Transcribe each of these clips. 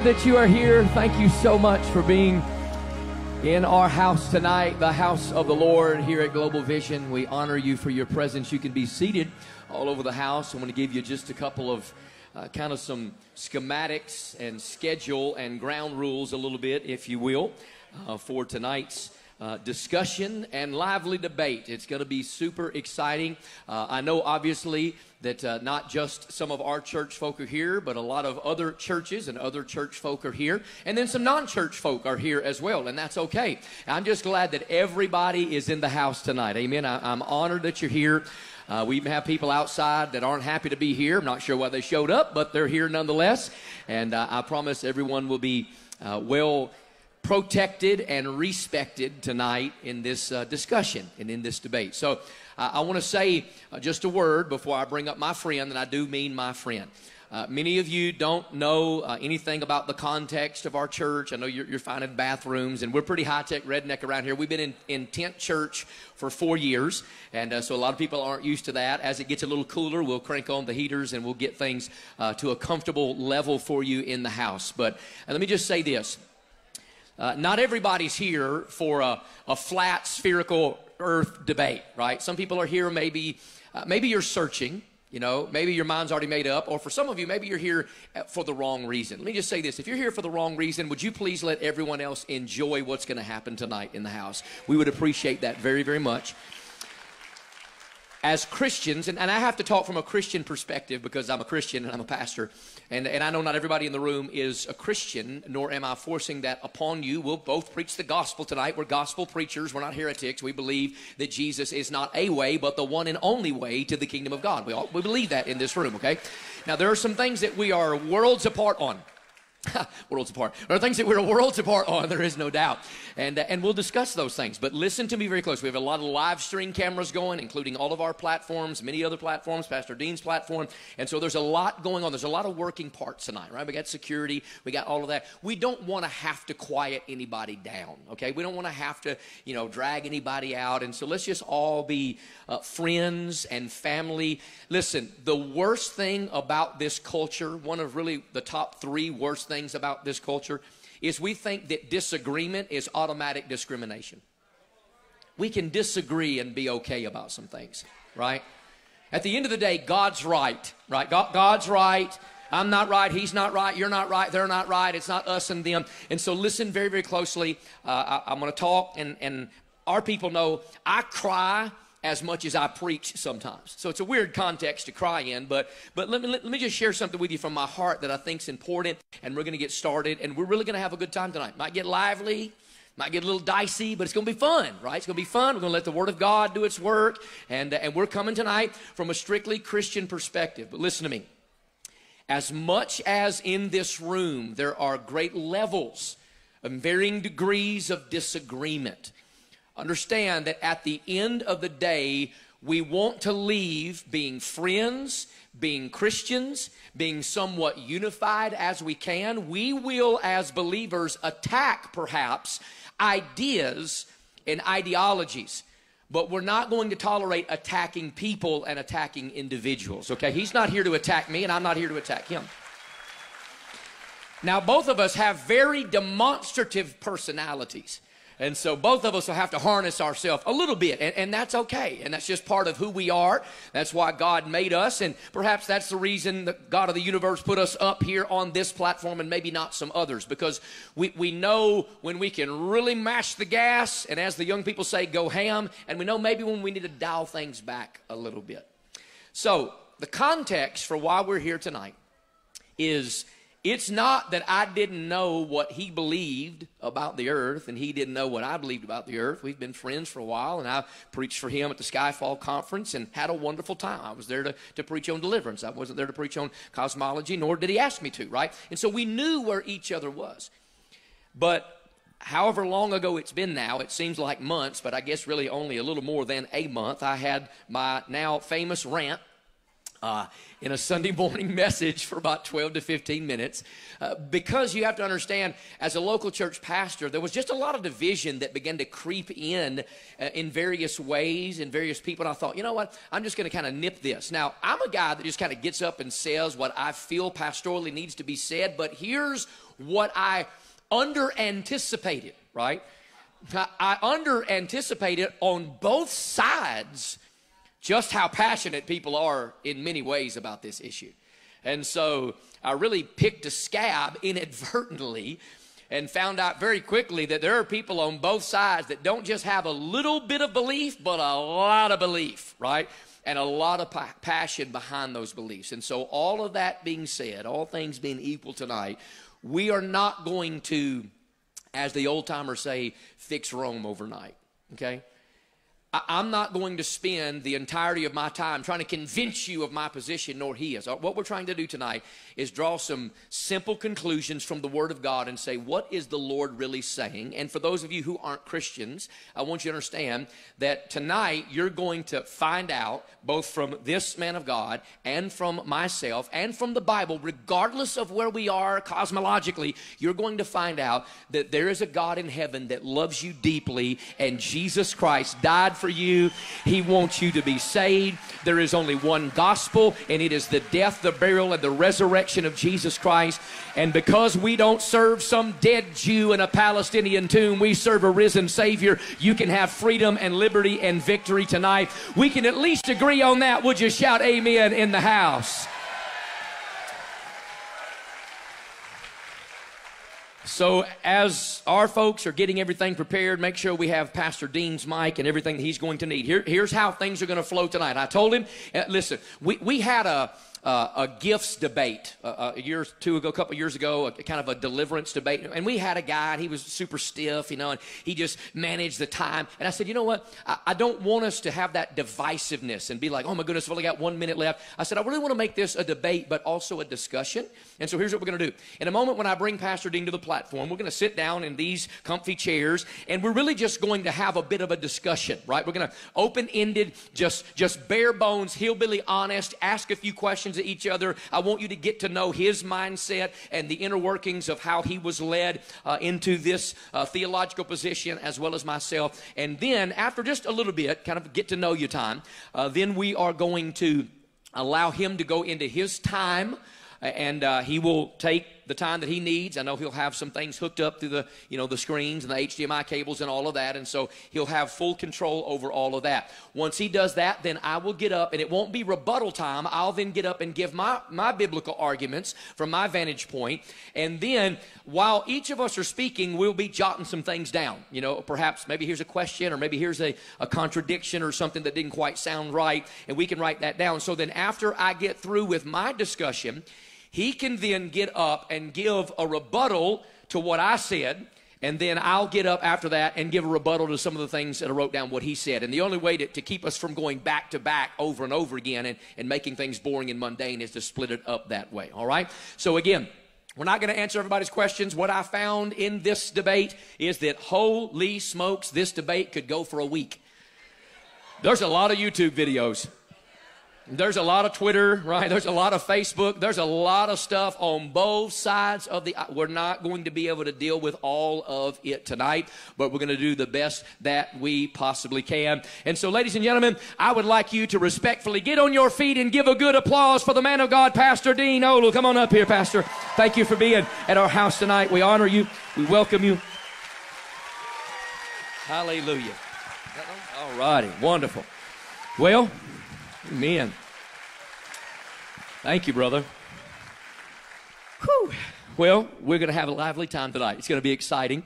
that you are here. Thank you so much for being in our house tonight, the house of the Lord here at Global Vision. We honor you for your presence. You can be seated all over the house. I'm going to give you just a couple of uh, kind of some schematics and schedule and ground rules, a little bit, if you will, uh, for tonight's uh, discussion and lively debate. It's going to be super exciting. Uh, I know, obviously, that uh, not just some of our church folk are here, but a lot of other churches and other church folk are here. And then some non church folk are here as well, and that's okay. I'm just glad that everybody is in the house tonight. Amen. I, am honored that you're here. Uh, we even have people outside that aren't happy to be here. I'm not sure why they showed up, but they're here nonetheless. And uh, I promise everyone will be uh, well protected and respected tonight in this uh, discussion and in this debate. So uh, I want to say uh, just a word before I bring up my friend, and I do mean my friend. Uh, many of you don't know uh, anything about the context of our church. I know you're, you're finding bathrooms, and we're pretty high tech redneck around here. We've been in, in tent church for four years, and uh, so a lot of people aren't used to that. As it gets a little cooler, we'll crank on the heaters and we'll get things uh, to a comfortable level for you in the house. But let me just say this uh, not everybody's here for a, a, flat spherical earth debate, right? Some people are here, maybe, uh, maybe you're searching, you know, maybe your mind's already made up, or for some of you, maybe you're here uh, for the wrong reason. Let me just say this if you're here for the wrong reason, would you please let everyone else enjoy what's going to happen tonight in the house? We would appreciate that very, very much as Christians, and, and I have to talk from a Christian perspective because I'm a Christian and I'm a pastor, and, and I know not everybody in the room is a Christian, nor am I forcing that upon you. We'll both preach the gospel tonight. We're gospel preachers, we're not heretics. We believe that Jesus is not a way, but the one and only way to the kingdom of God. We, all, we believe that in this room, okay? Now, there are some things that we are worlds apart on. worlds apart. There are things that we're worlds apart on, there is no doubt. And, uh, and we'll discuss those things. But listen to me very close. We have a lot of live stream cameras going, including all of our platforms, many other platforms, Pastor Dean's platform. And so there's a lot going on. There's a lot of working parts tonight, right? We got security, we got all of that. We don't want to have to quiet anybody down, okay? We don't want to have to, you know, drag anybody out. And so let's just all be uh, friends and family. Listen, the worst thing about this culture, one of really the top three worst things about this culture is we think that disagreement is automatic discrimination. We can disagree and be okay about some things, right? At the end of the day, God's right, right? God, God's right. I'm not right. He's not right. You're not right. They're not right. It's not us and them. And so listen very, very closely. Uh, I, I'm going to talk, and, and our people know I cry as much as I preach sometimes. So it's a weird context to cry in, but but let me let, me just share something with you from my heart that I think is important, and we're going to get started, and we're really going to have a good time tonight. Might get lively, might get a little dicey, but it's going to be fun, right? It's going to be fun. We're going to let the Word of God do its work, and and we're coming tonight from a strictly Christian perspective. But listen to me. As much as in this room there are great levels of varying degrees of disagreement Understand that at the end of the day, we want to leave being friends, being Christians, being somewhat unified as we can. We will, as believers, attack perhaps ideas and ideologies, but we're not going to tolerate attacking people and attacking individuals, okay? He's not here to attack me, and I'm not here to attack him. Now, both of us have very demonstrative personalities. And so both of us will have to harness ourselves a little bit, and, and, that's okay. And that's just part of who we are. That's why God made us, and perhaps that's the reason that God of the universe put us up here on this platform and maybe not some others, because we, we know when we can really mash the gas, and as the young people say, go ham, and we know maybe when we need to dial things back a little bit. So, the context for why we're here tonight is it's not that I didn't know what he believed about the earth and he didn't know what I believed about the earth. We've been friends for a while and I preached for him at the Skyfall Conference and had a wonderful time. I was there to, to preach on deliverance. I wasn't there to preach on cosmology, nor did he ask me to, right? And so we knew where each other was. But however long ago it's been now, it seems like months, but I guess really only a little more than a month, I had my now famous rant uh, in a Sunday morning message for about 12 to 15 minutes. Uh, because you have to understand, as a local church pastor, there was just a lot of division that began to creep in uh, in various ways and various people. And I thought, you know what? I'm just going to kind of nip this. Now, I'm a guy that just kind of gets up and says what I feel pastorally needs to be said, but here's what I under anticipated, right? I under anticipated on both sides just how passionate people are in many ways about this issue. And so I really picked a scab inadvertently and found out very quickly that there are people on both sides that don't just have a little bit of belief, but a lot of belief, right? And a lot of pa- passion behind those beliefs. And so, all of that being said, all things being equal tonight, we are not going to, as the old timers say, fix Rome overnight, okay? I'm not going to spend the entirety of my time trying to convince you of my position, nor he is. Uh, what we're trying to do tonight is draw some simple conclusions from the Word of God and say, what is the Lord really saying? And for those of you who aren't Christians, I want you to understand that tonight you're going to find out, both from this man of God and from myself and from the Bible, regardless of where we are cosmologically, you're going to find out that there is a God in heaven that loves you deeply, and Jesus Christ died for you. He wants you to be saved. There is only one gospel, and it is the death, the burial, and the resurrection of Jesus Christ. And because we don't serve some dead Jew in a Palestinian tomb, we serve a risen Savior. You can have freedom and liberty and victory tonight. We can at least agree on that. Would you shout amen in the house? So, as our folks are getting everything prepared, make sure we have Pastor Dean's mic and everything he's going to need. Here, here's how things are going to flow tonight. I told him, uh, listen, we, we had a, uh, a gifts debate uh, a year or two ago, a couple years ago, a, kind of a deliverance debate. And we had a guy, and he was super stiff, you know, and he just managed the time. And I said, you know what? I, I don't want us to have that divisiveness and be like, oh my goodness, I've only got one minute left. I said, I really want to make this a debate, but also a discussion. And so here's what we're going to do. In a moment, when I bring Pastor Dean to the platform, we're going to sit down in these comfy chairs, and we're really just going to have a bit of a discussion, right? We're going to open ended, just just bare bones, hillbilly honest, ask a few questions questions each other. I want you to get to know his mindset and the inner workings of how he was led uh, into this uh, theological position as well as myself. And then, after just a little bit, kind of get to know you time, uh, then we are going to allow him to go into his time and uh, he will take the time that he needs. I know he'll have some things hooked up through the, you know, the screens and the HDMI cables and all of that. And so he'll have full control over all of that. Once he does that, then I will get up and it won't be rebuttal time. I'll then get up and give my, my biblical arguments from my vantage point. And then while each of us are speaking, we'll be jotting some things down. You know, perhaps maybe here's a question or maybe here's a, a contradiction or something that didn't quite sound right. And we can write that down. So then after I get through with my discussion, he can then get up and give a rebuttal to what I said. And then I'll get up after that and give a rebuttal to some of the things that I wrote down what he said. And the only way to, to keep us from going back to back over and over again and, and making things boring and mundane is to split it up that way. All right? So again, we're not going to answer everybody's questions. What I found in this debate is that holy smokes, this debate could go for a week. There's a lot of YouTube videos. There's a lot of Twitter, right? There's a lot of Facebook. There's a lot of stuff on both sides of the. We're not going to be able to deal with all of it tonight, but we're going to do the best that we possibly can. And so, ladies and gentlemen, I would like you to respectfully get on your feet and give a good applause for the man of God, Pastor Dean Odle. Come on up here, Pastor. Thank you for being at our house tonight. We honor you. We welcome you. Hallelujah. All righty. Wonderful. Well, amen. Thank you, brother. Whew. Well, we're going to have a lively time tonight. It's going to be exciting.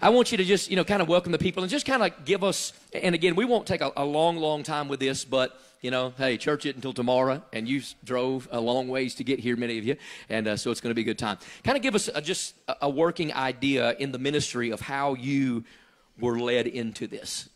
I want you to just, you know, kind of welcome the people and just kind of give us, and again, we won't take a, a long, long time with this, but, you know, hey, church it until tomorrow, and you drove a long ways to get here, many of you, and uh, so it's going to be a good time. Kind of give us a, just a working idea in the ministry of how you were led into this.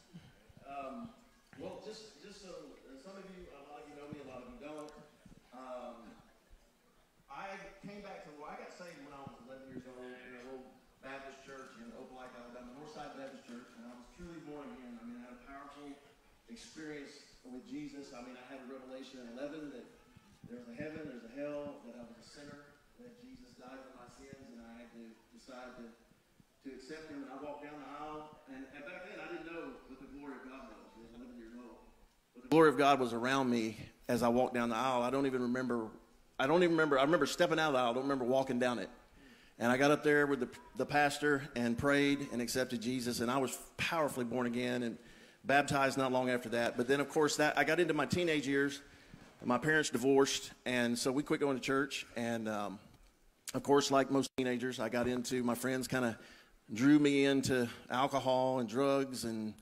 To accept him. And I walked down the aisle, and, and back then I didn't know what the glory of God was. I was 11 years old. But the glory of God was around me as I walked down the aisle. I don't even remember. I don't even remember. I remember stepping out of the aisle. I don't remember walking down it. And I got up there with the, the pastor and prayed and accepted Jesus, and I was powerfully born again and baptized not long after that. But then, of course, that I got into my teenage years. My parents divorced, and so we quit going to church. And um, of course, like most teenagers, I got into my friends kind of drew me into alcohol and drugs and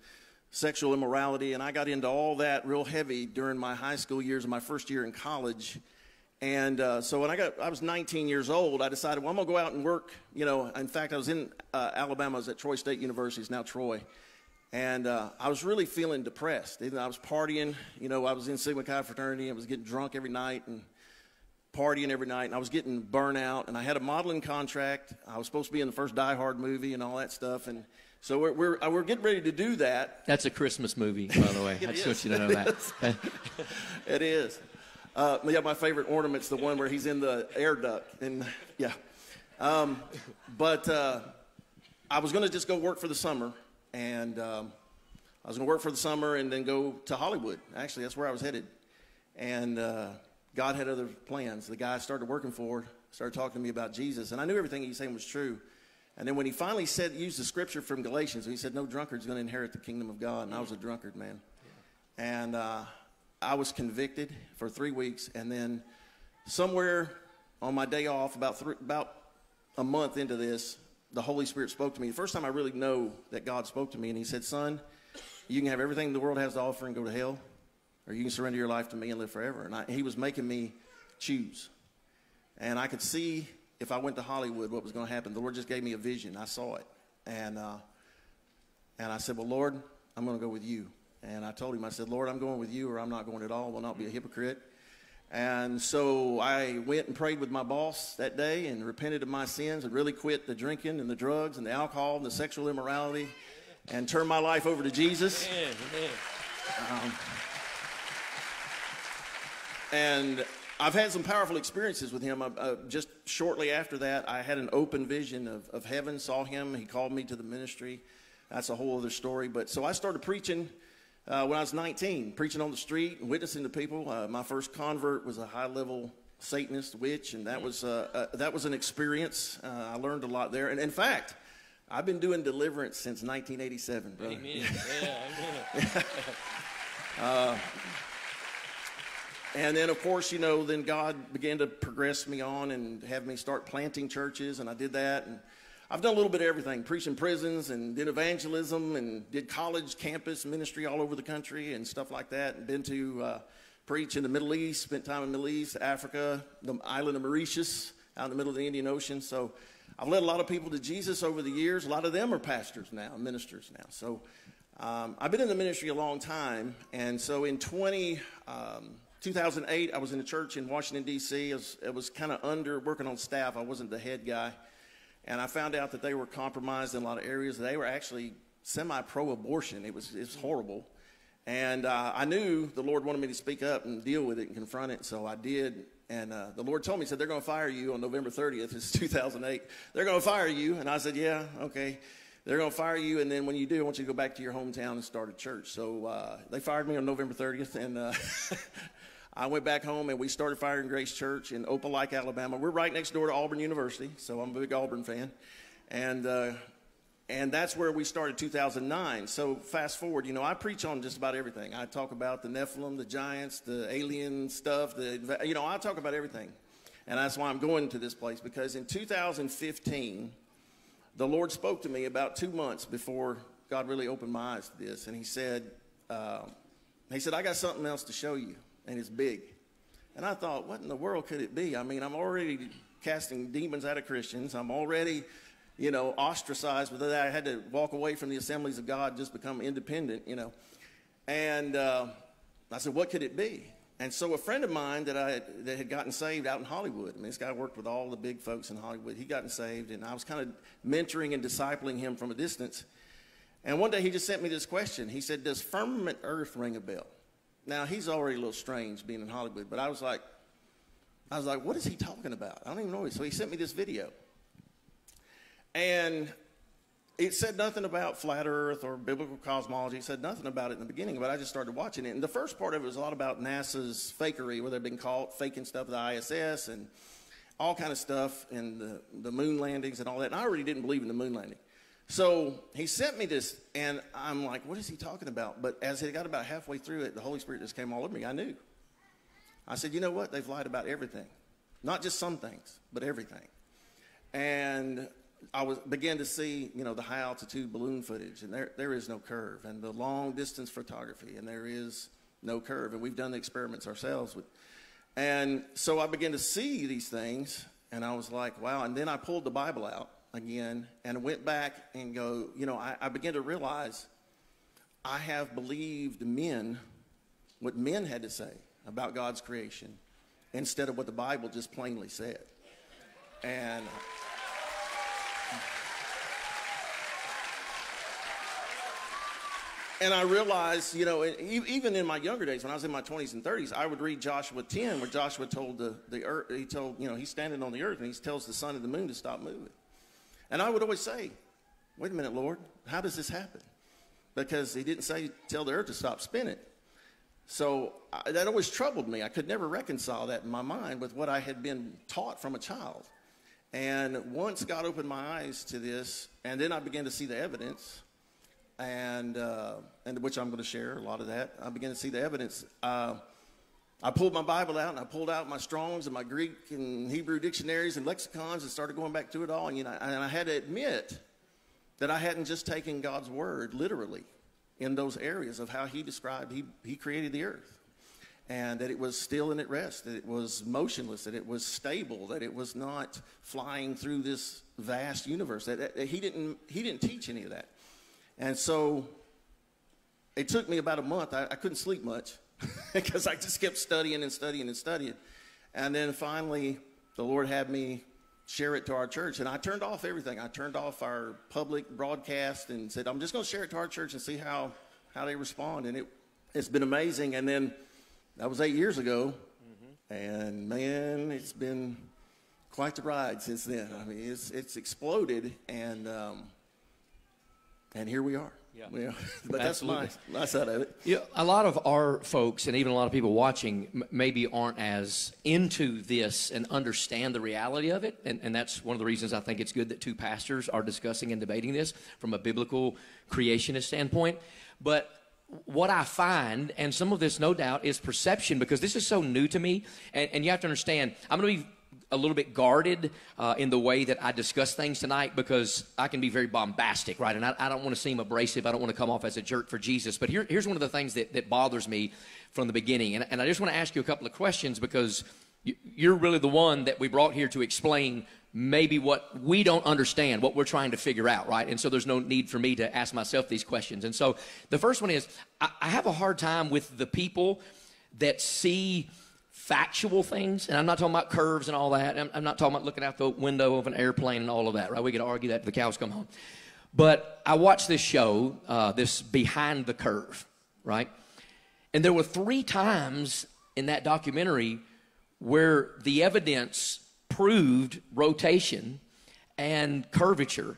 sexual immorality, and I got into all that real heavy during my high school years and my first year in college. And uh, so when I got, I was 19 years old, I decided, well, I'm gonna go out and work. You know, in fact, I was in uh, Alabama. I was at Troy State University, it's now Troy, and uh, I was really feeling depressed. I was partying. You know, I was in Sigma Chi fraternity. I was getting drunk every night and partying every night, and I was getting burnout. And I had a modeling contract. I was supposed to be in the first Die Hard movie and all that stuff. And so we're, we're, uh, we're getting ready to do that. That's a Christmas movie, by the way. I just want you to know that. it is. Uh, yeah, my favorite ornament's the one where he's in the air duct. And yeah. Um, but uh, I was going to just go work for the summer. And um, I was going to work for the summer and then go to Hollywood. Actually, that's where I was headed. And uh, God had other plans. The guy I started working for started talking to me about Jesus. And I knew everything he was saying was true. And then when he finally said, used the scripture from Galatians, he said, No drunkard's going to inherit the kingdom of God. And I was a drunkard, man. And uh, I was convicted for three weeks. And then somewhere on my day off, about, three, about a month into this, the Holy Spirit spoke to me. The first time I really know that God spoke to me. And he said, Son, you can have everything the world has to offer and go to hell, or you can surrender your life to me and live forever. And I, he was making me choose. And I could see if I went to Hollywood, what was going to happen. The Lord just gave me a vision. I saw it. And, uh, and I said, Well, Lord, I'm going to go with you. And I told him, I said, Lord, I'm going with you or I'm not going at all. Will not be a hypocrite. And so I went and prayed with my boss that day and repented of my sins and really quit the drinking and the drugs and the alcohol and the sexual immorality and turned my life over to Jesus. Um, and I've had some powerful experiences with him. Uh, just shortly after that, I had an open vision of, of heaven, saw him. He called me to the ministry. That's a whole other story. But so I started preaching uh, when I was 19, preaching on the street and witnessing to people. Uh, my first convert was a high level Satanist witch, and that was, uh, uh, that was an experience. Uh, I learned a lot there. And in fact, I've been doing deliverance since 1987, brother. Amen. Yeah, amen. And then, of course, you know, then God began to progress me on and have me start planting churches, and I did that. And I've done a little bit of everything preaching prisons and did evangelism and did college campus ministry all over the country and stuff like that. And been to uh, preach in the Middle East, spent time in the Middle East, Africa, the island of Mauritius, out in the middle of the Indian Ocean. So I've led a lot of people to Jesus over the years. A lot of them are pastors now, ministers now. So um, I've been in the ministry a long time. And so in 20. Um, 2008, I was in a church in Washington, D.C. I was, was kind of under working on staff. I wasn't the head guy. And I found out that they were compromised in a lot of areas. They were actually semi pro abortion. It was, it was horrible. And uh, I knew the Lord wanted me to speak up and deal with it and confront it, so I did. And uh, the Lord told me, said, they're going to fire you on November 30th. It's 2008. They're going to fire you. And I said, yeah, okay. They're going to fire you, and then when you do, I want you to go back to your hometown and start a church. So uh, they fired me on November 30th, and uh, I went back home and we started Fire and Grace Church in Opelika, Alabama. We're right next door to Auburn University, so I'm a big Auburn fan. And, uh, and that's where we started 2009. So fast forward, you know, I preach on just about everything. I talk about the Nephilim, the giants, the alien stuff, the, you know, I talk about everything. And that's why I'm going to this place because in 2015, the Lord spoke to me about two months before God really opened my eyes to this. And he said, uh, he said, I got something else to show you and it's big. And I thought, what in the world could it be? I mean, I'm already casting demons out of Christians. I'm already, you know, ostracized with that. I had to walk away from the assemblies of God, just become independent, you know. And uh, I said, what could it be? And so a friend of mine that I that had gotten saved out in Hollywood. I mean, this guy worked with all the big folks in Hollywood. He gotten saved, and I was kind of mentoring and discipling him from a distance. And one day he just sent me this question. He said, "Does firmament earth ring a bell?" Now he's already a little strange being in Hollywood, but I was like, I was like, what is he talking about? I don't even know. So he sent me this video, and it said nothing about flat Earth or biblical cosmology. It said nothing about it in the beginning, but I just started watching it. And the first part of it was a lot about NASA's fakery, where they've been caught faking stuff at the ISS, and all kind of stuff and the, the moon landings and all that. And I already didn't believe in the moon landing. So he sent me this, and I'm like, what is he talking about? But as he got about halfway through it, the Holy Spirit just came all over me. I knew. I said, you know what? They've lied about everything. Not just some things, but everything. And I was began to see, you know, the high altitude balloon footage, and there there is no curve, and the long distance photography, and there is no curve, and we've done the experiments ourselves with. And so I began to see these things, and I was like, wow. And then I pulled the Bible out again and went back and go, you know, I, I began to realize I have believed men what men had to say about God's creation instead of what the Bible just plainly said. And and I realized, you know, even in my younger days, when I was in my 20s and 30s, I would read Joshua 10, where Joshua told the, the earth, he told, you know, he's standing on the earth and he tells the sun and the moon to stop moving. And I would always say, wait a minute, Lord, how does this happen? Because he didn't say, tell the earth to stop spinning. So I, that always troubled me. I could never reconcile that in my mind with what I had been taught from a child. And once God opened my eyes to this, and then I began to see the evidence, and, uh, and which I'm going to share a lot of that. I began to see the evidence. Uh, I pulled my Bible out and I pulled out my Strongs and my Greek and Hebrew dictionaries and lexicons and started going back through it all. And, you know, and I had to admit that I hadn't just taken God's word literally in those areas of how He described He, he created the earth. And that it was still and at rest, that it was motionless, that it was stable, that it was not flying through this vast universe. That, that he, didn't, he didn't teach any of that. And so it took me about a month. I, I couldn't sleep much because I just kept studying and studying and studying. And then finally, the Lord had me share it to our church. And I turned off everything. I turned off our public broadcast and said, I'm just going to share it to our church and see how, how they respond. And it, it's been amazing. And then that was eight years ago. Mm-hmm. And man, it's been quite the ride since then. I mean, it's, it's exploded. And, um, and here we are. Yeah. yeah. but that's my, my side of it. Yeah, a lot of our folks and even a lot of people watching m- maybe aren't as into this and understand the reality of it. And, and that's one of the reasons I think it's good that two pastors are discussing and debating this from a biblical creationist standpoint. But what I find, and some of this no doubt is perception because this is so new to me. And, and you have to understand, I'm going to be a little bit guarded uh, in the way that I discuss things tonight because I can be very bombastic, right? And I, I don't want to seem abrasive. I don't want to come off as a jerk for Jesus. But here, here's one of the things that, that bothers me from the beginning. And, and I just want to ask you a couple of questions because you, you're really the one that we brought here to explain maybe what we don't understand, what we're trying to figure out, right? And so there's no need for me to ask myself these questions. And so the first one is I, I have a hard time with the people that see factual things, and I'm not talking about curves and all that. I'm, I'm, not talking about looking out the window of an airplane and all of that, right? We could argue that till the cows come home. But I watched this show, uh, this Behind the Curve, right? And there were three times in that documentary where the evidence proved rotation and curvature.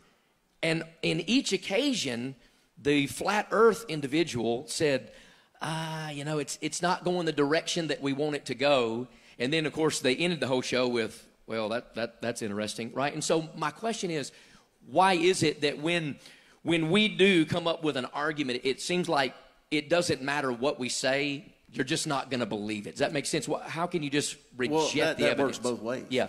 And in each occasion, the flat earth individual said, ah, you know, it's, it's not going the direction that we want it to go. And then, of course, they ended the whole show with, well, that, that, that's interesting, right? And so my question is, why is it that when, when we do come up with an argument, it seems like it doesn't matter what we say, you're just not going to believe it. Does that make sense? How can you just reject well, that, the that evidence? works both ways. Yeah.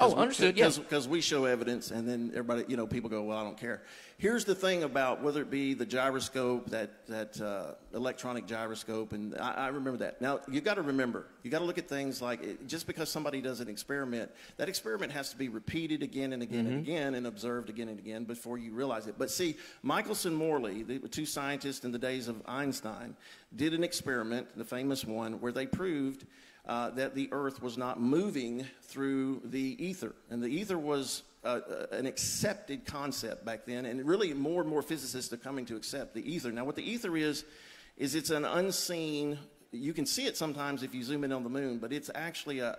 Oh, understood. Yes. Because we show evidence, and then everybody, you know, people go, "Well, I don't care." Here's the thing about whether it be the gyroscope, that that uh, electronic gyroscope, and I, I, remember that. Now you've got to remember, you've got to look at things like it, just because somebody does an experiment, that experiment has to be repeated again and again mm-hmm. and again and observed again and again before you realize it. But see, Michelson Morley, the two scientists in the days of Einstein, did an experiment, the famous one, where they proved uh, that the earth was not moving through the ether. And the ether was an accepted concept back then, and really more and more physicists are coming to accept the ether. Now, what the ether is, is it's an unseen, you can see it sometimes if you zoom in on the moon, but it's actually a,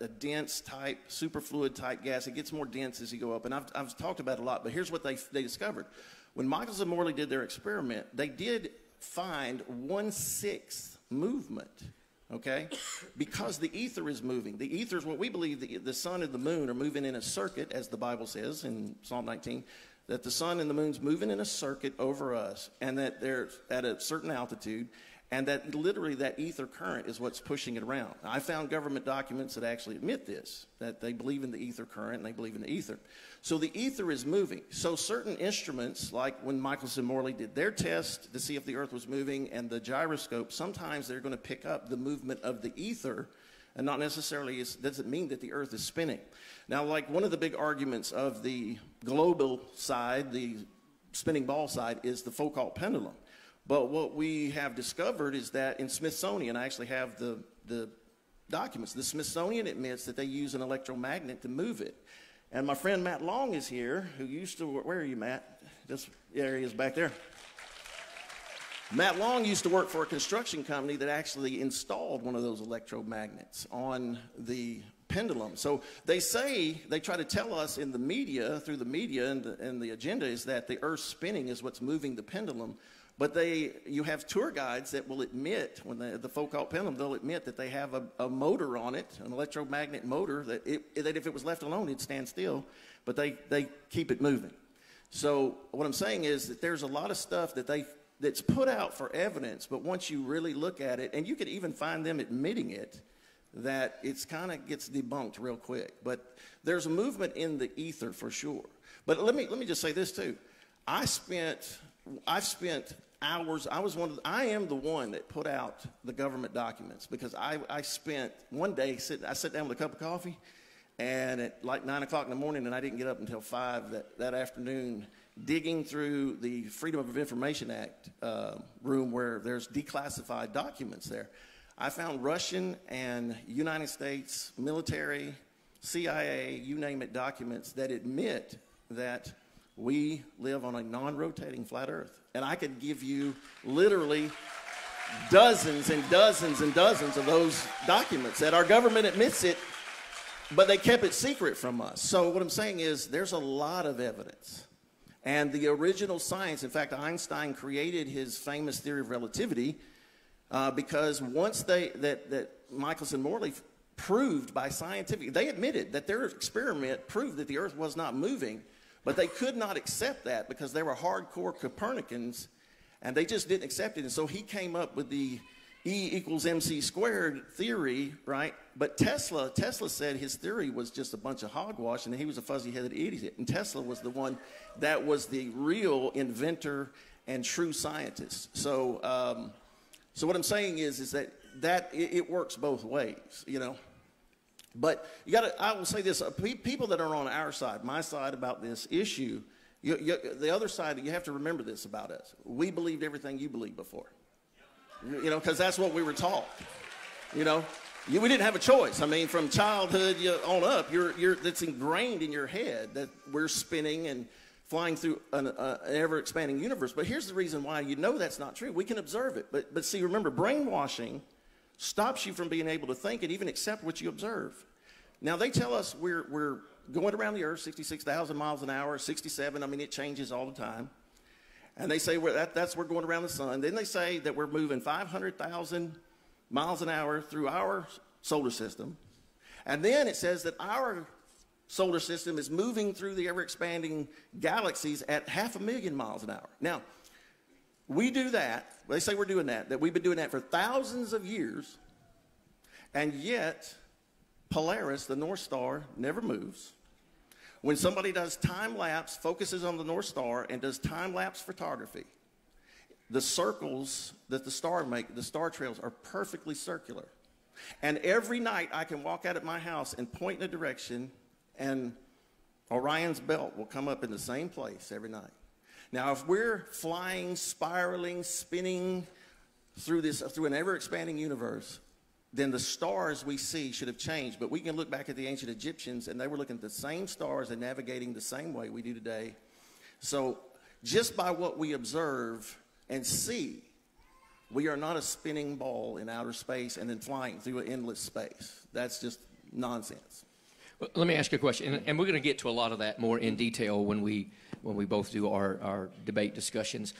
a, a dense type, superfluid type gas. It gets more dense as you go up, and I've, I've talked about it a lot, but here's what they, they discovered. When Michelson and Morley did their experiment, they did find one sixth movement okay? Because the ether is moving. The ether is what we believe the, the sun and the moon are moving in a circuit, as the Bible says in Psalm 19, that the sun and the moon's moving in a circuit over us, and that they're at a certain altitude, and that literally that ether current is what's pushing it around. I found government documents that actually admit this, that they believe in the ether current and they believe in the ether. So the ether is moving. So certain instruments, like when Michelson Morley did their test to see if the earth was moving and the gyroscope, sometimes they're going to pick up the movement of the ether and not necessarily is, does it mean that the earth is spinning. Now, like one of the big arguments of the global side, the spinning ball side, is the Foucault pendulum. But what we have discovered is that in Smithsonian, I actually have the, the documents. The Smithsonian admits that they use an electromagnet to move it. And my friend Matt Long is here, who used to, where are you, Matt? Just, there he is back there. Matt Long used to work for a construction company that actually installed one of those electromagnets on the pendulum. So they say, they try to tell us in the media, through the media and the, and the agenda, is that the earth spinning is what's moving the pendulum. But they, you have tour guides that will admit, when they, the folk Foucault pendulum, they'll admit that they have a, a motor on it, an electromagnet motor, that, it, that if it was left alone, it'd stand still, but they, they keep it moving. So what I'm saying is that there's a lot of stuff that they, that's put out for evidence, but once you really look at it, and you could even find them admitting it, that it's kind of gets debunked real quick. But there's a movement in the ether for sure. But let me, let me just say this too. I spent, I've spent hours. I was one of the, I am the one that put out the government documents because I, I spent one day sitting, I sat down with a cup of coffee and at like nine o'clock in the morning and I didn't get up until five that, that afternoon digging through the Freedom of Information Act uh, room where there's declassified documents there. I found Russian and United States military, CIA, you name it, documents that admit that we live on a non rotating flat earth. And I could give you literally dozens and dozens and dozens of those documents that our government admits it, but they kept it secret from us. So, what I'm saying is, there's a lot of evidence. And the original science, in fact, Einstein created his famous theory of relativity uh, because once they, that, that Michelson Morley proved by scientific, they admitted that their experiment proved that the earth was not moving. But they could not accept that because they were hardcore Copernicans and they just didn't accept it. And so he came up with the E equals mc squared theory, right? But Tesla, Tesla said his theory was just a bunch of hogwash and he was a fuzzy headed idiot. And Tesla was the one that was the real inventor and true scientist. So, um, so what I'm saying is, is that, that it, it works both ways, you know? But you got to, I will say this uh, people that are on our side, my side about this issue, you, you, the other side, you have to remember this about us. We believed everything you believed before. You know, because that's what we were taught. You know, you, we didn't have a choice. I mean, from childhood on up, you're, you're, that's ingrained in your head that we're spinning and flying through an, uh, an ever expanding universe. But here's the reason why you know that's not true. We can observe it. But, but see, remember, brainwashing stops you from being able to think and even accept what you observe. Now, they tell us we're, we're going around the earth 66,000 miles an hour, 67. I mean, it changes all the time. And they say we're, that, that's we're going around the sun. Then they say that we're moving 500,000 miles an hour through our solar system. And then it says that our solar system is moving through the ever expanding galaxies at half a million miles an hour. Now, we do that. They say we're doing that, that we've been doing that for thousands of years. And yet, Polaris, the North Star, never moves. When somebody does time lapse, focuses on the North Star, and does time lapse photography, the circles that the star make, the star trails, are perfectly circular. And every night I can walk out at my house and point in a direction, and Orion's belt will come up in the same place every night. Now, if we're flying, spiraling, spinning through this through an ever expanding universe, then the stars we see should have changed. But we can look back at the ancient Egyptians, and they were looking at the same stars and navigating the same way we do today. So, just by what we observe and see, we are not a spinning ball in outer space and then flying through an endless space. That's just nonsense. Well, let me ask you a question, and, we're going to get to a lot of that more in detail when we when we both do our, our debate discussions.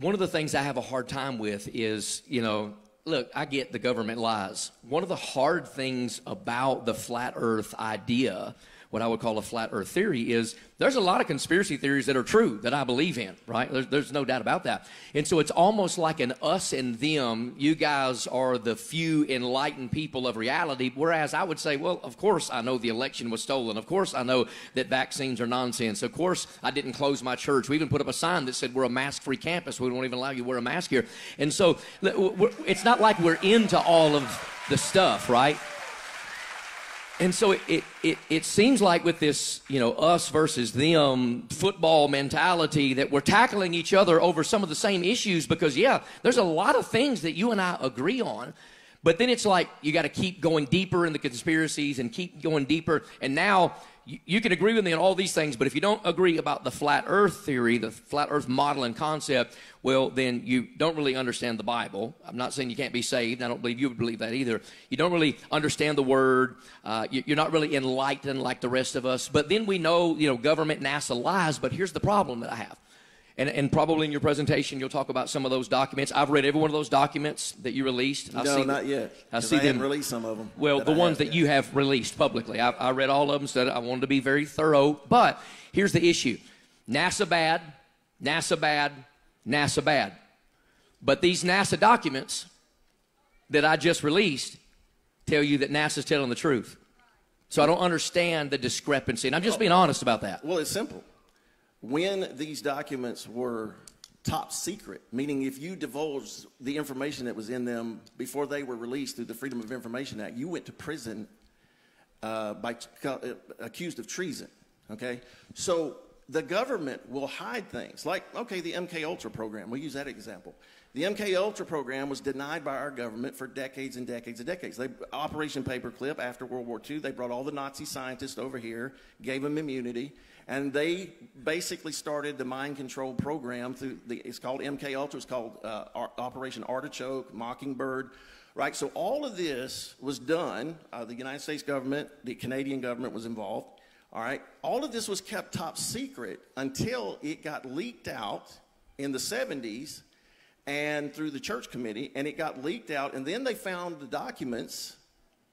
One of the things I have a hard time with is, you know, look, I get the government lies. One of the hard things about the flat earth idea, what I would call a flat earth theory, is there's a lot of conspiracy theories that are true that I believe in, right? There's, there's no doubt about that. And so it's almost like an us and them. You guys are the few enlightened people of reality. Whereas I would say, well, of course I know the election was stolen. Of course I know that vaccines are nonsense. Of course I didn't close my church. We even put up a sign that said we're a mask free campus. We won't even allow you to wear a mask here. And so it's not like we're into all of the stuff, right? And so it, it, it, seems like with this, you know, us versus them football mentality that we're tackling each other over some of the same issues because, yeah, there's a lot of things that you and I agree on. But then it's like you got to keep going deeper in the conspiracies and keep going deeper. And now you, you, can agree with me on all these things, but if you don't agree about the flat earth theory, the flat earth model and concept, well, then you don't really understand the Bible. I'm not saying you can't be saved. I don't believe you would believe that either. You don't really understand the word. Uh, you, you're not really enlightened like the rest of us. But then we know, you know, government, NASA lies, but here's the problem that I have. And, and, probably in your presentation, you'll talk about some of those documents. I've read every one of those documents that you released. I no, not yet. I see I them. released some of them. Well, the I ones that yet. you have released publicly. I, I read all of them, so I wanted to be very thorough. But here's the issue NASA bad, NASA bad, NASA bad. But these NASA documents that I just released tell you that NASA's telling the truth. So I don't understand the discrepancy. And I'm just oh. being honest about that. Well, it's simple when these documents were top secret, meaning if you divulged the information that was in them before they were released through the Freedom of Information Act, you went to prison uh, by uh, accused of treason. Okay, so the government will hide things like okay, the MK Ultra program. We'll use that example. The MK Ultra program was denied by our government for decades and decades and decades. They, Operation Paperclip after World War II, they brought all the Nazi scientists over here, gave them immunity, and they basically started the mind control program through the, it's called MK Ultra, it's called uh, Operation Artichoke, Mockingbird, right? So all of this was done. Uh, the United States government, the Canadian government was involved. All right, all of this was kept top secret until it got leaked out in the 70s and through the church committee, and it got leaked out, and then they found the documents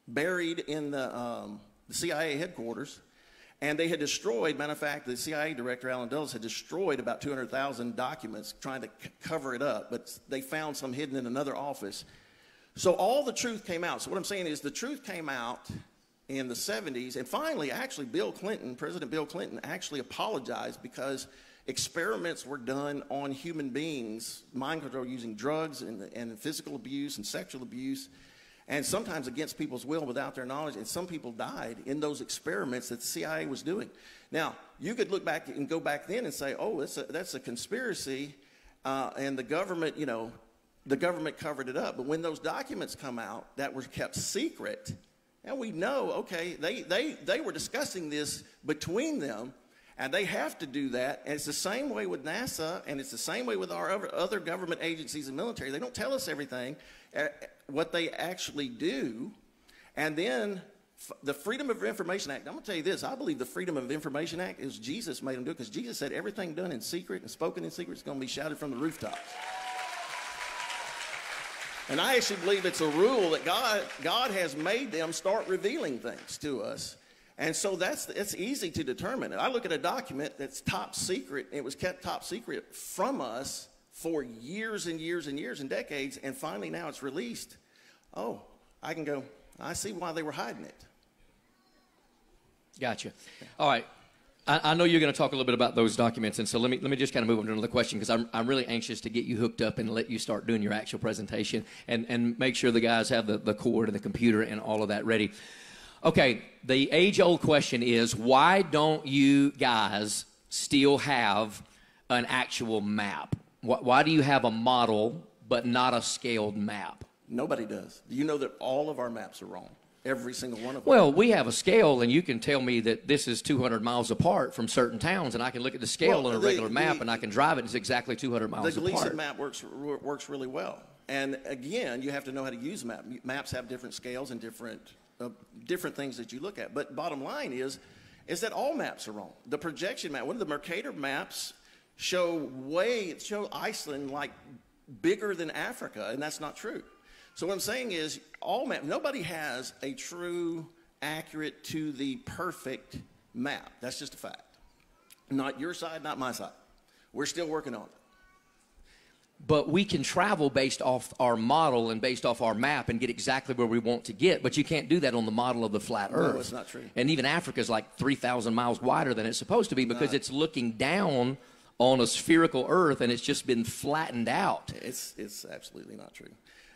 buried in the, um, the CIA headquarters and they had destroyed, matter of fact, the CIA director, Allen Dulles, had destroyed about 200,000 documents trying to c- cover it up, but they found some hidden in another office. So all the truth came out. So what I'm saying is the truth came out in the 70s, and finally, actually, Bill Clinton, President Bill Clinton, actually apologized because experiments were done on human beings, mind control using drugs and, and physical abuse and sexual abuse and sometimes against people's will without their knowledge. And some people died in those experiments that the CIA was doing. Now, you could look back and go back then and say, oh, that's a, that's a conspiracy, uh, and the government, you know, the government covered it up. But when those documents come out that were kept secret, and we know, okay, they, they, they were discussing this between them, and they have to do that. And it's the same way with NASA, and it's the same way with our other government agencies and military. They don't tell us everything. What they actually do. And then the Freedom of Information Act, I'm going to tell you this. I believe the Freedom of Information Act is Jesus made them do it because Jesus said everything done in secret and spoken in secret is going to be shouted from the rooftops. And I actually believe it's a rule that God, God has made them start revealing things to us. And so that's it's easy to determine. I look at a document that's top secret, it was kept top secret from us for years and years and years and decades, and finally now it's released. Oh, I can go, I see why they were hiding it. Gotcha. All right. I, know you're going to talk a little bit about those documents, and so let me let me just kind of move on to another question because I'm I'm really anxious to get you hooked up and let you start doing your actual presentation and and make sure the guys have the, the cord and the computer and all of that ready. Okay, the age old question is why don't you guys still have an actual map? Why do you have a model but not a scaled map? Nobody does. Do You know that all of our maps are wrong. Every single one of them. Well, we have a scale, and you can tell me that this is 200 miles apart from certain towns, and I can look at the scale well, on a the, regular map, the, and I can drive it. It's exactly 200 miles the apart. The Gleason map works works really well. And again, you have to know how to use map. Maps have different scales and different uh, different things that you look at. But bottom line is, is that all maps are wrong. The projection map, one of the Mercator maps show way, show Iceland like bigger than Africa, and that's not true. So what I'm saying is, all map. Nobody has a true, accurate to the perfect map. That's just a fact. Not your side, not my side. We're still working on it. But we can travel based off our model and based off our map and get exactly where we want to get. But you can't do that on the model of the flat Earth. No, it's not true. And even Africa is like 3,000 miles wider than it's supposed to be because it's looking down on a spherical Earth and it's just been flattened out. It's, it's absolutely not true.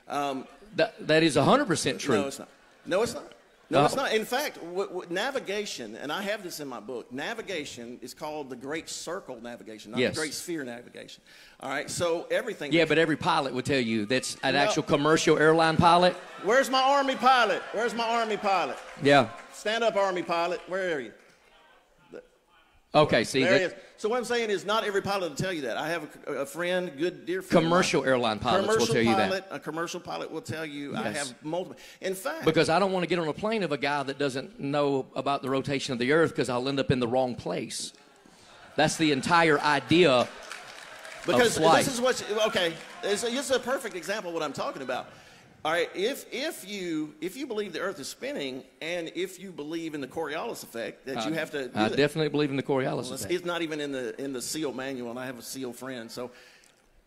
Um, That, that is 100% true. No, it's not. No, it's not. No, No. it's not. In fact, what, what, navigation, and I have this in my book, navigation is called the Great Circle navigation, not Yes. the Great Sphere navigation. All right, so everything. Yeah, but every pilot would tell you that's an No. actual commercial airline pilot. Where's my Army pilot? Where's my Army pilot? Yeah. Stand up, Army pilot. Where are you? Okay, see, There that, is. So what I'm saying is, not every pilot will tell you that. I have a, a friend, good dear friend. commercial airline pilots will commercial tell you pilot, that. A commercial pilot will tell you. I have multiple. In fact, Because I don't want to get on a plane of a guy that doesn't know about the rotation of the Earth because I'll end up in the wrong place. That's the entire idea. Because this is what okay. This is a perfect example of what I'm talking about. All right, if if you if you believe the Earth is spinning, and if you believe in the Coriolis effect, that you have to. I that. definitely believe in the Coriolis Well, effect. it's not even in the in the SEAL manual, and I have a SEAL friend. So,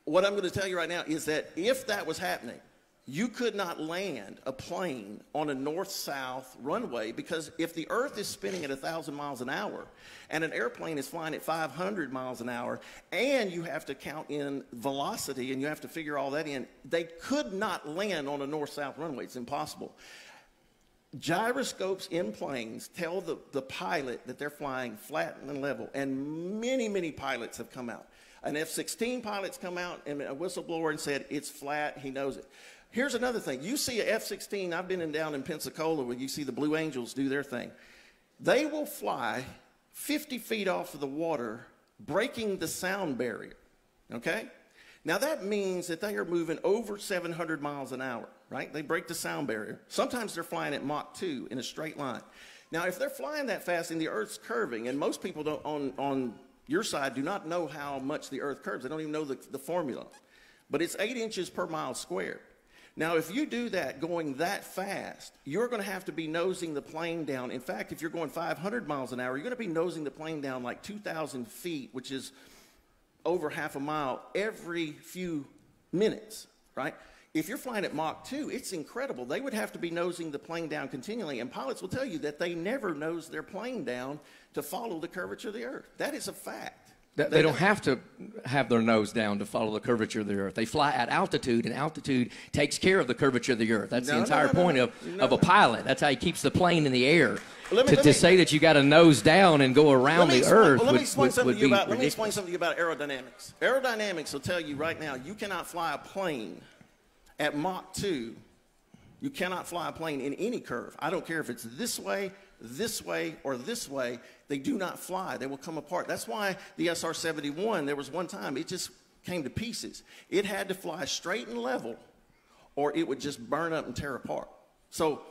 what I'm going to tell you right now is that if that was happening, you could not land a plane on a north-south runway because if the Earth is spinning at thousand miles an hour, and an airplane is flying at 500 miles an hour, and you have to count in velocity and you have to figure all that in, they could not land on a north-south runway. It's impossible. Gyroscopes in planes tell the, the pilot that they're flying flat and level and many many pilots have come out. An f-16 pilot's come out and a whistleblower and said it's flat. He knows it here's another thing you see a f-16 i've been in down in pensacola where you see the blue angels do their thing they will fly 50 feet off of the water breaking the sound barrier okay now that means that they are moving over 700 miles an hour, right? They break the sound barrier. Sometimes they're flying at Mach 2 in a straight line. Now, if they're flying that fast and the Earth's curving, and most people don't, on, on your side do not know how much the Earth curves, they don't even know the, the formula, but it's eight inches per mile squared. Now, if you do that going that fast, you're going to have to be nosing the plane down. In fact, if you're going 500 miles an hour, you're going to be nosing the plane down like 2,000 feet, which is over half a mile every few minutes, right? If you're flying at Mach 2, it's incredible. They would have to be nosing the plane down continually, and pilots will tell you that they never nose their plane down to follow the curvature of the Earth. That is a fact. They don't have to have their nose down to follow the curvature of the Earth. They fly at altitude, and altitude takes care of the curvature of the Earth. That's No, the entire no, no, point of, of a pilot. That's how he keeps the plane in the air. Me- to, to me- say that you got to nose down and go around the explain, Earth well, let me would, explain would, something would be about. Let me explain something to you about aerodynamics. Aerodynamics will tell you right now you cannot fly a plane at Mach 2. You cannot fly a plane in any curve. I don't care if it's this way, this way, or this way. They do not fly. They will come apart. That's why the SR 71, there was one time, it just came to pieces. It had to fly straight and level, or it would just burn up and tear apart. So,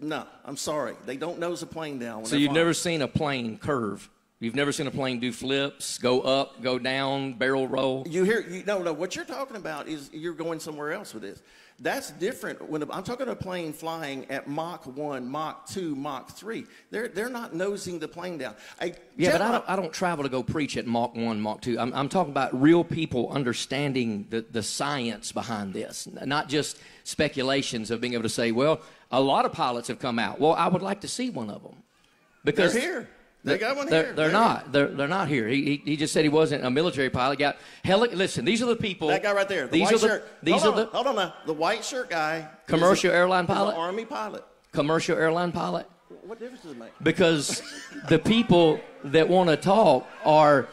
no, I'm sorry. They don't nose a plane down. So you've flying. never seen a plane curve. You've never seen a plane do flips, go up, go down, barrel roll. You hear? You, no, no. What you're talking about is you're going somewhere else with this. That's different. When I'm talking to a plane flying at Mach one, Mach two, Mach three, they're they're not nosing the plane down. A Yeah, but I don't, I don't travel to go preach at Mach 1, Mach 2. I'm, I'm talking about real people understanding the, the science behind this, not just speculations of being able to say, well, a lot of pilots have come out. Well, I would like to see one of them. Because They're Because here. They got one they're, here. They're not. They're, they're not here. He, he, he just said he wasn't a military pilot. Got heli- Listen, these are the people. That guy right there. The these white are the, shirt. These hold are on, the Hold on now. The white shirt guy. Commercial a- airline pilot? Army pilot. commercial airline pilot. What difference does it make? because the people that want to talk are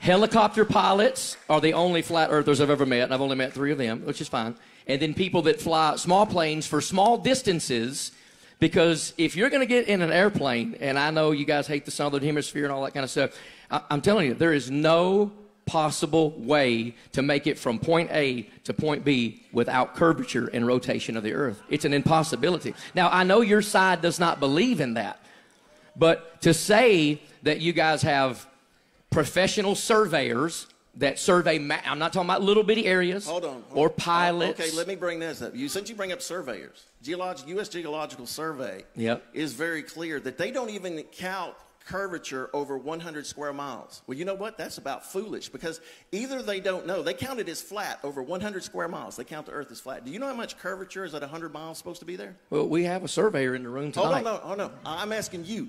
helicopter pilots are the only flat earthers I've ever met, and I've only met three of them, which is fine. And then people that fly small planes for small distances, because if you're going to get in an airplane, and I know you guys hate the southern hemisphere and all that kind of stuff, I- I'm telling you, there is no possible way to make it from point A to point B without curvature and rotation of the earth. It's an impossibility. Now, I know your side does not believe in that. But to say that you guys have professional surveyors that survey. Ma- I'm not talking about little bitty areas. Hold on. hold Or on. pilots. Okay, let me bring this up. You since you bring up surveyors, Geolog- U.S. Geological Survey Yep. is very clear that they don't even count curvature over 100 square miles. Well, you know what? That's about foolish because either they don't know. They count it as flat over 100 square miles. They count the Earth as flat. Do you know how much curvature is at 100 miles supposed to be there? Well, we have a surveyor in the room Hold tonight. on, no, oh no. I'm asking you.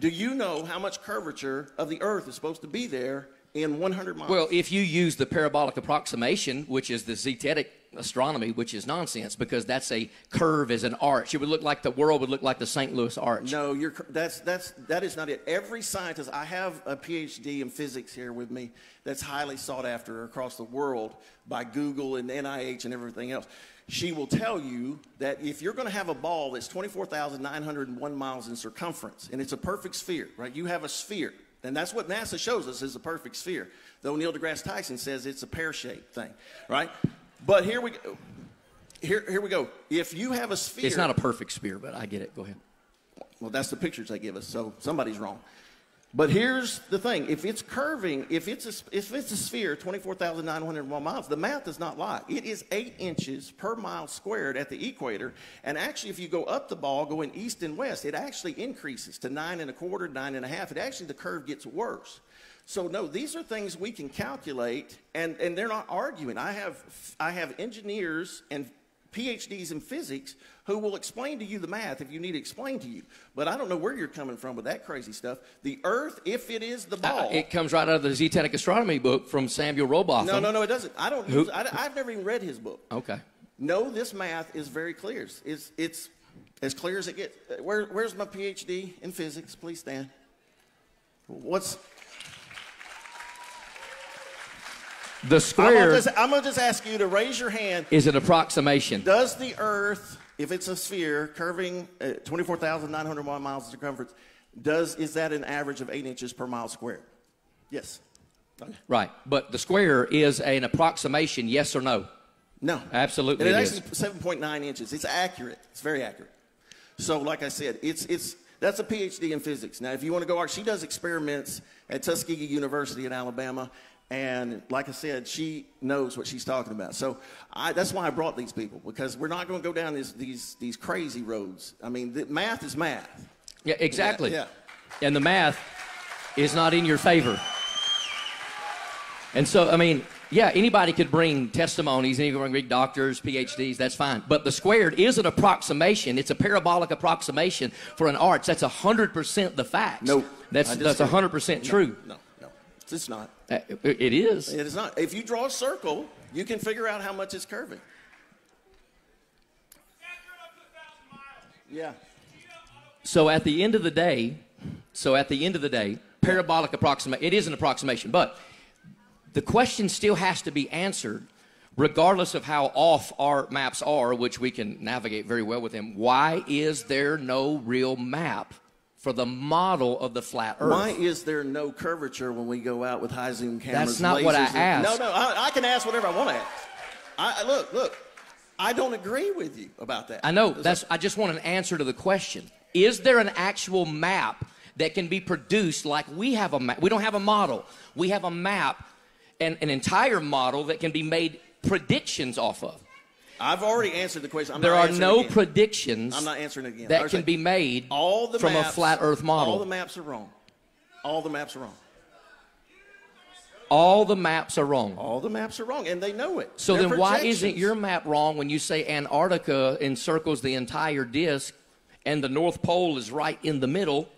Do you know how much curvature of the Earth is supposed to be there in 100 miles? Well, if you use the parabolic approximation, which is the zetetic astronomy, which is nonsense because that's a curve as an arch. It would look like the world would look like the St. Louis arch. No, you're, that's, that's, that is not it. Every scientist, I have a PhD in physics here with me that's highly sought after across the world by Google and NIH and everything else. She will tell you that if you're going to have a ball that's 24,901 miles in circumference and it's a perfect sphere, right? You have a sphere. And that's what NASA shows us is a perfect sphere. Though Neil deGrasse Tyson says it's a pear-shaped thing, right? But here we go. Here, here we go. If you have a sphere, It's not a perfect sphere, but I get it. Go ahead. well, that's the pictures they give us, so somebody's wrong. But here's the thing: if it's curving, if it's a, if it's a sphere, twenty-four thousand nine hundred one miles, the math does not lie. It is eight inches per mile squared at the equator, and actually, if you go up the ball, going east and west, it actually increases to nine and a quarter, nine and a half. It actually the curve gets worse. So no, these are things we can calculate, and, and they're not arguing. I have I have engineers and PhDs in physics who will explain to you the math if you need it explained to you. But I don't know where you're coming from with that crazy stuff. The Earth, if it is the ball, Uh, it comes right out of the Zetetic Astronomy book from Samuel Rowbotham. no, no, no, it doesn't. I don't. Who- I, have never even read his book. Okay. No, this math is very clear. It's, it's, as clear as it gets. Where, where's my PhD in physics? Please stand. What's The I'm square gonna, just, I'm gonna just ask you to raise your hand. is an approximation. Does the Earth, if it's a sphere curving uh, 24,901 miles in circumference, does is that an average of eight inches per mile squared? Yes. Okay. Right. But the square is an approximation, yes or no? No. Absolutely And it it's is. actually 7.9 inches. It's accurate. It's very accurate. So, like I said, it's it's that's a PhD in physics. Now, if you want to go, she does experiments at Tuskegee University in Alabama, and like I said, she knows what she's talking about. So, I, that's why I brought these people because we're not going to go down these these these crazy roads. I mean, the, math is math. Yeah, exactly. Yeah, And the math is not in your favor. And so, I mean, yeah, anybody could bring testimonies, anybody can bring doctors, PhDs, that's fine. But the squared is an approximation. It's a parabolic approximation for an arch. That's 100% the facts. No, That's, that's disagree. 100% true. No, no, it's not. Uh, It is. It is not. If you draw a circle, you can figure out how much it's curving. Yeah. So at the end of the day, so at the end of the day, parabolic approximation, it is an approximation, but the question still has to be answered regardless of how off our maps are, which we can navigate very well with them. Why is there no real map for the model of the flat earth? Why is there no curvature when we go out with high zoom cameras? That's not what I and- asked. No, no, I, I can ask whatever I want to ask. I, look, look, I don't agree with you about that. I know. That's. I just want an answer to the question. Is there an actual map that can be produced like we have a map? We don't have a model. We have a map, and an entire model that can be made predictions off of. I've already answered the question. I'm There not are no again. predictions I'm not answering it again. that can be made all the from maps, a flat Earth model. All the maps are wrong. All the maps are wrong. All the maps are wrong. All the maps are wrong, and they know it. So They're then, why isn't your map wrong when you say Antarctica encircles the entire disk, and the North Pole is right in the middle?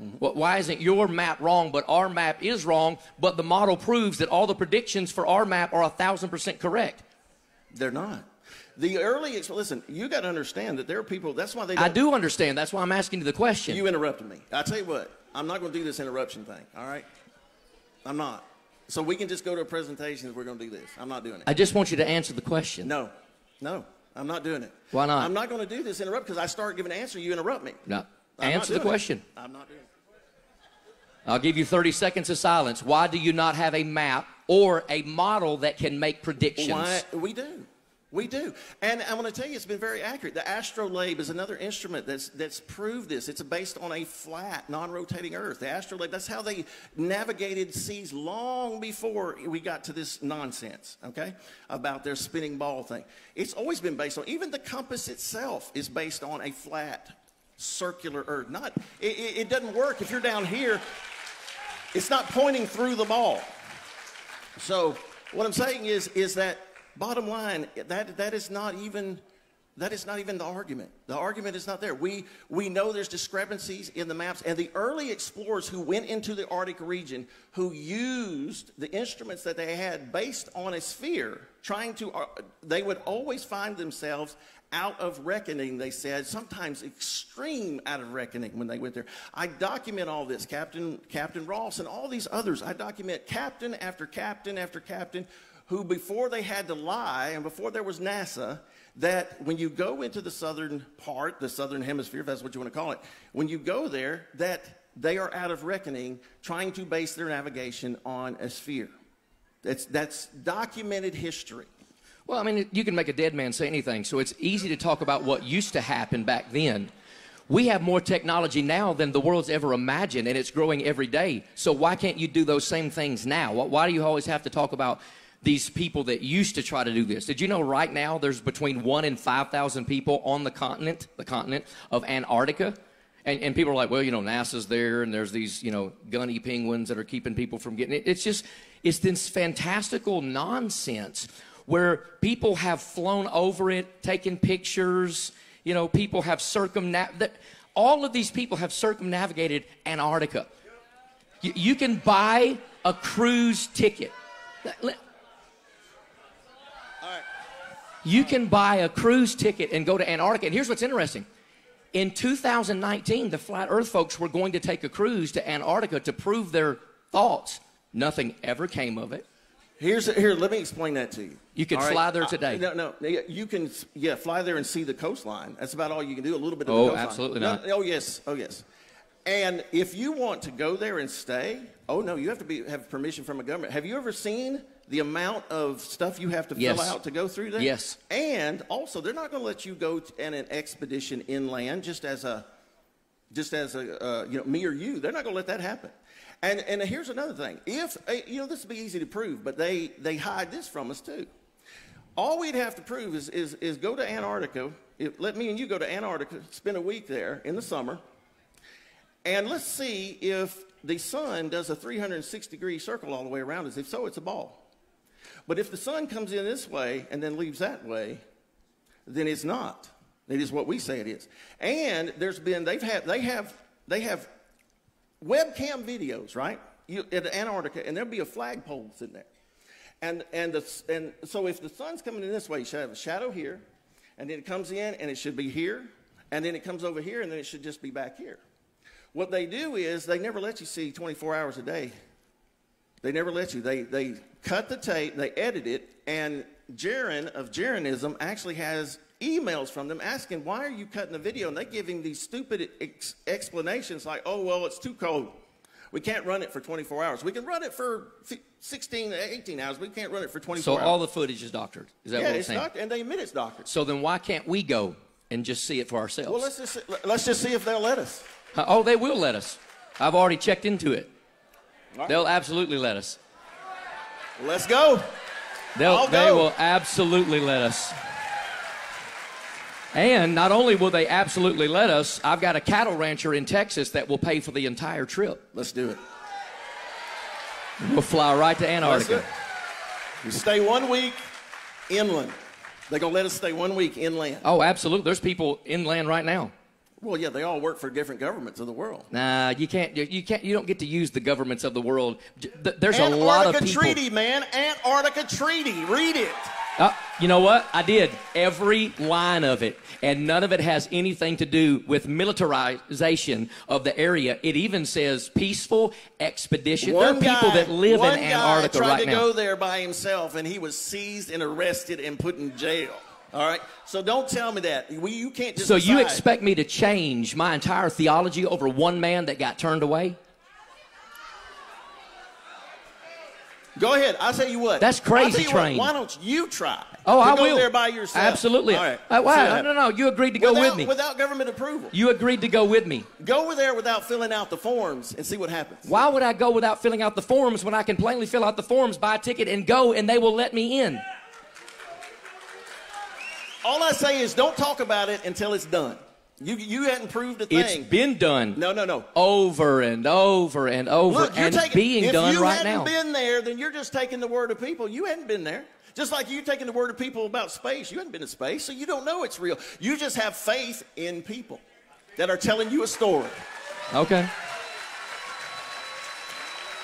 Mm-hmm. Wh- Why isn't your map wrong, but our map is wrong? But the model proves that all the predictions for our map are a thousand percent correct. They're not. The early, listen, you got to understand that there are people. That's why they. I do understand. That's why I'm asking you the question. You interrupted me. I tell you what, I'm not going to do this interruption thing. All right, I'm not. So we can just go to a presentation if we're going to do this. I'm not doing it. I just want you to answer the question. No, no, I'm not doing it. Why not? I'm not going to do this interrupt because I start giving an answer, you interrupt me. No. I'm Answer the doing it. question. I'm not doing it. I'll give you 30 seconds of silence. Why do you not have a map or a model that can make predictions? Why we do? We do. And I'm going to tell you, it's been very accurate. The astrolabe is another instrument that's, that's proved this. It's based on a flat, non rotating Earth. The astrolabe, that's how they navigated seas long before we got to this nonsense, okay, about their spinning ball thing. It's always been based on, even the compass itself is based on a flat, circular Earth. Not, it, it doesn't work if you're down here, it's not pointing through the ball. So, what I'm saying is, is that Bottom line, that, that is not even that is not even the argument. The argument is not there. We, we know there's discrepancies in the maps, and the early explorers who went into the Arctic region, who used the instruments that they had based on a sphere, trying to, uh, they would always find themselves out of reckoning, they said, sometimes extreme out of reckoning when they went there. I document all this, Captain, Captain Ross and all these others. I document captain after captain after captain who, before they had to lie and before there was NASA, that when you go into the southern part, the southern hemisphere, if that's what you want to call it, when you go there, that they are out of reckoning trying to base their navigation on a sphere. That's, that's documented history. Well, I mean, you can make a dead man say anything, so it's easy to talk about what used to happen back then. We have more technology now than the world's ever imagined, and it's growing every day. So why can't you do those same things now? Why do you always have to talk about these people that used to try to do this. Did you know right now there's between one and 5,000 people on the continent, the continent of Antarctica? And, and people are like, well, you know, NASA's there and there's these, you know, gunny penguins that are keeping people from getting it. It's just, it's this fantastical nonsense where people have flown over it, taken pictures, you know, people have circumnavigated, all of these people have circumnavigated Antarctica. You, you can buy a cruise ticket. You can buy a cruise ticket and go to Antarctica. And here's what's interesting. In 2019, the flat earth folks were going to take a cruise to Antarctica to prove their thoughts. Nothing ever came of it. Here's here. Let me explain that to you. You can fly there today. Uh, no, no. You can yeah fly there and see the coastline. That's about all you can do. A little bit of oh, absolutely not. No, oh yes. Oh yes. And if you want to go there and stay, oh no, you have to be have permission from a government. Have you ever seen the amount of stuff you have to yes. fill out to go through that. Yes. And also, they're not going to let you go on an expedition inland just as a, just as a, uh, you know, me or you. They're not going to let that happen. And and here's another thing. If uh, you know, this would be easy to prove, but they they hide this from us too. All we'd have to prove is is, is go to Antarctica. If, let me and you go to Antarctica, spend a week there in the summer, and let's see if the sun does a 360 degree circle all the way around us. If so, it's a ball. But if the sun comes in this way and then leaves that way, then it's not. It is what we say it is. And there's been they've had they have they have webcam videos, right? You, at Antarctica, and there'll be a flagpole sitting there. And and the, and so if the sun's coming in this way, you should have a shadow here, and then it comes in and it should be here, and then it comes over here, and then it should just be back here. What they do is they never let you see 24 hours a day. They never let you. They they cut the tape, they edit it, and Jeran of Jeranism actually has emails from them asking, Why are you cutting the video? And they give him these stupid ex- explanations like, Oh, well, it's too cold. We can't run it for 24 hours. We can run it for 16, 18 hours. We can't run it for 24 so hours. So all the footage is doctored. Is that yeah, what it's saying? doctored, and they admit it's doctored. So then why can't we go and just see it for ourselves? Well, let's just, let's just see if they'll let us. Uh, oh, they will let us. I've already checked into it. Right. They'll absolutely let us. Let's go. They'll, they will absolutely let us. And not only will they absolutely let us, I've got a cattle rancher in Texas that will pay for the entire trip. Let's do it. We'll fly right to Antarctica. We stay one week inland. They're going to let us stay one week inland. Oh, absolutely. There's people inland right now. Well, yeah, they all work for different governments of the world. Nah, you can't. You can't. You don't get to use the governments of the world. There's Antarctica a lot of people. Treaty, man. Antarctica Treaty. Read it. Uh, you know what? I did every line of it, and none of it has anything to do with militarization of the area. It even says peaceful expedition. One there are people guy, that live in Antarctica right now. One guy tried to go there by himself, and he was seized and arrested and put in jail. All right. So don't tell me that. We, you can't just. So decide. you expect me to change my entire theology over one man that got turned away? Go ahead. I'll tell you what. That's crazy train. What, why don't you try? Oh, I go will. there by yourself. Absolutely. All right. Uh, wow. happens. No, no, you agreed to go without, with me. Without government approval. You agreed to go with me. Go over there without filling out the forms and see what happens. Why would I go without filling out the forms when I can plainly fill out the forms, buy a ticket, and go, and they will let me in? All I say is don't talk about it until it's done. You, you hadn't proved a thing. It's been done no, no, no. over and over and over, Look, and taking, being if you hadn't been there, then you're just taking the word of people. You hadn't been there. Just like you taking the word of people about space. You hadn't been to space, so you don't know it's real. You just have faith in people that are telling you a story. okay.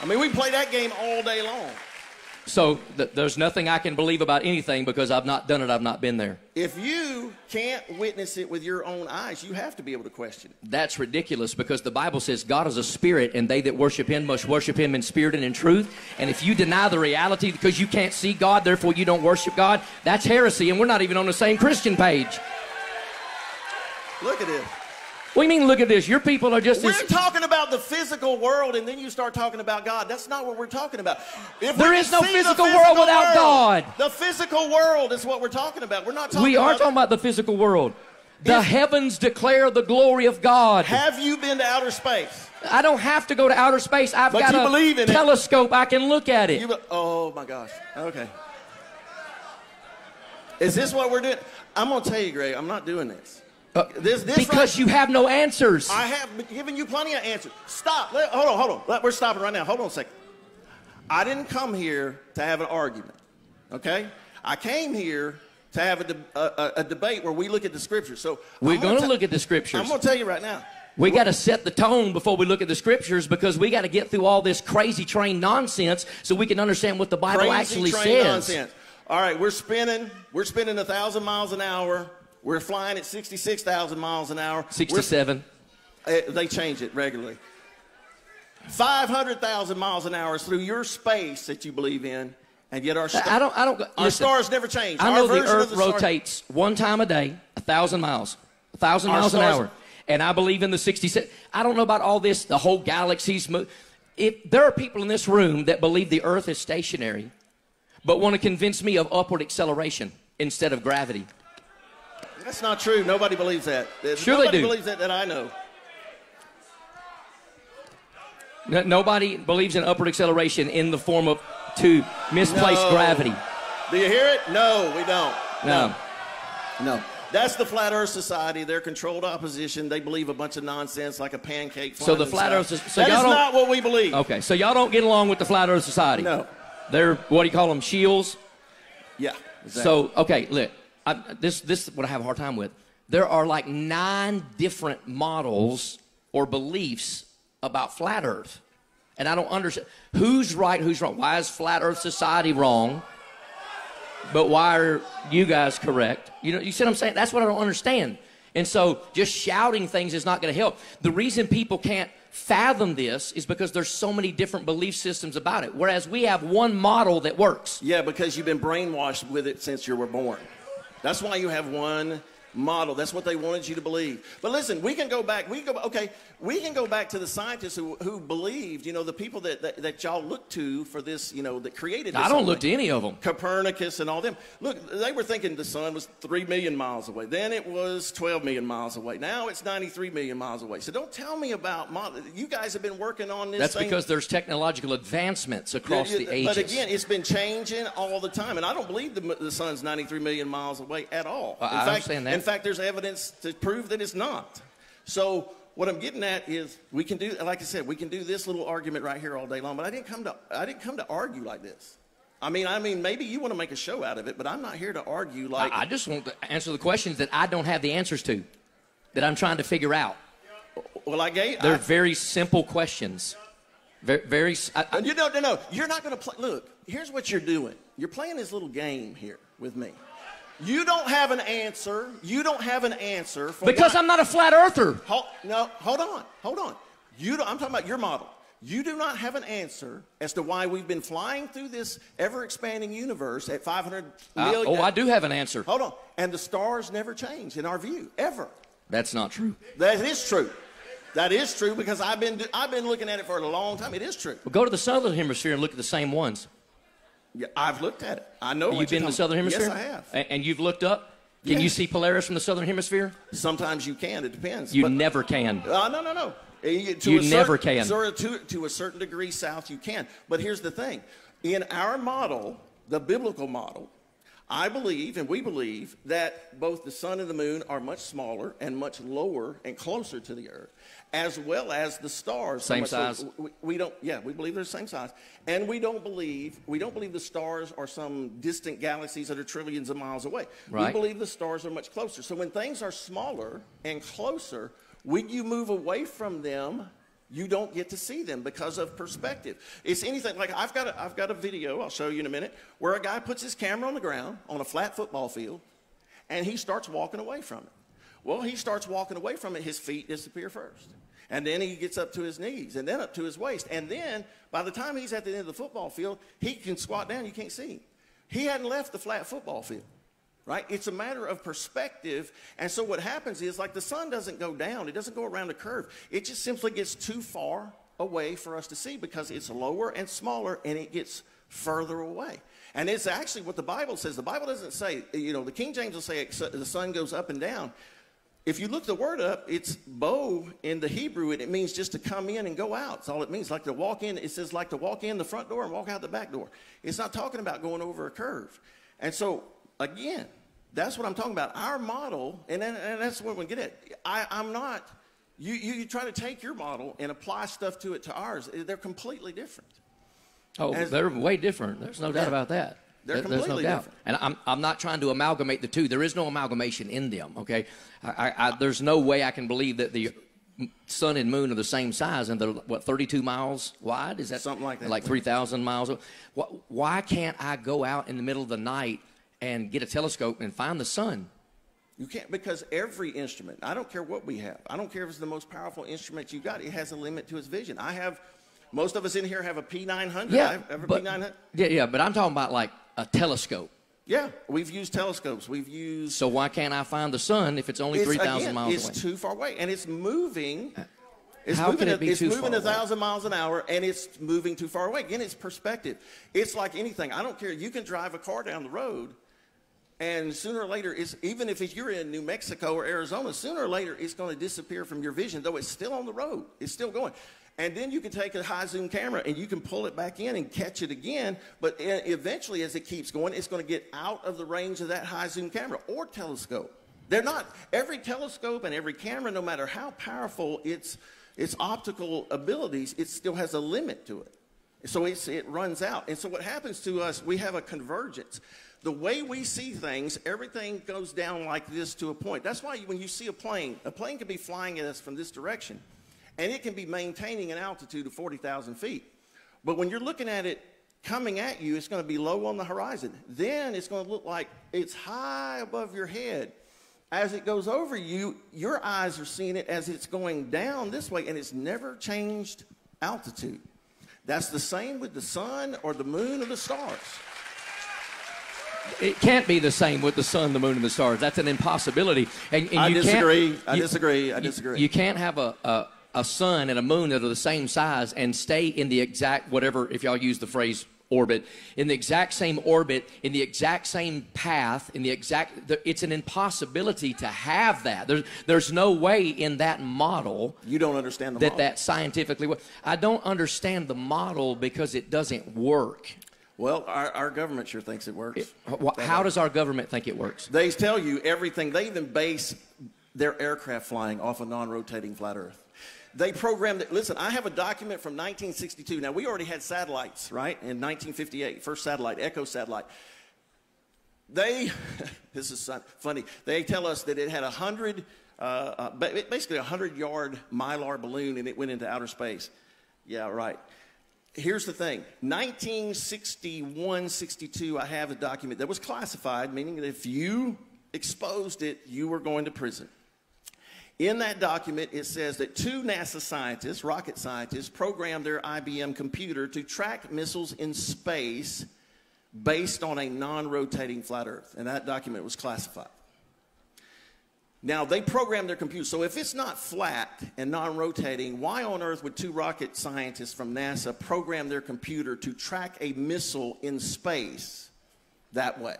I mean, we play that game all day long. So th- there's nothing I can believe about anything because I've not done it. I've not been there. If you can't witness it with your own eyes, you have to be able to question it. That's ridiculous because the Bible says God is a spirit and they that worship him must worship him in spirit and in truth. And if you deny the reality because you can't see God, therefore you don't worship God, that's heresy and we're not even on the same Christian page. Look at this. What do you mean, look at this? Your people are just We're as. talking about the physical world, and then you start talking about God. That's not what we're talking about. If There is no the physical world without world, God. The physical world is what we're talking about. We're not talking We are about. talking about the physical world. The If- heavens declare the glory of God. Have you been to outer space? I don't have to go to outer space. I've But got a believe in it. telescope. I can look at it. Be- oh my gosh. Okay. Is this what we're doing? I'm gonna tell you, Greg. I'm not doing this. Uh, this, this because right- you have no answers. I have given you plenty of answers. Stop. Let- hold on, hold on. We're stopping right now. Hold on a second. I didn't come here to have an argument, okay? I came here to have a, de- a, a, debate where we look at the scriptures. So We're going to look at the scriptures. I'm going to tell you right now. We got to set the tone before we look at the scriptures because we got to get through all this crazy train nonsense so we can understand what the Bible Crazy actually train says. nonsense. All right, we're spinning. We're spinning a thousand miles an hour. We're flying at 66,000 miles an hour. We're- 67. Uh, they change it regularly. 500,000 miles an hour is through your space that you believe in, and yet our, sta- I don't. I don't. our listen, stars never change. I Our know the Earth the star- rotates one time a day, a thousand miles, a thousand Our miles an hour, and I believe in the 66. I don't know about all this. The whole galaxies move. If there are people in this room that believe the Earth is stationary, but want to convince me of upward acceleration instead of gravity. That's not true. Nobody believes that. Uh, Sure they Nobody do. believes that that I know. No- nobody believes in upward acceleration in the form of to misplaced No. gravity. Do you hear it? No, we don't. No. No. That's the Flat Earth Society. They're controlled opposition. They believe a bunch of nonsense like a pancake. So the Flat. Earth so That y'all is don't- not what we believe. Okay, so y'all don't get along with the Flat Earth Society. No. They're what do you call them? Shields. Yeah. exactly. So okay, look, I, this this is what I have a hard time with. There are like nine different models or beliefs about flat Earth, and I don't understand who's right, who's wrong. Why is Flat Earth Society wrong? But why are you guys correct? You know, you see what I'm saying? That's what I don't understand. And so just shouting things is not going to help. The reason people can't fathom this is because there's so many different belief systems about it. Whereas we have one model that works. Yeah, because you've been brainwashed with it since you were born. That's why you have one model. That's what they wanted you to believe. But listen, we can go back. We can go. Okay, we can go back to the scientists who, who believed. You know, the people that, that that y'all look to for this. You know, that created. This I don't look to any of them. Copernicus and all them. Look, they were thinking the sun was 3 million miles away. Then it was 12 million miles away. Now it's 93 million miles away. So don't tell me about model. You guys have been working on this That's thing. because there's technological advancements across Yeah, the ages. But again, it's been changing all the time, and I don't believe the, the sun's 93 million miles away at all. Well, in I fact, understand that. In fact, there's evidence to prove that it's not. So what I'm getting at is we can do, like I said, we can do this little argument right here all day long. But I didn't come to, I didn't come to argue like this. I mean, I mean, maybe you want to make a show out of it, but I'm not here to argue like. I, I just want to answer the questions that I don't have the answers to, that I'm trying to figure out. well, I gave. They're I, very simple questions. Very, very I- I- you know, no, no, you're not going to play. Look, here's what you're doing. You're playing this little game here with me. You don't have an answer. You don't have an answer for because why- I'm not a flat earther. Hold, no, hold on, hold on. You don't, I'm talking about your model. You do not have an answer as to why we've been flying through this ever-expanding universe at 500 I- uh, oh, I do have an answer. Hold on, and the stars never change in our view ever. That's not true. That is true. That is true because I've been I've been looking at it for a long time. It is true. Well, go to the southern hemisphere and look at the same ones. Yeah, I've looked at it. I know. You've been in the southern hemisphere. Yes, I have. A- And you've looked up. Can Yeah. you see Polaris from the southern hemisphere? Sometimes you can. It depends. You But- never can. Uh, no, no, no. You, to You a never certain, can. Sort of to, to a certain degree south, you can. But here's the thing. In our model, the biblical model, I believe, and we believe, that both the sun and the moon are much smaller and much lower and closer to the earth, as well as the stars. Same lower. size? We, we don't, yeah, we believe they're the same size. And we don't believe, we don't believe the stars are some distant galaxies that are trillions of miles away. Right. We believe the stars are much closer. So when things are smaller and closer, when you move away from them, you don't get to see them because of perspective. It's anything like I've got a, I've got a video, I'll show you in a minute, where a guy puts his camera on the ground on a flat football field and he starts walking away from it. Well, he starts walking away from it, his feet disappear first. And then he gets up to his knees and then up to his waist. And then by the time he's at the end of the football field, he can squat down, you can't see. He hadn't left the flat football field right? It's a matter of perspective. And so what happens is like the sun doesn't go down, it doesn't go around a curve. It just simply gets too far away for us to see because it's lower and smaller and it gets further away. And it's actually what the Bible says. The Bible doesn't say, you know, the King James will say the sun goes up and down. If you look the word up, it's bow in the Hebrew, and it means just to come in and go out. That's all it means. Like to walk in, it says like to walk in the front door and walk out the back door. It's not talking about going over a curve. And so, again, that's what I'm talking about. Our model, and, and that's what we get at. I, I'm not, you, you, you try to take your model and apply stuff to it to ours. They're completely different. Oh, As- they're way different. There's no doubt about that. They're There's no doubt. different. And I'm, I'm not trying to amalgamate the two. There is no amalgamation in them, okay? I, I, I, there's no way I can believe that the sun and moon are the same size and they're, what, 32 miles wide? Is that Something like that. Like 3,000 miles? Why, why can't I go out in the middle of the night and get a telescope and find the sun? You can't because every instrument, I don't care what we have. I don't care if it's the most powerful instrument you got. It has a limit to its vision. I have most of us in here have a P900. I have, have a but, P900. yeah, yeah, but I'm talking about like a telescope. Yeah, we've used telescopes. We've used So why can't I find the sun if it's only it's, 3,000 miles it's away? It's too far away, and it's moving. Uh, it's How moving, can it a- be it's too moving a thousand miles an hour, and it's moving too far away. Again, it's perspective. It's like anything. I don't care. You can drive a car down the road, and sooner or later, it's, even if you're in New Mexico or Arizona, sooner or later, it's going to disappear from your vision, though it's still on the road. It's still going. And then you can take a high zoom camera and you can pull it back in and catch it again. But eventually, as it keeps going, it's going to get out of the range of that high zoom camera or telescope. They're not. Every telescope and every camera, no matter how powerful its, its optical abilities, it still has a limit to it. So it runs out. And so what happens to us, we have a convergence. The way we see things, everything goes down like this to a point. That's why when you see a plane, a plane can be flying at us from this direction, and it can be maintaining an altitude of 40,000 feet. But when you're looking at it coming at you, it's going to be low on the horizon. Then it's going to look like it's high above your head. As it goes over you, your eyes are seeing it as it's going down this way, and it's never changed altitude. That's the same with the sun or the moon or the stars. It can't be the same with the sun, the moon, and the stars. That's an impossibility. And, and I disagree. I you- disagree. I you- disagree. You, can't have a, a a sun and a moon that are the same size and stay in the exact whatever. If y'all use the phrase orbit, in the exact same orbit, in the exact same path, in the exact. the- It's an impossibility to have that. There's there's no way in that model You don't understand the that model. that scientifically. I don't understand the model because it doesn't work. Well, our, our government sure thinks it works. Wh- How does our government think it works? They tell you everything. They even base their aircraft flying off a non-rotating flat Earth. They programmed it. Listen, I have a document from 1962. Now we already had satellites, right? In 1958, first satellite, Echo satellite. They, this is funny. They tell us that it had a hundred, uh, uh, basically a hundred yard mylar balloon, and it went into outer space. Yeah, right. Here's the thing 1961, 62, I have a document that was classified, meaning that if you exposed it, you were going to prison. In that document, it says that two NASA scientists, rocket scientists, programmed their IBM computer to track missiles in space based on a non rotating flat Earth. And that document was classified. Now, they programmed their computer. So if it's not flat and non rotating, why on earth would two rocket scientists from NASA program their computer to track a missile in space that way?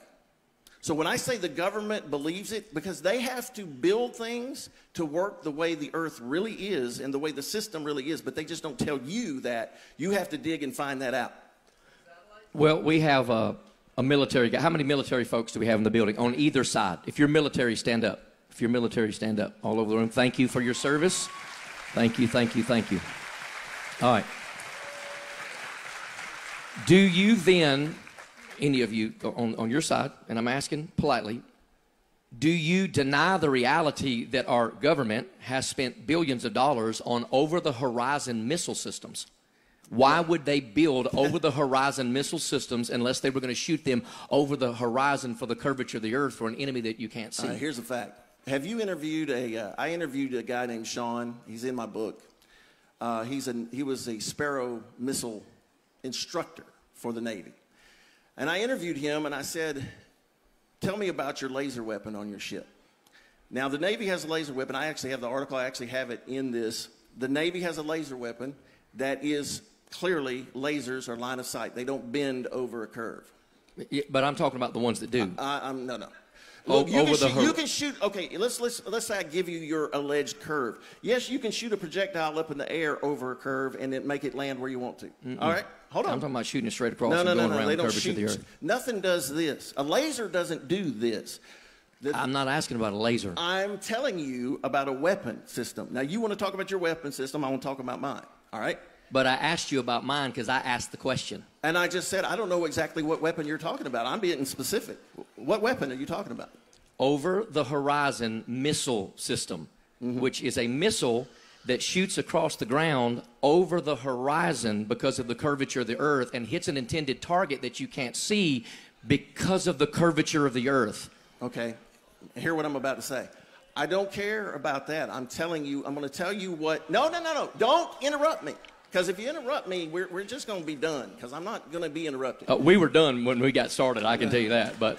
So when I say the government believes it, because they have to build things to work the way the earth really is and the way the system really is, but they just don't tell you that. You have to dig and find that out. Well, we have a, a military guy. How many military folks do we have in the building on either side? If you're military, stand up. If you're military, stand up all over the room. Thank you for your service. Thank you, thank you, thank you. All right. Do you then, any of you on, on your side, and I'm asking politely, do you deny the reality that our government has spent billions of dollars on over the horizon missile systems? Why would they build over the horizon missile systems unless they were going to shoot them over the horizon for the curvature of the earth for an enemy that you can't see? here's a fact. Have you interviewed a? Uh, I interviewed a guy named Sean. He's in my book. Uh, he's a, he was a Sparrow missile instructor for the Navy. And I interviewed him and I said, Tell me about your laser weapon on your ship. Now, the Navy has a laser weapon. I actually have the article, I actually have it in this. The Navy has a laser weapon that is clearly lasers are line of sight. They don't bend over a curve. but I'm talking about the ones that do. I, I'm, no, no. Look, you, can shoot, you can shoot. Okay, let's let's let's say I give you your alleged curve. Yes, you can shoot a projectile up in the air over a curve and then make it land where you want to. Mm-mm. All right, hold on. I'm talking about shooting it straight across no, no, and going no, no, around the curvature shoot, of the earth. Nothing does this. A laser doesn't do this. The, I'm not asking about a laser. I'm telling you about a weapon system. Now, you want to talk about your weapon system. I want to talk about mine. All right. But I asked you about mine because I asked the question. And I just said, I don't know exactly what weapon you're talking about. I'm being specific. What weapon are you talking about? Over the horizon missile system, mm-hmm. which is a missile that shoots across the ground over the horizon because of the curvature of the earth and hits an intended target that you can't see because of the curvature of the earth. Okay. Hear what I'm about to say. I don't care about that. I'm telling you, I'm going to tell you what. No, no, no, no. Don't interrupt me. Because if you interrupt me, we're, we're just going to be done. Because I'm not going to be interrupted. Uh, we were done when we got started. I can tell you that. But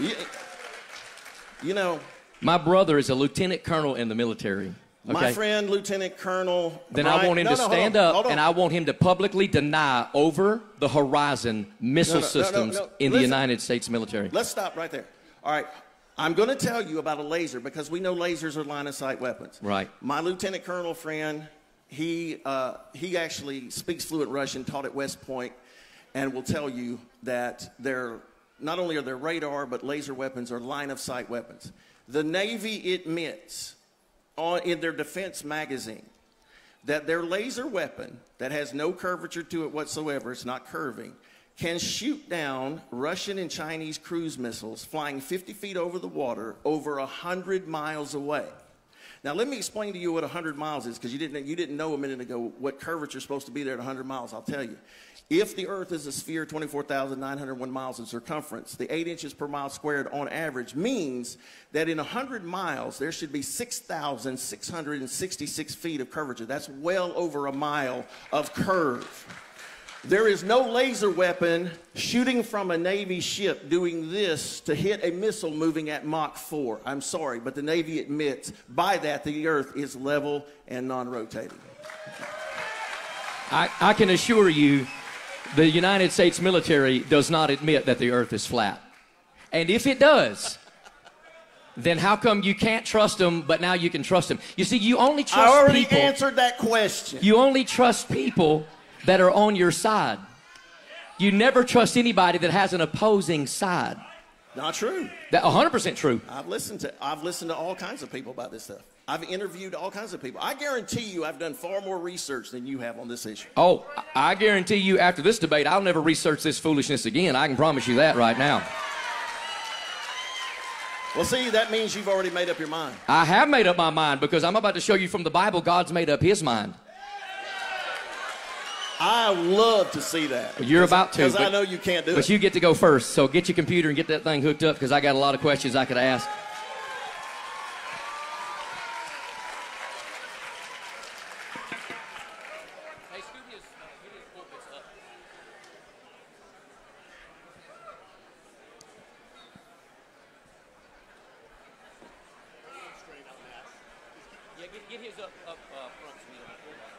you, you know, my brother is a lieutenant colonel in the military. Okay? My friend, Lieutenant Colonel. Then Brian, I want him no, to no, stand up and I want him to publicly deny over the horizon missile no, systems in Listen, the United States military. Let's stop right there. All right. I'm going to tell you about a laser because we know lasers are line of sight weapons. Right. My lieutenant colonel friend he, uh, he actually speaks fluent Russian, taught at West Point, and will tell you that they're, not only are there radar, but laser weapons are line of sight weapons. The Navy admits on, in their defense magazine that their laser weapon, that has no curvature to it whatsoever, it's not curving, can shoot down Russian and Chinese cruise missiles flying 50 feet over the water over 100 miles away. Now, let me explain to you what 100 miles is because you didn't, you didn't know a minute ago what curvature is supposed to be there at 100 miles. I'll tell you. If the Earth is a sphere 24,901 miles in circumference, the 8 inches per mile squared on average means that in 100 miles there should be 6,666 feet of curvature. That's well over a mile of curve. There is no laser weapon shooting from a Navy ship doing this to hit a missile moving at Mach 4. I'm sorry, but the Navy admits by that the Earth is level and non rotating. I, I can assure you the United States military does not admit that the Earth is flat. And if it does, then how come you can't trust them, but now you can trust them? You see, you only trust I already people, answered that question. You only trust people that are on your side. You never trust anybody that has an opposing side. Not true. That 100% true. I've listened to I've listened to all kinds of people about this stuff. I've interviewed all kinds of people. I guarantee you I've done far more research than you have on this issue. Oh, I guarantee you after this debate I'll never research this foolishness again. I can promise you that right now. Well, see, that means you've already made up your mind. I have made up my mind because I'm about to show you from the Bible God's made up his mind. I love to see that. You're about to. Because I know you can't do but it. But you get to go first. So get your computer and get that thing hooked up because I got a lot of questions I could ask. get his up, up uh, front so we don't pull that.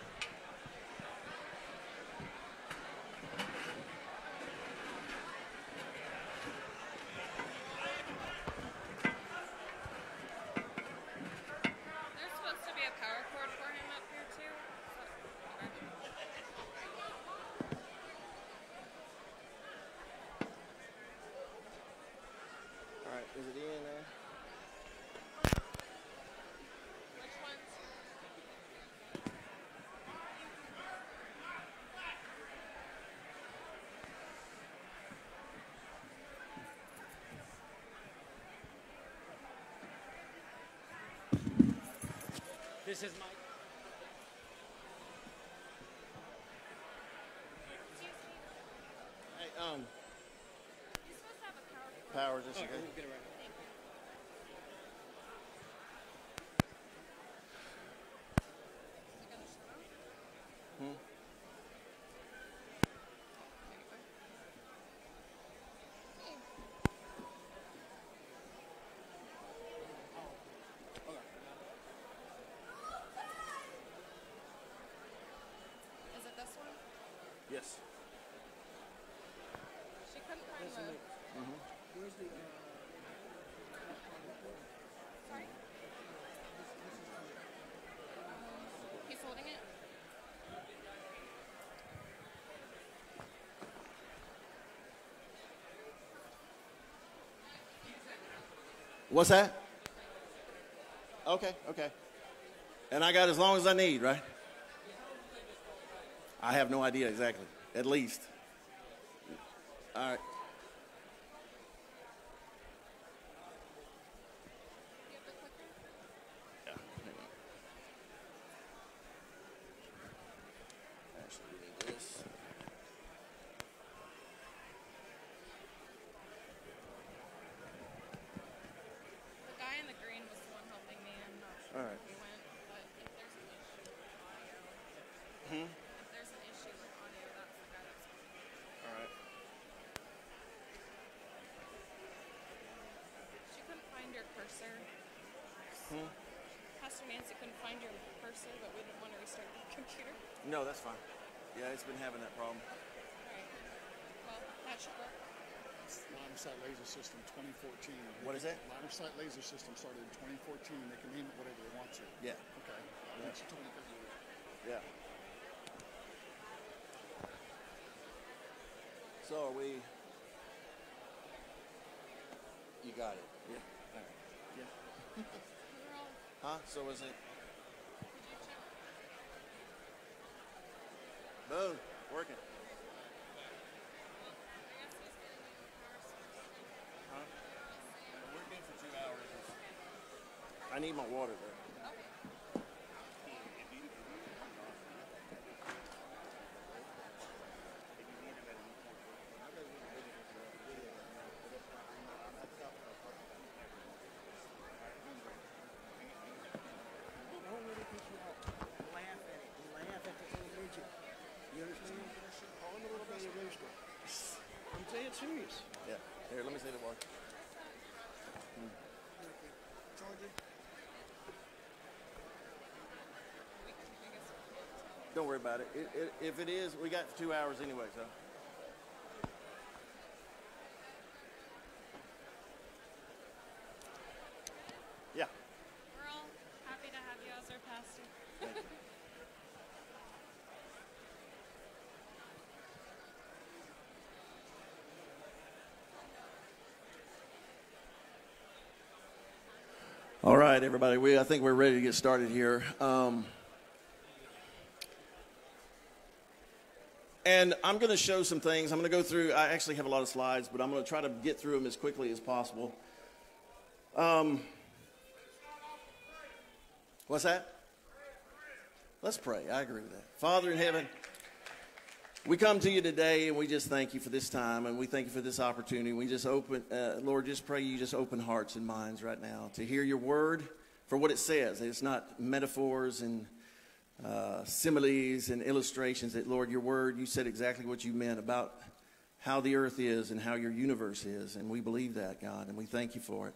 There's supposed to be a power cord for him up here too. All right, is it in there? Which ones? This is Mike. Excuse me. Hey, um, You're supposed to have a power cord. power just okay. Get it right. Thank you. Is it gonna shut off? Hmm? There you go. Hey. Is it this one? Yes. She couldn't find the. Where's the, uh, Sorry. He's holding it. What's that? Okay, okay. And I got as long as I need, right? I have no idea exactly. At least. All right. Do you have the clicker? Yeah, hang on. Actually, we need this. The guy in the green was the one helping me. I'm not sure All where right. he went, but if there's an issue with audio, Hmm? if there's an issue with audio, that's the guy that's. All right. She couldn't find your cursor. Hmm? Pastor Nancy couldn't find your cursor, but we didn't want to restart the computer. No, that's fine. Yeah, it's been having that problem. Alright. Well, that should work. line of sight laser system 2014? What is that? Line of sight laser system started in 2014. They can name it whatever they want to. Yeah. Okay. I think she told me February. Yeah. So are we? You got it. Yeah. All right. Yeah. Huh? So is it? Boom. Working. Huh? I need my water there. Okay. Don't let it get you out. Laugh at it. Laugh at the little midget. You understand? Call him a little baby rooster. I'm serious. Yeah. Here, let me see the water. Charger. Hmm. Don't worry about it. It, it. If it is, we got two hours anyway, so. Yeah. We're all happy to have you as our pastor. Thank you. All right, everybody. We I think we're ready to get started here. Um, and I'm going to show some things. I'm going to go through. I actually have a lot of slides, but I'm going to try to get through them as quickly as possible. Um, what's that? Let's pray. I agree with that. Father in heaven, we come to you today and we just thank you for this time and we thank you for this opportunity. We just open, uh, Lord, just pray you just open hearts and minds right now to hear your word for what it says. It's not metaphors and uh, similes and illustrations. That, Lord, your word, you said exactly what you meant about how the earth is and how your universe is. And we believe that, God, and we thank you for it.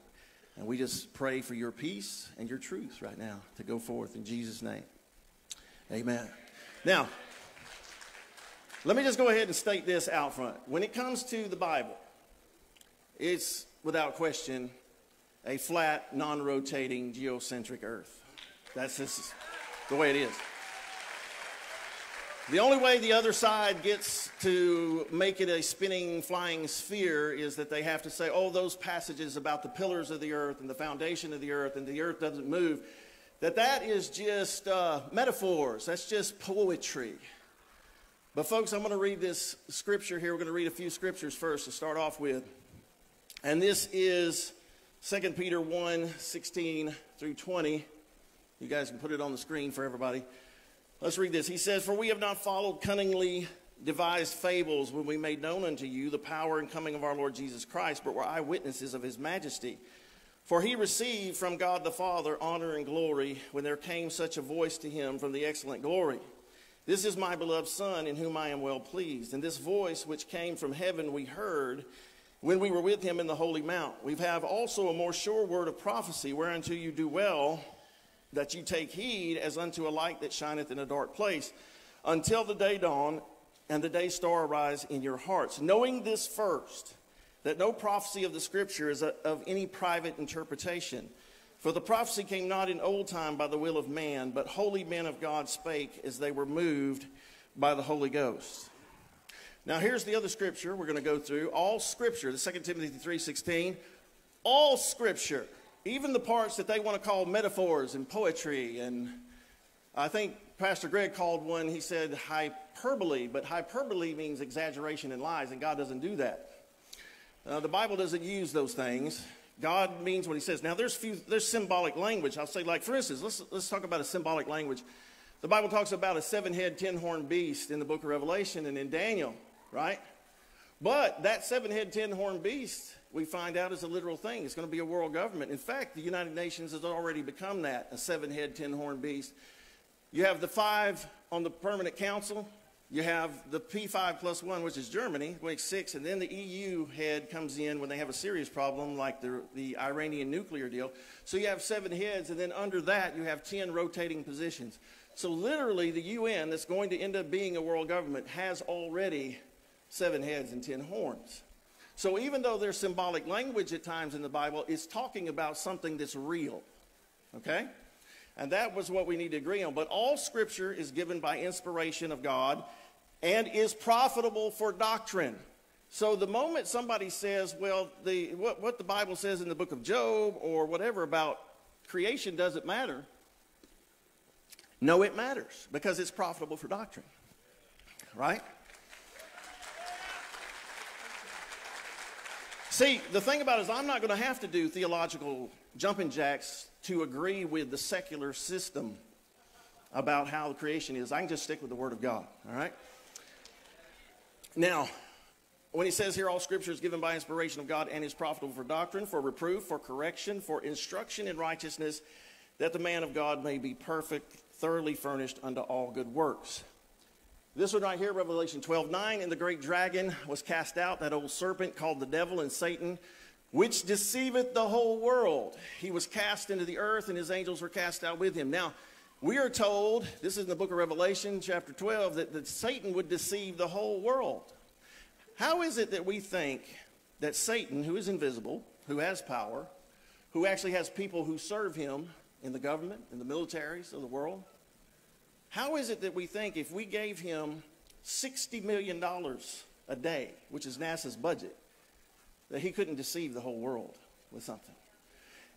And we just pray for your peace and your truth right now to go forth in Jesus' name. Amen. Now, let me just go ahead and state this out front. When it comes to the Bible, it's without question a flat, non rotating, geocentric earth. That's just the way it is. The only way the other side gets to make it a spinning, flying sphere is that they have to say, oh, those passages about the pillars of the earth and the foundation of the earth and the earth doesn't move, that that is just uh, metaphors. That's just poetry. But, folks, I'm going to read this scripture here. We're going to read a few scriptures first to start off with. And this is 2 Peter 1 16 through 20. You guys can put it on the screen for everybody. Let's read this. He says, For we have not followed cunningly devised fables when we made known unto you the power and coming of our Lord Jesus Christ, but were eyewitnesses of his majesty. For he received from God the Father honor and glory when there came such a voice to him from the excellent glory. This is my beloved Son, in whom I am well pleased. And this voice which came from heaven we heard when we were with him in the holy mount. We have also a more sure word of prophecy, whereunto you do well that you take heed as unto a light that shineth in a dark place, until the day dawn and the day star arise in your hearts. Knowing this first, that no prophecy of the scripture is a, of any private interpretation. For the prophecy came not in old time by the will of man, but holy men of God spake as they were moved by the Holy Ghost. Now here's the other scripture we're going to go through. All scripture, the 2 Timothy 3:16, all scripture even the parts that they want to call metaphors and poetry. And I think Pastor Greg called one, he said hyperbole, but hyperbole means exaggeration and lies, and God doesn't do that. Uh, the Bible doesn't use those things. God means what he says. Now, there's, few, there's symbolic language. I'll say, like, for instance, let's, let's talk about a symbolic language. The Bible talks about a seven head, ten horn beast in the book of Revelation and in Daniel, right? But that seven head, ten horn beast we find out is a literal thing. It's going to be a world government. In fact, the United Nations has already become that a seven head, ten horn beast. You have the five on the permanent council. You have the P5 plus one, which is Germany, makes six, and then the EU head comes in when they have a serious problem, like the, the Iranian nuclear deal. So you have seven heads, and then under that, you have 10 rotating positions. So literally, the UN, that's going to end up being a world government, has already seven heads and 10 horns. So even though there's symbolic language at times in the Bible, it's talking about something that's real. Okay? And that was what we need to agree on. But all scripture is given by inspiration of God and is profitable for doctrine. So the moment somebody says, well, the, what, what the Bible says in the book of Job or whatever about creation doesn't matter, no, it matters because it's profitable for doctrine. Right? See, the thing about it is, I'm not going to have to do theological jumping jacks to agree with the secular system about how the creation is. I can just stick with the Word of God, all right? Now, when he says here, all scripture is given by inspiration of God and is profitable for doctrine, for reproof, for correction, for instruction in righteousness, that the man of God may be perfect, thoroughly furnished unto all good works. This one right here, Revelation 12 9, and the great dragon was cast out, that old serpent called the devil and Satan, which deceiveth the whole world. He was cast into the earth, and his angels were cast out with him. Now, we are told, this is in the book of Revelation, chapter 12, that, that Satan would deceive the whole world. How is it that we think that Satan, who is invisible, who has power, who actually has people who serve him in the government, in the militaries of the world, how is it that we think if we gave him $60 million a day, which is NASA's budget, that he couldn't deceive the whole world with something?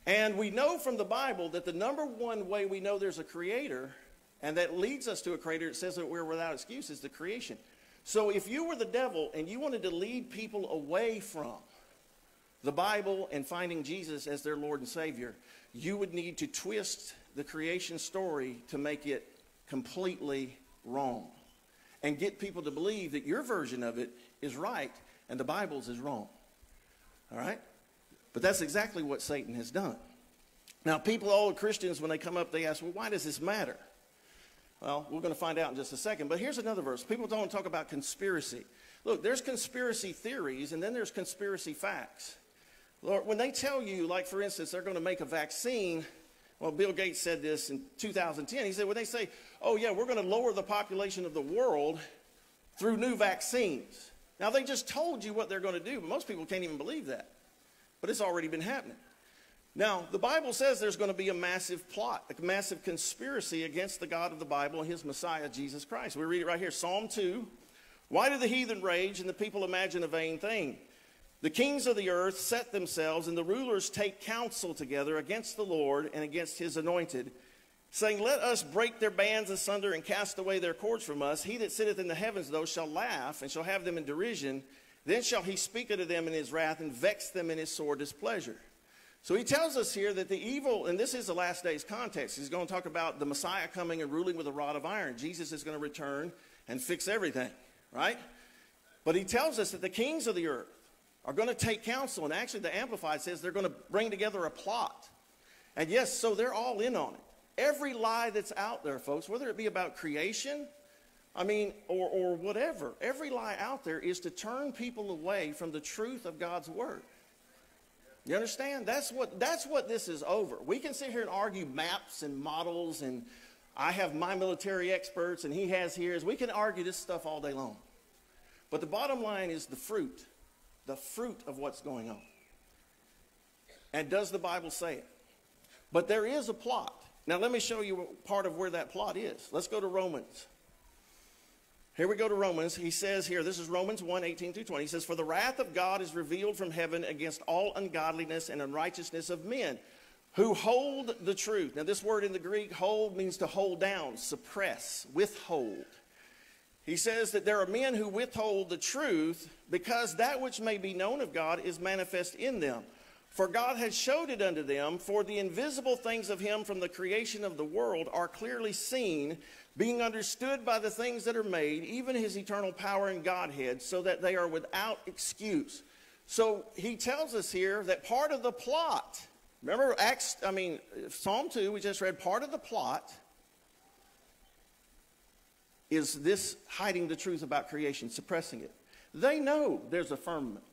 And we know from the Bible that the number one way we know there's a creator and that leads us to a creator, it says that we're without excuse, is the creation. So if you were the devil and you wanted to lead people away from the Bible and finding Jesus as their Lord and Savior, you would need to twist the creation story to make it completely wrong and get people to believe that your version of it is right and the Bible's is wrong. All right? But that's exactly what Satan has done. Now, people, all Christians, when they come up, they ask, well, why does this matter? Well, we're going to find out in just a second. But here's another verse. People don't talk about conspiracy. Look, there's conspiracy theories, and then there's conspiracy facts. Lord, when they tell you, like for instance, they're going to make a vaccine, well, Bill Gates said this in 2010. He said, when they say, oh, yeah, we're going to lower the population of the world through new vaccines. Now, they just told you what they're going to do, but most people can't even believe that. But it's already been happening. Now, the Bible says there's going to be a massive plot, a massive conspiracy against the God of the Bible and his Messiah, Jesus Christ. We read it right here Psalm 2. Why do the heathen rage and the people imagine a vain thing? The kings of the earth set themselves, and the rulers take counsel together against the Lord and against his anointed, saying, Let us break their bands asunder and cast away their cords from us. He that sitteth in the heavens, though, shall laugh and shall have them in derision. Then shall he speak unto them in his wrath and vex them in his sore displeasure. So he tells us here that the evil, and this is the last days context, he's going to talk about the Messiah coming and ruling with a rod of iron. Jesus is going to return and fix everything, right? But he tells us that the kings of the earth, are going to take counsel. And actually, the Amplified says they're going to bring together a plot. And yes, so they're all in on it. Every lie that's out there, folks, whether it be about creation, I mean, or, or whatever, every lie out there is to turn people away from the truth of God's word. You understand? That's what, that's what this is over. We can sit here and argue maps and models, and I have my military experts, and he has his. We can argue this stuff all day long. But the bottom line is the fruit the fruit of what's going on. And does the Bible say it? But there is a plot. Now, let me show you part of where that plot is. Let's go to Romans. Here we go to Romans. He says here, this is Romans 1 18 through 20. He says, For the wrath of God is revealed from heaven against all ungodliness and unrighteousness of men who hold the truth. Now, this word in the Greek, hold, means to hold down, suppress, withhold. He says that there are men who withhold the truth because that which may be known of God is manifest in them. For God has showed it unto them, for the invisible things of him from the creation of the world are clearly seen, being understood by the things that are made, even his eternal power and Godhead, so that they are without excuse. So he tells us here that part of the plot, remember Acts, I mean, Psalm 2, we just read part of the plot is this hiding the truth about creation, suppressing it. They know there's a firmament.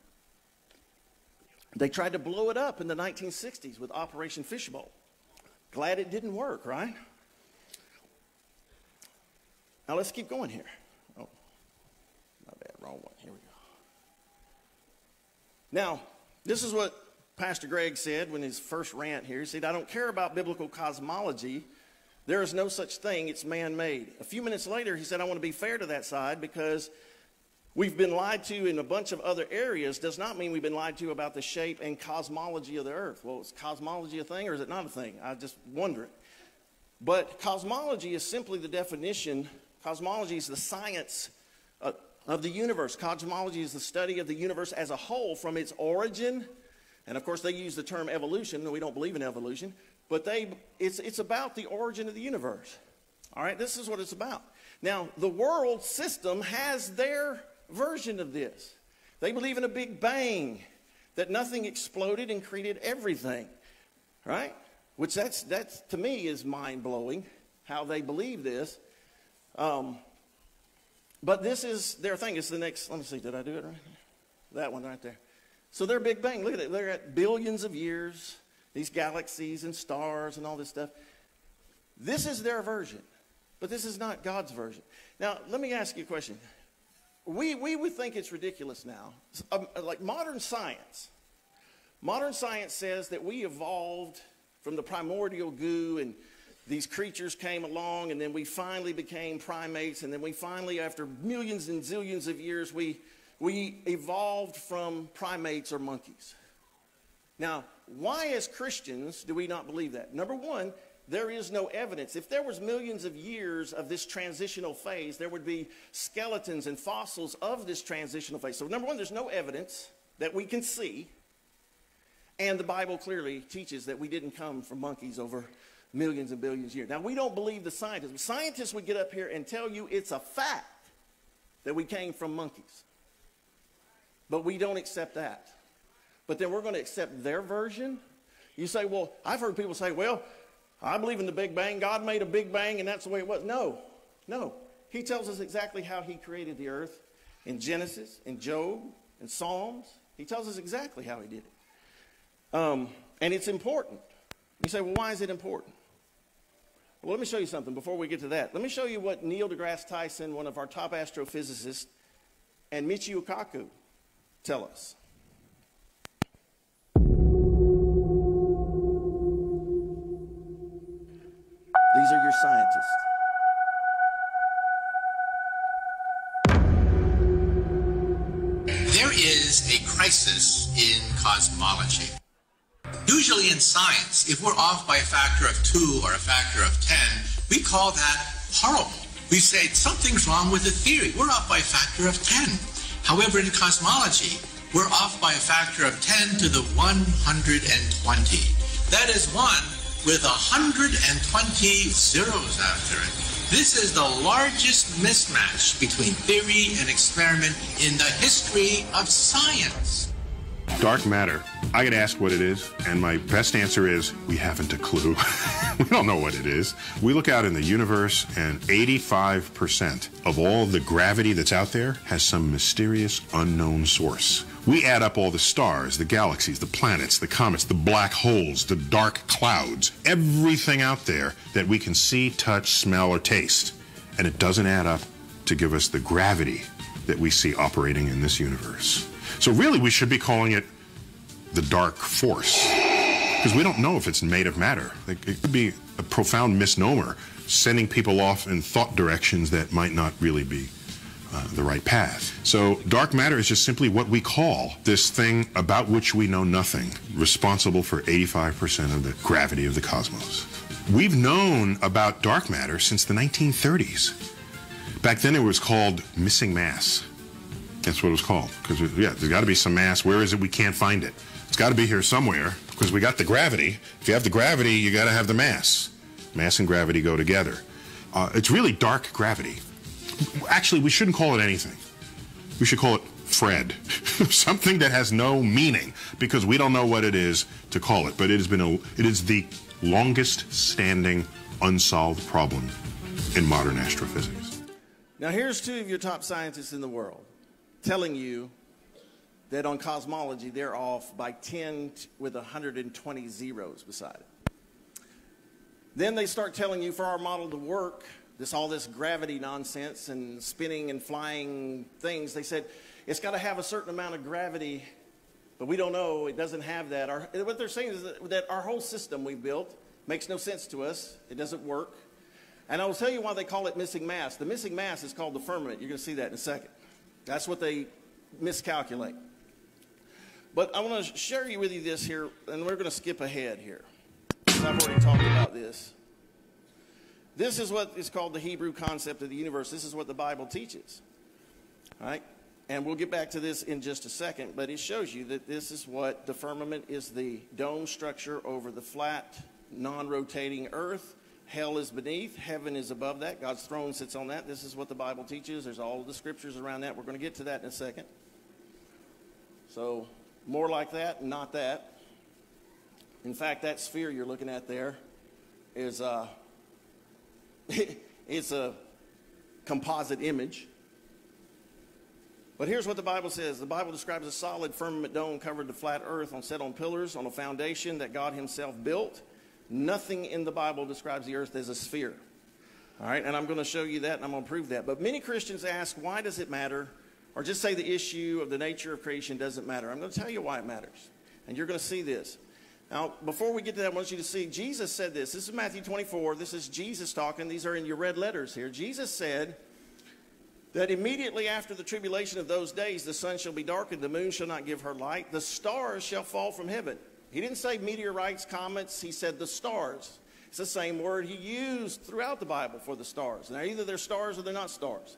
They tried to blow it up in the 1960s with Operation Fishbowl. Glad it didn't work, right? Now let's keep going here. Oh, my bad, wrong one. Here we go. Now, this is what Pastor Greg said when his first rant here. He said, I don't care about biblical cosmology there is no such thing, it's man made. A few minutes later, he said, I want to be fair to that side because we've been lied to in a bunch of other areas, does not mean we've been lied to about the shape and cosmology of the earth. Well, is cosmology a thing or is it not a thing? I just wonder. But cosmology is simply the definition, cosmology is the science of, of the universe. Cosmology is the study of the universe as a whole from its origin. And of course, they use the term evolution. We don't believe in evolution but they, it's, it's about the origin of the universe. All right, this is what it's about. Now, the world system has their version of this. They believe in a big bang, that nothing exploded and created everything, right? Which that's, that's to me is mind blowing how they believe this. Um, but this is their thing. It's the next, let me see, did I do it right? That one right there. So their Big Bang, look at it. They're at billions of years these galaxies and stars and all this stuff. This is their version, but this is not God's version. Now, let me ask you a question. We, we would think it's ridiculous now. Um, like modern science. Modern science says that we evolved from the primordial goo and these creatures came along and then we finally became primates and then we finally after millions and zillions of years we we evolved from primates or monkeys now why, as Christians, do we not believe that? Number one, there is no evidence. If there was millions of years of this transitional phase, there would be skeletons and fossils of this transitional phase. So, number one, there's no evidence that we can see. And the Bible clearly teaches that we didn't come from monkeys over millions and billions of years. Now, we don't believe the scientists. Scientists would get up here and tell you it's a fact that we came from monkeys. But we don't accept that but then we're going to accept their version. You say, well, I've heard people say, well, I believe in the Big Bang. God made a Big Bang, and that's the way it was. No, no. He tells us exactly how He created the earth in Genesis, in Job, in Psalms. He tells us exactly how He did it. Um, and it's important. You say, well, why is it important? Well, let me show you something before we get to that. Let me show you what Neil deGrasse Tyson, one of our top astrophysicists, and Michio Kaku tell us. These are your scientists. There is a crisis in cosmology. Usually in science, if we're off by a factor of two or a factor of 10, we call that horrible. We say something's wrong with the theory. We're off by a factor of 10. However, in cosmology, we're off by a factor of 10 to the 120. That is one with 120 zeros after it. This is the largest mismatch between theory and experiment in the history of science. Dark matter. I get asked what it is, and my best answer is we haven't a clue. we don't know what it is. We look out in the universe, and 85% of all the gravity that's out there has some mysterious unknown source. We add up all the stars, the galaxies, the planets, the comets, the black holes, the dark clouds, everything out there that we can see, touch, smell, or taste. And it doesn't add up to give us the gravity that we see operating in this universe. So really, we should be calling it the dark force. Because we don't know if it's made of matter. It could be a profound misnomer, sending people off in thought directions that might not really be uh, the right path. So dark matter is just simply what we call this thing about which we know nothing, responsible for 85% of the gravity of the cosmos. We've known about dark matter since the 1930s. Back then it was called missing mass. That's what it was called. Because, yeah, there's got to be some mass. Where is it? We can't find it. It's got to be here somewhere because we got the gravity. If you have the gravity, you got to have the mass. Mass and gravity go together. Uh, it's really dark gravity. Actually, we shouldn't call it anything. We should call it Fred. Something that has no meaning because we don't know what it is to call it. But it has been a, it is the longest standing unsolved problem in modern astrophysics. Now, here's two of your top scientists in the world telling you that on cosmology they're off by 10 with 120 zeros beside it. Then they start telling you for our model to work, this all this gravity nonsense and spinning and flying things, they said it's got to have a certain amount of gravity, but we don't know. It doesn't have that. Our, what they're saying is that, that our whole system we built makes no sense to us. It doesn't work. And I will tell you why they call it missing mass. The missing mass is called the firmament. You're going to see that in a second. That's what they miscalculate. But I want to share with you this here, and we're going to skip ahead here. I've already talked about this. This is what is called the Hebrew concept of the universe. This is what the Bible teaches. All right? And we'll get back to this in just a second, but it shows you that this is what the firmament is the dome structure over the flat, non rotating earth. Hell is beneath, heaven is above that. God's throne sits on that. This is what the Bible teaches. There's all the scriptures around that. We're going to get to that in a second. So, more like that, not that. In fact, that sphere you're looking at there is uh, it's a composite image. But here's what the Bible says. The Bible describes a solid firmament dome covered the flat earth on set on pillars on a foundation that God himself built. Nothing in the Bible describes the earth as a sphere. All right, and I'm going to show you that and I'm going to prove that. But many Christians ask, why does it matter? Or just say the issue of the nature of creation doesn't matter. I'm going to tell you why it matters. And you're going to see this. Now, before we get to that, I want you to see Jesus said this. This is Matthew 24. This is Jesus talking. These are in your red letters here. Jesus said that immediately after the tribulation of those days, the sun shall be darkened, the moon shall not give her light, the stars shall fall from heaven. He didn't say meteorites, comets, he said the stars. It's the same word he used throughout the Bible for the stars. Now, either they're stars or they're not stars.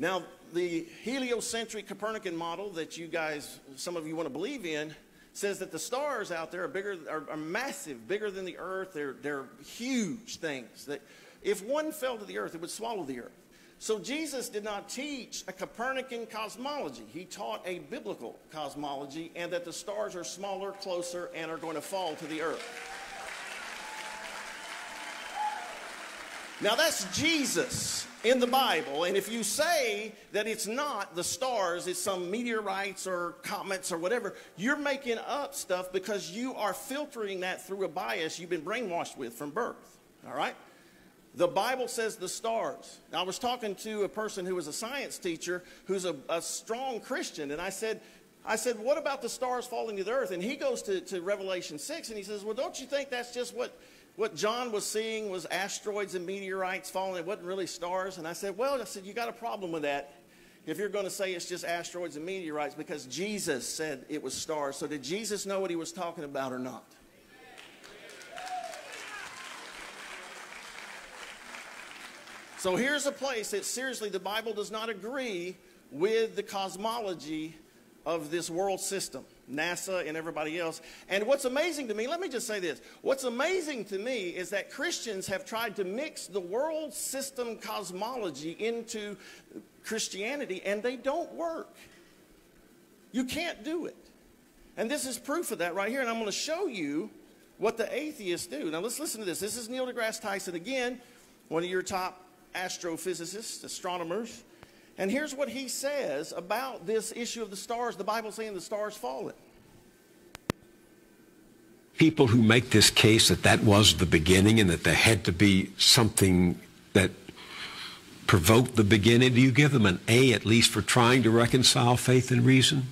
Now, the heliocentric Copernican model that you guys, some of you want to believe in, says that the stars out there are bigger, are, are, massive, bigger than the earth. They're, they're huge things. That if one fell to the earth, it would swallow the earth. So Jesus did not teach a Copernican cosmology. He taught a biblical cosmology and that the stars are smaller, closer, and are going to fall to the earth. Now that's Jesus in the Bible, and if you say that it's not the stars, it's some meteorites or comets or whatever, you're making up stuff because you are filtering that through a bias you've been brainwashed with from birth. All right? The Bible says the stars. Now, I was talking to a person who was a science teacher who's a, a strong Christian, and I said, I said, what about the stars falling to the earth? And he goes to, to Revelation 6 and he says, well, don't you think that's just what, what John was seeing was asteroids and meteorites falling? It wasn't really stars. And I said, well, I said, you got a problem with that if you're going to say it's just asteroids and meteorites because Jesus said it was stars. So did Jesus know what he was talking about or not? So here's a place that seriously the Bible does not agree with the cosmology of this world system, NASA and everybody else. And what's amazing to me, let me just say this. What's amazing to me is that Christians have tried to mix the world system cosmology into Christianity, and they don't work. You can't do it. And this is proof of that right here. And I'm going to show you what the atheists do. Now, let's listen to this. This is Neil deGrasse Tyson again, one of your top astrophysicists, astronomers. And here's what he says about this issue of the stars, the Bible saying the stars falling. People who make this case that that was the beginning and that there had to be something that provoked the beginning, do you give them an A at least for trying to reconcile faith and reason?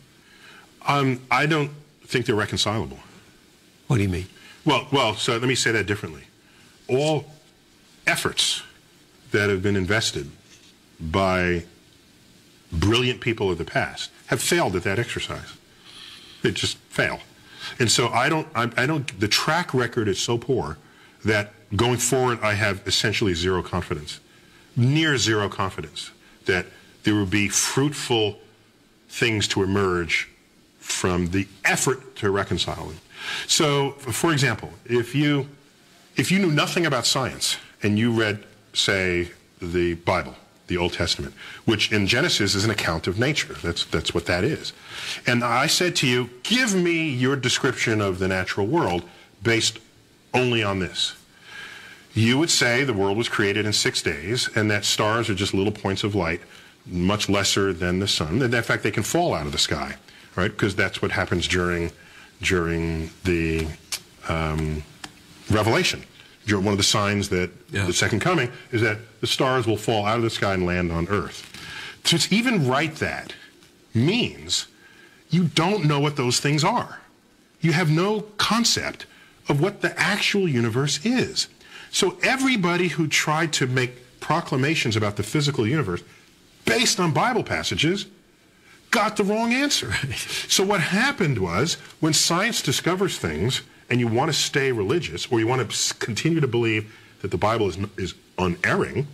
Um, I don't think they're reconcilable. What do you mean? Well, well, so let me say that differently. All efforts that have been invested by brilliant people of the past have failed at that exercise. They just fail. And so I don't, I, I don't, the track record is so poor that going forward I have essentially zero confidence, near zero confidence that there will be fruitful things to emerge from the effort to reconcile them. So, for example, if you, if you knew nothing about science and you read, say, the Bible, the Old Testament, which in Genesis is an account of nature. That's, that's what that is. And I said to you, give me your description of the natural world based only on this. You would say the world was created in six days and that stars are just little points of light, much lesser than the sun. In fact, they can fall out of the sky, right? Because that's what happens during, during the um, revelation one of the signs that yeah. the second coming is that the stars will fall out of the sky and land on earth. To even write that means you don't know what those things are. You have no concept of what the actual universe is. So everybody who tried to make proclamations about the physical universe based on Bible passages got the wrong answer. so what happened was when science discovers things and you want to stay religious or you want to continue to believe that the Bible is, is unerring,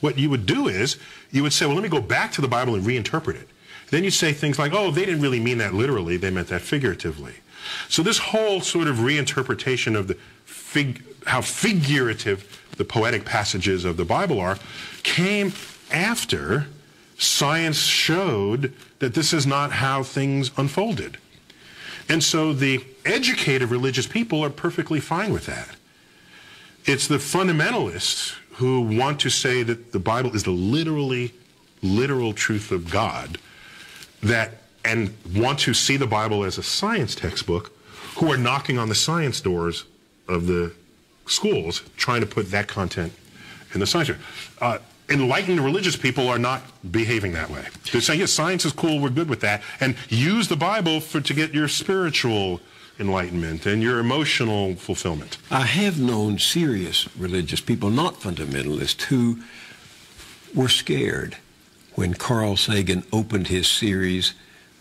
what you would do is you would say, well, let me go back to the Bible and reinterpret it. Then you'd say things like, oh, they didn't really mean that literally, they meant that figuratively. So this whole sort of reinterpretation of the fig how figurative the poetic passages of the Bible are came after science showed that this is not how things unfolded. And so the educated religious people are perfectly fine with that. It's the fundamentalists who want to say that the Bible is the literally literal truth of God that and want to see the Bible as a science textbook who are knocking on the science doors of the schools trying to put that content in the science. Uh, enlightened religious people are not behaving that way. They're saying, yes, science is cool, we're good with that, and use the Bible for to get your spiritual enlightenment and your emotional fulfillment. I have known serious religious people, not fundamentalists, who were scared when Carl Sagan opened his series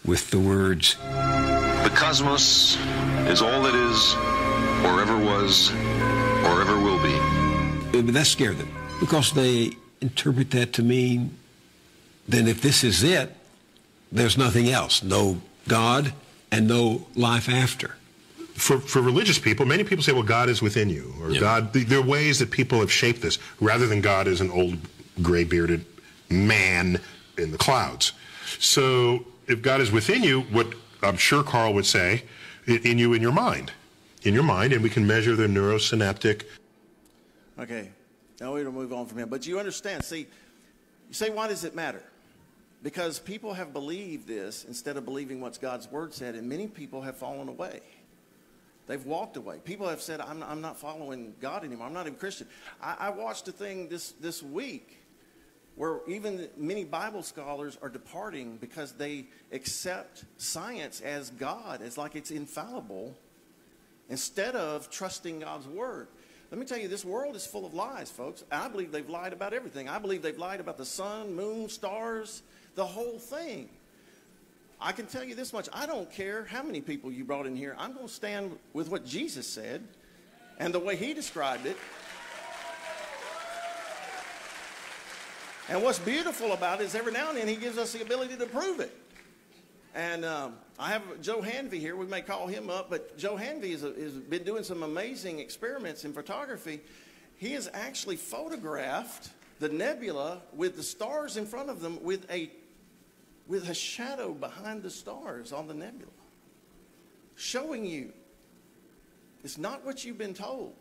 with the words, The cosmos is all that is, or ever was, or ever will be. That scared them because they interpret that to mean then if this is it, there's nothing else. No God and no life after. For, for religious people, many people say, well, God is within you, or yeah. God, there are ways that people have shaped this, rather than God is an old gray bearded man in the clouds. So if God is within you, what I'm sure Carl would say, in you, in your mind, in your mind, and we can measure the neurosynaptic. Okay, No, it'll move on from him. But you understand, see, you say, why does it matter? Because people have believed this instead of believing what God's word said, and many people have fallen away. They've walked away. People have said, I'm, I'm not following God anymore. I'm not even Christian. I, I watched a thing this, this week where even many Bible scholars are departing because they accept science as God, as like it's infallible, instead of trusting God's word. Let me tell you, this world is full of lies, folks. I believe they've lied about everything. I believe they've lied about the sun, moon, stars, the whole thing. I can tell you this much I don't care how many people you brought in here. I'm going to stand with what Jesus said and the way he described it. And what's beautiful about it is every now and then he gives us the ability to prove it. And um, I have Joe Hanvey here. We may call him up, but Joe Hanvey has been doing some amazing experiments in photography. He has actually photographed the nebula with the stars in front of them with a with a shadow behind the stars on the nebula, showing you it's not what you've been told.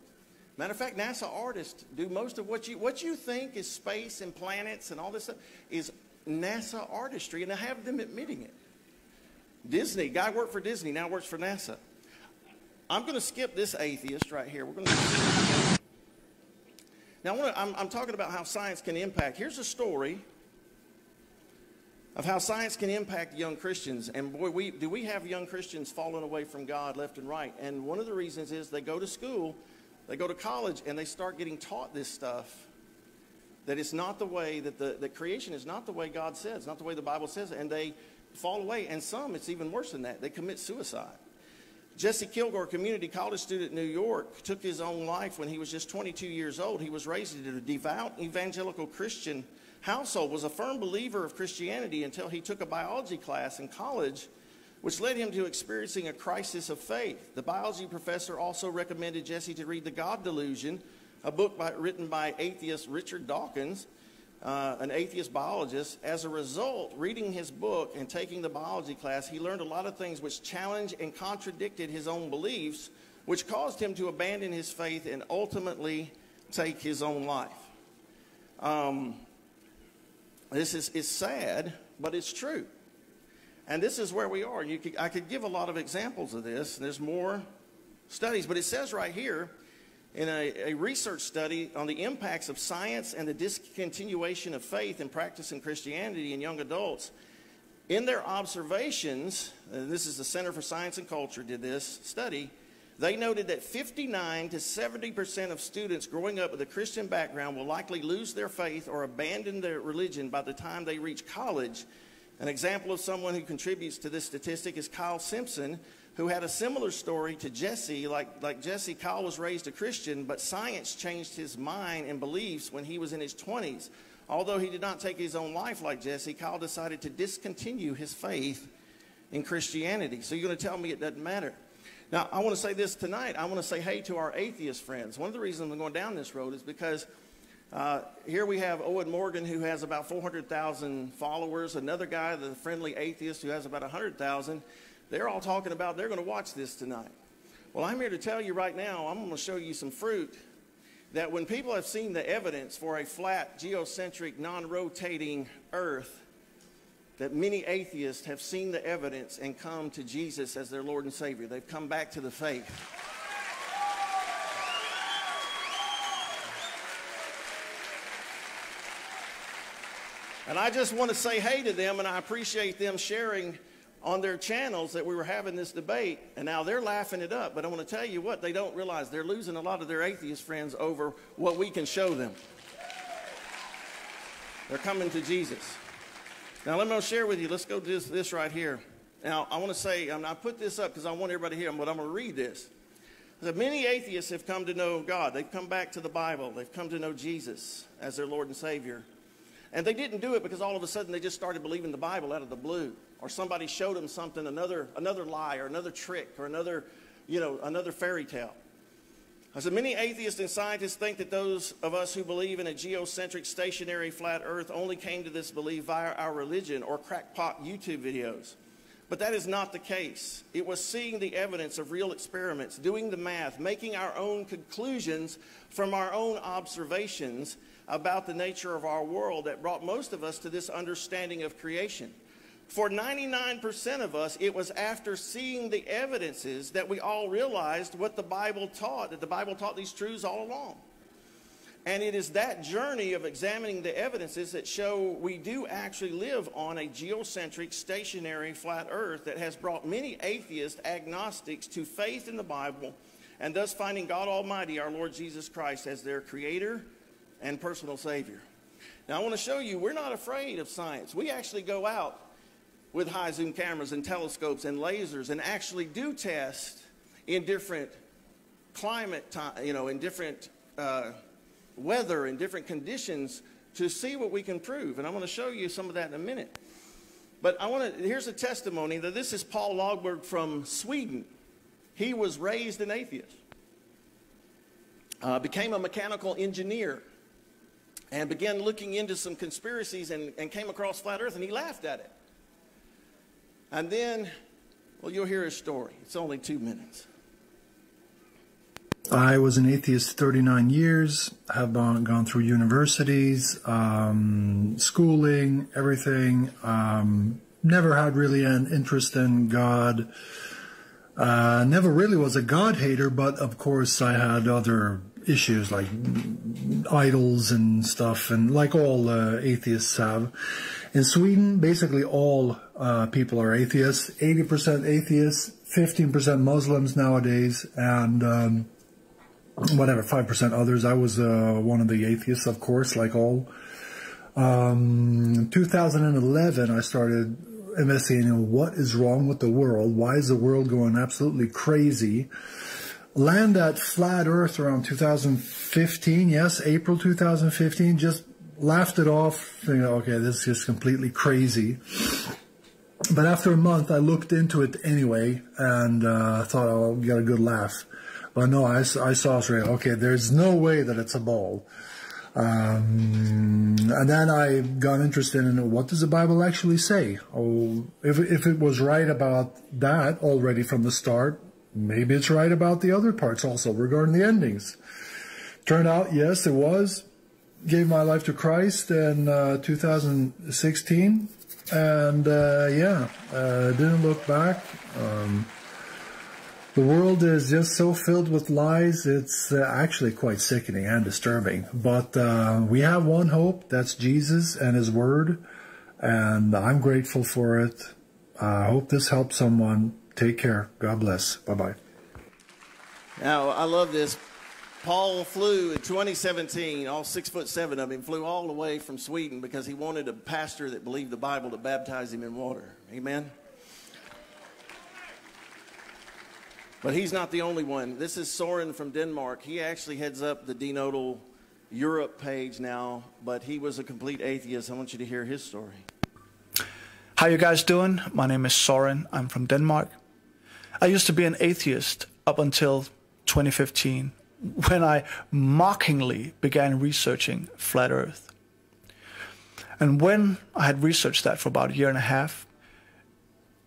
Matter of fact, NASA artists do most of what you what you think is space and planets and all this stuff is NASA artistry, and I have them admitting it. Disney, guy worked for Disney, now works for NASA. I'm going to skip this atheist right here. We're going to. Now, I am I'm talking about how science can impact. Here's a story of how science can impact young Christians. And boy, we, do we have young Christians falling away from God left and right. And one of the reasons is they go to school, they go to college, and they start getting taught this stuff that it's not the way that the that creation is not the way God says, not the way the Bible says, and they fall away. And some, it's even worse than that. They commit suicide. Jesse Kilgore, community college student in New York, took his own life when he was just 22 years old. He was raised in a devout evangelical Christian household, was a firm believer of Christianity until he took a biology class in college, which led him to experiencing a crisis of faith. The biology professor also recommended Jesse to read The God Delusion, a book by, written by atheist Richard Dawkins, uh, an atheist biologist. As a result, reading his book and taking the biology class, he learned a lot of things which challenged and contradicted his own beliefs, which caused him to abandon his faith and ultimately take his own life. Um, this is, is sad, but it's true. And this is where we are. You could, I could give a lot of examples of this, and there's more studies, but it says right here in a, a, research study on the impacts of science and the discontinuation of faith and practice in Christianity in young adults. In their observations, this is the Center for Science and Culture did this study, they noted that 59 to 70% of students growing up with a Christian background will likely lose their faith or abandon their religion by the time they reach college. An example of someone who contributes to this statistic is Kyle Simpson, who had a similar story to Jesse. Like, like Jesse, Kyle was raised a Christian, but science changed his mind and beliefs when he was in his 20s. Although he did not take his own life like Jesse, Kyle decided to discontinue his faith in Christianity. So you're going to tell me it doesn't matter. Now, I want to say this tonight. I want to say hey to our atheist friends. One of the reasons I'm going down this road is because uh, here we have Owen Morgan, who has about 400,000 followers. Another guy, the friendly atheist, who has about 100,000. They're all talking about they're going to watch this tonight. Well, I'm here to tell you right now, I'm going to show you some fruit that when people have seen the evidence for a flat, geocentric, non rotating earth, that many atheists have seen the evidence and come to Jesus as their Lord and Savior. They've come back to the faith. And I just want to say hey to them, and I appreciate them sharing on their channels that we were having this debate, and now they're laughing it up. But I want to tell you what, they don't realize they're losing a lot of their atheist friends over what we can show them. They're coming to Jesus. Now, let me share with you. Let's go to this, this right here. Now, I want to say, um, I put this up because I want everybody to hear, but I'm going to read this. That many atheists have come to know God. They've come back to the Bible. They've come to know Jesus as their Lord and Savior. And they didn't do it because all of a sudden they just started believing the Bible out of the blue. Or somebody showed them something, another, another lie or another trick or another, you know, another fairy tale. I said, many atheists and scientists think that those of us who believe in a geocentric, stationary, flat earth only came to this belief via our religion or crackpot YouTube videos. But that is not the case. It was seeing the evidence of real experiments, doing the math, making our own conclusions from our own observations about the nature of our world that brought most of us to this understanding of creation. For 99% of us, it was after seeing the evidences that we all realized what the Bible taught, that the Bible taught these truths all along. And it is that journey of examining the evidences that show we do actually live on a geocentric, stationary, flat earth that has brought many atheist agnostics to faith in the Bible and thus finding God Almighty, our Lord Jesus Christ, as their creator and personal Savior. Now, I want to show you we're not afraid of science. We actually go out with high zoom cameras and telescopes and lasers and actually do test in different climate time, you know, in different uh, weather and different conditions to see what we can prove. And I'm going to show you some of that in a minute. But I want to, here's a testimony that this is Paul Logberg from Sweden. He was raised an atheist, uh, became a mechanical engineer, and began looking into some conspiracies and, and came across flat earth, and he laughed at it. And then, well, you'll hear his story. It's only two minutes. I was an atheist 39 years, have gone through universities, um, schooling, everything. Um, never had really an interest in God. Uh, never really was a God hater, but of course I had other issues like idols and stuff, and like all uh, atheists have. In Sweden, basically all uh, people are atheists. 80% atheists, 15% Muslims nowadays, and um, whatever, 5% others. I was uh, one of the atheists, of course, like all. Um, 2011, I started investigating what is wrong with the world. Why is the world going absolutely crazy? Land at flat Earth around 2015. Yes, April 2015. Just laughed it off. Thinking, okay, this is just completely crazy. But after a month, I looked into it anyway and uh, thought I'll get a good laugh. But no, I, I saw straight, okay, there's no way that it's a ball. Um, and then I got interested in what does the Bible actually say? Oh, if, if it was right about that already from the start, maybe it's right about the other parts also regarding the endings. Turned out, yes, it was. Gave my life to Christ in uh, 2016. And uh, yeah, uh, didn't look back. Um, the world is just so filled with lies, it's uh, actually quite sickening and disturbing. But uh, we have one hope, that's Jesus and His Word, and I'm grateful for it. I hope this helps someone. Take care. God bless. Bye bye. Now, I love this. Paul flew in 2017, all six foot seven of him, flew all the way from Sweden because he wanted a pastor that believed the Bible to baptize him in water. Amen. But he's not the only one. This is Soren from Denmark. He actually heads up the Dean Odle Europe page now, but he was a complete atheist. I want you to hear his story. How you guys doing? My name is Soren. I'm from Denmark. I used to be an atheist up until 2015 when I mockingly began researching flat earth. And when I had researched that for about a year and a half,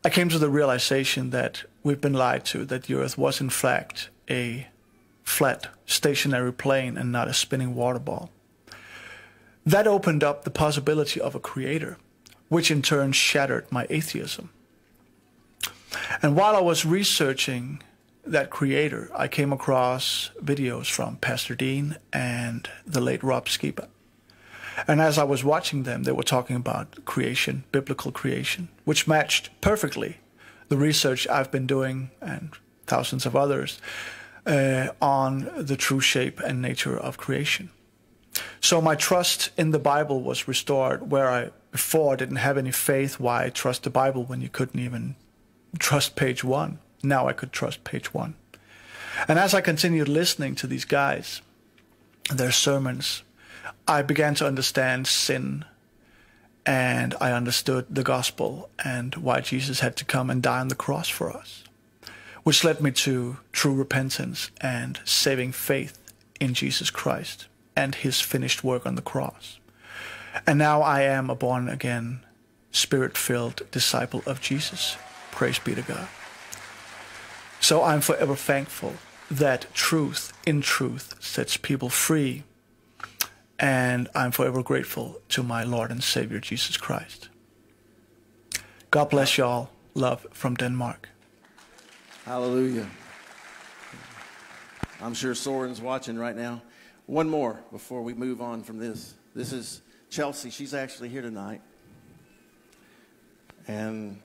I came to the realization that we've been lied to, that the Earth was in fact a flat, stationary plane and not a spinning water ball. That opened up the possibility of a creator, which in turn shattered my atheism. And while I was researching that creator, I came across videos from Pastor Dean and the late Rob Skiba. And as I was watching them, they were talking about creation, biblical creation, which matched perfectly the research I've been doing and thousands of others uh, on the true shape and nature of creation. So my trust in the Bible was restored, where I before didn't have any faith. Why I trust the Bible when you couldn't even trust page one? Now I could trust page one. And as I continued listening to these guys, their sermons, I began to understand sin and I understood the gospel and why Jesus had to come and die on the cross for us, which led me to true repentance and saving faith in Jesus Christ and his finished work on the cross. And now I am a born again, spirit filled disciple of Jesus Praise be to God. So I'm forever thankful that truth in truth sets people free. And I'm forever grateful to my Lord and Savior Jesus Christ. God bless y'all. Love from Denmark. Hallelujah. I'm sure Soren's watching right now. One more before we move on from this. This is Chelsea. She's actually here tonight. And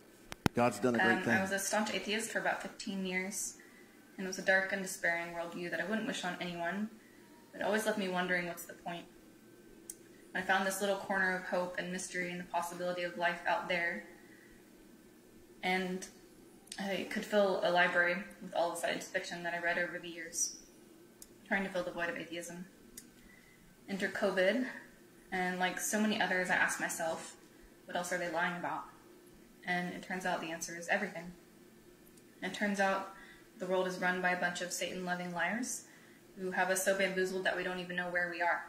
God's done a great Um, thing. I was a staunch atheist for about 15 years, and it was a dark and despairing worldview that I wouldn't wish on anyone. It always left me wondering what's the point. I found this little corner of hope and mystery and the possibility of life out there, and I could fill a library with all the science fiction that I read over the years, trying to fill the void of atheism. Enter COVID, and like so many others, I asked myself, what else are they lying about? And it turns out the answer is everything. It turns out the world is run by a bunch of Satan loving liars who have us so bamboozled that we don't even know where we are.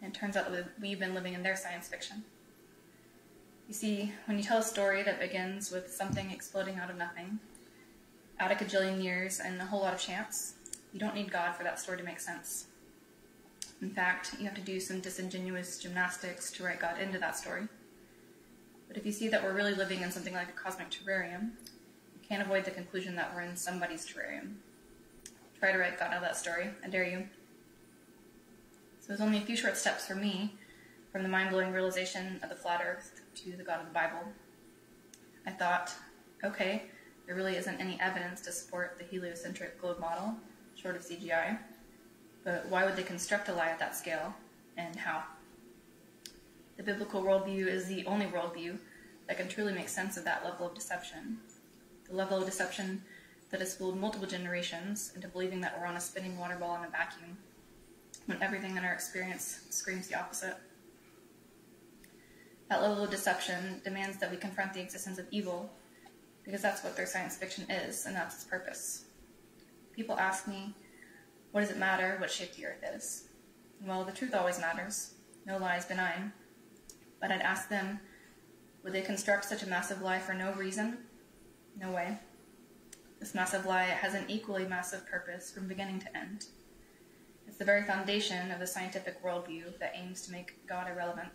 And it turns out that we've been living in their science fiction. You see, when you tell a story that begins with something exploding out of nothing, out of a cajillion years and a whole lot of chance, you don't need God for that story to make sense. In fact, you have to do some disingenuous gymnastics to write God into that story. But if you see that we're really living in something like a cosmic terrarium, you can't avoid the conclusion that we're in somebody's terrarium. Try to write God out of that story. I dare you. So it was only a few short steps for me from the mind-blowing realization of the flat earth to the God of the Bible. I thought, okay, there really isn't any evidence to support the heliocentric globe model, short of CGI, but why would they construct a lie at that scale, and how? The biblical worldview is the only worldview that can truly make sense of that level of deception. The level of deception that has fooled multiple generations into believing that we're on a spinning water ball in a vacuum, when everything in our experience screams the opposite. That level of deception demands that we confront the existence of evil, because that's what their science fiction is, and that's its purpose. People ask me, what does it matter what shape the earth is? Well, the truth always matters. No lie is benign. But I'd ask them, would they construct such a massive lie for no reason? No way. This massive lie has an equally massive purpose from beginning to end. It's the very foundation of the scientific worldview that aims to make God irrelevant.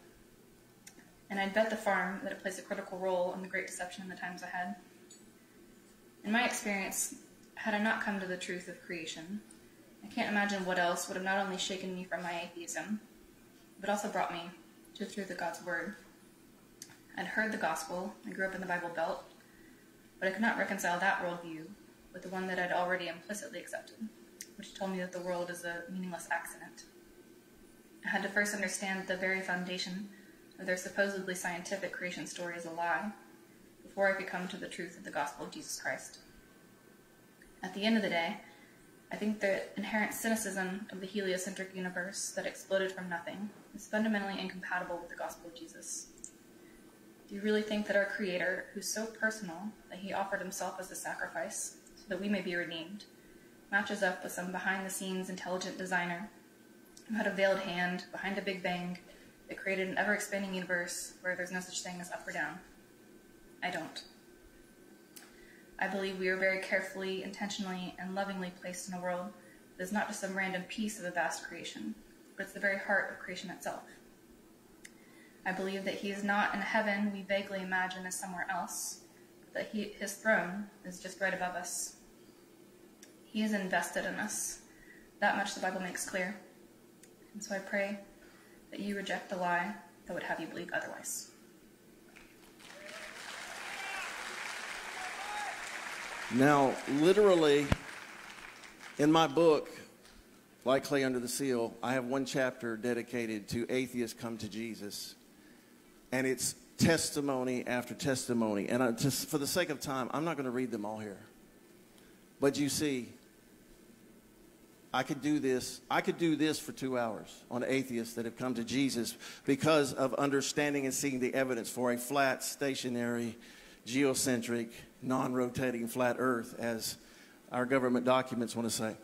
And I'd bet the farm that it plays a critical role in the great deception in the times ahead. In my experience, had I not come to the truth of creation, I can't imagine what else would have not only shaken me from my atheism, but also brought me to the God's Word. I'd heard the gospel, I grew up in the Bible Belt, but I could not reconcile that worldview with the one that I'd already implicitly accepted, which told me that the world is a meaningless accident. I had to first understand that the very foundation of their supposedly scientific creation story is a lie, before I could come to the truth of the gospel of Jesus Christ. At the end of the day, I think the inherent cynicism of the heliocentric universe that exploded from nothing is fundamentally incompatible with the gospel of Jesus. Do you really think that our Creator, who's so personal that he offered himself as a sacrifice so that we may be redeemed, matches up with some behind the scenes intelligent designer who had a veiled hand behind a big bang that created an ever expanding universe where there's no such thing as up or down? I don't. I believe we are very carefully, intentionally, and lovingly placed in a world that is not just some random piece of a vast creation, but it's the very heart of creation itself. I believe that he is not in heaven we vaguely imagine as somewhere else, but that he, his throne is just right above us. He is invested in us. That much the Bible makes clear. And so I pray that you reject the lie that would have you believe otherwise. Now, literally, in my book, Like Clay Under the Seal, I have one chapter dedicated to atheists come to Jesus. And it's testimony after testimony. And I, just for the sake of time, I'm not going to read them all here. But you see, I could do this. I could do this for two hours on atheists that have come to Jesus because of understanding and seeing the evidence for a flat, stationary, geocentric, non-rotating flat Earth, as our government documents want to say.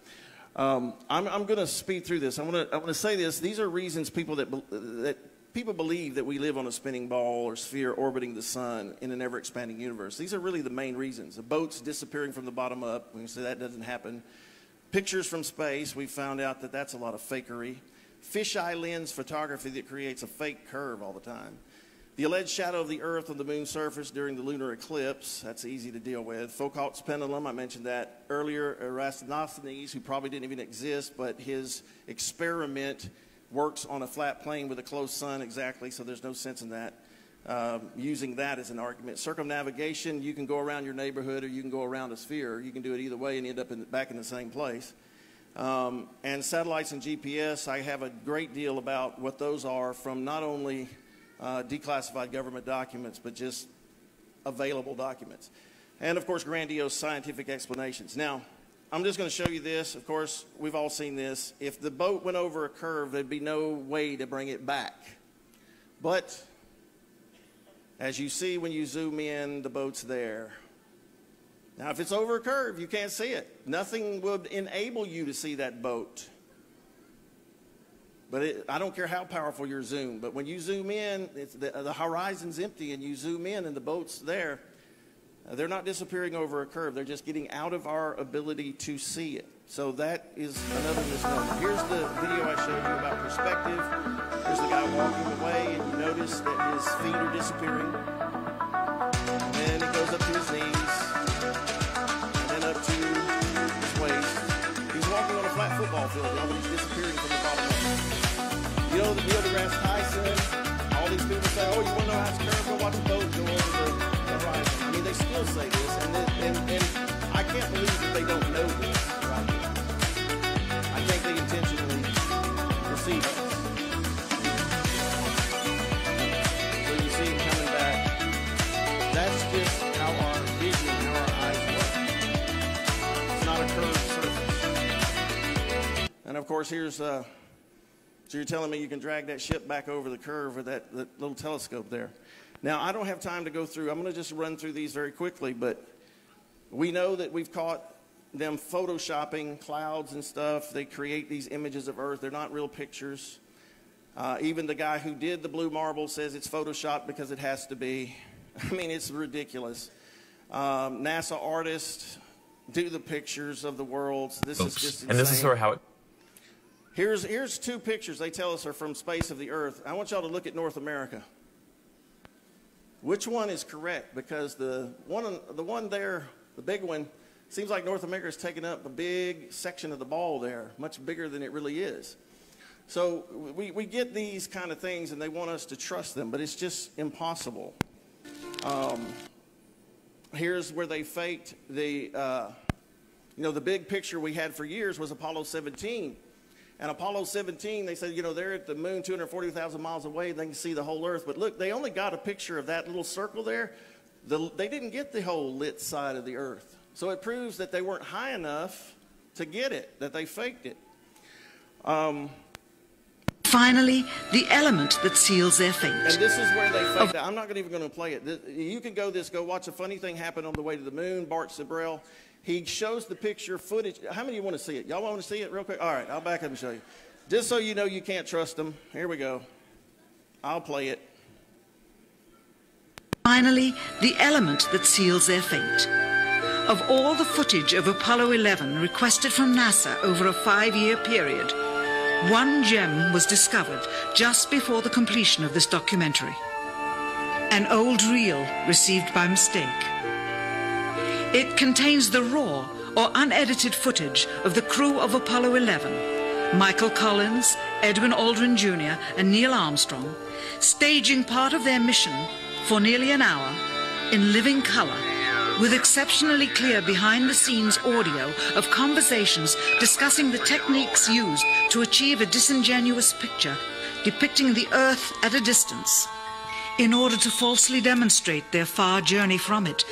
Um, I'm, I'm going to speed through this. I want to I want to say this. These are reasons people that that people believe that we live on a spinning ball or sphere orbiting the sun in an ever expanding universe. These are really the main reasons. The boats disappearing from the bottom up, we can say that doesn't happen. Pictures from space, we found out that that's a lot of fakery. Fisheye lens photography that creates a fake curve all the time. The alleged shadow of the Earth on the moon's surface during the lunar eclipse, that's easy to deal with. Foucault's pendulum, I mentioned that earlier. Eratosthenes, who probably didn't even exist, but his experiment works on a flat plane with a closed sun exactly, so there's no sense in that. Um, using that as an argument. Circumnavigation, you can go around your neighborhood or you can go around a sphere. You can do it either way and end up in, back in the same place. Um, and satellites and GPS, I have a great deal about what those are from not only uh, declassified government documents, but just available documents. And of course, grandiose scientific explanations. Now, I'm just going to show you this. Of course, we've all seen this. If the boat went over a curve, there'd be no way to bring it back. But as you see when you zoom in, the boat's there. Now, if it's over a curve, you can't see it. Nothing would enable you to see that boat. But it, I don't care how powerful your zoom, but when you zoom in, the, the, horizon's empty and you zoom in and the boat's there, uh, they're not disappearing over a curve. They're just getting out of our ability to see it. So that is another misnomer. Here's the video I showed you about perspective. There's the guy walking away, and you notice that his feet are disappearing. Still say this, and, and, and I can't believe that they don't know this, right? I think they intentionally deceive us. So you see coming back. That's just how our vision, our eyes work. It's not a curved surface. And of course, here's... Uh, so you're telling me you can drag that ship back over the curve with that, that little telescope there. Now, I don't have time to go through, I'm going to just run through these very quickly, but we know that we've caught them photoshopping clouds and stuff. They create these images of Earth. They're not real pictures. Uh, even the guy who did the blue marble says it's photoshopped because it has to be. I mean, it's ridiculous. Um, NASA artists do the pictures of the worlds. This Oops. is just insane. And this is sort of how it Here's, here's two pictures they tell us are from space of the Earth. I want y'all to look at North America. Which one is correct? Because the one, the one there, the big one, seems like North America is taking up a big section of the ball there, much bigger than it really is. So we, we get these kind of things and they want us to trust them, but it's just impossible. Um, here's where they faked the, uh, you know, the big picture we had for years was Apollo 17 and Apollo 17, they said, you know, they're at the moon 240,000 miles away. They can see the whole Earth. But look, they only got a picture of that little circle there. The, they didn't get the whole lit side of the Earth. So it proves that they weren't high enough to get it, that they faked it. Um, Finally, the element that seals their fate. And this is where they faked it. I'm not even going to play it. You can go this, go watch a funny thing happen on the way to the moon. Bart Sibrel he shows the picture footage. How many of you want to see it? Y'all want to see it real quick? All right, I'll back up and show you. Just so you know you can't trust them. Here we go. I'll play it. Finally, the element that seals their fate. Of all the footage of Apollo 11 requested from NASA over a five year period, one gem was discovered just before the completion of this documentary. An old reel received by mistake. It contains the raw or unedited footage of the crew of Apollo 11, Michael Collins, Edwin Aldrin Jr., and Neil Armstrong, staging part of their mission for nearly an hour in living color with exceptionally clear behind the scenes audio of conversations discussing the techniques used to achieve a disingenuous picture depicting the Earth at a distance in order to falsely demonstrate their far journey from it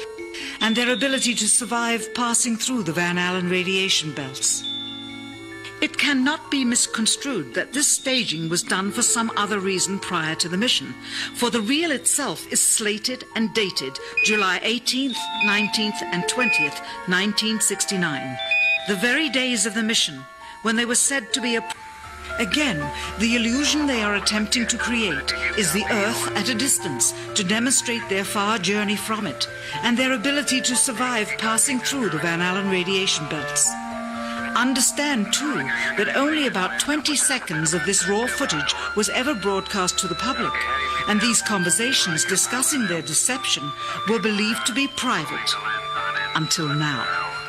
and their ability to survive passing through the Van Allen radiation belts. It cannot be misconstrued that this staging was done for some other reason prior to the mission, for the reel itself is slated and dated July 18th, 19th, and 20th, 1969, the very days of the mission when they were said to be a Again, the illusion they are attempting to create is the Earth at a distance to demonstrate their far journey from it and their ability to survive passing through the Van Allen radiation belts. Understand, too, that only about 20 seconds of this raw footage was ever broadcast to the public, and these conversations discussing their deception were believed to be private. Until now.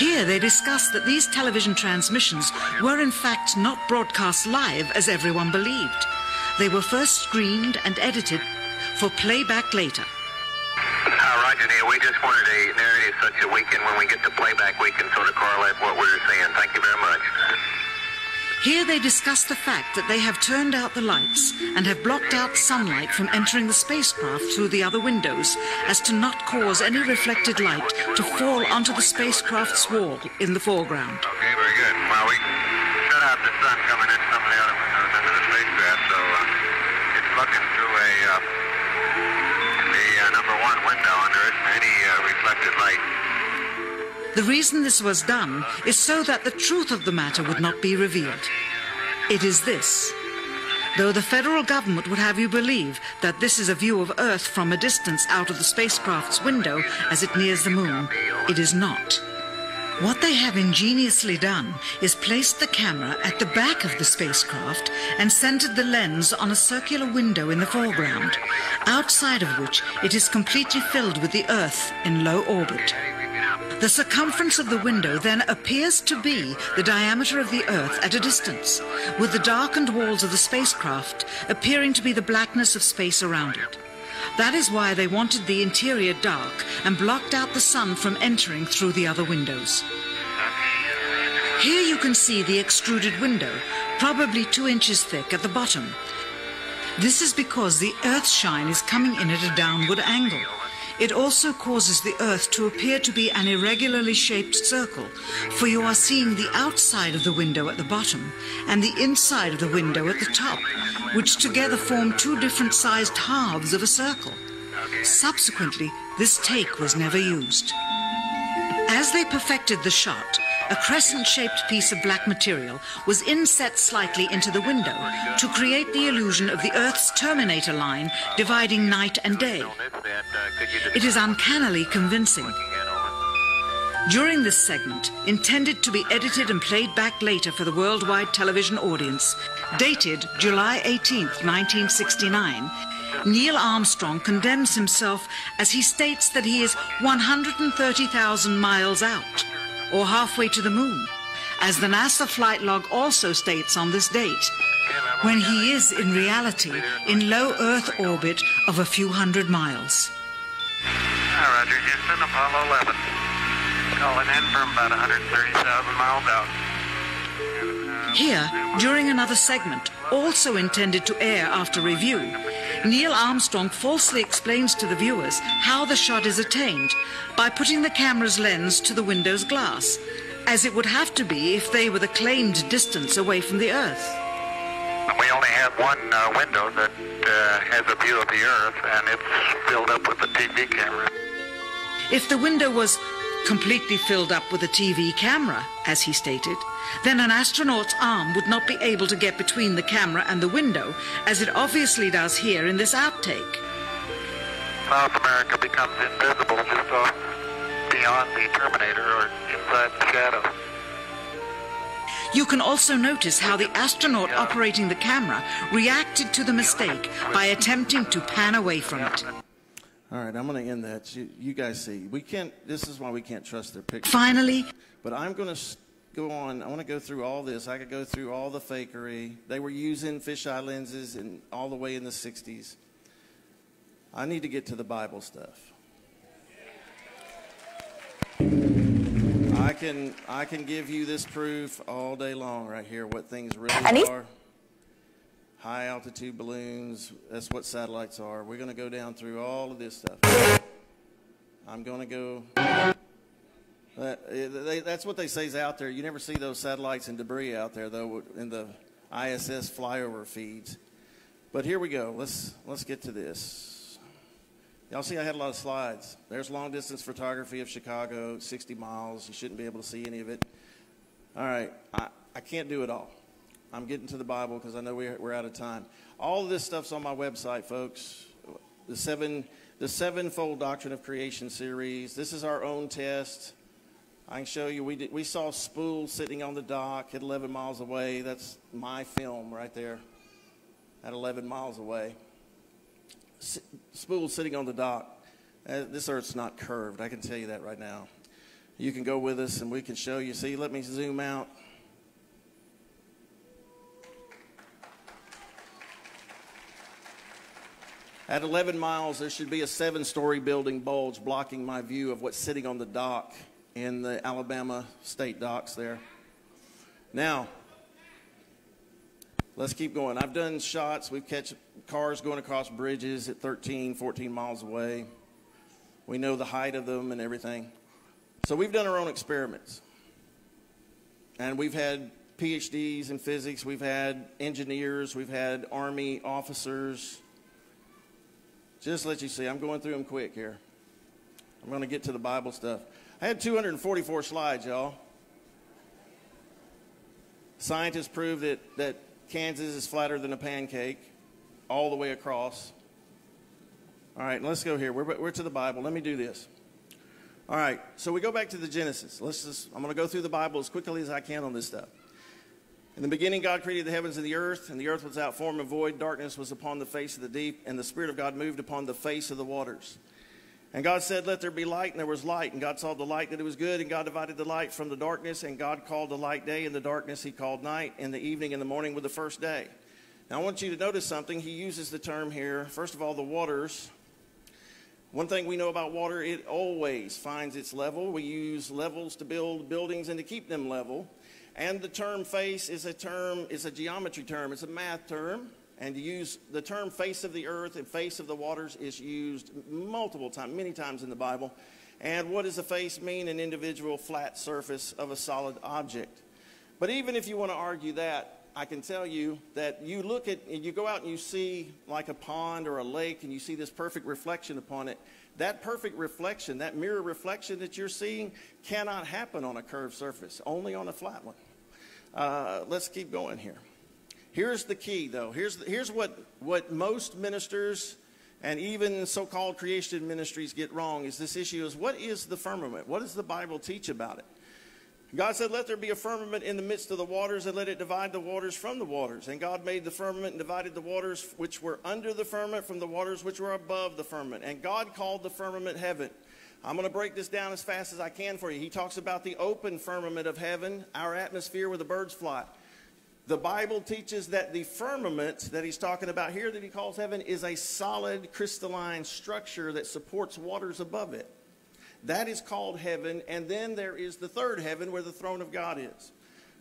Here they discuss that these television transmissions were in fact not broadcast live as everyone believed. They were first screened and edited for playback later. Uh, Roger, Neil, we just wanted a narrative such that we can, when we get the playback, we can sort of correlate what we were saying. Thank you very much. Here they discuss the fact that they have turned out the lights and have blocked out sunlight from entering the spacecraft through the other windows as to not cause any reflected light to fall onto the spacecraft's wall in the foreground. Okay, very good. Well, we shut out the sun coming in The reason this was done is so that the truth of the matter would not be revealed. It is this. Though the federal government would have you believe that this is a view of Earth from a distance out of the spacecraft's window as it nears the moon, it is not. What they have ingeniously done is placed the camera at the back of the spacecraft and centered the lens on a circular window in the foreground, outside of which it is completely filled with the Earth in low orbit. The circumference of the window then appears to be the diameter of the Earth at a distance, with the darkened walls of the spacecraft appearing to be the blackness of space around it. That is why they wanted the interior dark and blocked out the sun from entering through the other windows. Here you can see the extruded window, probably two inches thick at the bottom. This is because the Earth's shine is coming in at a downward angle. It also causes the Earth to appear to be an irregularly shaped circle, for you are seeing the outside of the window at the bottom and the inside of the window at the top, which together form two different sized halves of a circle. Subsequently, this take was never used. As they perfected the shot, a crescent shaped piece of black material was inset slightly into the window to create the illusion of the Earth's terminator line dividing night and day. It is uncannily convincing. During this segment, intended to be edited and played back later for the worldwide television audience, dated July 18, 1969, Neil Armstrong condemns himself as he states that he is 130,000 miles out or halfway to the moon, as the NASA flight log also states on this date, when he is in reality in low Earth orbit of a few hundred miles. Roger, Houston, Apollo 11. Calling in from about 130,000 miles out. Here, during another segment, also intended to air after review, Neil Armstrong falsely explains to the viewers how the shot is attained by putting the camera's lens to the window's glass, as it would have to be if they were the claimed distance away from the Earth. We only have one uh, window that uh, has a view of the Earth, and it's filled up with a TV camera. If the window was completely filled up with a TV camera, as he stated, then an astronaut's arm would not be able to get between the camera and the window, as it obviously does here in this outtake. South America becomes invisible just off beyond the Terminator or inside the shadow. You can also notice how the astronaut operating the camera reacted to the mistake by attempting to pan away from it. All right, I'm going to end that. You, you guys see, we can't. This is why we can't trust their pictures. Finally, but I'm going to go on. I want to go through all this. I could go through all the fakery. They were using fisheye lenses and all the way in the 60s. I need to get to the Bible stuff. I can I can give you this proof all day long right here what things really are. High altitude balloons, that's what satellites are. We're going to go down through all of this stuff. I'm going to go that, they, that's what they say is out there. You never see those satellites and debris out there, though, in the ISS flyover feeds. But here we go. Let's let's get to this. Y'all see, I had a lot of slides. There's long distance photography of Chicago, 60 miles. You shouldn't be able to see any of it. All right, I, I can't do it all. I'm getting to the Bible because I know we're, we're out of time. All of this stuff's on my website, folks. The seven, the sevenfold doctrine of creation series. This is our own test. I can show you. We did, we saw Spool sitting on the dock at 11 miles away. That's my film right there. At 11 miles away. S- Spool sitting on the dock. Uh, this Earth's not curved. I can tell you that right now. You can go with us and we can show you. See, let me zoom out. At 11 miles, there should be a seven story building bulge blocking my view of what's sitting on the dock in the Alabama state docks there. Now, let's keep going. I've done shots. We've catch cars going across bridges at 13, 14 miles away. We know the height of them and everything. So we've done our own experiments. And we've had PhDs in physics, we've had engineers, we've had Army officers. Just let you see, I'm going through them quick here. I'm going to get to the Bible stuff. I had 244 slides, y'all. Scientists prove that, that Kansas is flatter than a pancake all the way across. All right, let's go here. We're, we're to the Bible. Let me do this. All right, so we go back to the Genesis. Let's just, I'm going to go through the Bible as quickly as I can on this stuff. In the beginning, God created the heavens and the earth, and the earth was without form and void. Darkness was upon the face of the deep, and the Spirit of God moved upon the face of the waters. And God said, Let there be light, and there was light. And God saw the light that it was good, and God divided the light from the darkness. And God called the light day, and the darkness he called night, and the evening and the morning were the first day. Now I want you to notice something. He uses the term here, first of all, the waters. One thing we know about water, it always finds its level. We use levels to build buildings and to keep them level. And the term face is a term, is a geometry term, it's a math term. And use the term face of the earth and face of the waters is used multiple times, many times in the Bible. And what does a face mean? An individual flat surface of a solid object. But even if you want to argue that, I can tell you that you look at, and you go out and you see like a pond or a lake and you see this perfect reflection upon it. That perfect reflection, that mirror reflection that you're seeing, cannot happen on a curved surface, only on a flat one. Uh, let's keep going here. Here's the key, though. Here's, here's what, what most ministers and even so-called creation ministries get wrong is this issue is what is the firmament? What does the Bible teach about it? God said, Let there be a firmament in the midst of the waters, and let it divide the waters from the waters. And God made the firmament and divided the waters which were under the firmament from the waters which were above the firmament. And God called the firmament heaven. I'm going to break this down as fast as I can for you. He talks about the open firmament of heaven, our atmosphere where the birds fly. The Bible teaches that the firmament that he's talking about here, that he calls heaven, is a solid crystalline structure that supports waters above it. That is called heaven. And then there is the third heaven where the throne of God is.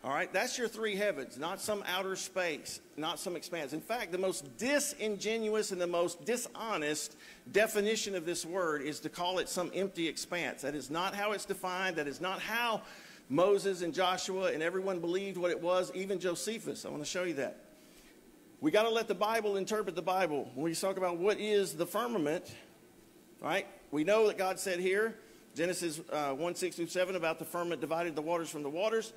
All right, that's your three heavens, not some outer space, not some expanse. In fact, the most disingenuous and the most dishonest definition of this word is to call it some empty expanse. That is not how it's defined. That is not how Moses and Joshua and everyone believed what it was, even Josephus. I want to show you that. We got to let the Bible interpret the Bible. When we talk about what is the firmament, right? We know that God said here, Genesis uh, 1 6 through 7, about the firmament divided the waters from the waters.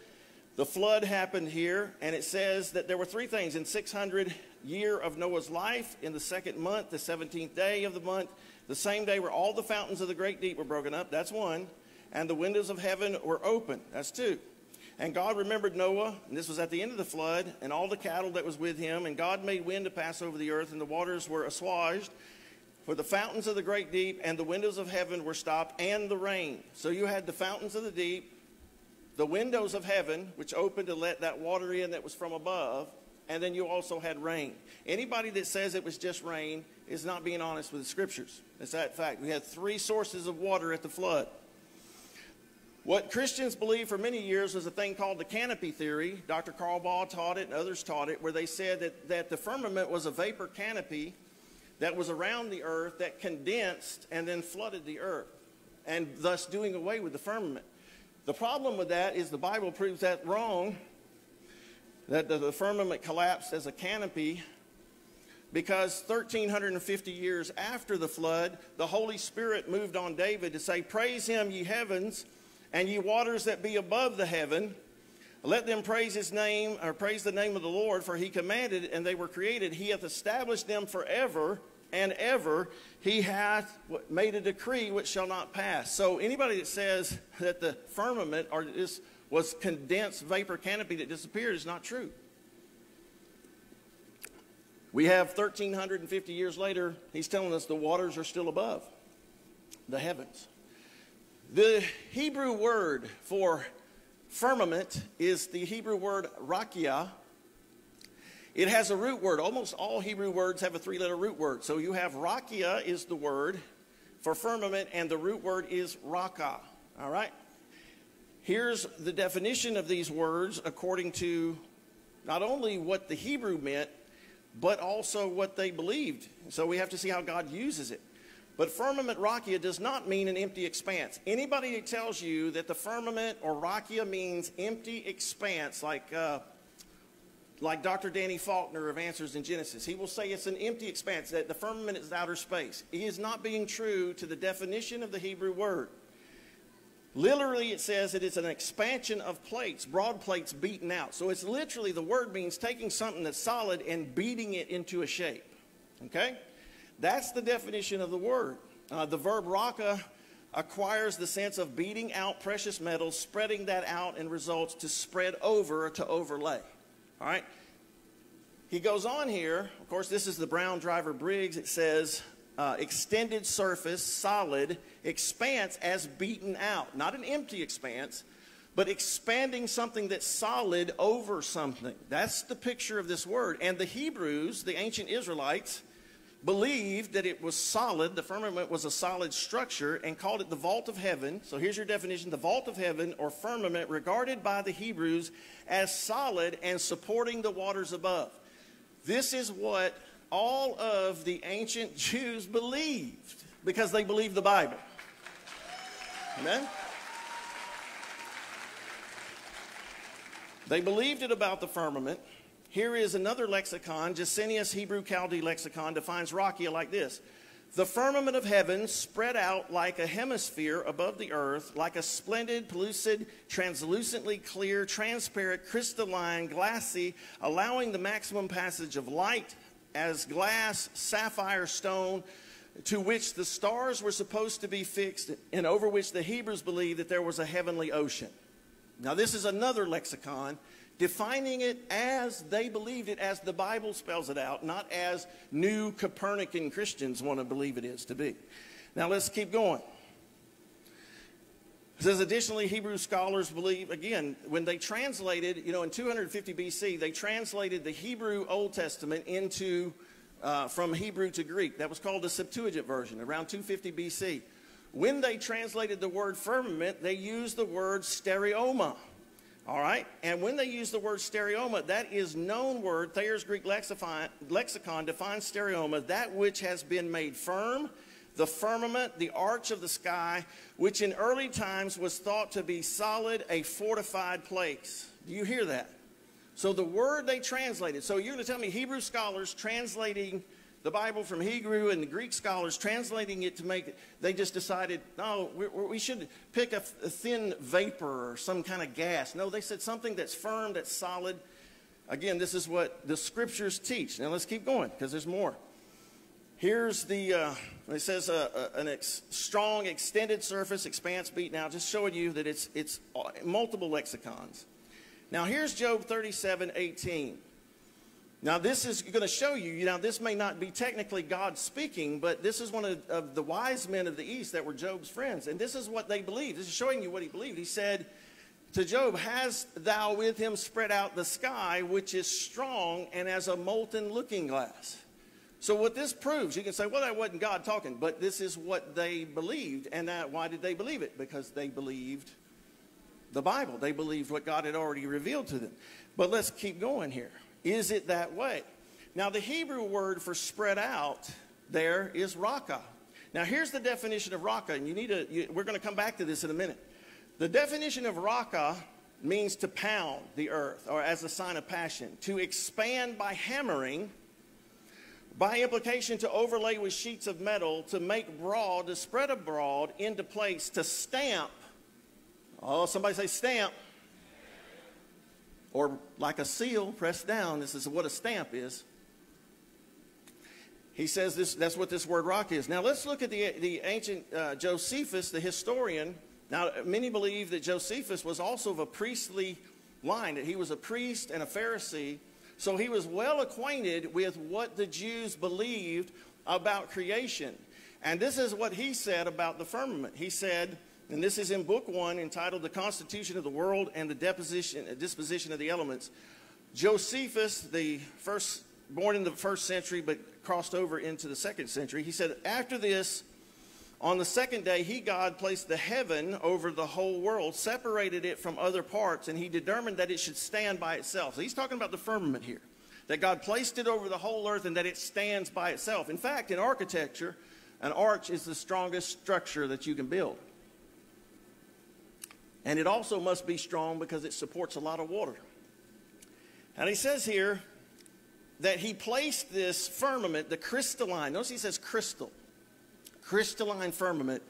The flood happened here, and it says that there were three things in 600 year of Noah's life, in the second month, the 17th day of the month, the same day where all the fountains of the great deep were broken up. That's one. And the windows of heaven were open. That's two. And God remembered Noah, and this was at the end of the flood, and all the cattle that was with him. And God made wind to pass over the earth, and the waters were assuaged. For the fountains of the great deep and the windows of heaven were stopped, and the rain. So you had the fountains of the deep, the windows of heaven, which opened to let that water in that was from above, and then you also had rain. Anybody that says it was just rain is not being honest with the scriptures. It's that fact. We had three sources of water at the flood. What Christians believed for many years was a thing called the canopy theory. Dr. Carl Baugh taught it, and others taught it, where they said that, that the firmament was a vapor canopy that was around the earth that condensed and then flooded the earth, and thus doing away with the firmament. The problem with that is the Bible proves that wrong, that the, firmament collapsed as a canopy because 1350 years after the flood, the Holy Spirit moved on David to say, Praise him, ye heavens, and ye waters that be above the heaven. Let them praise his name, or praise the name of the Lord, for he commanded, and they were created. He hath established them forever and ever. He hath made a decree which shall not pass. So anybody that says that the firmament or this was condensed vapor canopy that disappeared is not true. We have 1,350 years later, he's telling us the waters are still above the heavens. The Hebrew word for firmament is the Hebrew word rakia. It has a root word. Almost all Hebrew words have a three letter root word. So you have rakia is the word for firmament, and the root word is raka. All right? Here's the definition of these words according to not only what the Hebrew meant, but also what they believed. So we have to see how God uses it. But firmament rakia does not mean an empty expanse. Anybody tells you that the firmament or rakia means empty expanse, like, uh, like Dr. Danny Faulkner of Answers in Genesis, he will say it's an empty expanse, that the firmament is outer space. He is not being true to the definition of the Hebrew word. Literally, it says it is an expansion of plates, broad plates beaten out. So it's literally, the word means taking something that's solid and beating it into a shape. Okay? That's the definition of the word. Uh, the verb raka acquires the sense of beating out precious metals, spreading that out, and results to spread over to overlay. All right? He goes on here. Of course, this is the Brown Driver Briggs. It says, uh, extended surface, solid, expanse as beaten out. Not an empty expanse, but expanding something that's solid over something. That's the picture of this word. And the Hebrews, the ancient Israelites, believed that it was solid, the firmament was a solid structure, and called it the vault of heaven. So here's your definition the vault of heaven or firmament, regarded by the Hebrews as solid and supporting the waters above. This is what all of the ancient Jews believed because they believed the Bible. Amen? They believed it about the firmament. Here is another lexicon. Gesenius Hebrew Chaldee lexicon defines rakia like this The firmament of heaven spread out like a hemisphere above the earth, like a splendid, pellucid, translucently clear, transparent, crystalline, glassy, allowing the maximum passage of light as glass, sapphire, stone, to which the stars were supposed to be fixed, and over which the Hebrews believed that there was a heavenly ocean. Now, this is another lexicon defining it as they believed it, as the Bible spells it out, not as new Copernican Christians want to believe it is to be. Now let's keep going. It says, additionally, Hebrew scholars believe, again, when they translated, you know, in 250 BC, they translated the Hebrew Old Testament into, uh, from Hebrew to Greek. That was called the Septuagint version, around 250 BC. When they translated the word firmament, they used the word stereoma. All right? And when they use the word stereoma, that is known word. Thayer's Greek lexicon, lexicon defines stereoma, that which has been made firm, the firmament, the arch of the sky, which in early times was thought to be solid, a fortified place. Do you hear that? So the word they translated, so you're going to tell me Hebrew scholars translating the Bible from Hebrew and the Greek scholars translating it to make it, they just decided, no, we, we should pick a, a, thin vapor or some kind of gas. No, they said something that's firm, that's solid. Again, this is what the scriptures teach. Now let's keep going because there's more. Here's the, uh, it says uh, uh, an ex strong extended surface, expanse beat. Now, just showing you that it's, it's multiple lexicons. Now, here's Job 37 18. Now, this is going to show you, you know, this may not be technically God speaking, but this is one of, of, the wise men of the East that were Job's friends. And this is what they believed. This is showing you what he believed. He said to Job, Has thou with him spread out the sky, which is strong and as a molten looking glass? So, what this proves, you can say, well, that wasn't God talking, but this is what they believed. And that, why did they believe it? Because they believed the Bible, they believed what God had already revealed to them. But let's keep going here. Is it that way? Now, the Hebrew word for spread out there is raka. Now, here's the definition of raka, and you need to, you, we're going to come back to this in a minute. The definition of raka means to pound the earth, or as a sign of passion, to expand by hammering, by implication, to overlay with sheets of metal, to make broad, to spread abroad into place, to stamp. Oh, somebody say stamp or like a seal pressed down. This is what a stamp is. He says this, that's what this word rock is. Now let's look at the, the ancient uh, Josephus, the historian. Now, many believe that Josephus was also of a priestly line, that he was a priest and a Pharisee. So he was well acquainted with what the Jews believed about creation. And this is what he said about the firmament. He said, and this is in book one entitled The Constitution of the World and the Deposition, Disposition of the Elements. Josephus, the first, born in the first century but crossed over into the second century, he said, After this, on the second day, he, God, placed the heaven over the whole world, separated it from other parts, and he determined that it should stand by itself. So he's talking about the firmament here, that God placed it over the whole earth and that it stands by itself. In fact, in architecture, an arch is the strongest structure that you can build. And it also must be strong because it supports a lot of water. And he says here that he placed this firmament, the crystalline, notice he says crystal, crystalline firmament,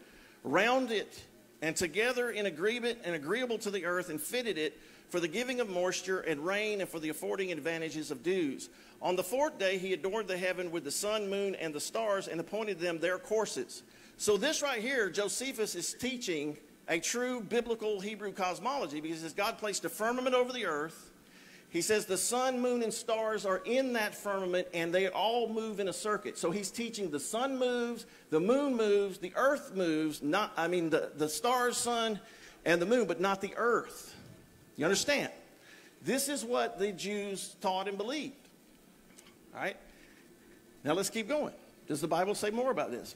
round it and together in agreement and agreeable to the earth and fitted it for the giving of moisture and rain and for the affording advantages of dews. On the fourth day, he adorned the heaven with the sun, moon, and the stars and appointed them their courses. So, this right here, Josephus is teaching a true biblical Hebrew cosmology because says God placed a firmament over the earth. He says the sun, moon, and stars are in that firmament and they all move in a circuit. So he's teaching the sun moves, the moon moves, the earth moves, not, I mean, the, the stars, sun, and the moon, but not the earth. You understand? This is what the Jews taught and believed. All right? Now let's keep going. Does the Bible say more about this?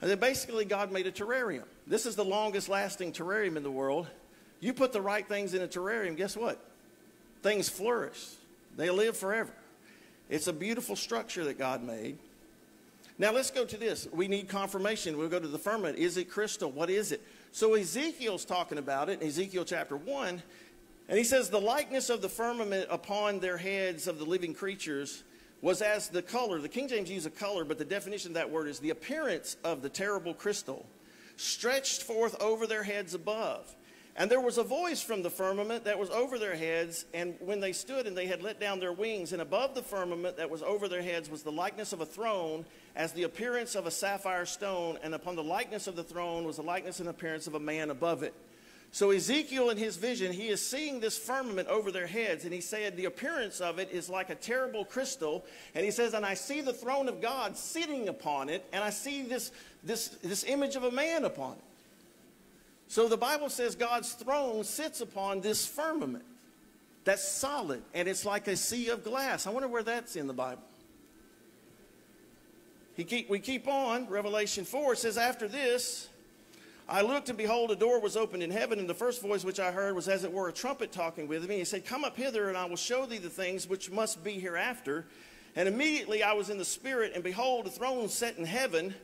And then basically, God made a terrarium. This is the longest lasting terrarium in the world. You put the right things in a terrarium, guess what? Things flourish, they live forever. It's a beautiful structure that God made. Now let's go to this. We need confirmation. We'll go to the firmament. Is it crystal? What is it? So Ezekiel's talking about it in Ezekiel chapter 1. And he says, The likeness of the firmament upon their heads of the living creatures was as the color. The King James used a color, but the definition of that word is the appearance of the terrible crystal stretched forth over their heads above. And there was a voice from the firmament that was over their heads, and when they stood and they had let down their wings, and above the firmament that was over their heads was the likeness of a throne, as the appearance of a sapphire stone, and upon the likeness of the throne was the likeness and appearance of a man above it. So Ezekiel in his vision, he is seeing this firmament over their heads, and he said the appearance of it is like a terrible crystal. And he says, and I see the throne of God sitting upon it, and I see this, this, this image of a man upon it. So the Bible says God's throne sits upon this firmament. That's solid, and it's like a sea of glass. I wonder where that's in the Bible. He keep, we keep on, Revelation 4 says, After this, I looked, and behold, a door was opened in heaven, and the first voice which I heard was as it were a trumpet talking with me. He said, Come up hither, and I will show thee the things which must be hereafter. And immediately I was in the Spirit, and behold, a throne set in heaven,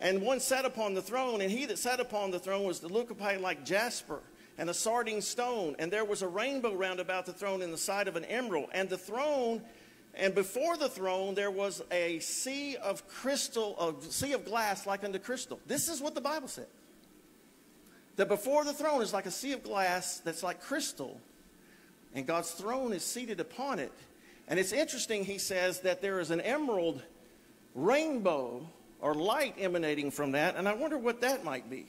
and one sat upon the throne, and he that sat upon the throne was to look like jasper and a sardine stone, and there was a rainbow round about the throne in the side of an emerald. And the throne, and before the throne, there was a sea of crystal, a sea of glass like unto crystal. This is what the Bible said that before the throne is like a sea of glass that's like crystal, and God's throne is seated upon it. And it's interesting, he says, that there is an emerald rainbow or light emanating from that, and I wonder what that might be.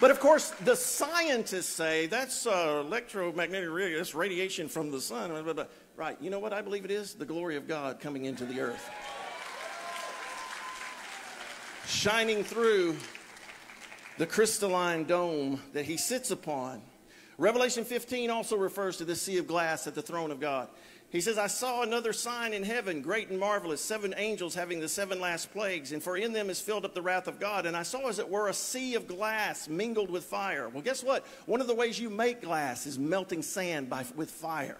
But of course, the scientists say that's uh, electromagnetic radiation, from the sun. Right. You know what I believe it is? The glory of God coming into the earth. Shining through the crystalline dome that he sits upon. Revelation 15 also refers to the sea of glass at the throne of God. He says, I saw another sign in heaven, great and marvelous, seven angels having the seven last plagues, and for in them is filled up the wrath of God. And I saw as it were a sea of glass mingled with fire. Well, guess what? One of the ways you make glass is melting sand by, with fire.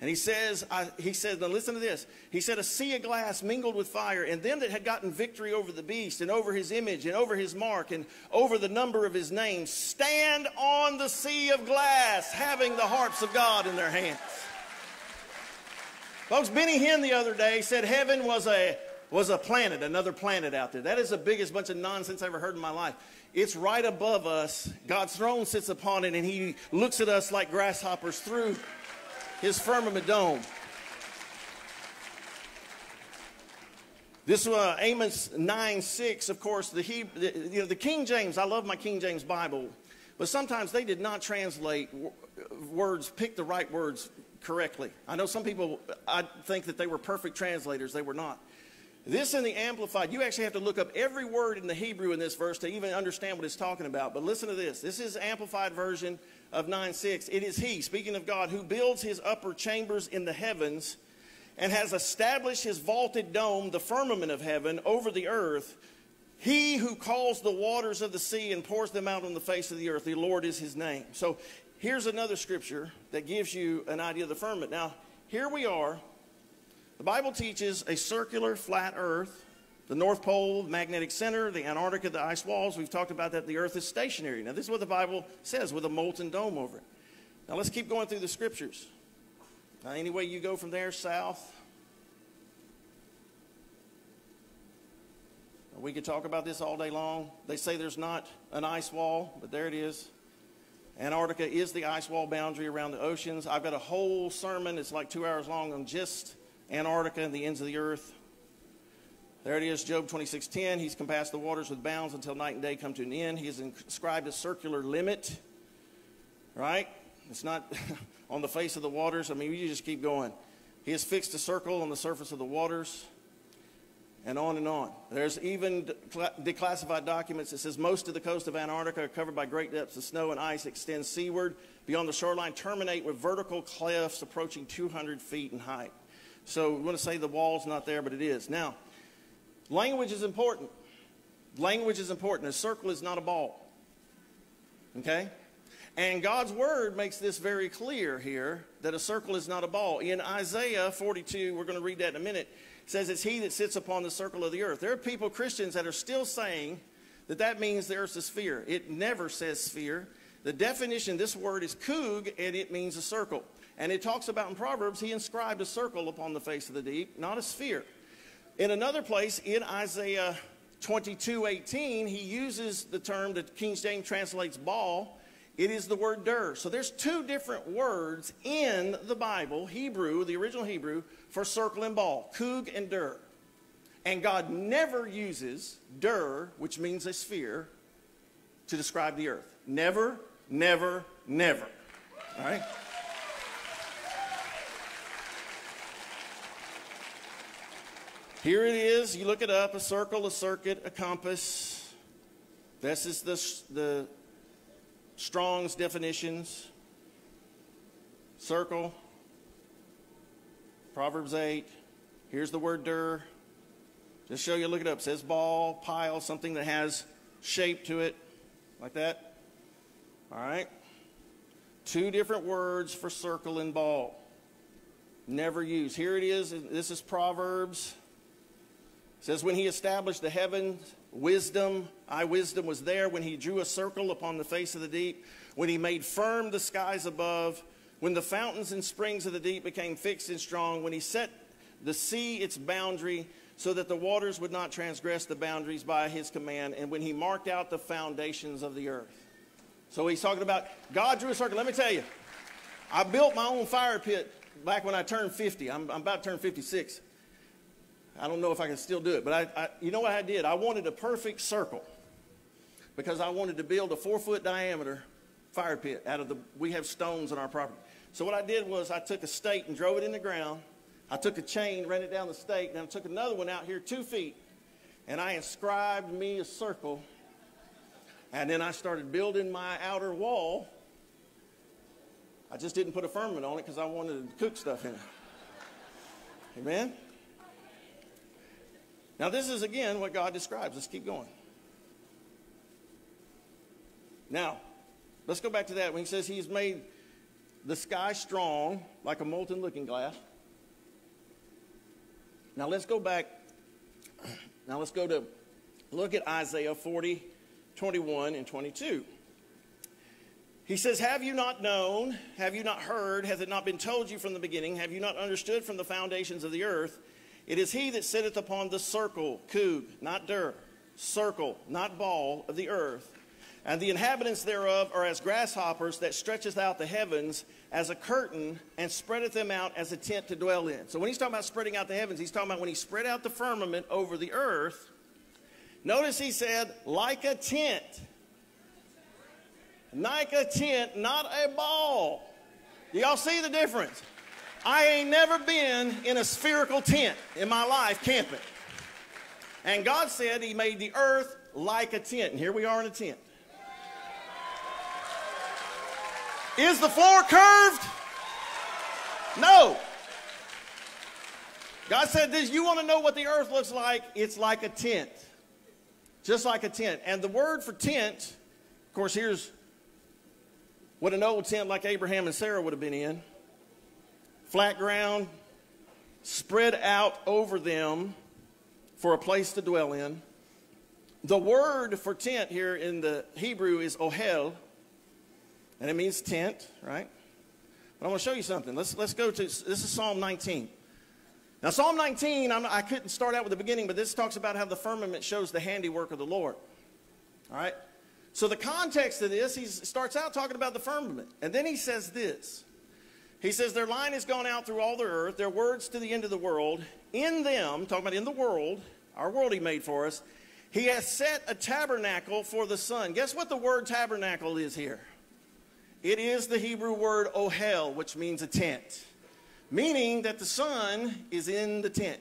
And he says, I, he said, now listen to this. He said, a sea of glass mingled with fire, and them that had gotten victory over the beast, and over his image, and over his mark, and over the number of his name, stand on the sea of glass, having the harps of God in their hands. Folks, Benny Hinn the other day said heaven was a, was a planet, another planet out there. That is the biggest bunch of nonsense I ever heard in my life. It's right above us. God's throne sits upon it, and He looks at us like grasshoppers through His firmament dome. This uh, Amos 9 6, of course, the, he, the, you know, the King James, I love my King James Bible, but sometimes they did not translate words, pick the right words correctly. I know some people, I think that they were perfect translators, they were not. This in the Amplified, you actually have to look up every word in the Hebrew in this verse to even understand what it's talking about. But listen to this. This is Amplified version of 9 6. It is He, speaking of God, who builds His upper chambers in the heavens and has established his vaulted dome, the firmament of heaven, over the earth. He who calls the waters of the sea and pours them out on the face of the earth, the Lord is his name. So here's another scripture that gives you an idea of the firmament. Now, here we are. The Bible teaches a circular, flat earth, the North Pole, the magnetic center, the Antarctica, the ice walls. We've talked about that. The earth is stationary. Now, this is what the Bible says with a molten dome over it. Now, let's keep going through the scriptures. Now, any way you go from there south, we could talk about this all day long. They say there's not an ice wall, but there it is. Antarctica is the ice wall boundary around the oceans. I've got a whole sermon, it's like two hours long, on just Antarctica and the ends of the earth. There it is, Job 26:10. He's compassed the waters with bounds until night and day come to an end. He has inscribed a circular limit. Right? It's not on the face of the waters. I mean, you just keep going. He has fixed a circle on the surface of the waters, and on and on. There's even declassified documents that says most of the coast of Antarctica are covered by great depths of snow and ice extend seaward beyond the shoreline, terminate with vertical cliffs approaching 200 feet in height. So we want to say the wall's not there, but it is. Now, language is important. Language is important. A circle is not a ball. Okay? And God's word makes this very clear here that a circle is not a ball. In Isaiah 42, we're going to read that in a minute, says it's he that sits upon the circle of the earth. There are people, Christians, that are still saying that that means the earth's a sphere. It never says sphere. The definition, this word is kug, and it means a circle. And it talks about in Proverbs, he inscribed a circle upon the face of the deep, not a sphere. In another place, in Isaiah 22, 18, he uses the term that King James translates ball, it is the word der. So there's two different words in the Bible, Hebrew, the original Hebrew, for circle and ball, kug and der. And God never uses der, which means a sphere, to describe the earth. Never, never, never. All right? Here it is. You look it up a circle, a circuit, a compass. This is the, the Strong's definitions. Circle. Proverbs 8. Here's the word der. Just show you, look it up. It says ball, pile, something that has shape to it, like that. All right? Two different words for circle and ball. Never used. Here it is. This is Proverbs. It says, When he established the heavens wisdom, I wisdom was there when he drew a circle upon the face of the deep, when he made firm the skies above, when the fountains and springs of the deep became fixed and strong, when he set the sea its boundary so that the waters would not transgress the boundaries by his command, and when he marked out the foundations of the earth. So he's talking about God drew a circle. Let me tell you, I built my own fire pit back when I turned 50. I'm, I'm about to turn 56. I don't know if I can still do it, but I, I, you know what I did? I wanted a perfect circle because I wanted to build a four foot diameter fire pit out of the, we have stones on our property. So what I did was I took a stake and drove it in the ground. I took a chain, ran it down the stake, and I took another one out here two feet, and I inscribed me a circle. And then I started building my outer wall. I just didn't put a firmament on it because I wanted to cook stuff in it. Amen? Now, this is again what God describes. Let's keep going. Now, let's go back to that when he says he's made the sky strong like a molten looking glass. Now, let's go back. Now, let's go to look at Isaiah 40, 21, and 22. He says, Have you not known? Have you not heard? Has it not been told you from the beginning? Have you not understood from the foundations of the earth? It is he that sitteth upon the circle, kug, not der, circle, not ball of the earth. And the inhabitants thereof are as grasshoppers that stretcheth out the heavens as a curtain and spreadeth them out as a tent to dwell in. So when he's talking about spreading out the heavens, he's talking about when he spread out the firmament over the earth. Notice he said, like a tent. Like a tent, not a ball. Do y'all see the difference? I ain't never been in a spherical tent in my life camping. And God said He made the earth like a tent. And here we are in a tent. Is the floor curved? No. God said this, you want to know what the earth looks like? It's like a tent. Just like a tent. And the word for tent, of course, here's what an old tent like Abraham and Sarah would have been in. Flat ground, spread out over them for a place to dwell in. The word for tent here in the Hebrew is ohel, and it means tent, right? But I want to show you something. Let's, let's go to, this is Psalm 19. Now, Psalm 19, I'm, I could not start out with the beginning, but this talks about how the firmament shows the handiwork of the Lord. All right? So, the context of this, he starts out talking about the firmament. And then he says this He says, Their line has gone out through all the earth, their words to the end of the world. In them, talking about in the world, our world he made for us, he has set a tabernacle for the sun. Guess what the word tabernacle is here? It is the Hebrew word ohel, which means a tent, meaning that the sun is in the tent.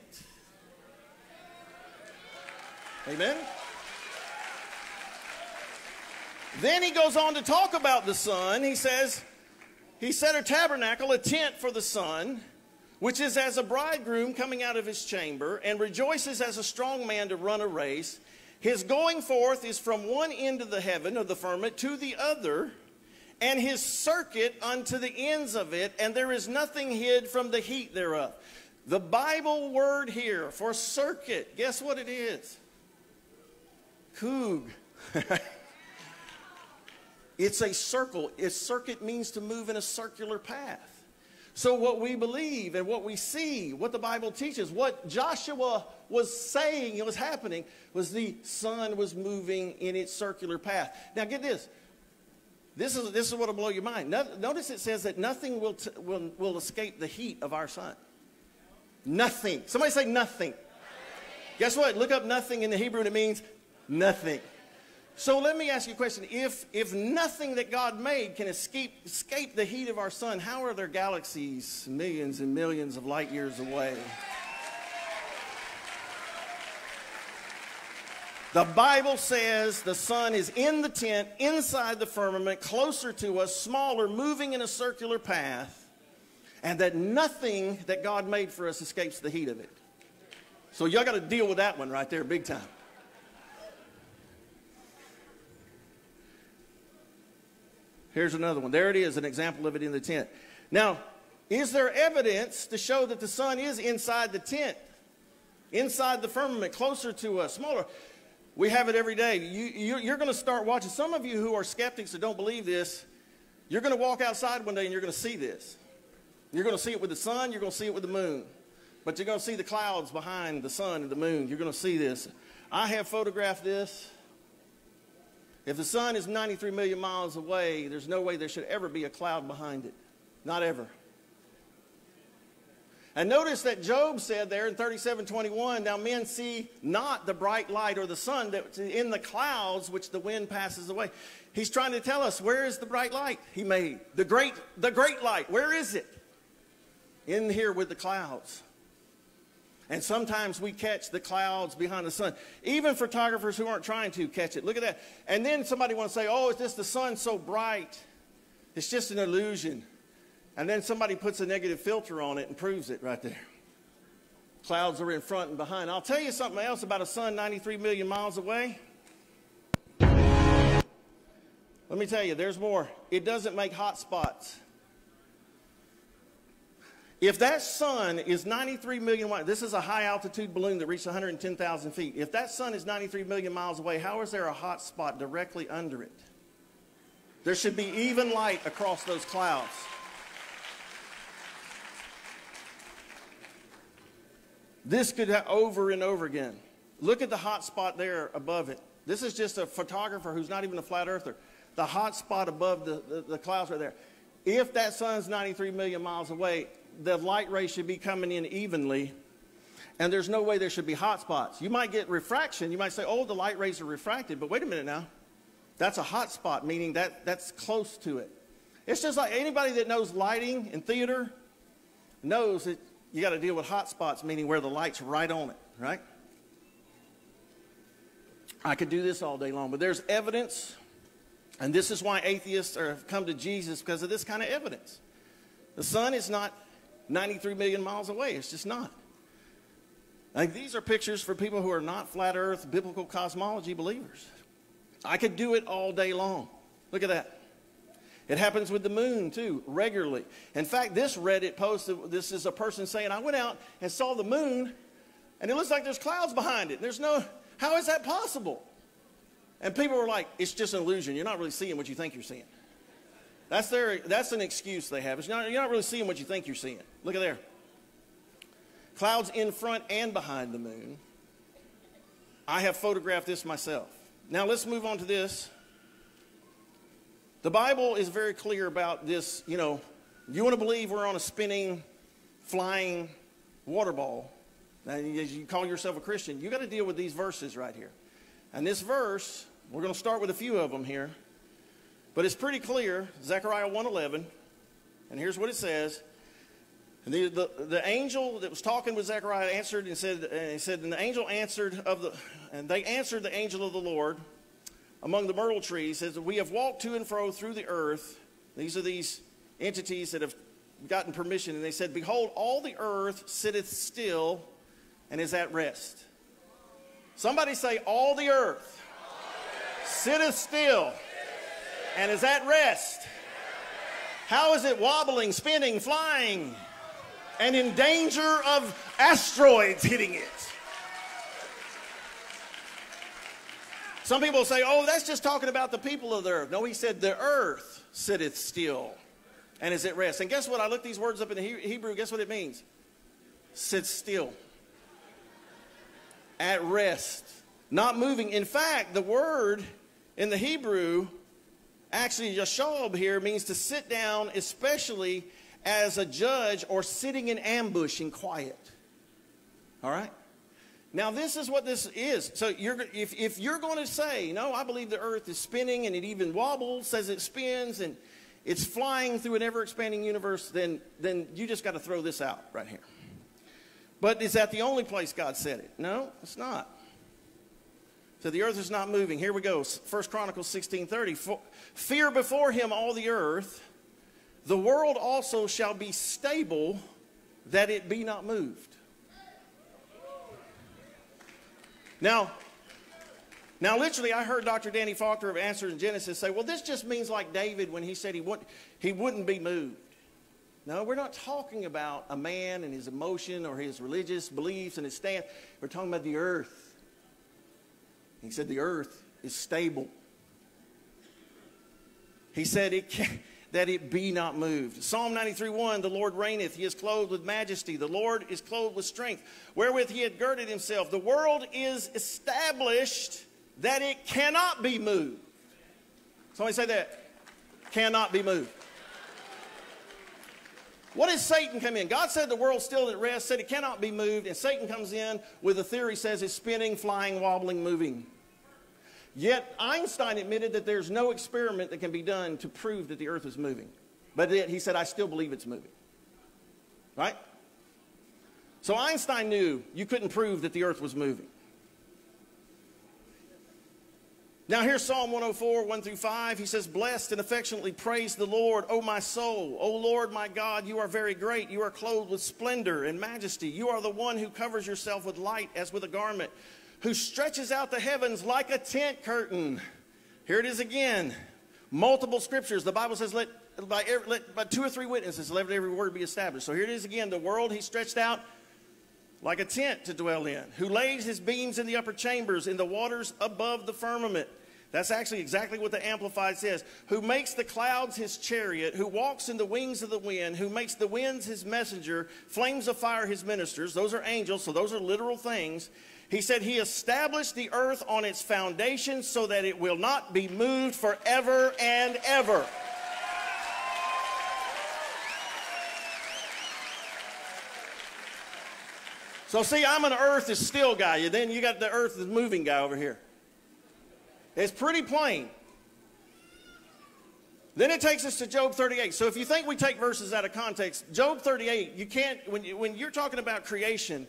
Amen? Then he goes on to talk about the sun. He says, He set a tabernacle, a tent for the sun, which is as a bridegroom coming out of his chamber, and rejoices as a strong man to run a race. His going forth is from one end of the heaven, of the firmament, to the other, and his circuit unto the ends of it, and there is nothing hid from the heat thereof. The Bible word here for circuit, guess what it is? Kug. It's a circle. Its circuit means to move in a circular path. So, what we believe and what we see, what the Bible teaches, what Joshua was saying, it was happening, was the sun was moving in its circular path. Now, get this. This is, this is what will blow your mind. notice it says that nothing will, will, will escape the heat of our sun. Nothing. Somebody say nothing. Guess what? Look up nothing in the Hebrew and it means nothing. So let me ask you a question. If, if nothing that God made can escape, escape the heat of our sun, how are there galaxies millions and millions of light years away? The Bible says the sun is in the tent, inside the firmament, closer to us, smaller, moving in a circular path, and that nothing that God made for us escapes the heat of it. So y'all got to deal with that one right there, big time. Here's another one. There it is, an example of it in the tent. Now, is there evidence to show that the sun is inside the tent, inside the firmament, closer to us, smaller? We have it every day. You, you, are going to start watching. Some of you who are skeptics that don't believe this, you're going to walk outside one day and you're going to see this. You're going to see it with the sun, you're going to see it with the moon. But you're going to see the clouds behind the sun and the moon. You're going to see this. I have photographed this. If the sun is 93 million miles away, there's no way there should ever be a cloud behind it. Not ever. And notice that Job said there in 37:21, now men see not the bright light or the sun that's in the clouds which the wind passes away. He's trying to tell us where is the bright light he made? The great the great light. Where is it? In here with the clouds. And sometimes we catch the clouds behind the sun. Even photographers who aren't trying to catch it. Look at that. And then somebody wants to say, oh, is this the sun so bright? It's just an illusion. And then somebody puts a negative filter on it and proves it right there. Clouds are in front and behind. I'll tell you something else about a sun 93 million miles away. Let me tell you, there's more. It doesn't make hot spots. If that sun is 93 million miles, this is a high altitude balloon that reached 110,000 feet. If that sun is 93 million miles away, how is there a hot spot directly under it? There should be even light across those clouds. This could over and over again. Look at the hot spot there above it. This is just a photographer who's not even a flat earther. The hot spot above the, the, the clouds right there. If that sun's 93 million miles away, the light rays should be coming in evenly, and there's no way there should be hot spots. You might get refraction. You might say, oh, the light rays are refracted, but wait a minute now. That's a hot spot, meaning that that's close to it. It's just like anybody that knows lighting in theater knows that you got to deal with hot spots, meaning where the light's right on it, right? I could do this all day long, but there's evidence, and this is why atheists are, have come to Jesus because of this kind of evidence. The sun is not 93 million miles away, it's just not. Like these are pictures for people who are not flat earth biblical cosmology believers. I could do it all day long. Look at that. It happens with the moon too, regularly. In fact, this Reddit post, this is a person saying, I went out and saw the moon, and it looks like there's clouds behind it. There's no, how is that possible? And people were like, it's just an illusion. You're not really seeing what you think you're seeing. That's, their, that's an excuse they have. Not, you're not really seeing what you think you're seeing. Look at there. Clouds in front and behind the moon. I have photographed this myself. Now let's move on to this. The Bible is very clear about this. You know, you want to believe we're on a spinning, flying water ball. And as you call yourself a Christian, you got to deal with these verses right here. And this verse, we're going to start with a few of them here. But it's pretty clear, Zechariah 1:11, and here's what it says. And the, the, the, angel that was talking with Zechariah answered and said, and he said, and the angel answered of the, and they answered the angel of the Lord among the myrtle trees, says, we have walked to and fro through the earth. These are these entities that have gotten permission, and they said, behold, all the earth sitteth still and is at rest. Somebody say, all the earth sitteth still and is at rest. How is it wobbling, spinning, flying, and in danger of asteroids hitting it? Some people say, oh, that's just talking about the people of the earth. No, he said, the earth sitteth still and is at rest. And guess what? I looked these words up in the Hebrew. Guess what it means? Sit still. At rest. Not moving. In fact, the word in the Hebrew Actually, yashab here means to sit down, especially as a judge or sitting in ambush in quiet. All right? Now, this is what this is. So, you're, if, if you're going to say, no, I believe the earth is spinning and it even wobbles as it spins and it's flying through an ever expanding universe, then, then you just got to throw this out right here. But is that the only place God said it? No, it's not. So the earth is not moving. Here we go. First Chronicles 16:30. Fear before him all the earth. The world also shall be stable that it be not moved. Now, now literally I heard Dr. Danny Faulkner of Answers in Genesis say, well, this just means like David when he said he, would, he wouldn't be moved. No, we're not talking about a man and his emotion or his religious beliefs and his stance. We're talking about the earth. He said the earth is stable. He said it can, that it be not moved. Psalm 93 1 The Lord reigneth, he is clothed with majesty. The Lord is clothed with strength, wherewith he had girded himself. The world is established that it cannot be moved. Somebody say that. Cannot be moved. What does Satan come in? God said the world's still at rest, said it cannot be moved, and Satan comes in with a theory says it's spinning, flying, wobbling, moving. Yet Einstein admitted that there's no experiment that can be done to prove that the earth is moving. But yet he said, I still believe it's moving. Right? So Einstein knew you couldn't prove that the earth was moving. Now, here's Psalm 104, 1 through 5. He says, Blessed and affectionately praise the Lord, O my soul. O Lord, my God, you are very great. You are clothed with splendor and majesty. You are the one who covers yourself with light as with a garment, who stretches out the heavens like a tent curtain. Here it is again. Multiple scriptures. The Bible says, Let by, every, let by two or three witnesses, let every word be established. So here it is again. The world he stretched out like a tent to dwell in, who lays his beams in the upper chambers, in the waters above the firmament. That's actually exactly what the Amplified says. Who makes the clouds his chariot, who walks in the wings of the wind, who makes the winds his messenger, flames of fire his ministers. Those are angels, so those are literal things. He said he established the earth on its foundation so that it will not be moved forever and ever. So see, I'm an earth is still guy. Then you got the earth is moving guy over here. It's pretty plain. Then it takes us to Job 38. So if you think we take verses out of context, Job 38, you can't, when, you, when you're talking about creation,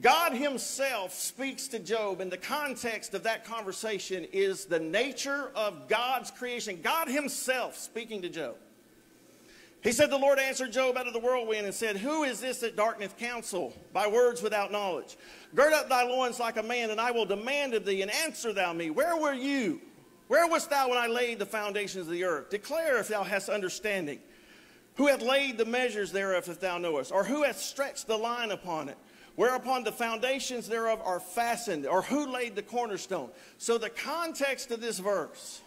God Himself speaks to Job, and the context of that conversation is the nature of God's creation. God Himself speaking to Job. He said, The Lord answered Job out of the whirlwind and said, Who is this that darkeneth counsel by words without knowledge? Gird up thy loins like a man, and I will demand of thee, and answer thou me. Where were you? Where wast thou when I laid the foundations of the earth? Declare if thou hast understanding. Who hath laid the measures thereof, if thou knowest? Or who hath stretched the line upon it? Whereupon the foundations thereof are fastened, or who laid the cornerstone? So the context of this verse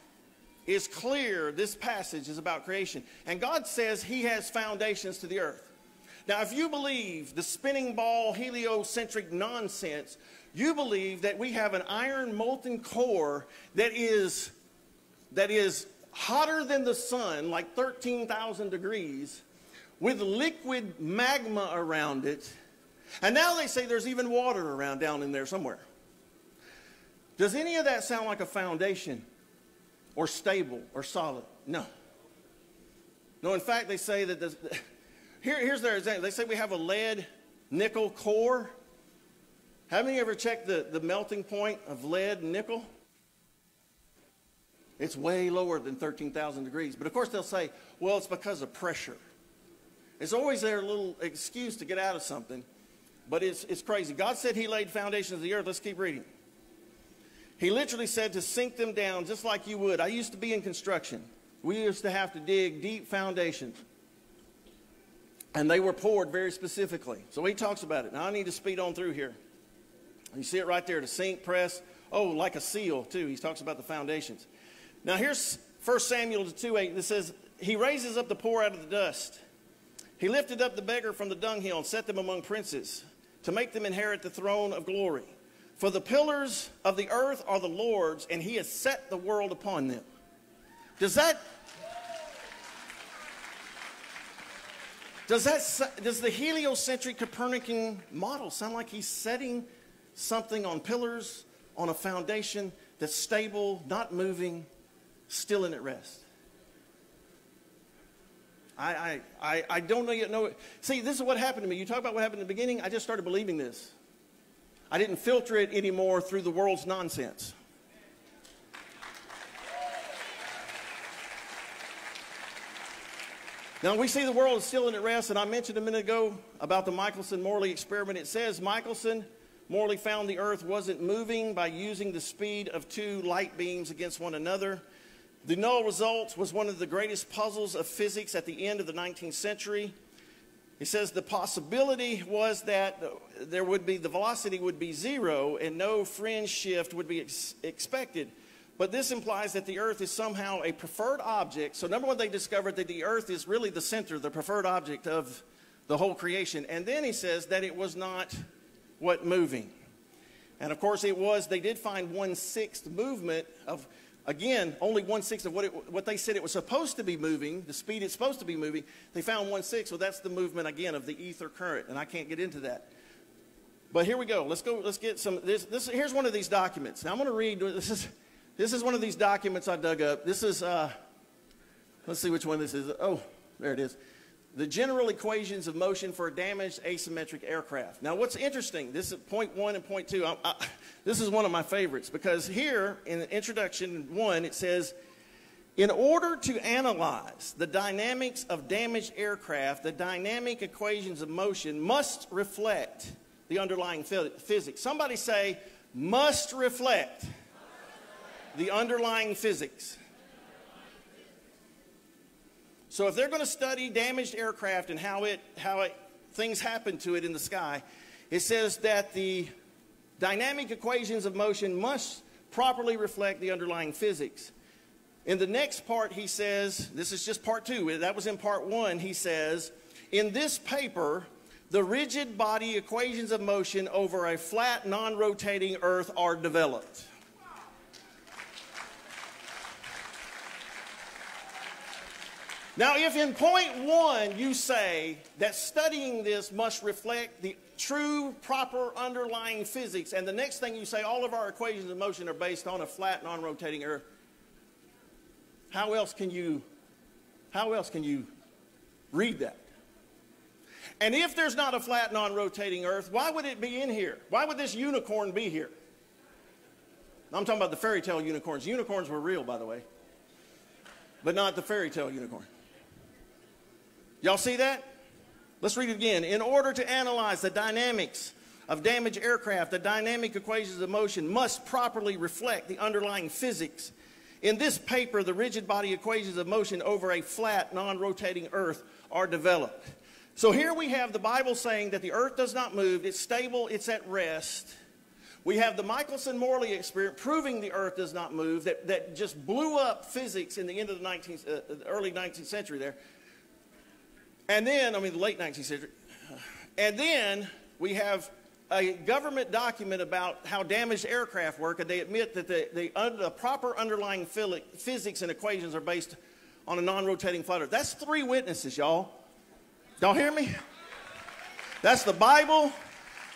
is clear. This passage is about creation. And God says he has foundations to the earth. Now, if you believe the spinning ball heliocentric nonsense, you believe that we have an iron molten core that is, that is hotter than the sun, like 13,000 degrees, with liquid magma around it. And now they say there's even water around down in there somewhere. Does any of that sound like a foundation or stable or solid? No. No, in fact, they say that this, here, here's their example. They say we have a lead nickel core. Haven't you ever checked the, the melting point of lead and nickel? It's way lower than 13,000 degrees. But of course, they'll say, well, it's because of pressure. It's always their little excuse to get out of something. But it's, it's crazy. God said He laid foundations of the earth. Let's keep reading. He literally said to sink them down just like you would. I used to be in construction. We used to have to dig deep foundations. And they were poured very specifically. So he talks about it. Now I need to speed on through here. You see it right there to sink, press. Oh, like a seal, too. He talks about the foundations. Now here's 1 Samuel 2 8. That says, He raises up the poor out of the dust. He lifted up the beggar from the dunghill and set them among princes to make them inherit the throne of glory. For the pillars of the earth are the Lord's, and he has set the world upon them. Does that does that does the heliocentric Copernican model sound like he's setting something on pillars on a foundation that's stable, not moving, still in at rest? I, I, I, don't know yet know. See, this is what happened to me. You talk about what happened in the beginning. I just started believing this. I didn't filter it anymore through the world's nonsense. Now, we see the world is still in at rest, and I mentioned a minute ago about the Michelson Morley experiment. It says Michelson Morley found the Earth wasn't moving by using the speed of two light beams against one another. The null result was one of the greatest puzzles of physics at the end of the 19th century. He says the possibility was that there would be, the velocity would be zero and no fringe shift would be ex expected. But this implies that the Earth is somehow a preferred object. So, number one, they discovered that the Earth is really the center, the preferred object of the whole creation. And then he says that it was not what moving. And of course, it was, they did find one sixth movement of, again, only one sixth of what, it, what they said it was supposed to be moving, the speed it's supposed to be moving. They found one sixth. So that's the movement, again, of the ether current. And I can't get into that. But here we go. Let's go, let's get some, this, this, here's one of these documents. Now I'm going to read, this is, this is one of these documents I dug up. This is, uh, let's see which one this is. Oh, there it is. The general equations of motion for a damaged asymmetric aircraft. Now, what's interesting, this is point one and point two. I, I, this is one of my favorites because here in introduction one, it says, in order to analyze the dynamics of damaged aircraft, the dynamic equations of motion must reflect the underlying physics. Somebody say, must reflect the underlying physics. So if they're going to study damaged aircraft and how it how it things happen to it in the sky, it says that the dynamic equations of motion must properly reflect the underlying physics. In the next part, he says, this is just part two, that was in part one, he says, in this paper, the rigid body equations of motion over a flat, non rotating Earth are developed. Now, if in point one you say that studying this must reflect the true, proper underlying physics, and the next thing you say all of our equations of motion are based on a flat, non rotating Earth, how else can you how else can you read that? And if there's not a flat, non-rotating Earth, why would it be in here? Why would this unicorn be here? I'm talking about the fairy tale unicorns. Unicorns were real, by the way, but not the fairy tale unicorn. Y'all see that? Let's read it again. In order to analyze the dynamics of damaged aircraft, the dynamic equations of motion must properly reflect the underlying physics in this paper, the rigid body equations of motion over a flat, non rotating Earth are developed. So here we have the Bible saying that the Earth does not move, it's stable, it's at rest. We have the Michelson Morley experiment proving the Earth does not move, that, that just blew up physics in the end of the 19th, uh, early 19th century there. And then, I mean, the late 19th century. And then we have a government document about how damaged aircraft work, and they admit that the, the, the proper underlying physics and equations are based on a non rotating flat Earth. That's three witnesses, y'all. Y'all hear me? That's the Bible,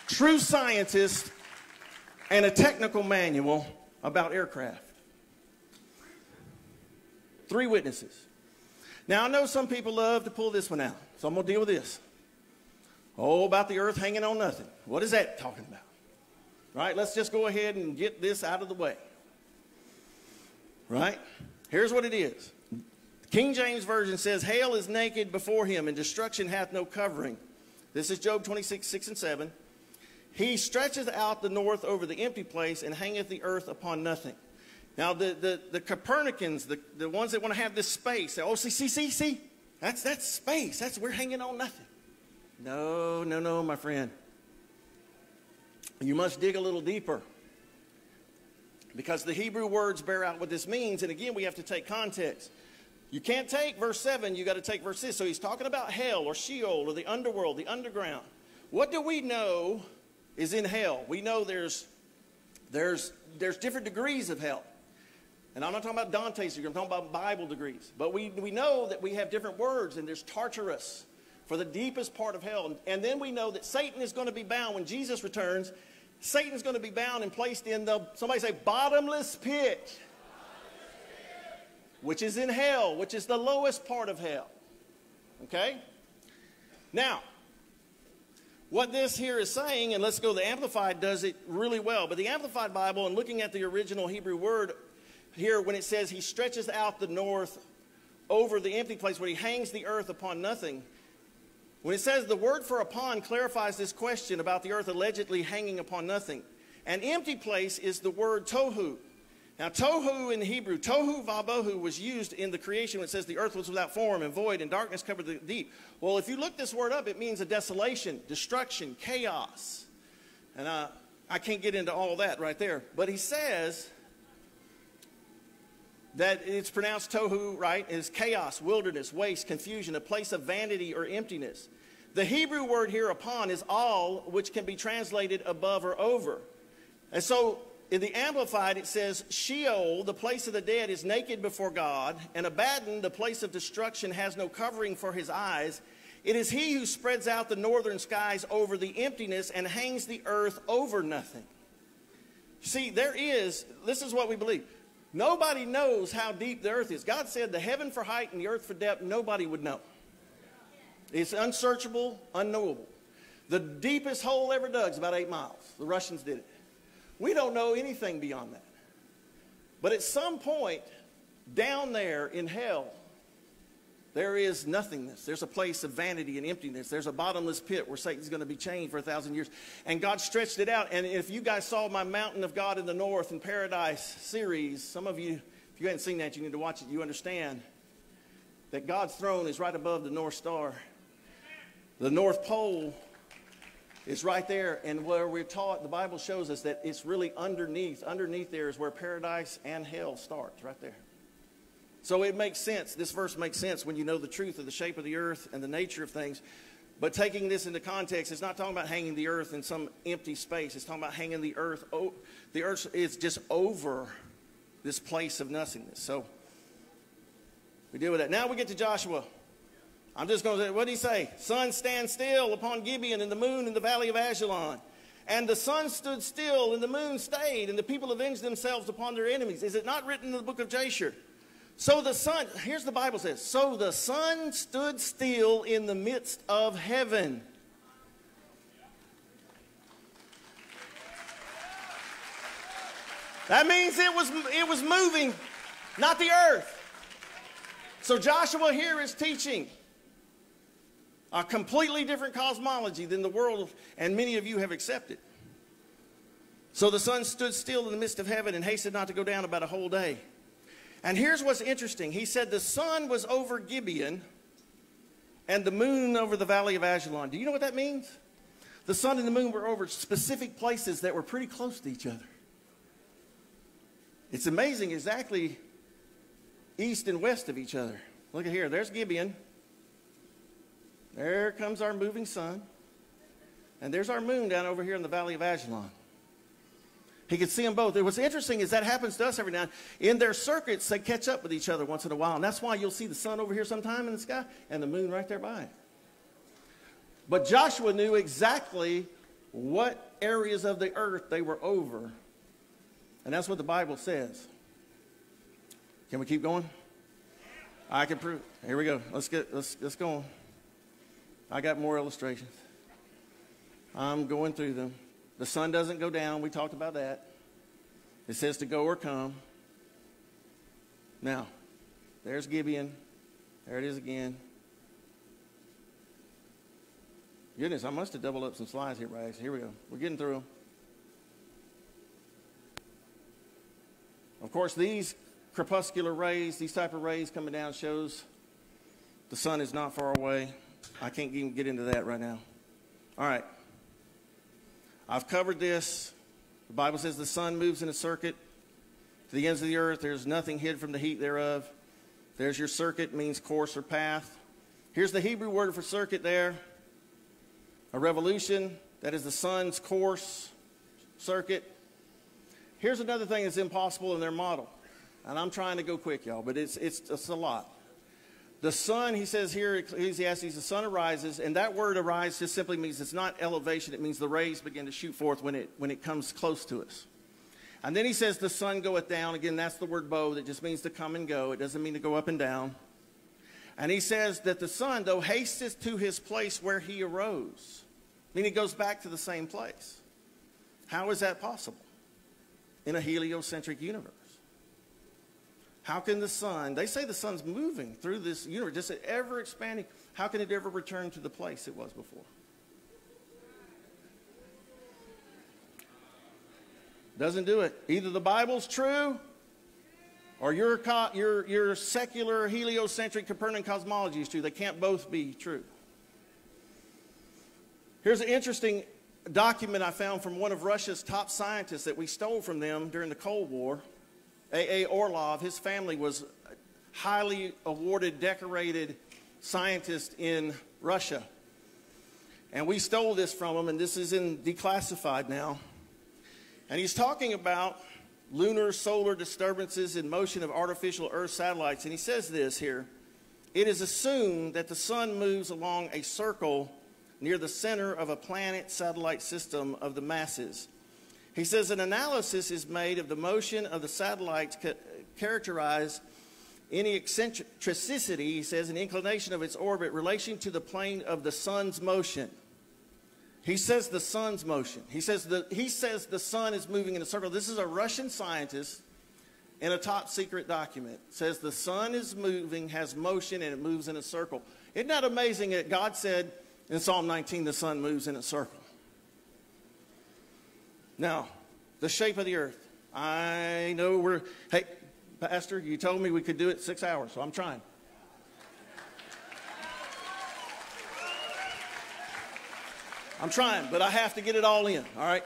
true scientists, and a technical manual about aircraft. Three witnesses. Now, I know some people love to pull this one out, so I'm going to deal with this. Oh, about the earth hanging on nothing. What is that talking about? Right? Let's just go ahead and get this out of the way. Right? Here's what it is. King James Version says, Hail is naked before him, and destruction hath no covering. This is Job 26, 6 and 7. He stretcheth out the north over the empty place and hangeth the earth upon nothing. Now, the, the, the Copernicans, the, the ones that want to have this space, say, oh, see, see, see, see, that's, that's space. That's, we're hanging on nothing. No, no, no, my friend. You must dig a little deeper because the Hebrew words bear out what this means. And again, we have to take context. You can't take verse 7, you got to take verse 6. So he's talking about hell or Sheol or the underworld, the underground. What do we know is in hell? We know there's, there's, there's different degrees of hell. And I'm not talking about Dante's degree, I'm talking about Bible degrees. But we, we know that we have different words, and there's Tartarus, for the deepest part of hell. And then we know that Satan is going to be bound when Jesus returns. Satan's going to be bound and placed in the, somebody say, bottomless pit, which is in hell, which is the lowest part of hell. Okay? Now, what this here is saying, and let's go, the Amplified does it really well, but the Amplified Bible, and looking at the original Hebrew word here, when it says he stretches out the north over the empty place where he hangs the earth upon nothing, when it says the word for upon clarifies this question about the earth allegedly hanging upon nothing. An empty place is the word tohu. Now, tohu in Hebrew, tohu vabohu, was used in the creation when it says the earth was without form and void and darkness covered the deep. Well, if you look this word up, it means a desolation, destruction, chaos. And I, I can't get into all that right there. But he says that it's pronounced tohu, right, is chaos, wilderness, waste, confusion, a place of vanity or emptiness. The Hebrew word here upon is all, which can be translated above or over. And so in the Amplified, it says, Sheol, the place of the dead, is naked before God, and Abaddon, the place of destruction, has no covering for his eyes. It is he who spreads out the northern skies over the emptiness and hangs the earth over nothing. See, there is, this is what we believe. Nobody knows how deep the earth is. God said the heaven for height and the earth for depth, nobody would know. It's unsearchable, unknowable. The deepest hole ever dug is about eight miles. The Russians did it. We don't know anything beyond that. But at some point, down there in hell, there is nothingness. There's a place of vanity and emptiness. There's a bottomless pit where Satan's going to be chained for a thousand years. And God stretched it out. And if you guys saw my Mountain of God in the North and Paradise series, some of you, if you hadn't seen that, you need to watch it. You understand that God's throne is right above the North Star. The North Pole is right there. And where we're taught, the Bible shows us that it's really underneath. Underneath there is where paradise and hell starts, right there. So it makes sense. This verse makes sense when you know the truth of the shape of the earth and the nature of things. But taking this into context, it's not talking about hanging the earth in some empty space. It's talking about hanging the earth. Oh, the earth is just over this place of nothingness. So we deal with that. Now we get to Joshua. I'm just going to say, what did he say? Sun stand still upon Gibeon and the moon in the valley of Ajalon. And the sun stood still and the moon stayed and the people avenged themselves upon their enemies. Is it not written in the book of Jasher? So the sun, here's the Bible says, so the sun stood still in the midst of heaven. That means it was, it was moving, not the earth. So Joshua here is teaching a completely different cosmology than the world and many of you have accepted. So the sun stood still in the midst of heaven and hastened not to go down about a whole day. And here's what's interesting. He said the sun was over Gibeon and the moon over the valley of Ajalon. Do you know what that means? The sun and the moon were over specific places that were pretty close to each other. It's amazing exactly east and west of each other. Look at here. There's Gibeon. There comes our moving sun. And there's our moon down over here in the valley of Ajalon. He could see them both. And what's interesting is that happens to us every now and In their circuits, they catch up with each other once in a while. And that's why you'll see the sun over here sometime in the sky and the moon right there by. But Joshua knew exactly what areas of the earth they were over. And that's what the Bible says. Can we keep going? I can prove. Here we go. Let's get let's let's go on. I got more illustrations. I'm going through them. The sun doesn't go down. We talked about that. It says to go or come. Now, there's Gibeon. There it is again. Goodness, I must have doubled up some slides here, right? Here we go. We're getting through. Of course, these crepuscular rays, these type of rays coming down shows the sun is not far away. I can't even get into that right now. All right. I've covered this. The Bible says the sun moves in a circuit to the ends of the earth. There's nothing hid from the heat thereof. There's your circuit, means course or path. Here's the Hebrew word for circuit there a revolution. That is the sun's course, circuit. Here's another thing that's impossible in their model. And I'm trying to go quick, y'all, but it's, it's, it's a lot. The sun, he says here, Ecclesiastes, the sun arises, and that word arise just simply means it's not elevation, it means the rays begin to shoot forth when it, when it comes close to us. And then he says the sun goeth down. Again, that's the word bow that just means to come and go. It doesn't mean to go up and down. And he says that the sun, though, hasteth to his place where he arose. I mean, he goes back to the same place. How is that possible in a heliocentric universe? How can the sun, they say the sun's moving through this universe, just ever expanding. How can it ever return to the place it was before? Doesn't do it. Either the Bible's true or your, your, your secular heliocentric Copernican cosmology is true. They can't both be true. Here's an interesting document I found from one of Russia's top scientists that we stole from them during the Cold War. A.A. Orlov, his family was highly awarded, decorated scientist in Russia. And we stole this from him, and this is in declassified now. And he's talking about lunar solar disturbances in motion of artificial Earth satellites. And he says this here It is assumed that the sun moves along a circle near the center of a planet satellite system of the masses. He says an analysis is made of the motion of the satellites ca characterize any eccentricity, he says, an inclination of its orbit relation to the plane of the sun's motion. He says the sun's motion. He says the, he says the sun is moving in a circle. This is a Russian scientist in a top secret document. Says the sun is moving, has motion, and it moves in a circle. Isn't that amazing that God said in Psalm 19 the sun moves in a circle? Now, the shape of the earth. I know we're, hey, Pastor, you told me we could do it six hours, so I'm trying. I'm trying, but I have to get it all in, all right?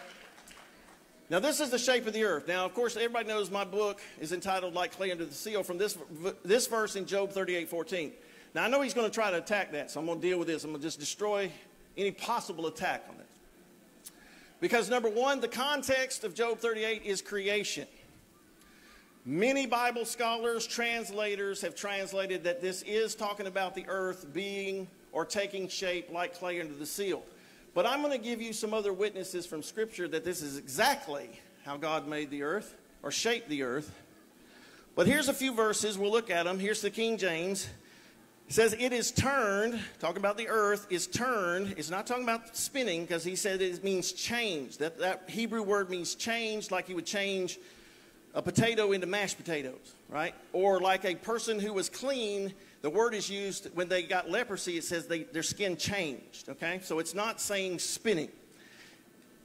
Now, this is the shape of the earth. Now, of course, everybody knows my book is entitled Like Clay Under the Seal from this, this verse in Job 38 14. Now, I know he's going to try to attack that, so I'm going to deal with this. I'm going to just destroy any possible attack on it. Because, number one, the context of Job 38 is creation. Many Bible scholars, translators have translated that this is talking about the earth being or taking shape like clay under the seal. But I'm going to give you some other witnesses from Scripture that this is exactly how God made the earth or shaped the earth. But here's a few verses. We'll look at them. Here's the King James. It says, It is turned, talking about the earth, is turned. It's not talking about spinning because he said it means change. That, that Hebrew word means change, like he would change a potato into mashed potatoes, right? Or like a person who was clean the word is used when they got leprosy, it says they, their skin changed, okay? So it's not saying spinning.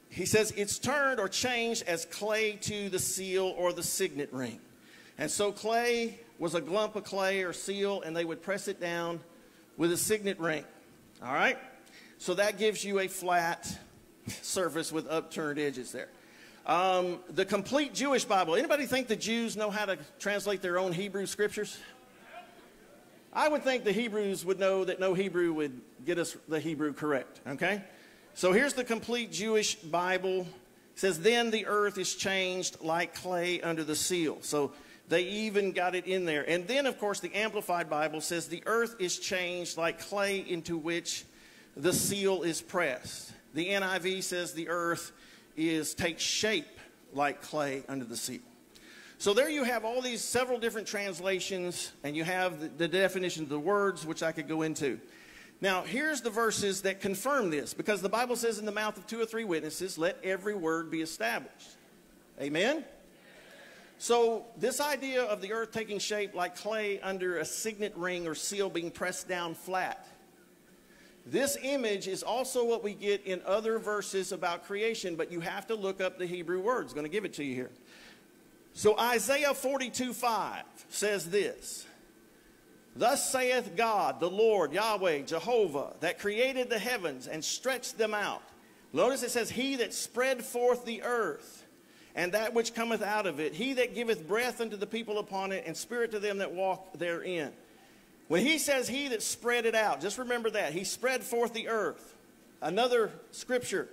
He says it's turned or changed as clay to the seal or the signet ring. And so clay was a lump of clay or seal, and they would press it down with a signet ring. All right? So that gives you a flat surface with upturned edges there. Um, the complete Jewish Bible. Anybody think the Jews know how to translate their own Hebrew scriptures? I would think the Hebrews would know that no Hebrew would get us the Hebrew correct, okay? So here's the complete Jewish Bible. It says, Then the earth is changed like clay under the seal. So they even got it in there. And then, of course, the Amplified Bible says, The earth is changed like clay into which the seal is pressed. The NIV says the earth is takes shape like clay under the seal. So there you have all these several different translations, and you have the, the definition of the words, which I could go into. Now, here's the verses that confirm this, because the Bible says, in the mouth of two or three witnesses, let every word be established. Amen? So, this idea of the earth taking shape like clay under a signet ring or seal being pressed down flat, this image is also what we get in other verses about creation, but you have to look up the Hebrew words. I'm going to give it to you here. So Isaiah 42 5 says this Thus saith God, the Lord, Yahweh, Jehovah, that created the heavens and stretched them out. Notice it says, He that spread forth the earth and that which cometh out of it, he that giveth breath unto the people upon it, and spirit to them that walk therein. When he says he that spread it out, just remember that. He spread forth the earth. Another scripture,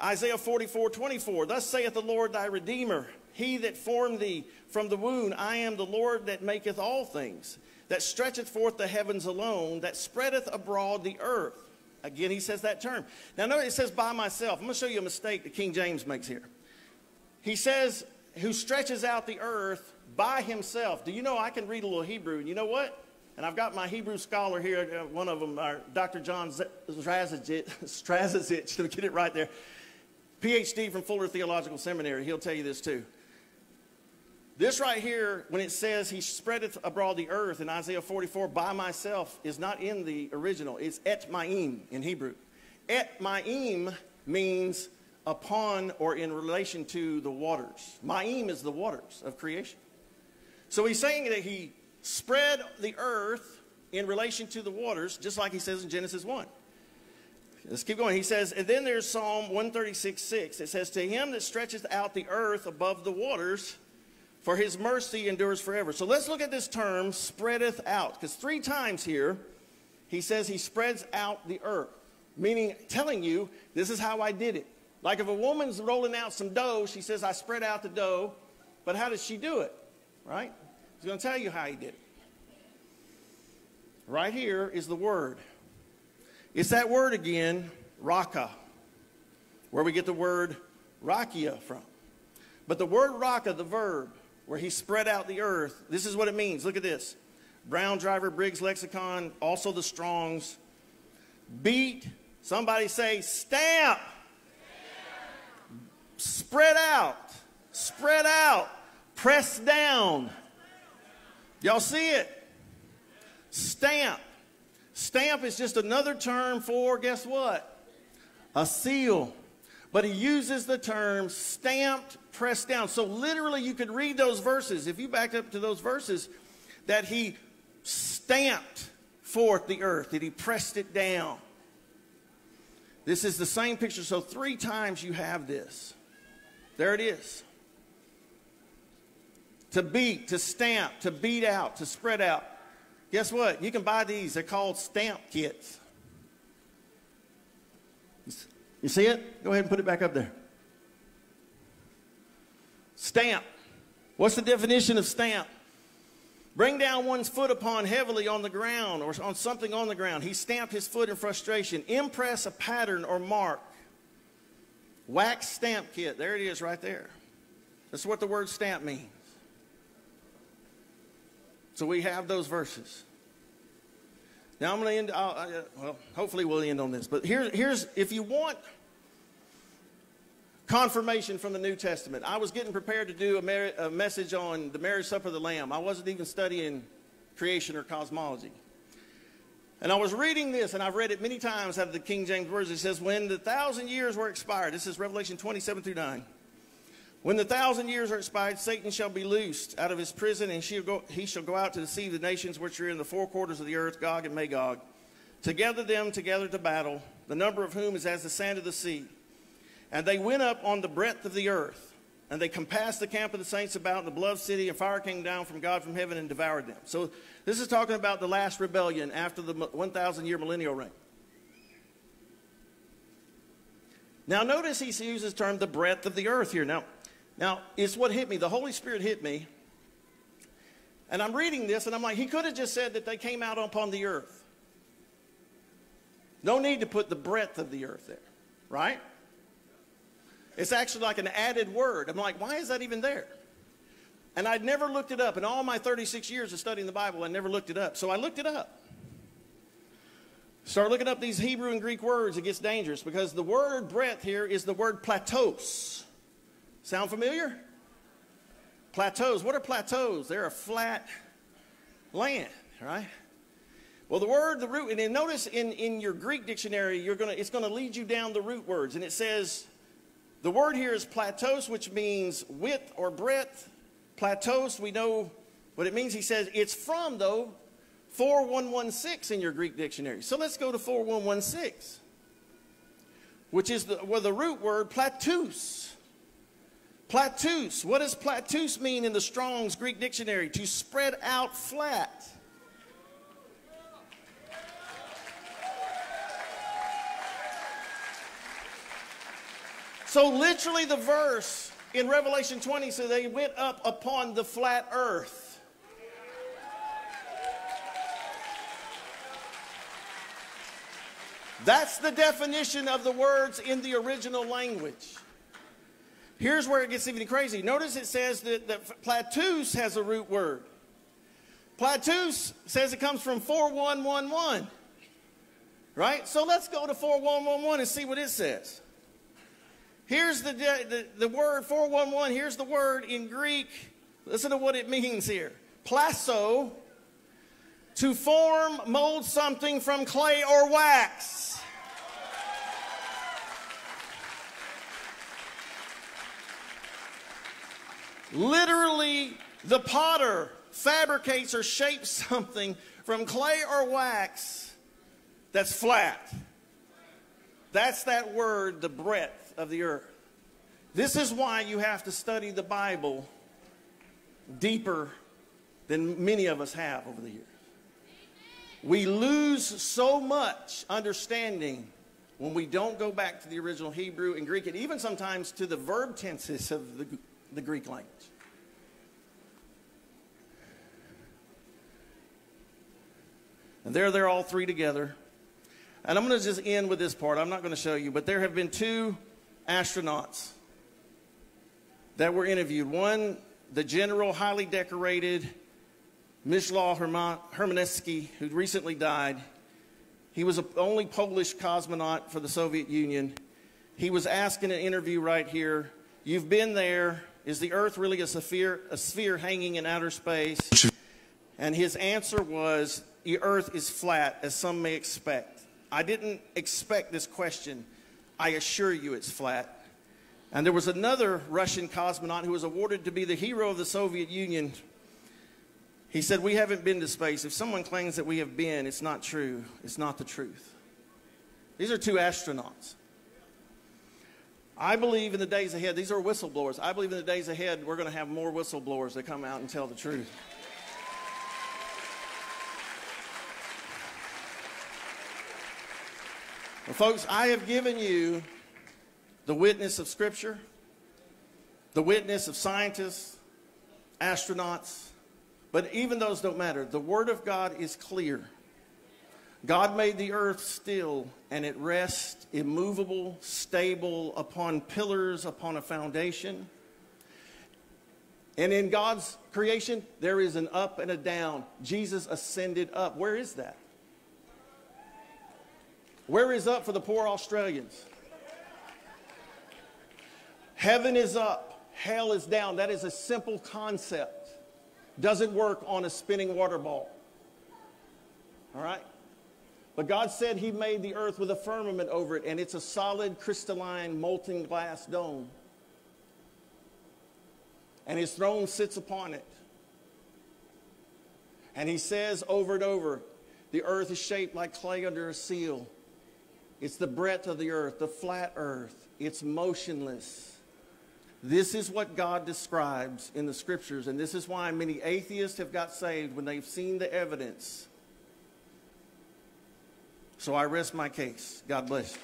Isaiah 44 24. Thus saith the Lord thy Redeemer, he that formed thee from the womb, I am the Lord that maketh all things, that stretcheth forth the heavens alone, that spreadeth abroad the earth. Again, he says that term. Now, notice it says by myself. I'm going to show you a mistake that King James makes here. He says, who stretches out the earth by himself. Do you know I can read a little Hebrew? And you know what? And I've got my Hebrew scholar here, uh, one of them, Dr. John Strazicic, to get it right there. PhD from Fuller Theological Seminary. He'll tell you this too. This right here, when it says he spreadeth abroad the earth in Isaiah 44 by myself, is not in the original. It's et ma'im in Hebrew. Et ma'im means upon or in relation to the waters. Ma'im is the waters of creation. So he's saying that he spread the earth in relation to the waters, just like he says in Genesis 1. Let's keep going. He says, and then there's Psalm 136 6. It says, To him that stretcheth out the earth above the waters, for his mercy endures forever. So let's look at this term, spreadeth out, because three times here he says he spreads out the earth, meaning telling you this is how I did it. Like if a woman's rolling out some dough, she says, I spread out the dough, but how does she do it? Right? He's going to tell you how he did it. Right here is the word. It's that word again, raka, where we get the word rakia from. But the word raka, the verb, where he spread out the earth. This is what it means. Look at this. Brown Driver Briggs Lexicon, also the Strongs. Beat, somebody say stamp. Spread out. Spread out. Press down. Y'all see it? Stamp. Stamp is just another term for, guess what? A seal. But he uses the term stamped, pressed down. So literally, you could read those verses, if you backed up to those verses, that he stamped forth the earth, that he pressed it down. This is the same picture. So three times you have this. There it is. To beat, to stamp, to beat out, to spread out. Guess what? You can buy these. They're called stamp kits. You see it? Go ahead and put it back up there. Stamp. What's the definition of stamp? Bring down one's foot upon heavily on the ground or on something on the ground. He stamped his foot in frustration. Impress a pattern or mark. Wax stamp kit. There it is right there. That's what the word stamp means. So we have those verses. Now I'm going to end, I'll, I, uh, well, hopefully we'll end on this. But here, here's, if you want confirmation from the New Testament, I was getting prepared to do a, a message on the marriage supper of the Lamb. I wasn't even studying creation or cosmology. And I was reading this, and I've read it many times out of the King James Version. It says, When the thousand years were expired, this is Revelation 27 through 9. When the thousand years are expired, Satan shall be loosed out of his prison, and go, he shall go out to deceive the nations which are in the four quarters of the earth, Gog and Magog, to gather them together to battle, the number of whom is as the sand of the sea. And they went up on the breadth of the earth, and they compassed the camp of the saints about in the beloved city, and fire came down from God from heaven and devoured them. So this is talking about the last rebellion after the 1,000 year millennial reign. Now notice he uses the term the breadth of the earth here. Now, now, it's what hit me. The Holy Spirit hit me. And I'm reading this, and I'm like, he could have just said that they came out upon the earth. No need to put the breadth of the earth there, right? It's actually like an added word. I'm like, why is that even there? And I'd never looked it up. In all my 36 years of studying the Bible, I never looked it up. So I looked it up. Start looking up these Hebrew and Greek words. It gets dangerous because the word breadth here is the word plateaus. Sound familiar? Plateaus. What are plateaus? They're a flat land, right? Well, the word, the root, and then notice in, in your Greek dictionary, you're gonna, it's going to lead you down the root words. And it says, the word here is plateaus, which means width or breadth. Plateaus, we know what it means. He says it's from, though, 4116 in your Greek dictionary. So let's go to 4116, which is the, well, the root word plateus. Plateus. What does plateus mean in the Strong's Greek dictionary? To spread out flat. So, literally, the verse in Revelation 20 says they went up upon the flat earth. That's the definition of the words in the original language. Here's where it gets even crazy. Notice it says that, that plateus has a root word. Plateus says it comes from 4111. Right? So let's go to 4111 and see what it says. Here's the, the, the word 411. Here's the word in Greek. Listen to what it means here. Plaso, to form, mold something from clay or wax. Literally, the potter fabricates or shapes something from clay or wax that's flat. That's that word, the breadth of the earth. This is why you have to study the Bible deeper than many of us have over the years. We lose so much understanding when we don't go back to the original Hebrew and Greek, and even sometimes to the verb tenses of the the Greek language. And there they're all three together. And I'm going to just end with this part. I'm not going to show you, but there have been two astronauts that were interviewed. One, the general, highly decorated Mieczysław Hermanowski, who recently died. He was the only Polish cosmonaut for the Soviet Union. He was asked in an interview right here, You've been there. Is the earth really a sphere, a sphere hanging in outer space? And his answer was, The earth is flat, as some may expect. I didn't expect this question. I assure you it's flat. And there was another Russian cosmonaut who was awarded to be the hero of the Soviet Union. He said, We haven't been to space. If someone claims that we have been, it's not true. It's not the truth. These are two astronauts. I believe in the days ahead, these are whistleblowers. I believe in the days ahead, we're going to have more whistleblowers that come out and tell the truth. Well, folks, I have given you the witness of Scripture, the witness of scientists, astronauts, but even those don't matter. The Word of God is clear. God made the earth still, and it rests immovable, stable, upon pillars, upon a foundation. And in God's creation, there is an up and a down. Jesus ascended up. Where is that? Where is up for the poor Australians? Heaven is up, hell is down. That is a simple concept. Doesn't work on a spinning water ball. All right? But God said He made the earth with a firmament over it, and it's a solid, crystalline, molten glass dome. And His throne sits upon it. And He says over and over, the earth is shaped like clay under a seal. It's the breadth of the earth, the flat earth. It's motionless. This is what God describes in the scriptures, and this is why many atheists have got saved when they've seen the evidence. So I rest my case. God bless you.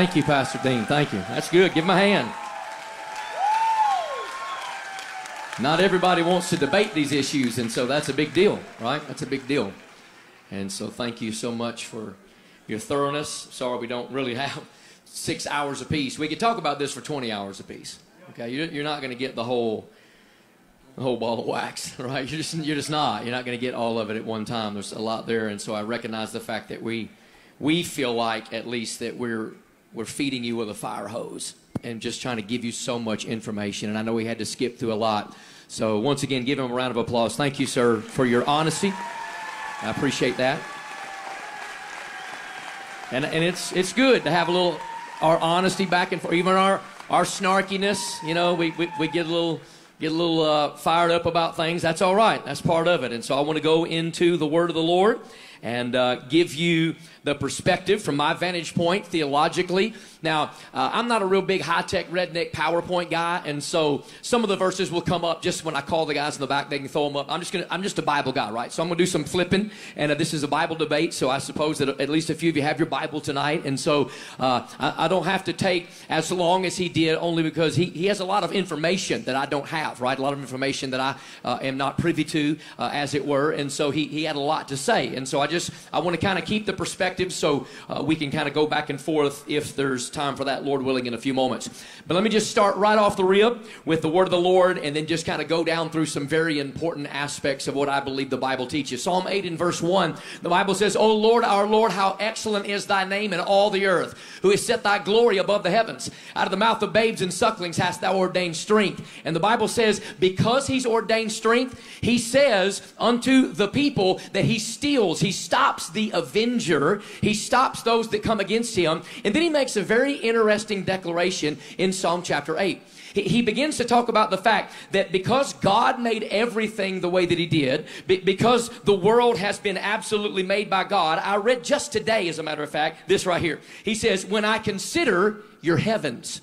Thank you, Pastor Dean. Thank you. That's good. Give him a hand. Not everybody wants to debate these issues, and so that's a big deal, right? That's a big deal. And so thank you so much for your thoroughness. Sorry we don't really have six hours apiece. We could talk about this for 20 hours apiece. Okay, you're not going to get the whole the whole ball of wax, right? You're just you're just not. You're not going to get all of it at one time. There's a lot there, and so I recognize the fact that we we feel like at least that we're we're feeding you with a fire hose and just trying to give you so much information. And I know we had to skip through a lot. So once again, give him a round of applause. Thank you, sir, for your honesty. I appreciate that. And, and it's, it's good to have a little, our honesty back and forth, even our, our snarkiness, you know, we, we, we get a little, get a little uh, fired up about things. That's all right. That's part of it. And so I want to go into the word of the Lord and uh, give you the perspective from my vantage point theologically. Now, uh, I'm not a real big high tech redneck PowerPoint guy, and so some of the verses will come up just when I call the guys in the back. They can throw them up. I'm just gonna. I'm just a Bible guy, right? So I'm gonna do some flipping, and uh, this is a Bible debate. So I suppose that at least a few of you have your Bible tonight, and so uh, I, I, don't have to take as long as he did, only because he, he has a lot of information that I don't have, right? A lot of information that I uh, am not privy to, uh, as it were, and so he he had a lot to say, and so I just I want to kind of keep the perspective so uh, we can kind of go back and forth if there's time for that, Lord willing, in a few moments. But let me just start right off the rib with the word of the Lord and then just kind of go down through some very important aspects of what I believe the Bible teaches. Psalm 8 and verse 1, the Bible says, O Lord, our Lord, how excellent is thy name in all the earth, who has set thy glory above the heavens. Out of the mouth of babes and sucklings hast thou ordained strength. And the Bible says, because he's ordained strength, he says unto the people that he steals, he stops the avenger, he stops those that come against him. And then he makes a very interesting declaration in Psalm chapter 8. He, begins to talk about the fact that because God made everything the way that He did, because the world has been absolutely made by God, I read just today, as a matter of fact, this right here. He says, When I consider your heavens,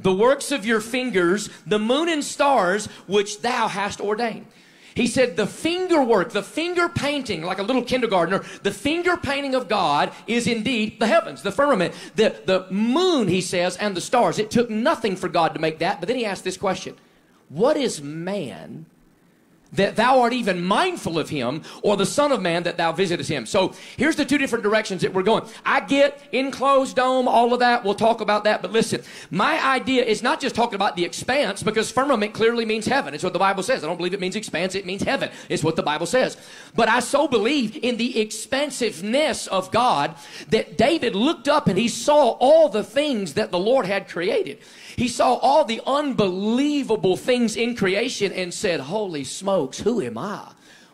the works of your fingers, the moon and stars which thou hast ordained. He said the finger work, the finger painting, like a little kindergartner, the finger painting of God is indeed the heavens, the firmament, the, the moon, he says, and the stars. It took nothing for God to make that. But then he asked this question What is man that thou art even mindful of him, or the Son of Man that thou visitest him. So here's the two different directions that we're going. I get enclosed dome, all of that. We'll talk about that. But listen, my idea is not just talking about the expanse, because firmament clearly means heaven. It's what the Bible says. I don't believe it means expanse, it means heaven. It's what the Bible says. But I so believe in the expansiveness of God that David looked up and he saw all the things that the Lord had created. He saw all the unbelievable things in creation and said, Holy smokes, who am I?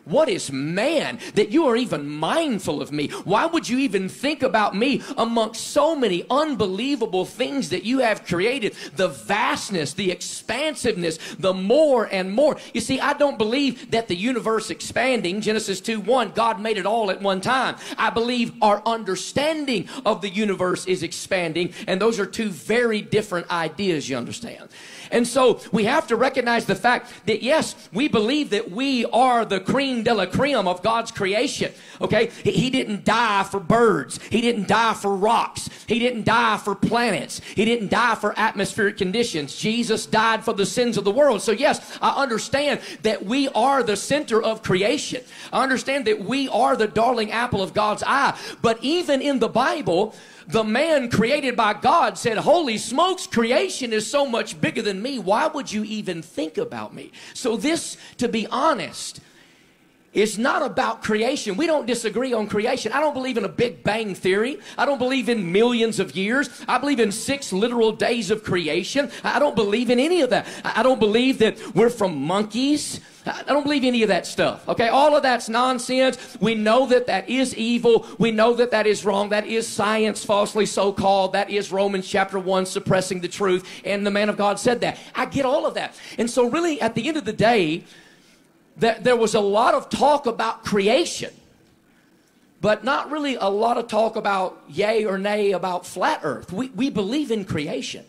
What is man that you are even mindful of me? Why would you even think about me amongst so many unbelievable things that you have created? The vastness, the expansiveness, the more and more. You see, I don't believe that the universe expanding, Genesis 2 1, God made it all at one time. I believe our understanding of the universe is expanding, and those are two very different ideas, you understand. And so we have to recognize the fact that yes, we believe that we are the cream de la creme of God's creation. Okay? He didn't die for birds. He didn't die for rocks. He didn't die for planets. He didn't die for atmospheric conditions. Jesus died for the sins of the world. So yes, I understand that we are the center of creation. I understand that we are the darling apple of God's eye. But even in the Bible, the man created by God said, Holy smokes, creation is so much bigger than me. Why would you even think about me? So, this, to be honest, is not about creation. We don't disagree on creation. I don't believe in a Big Bang theory. I don't believe in millions of years. I believe in six literal days of creation. I don't believe in any of that. I don't believe that we're from monkeys. I don't believe any of that stuff. Okay, all of that's nonsense. We know that that is evil. We know that that is wrong. That is science falsely so called. That is Romans chapter 1 suppressing the truth. And the man of God said that. I get all of that. And so, really, at the end of the day, that there was a lot of talk about creation, but not really a lot of talk about yay or nay about flat earth. We, we believe in creation.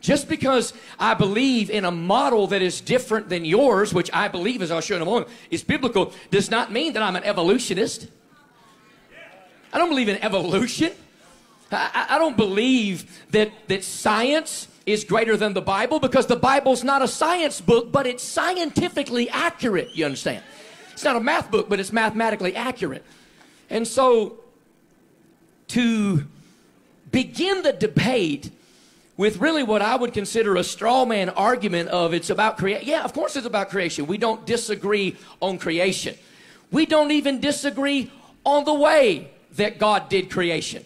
Just because I believe in a model that is different than yours, which I believe, as I'll show in a moment, is biblical, does not mean that I'm an evolutionist. I don't believe in evolution. I, I don't believe that, that science is greater than the Bible because the Bible's not a science book, but it's scientifically accurate, you understand? It's not a math book, but it's mathematically accurate. And so, to begin the debate with really what I would consider a straw man argument of it's about creation. Yeah, of course it's about creation. We don't disagree on creation. We don't even disagree on the way that God did creation.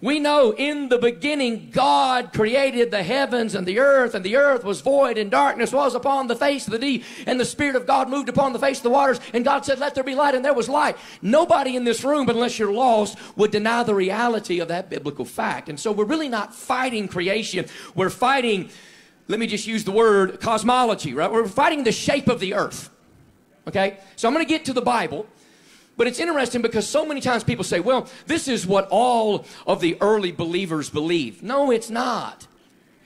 We know in the beginning God created the heavens and the earth, and the earth was void, and darkness was upon the face of the deep, and the Spirit of God moved upon the face of the waters, and God said, Let there be light, and there was light. Nobody in this room, unless you're lost, would deny the reality of that biblical fact. And so we're really not fighting creation, we're fighting, let me just use the word cosmology, right? We're fighting the shape of the earth. Okay? So I'm going to get to the Bible. But it's interesting because so many times people say, well, this is what all of the early believers believe. No, it's not.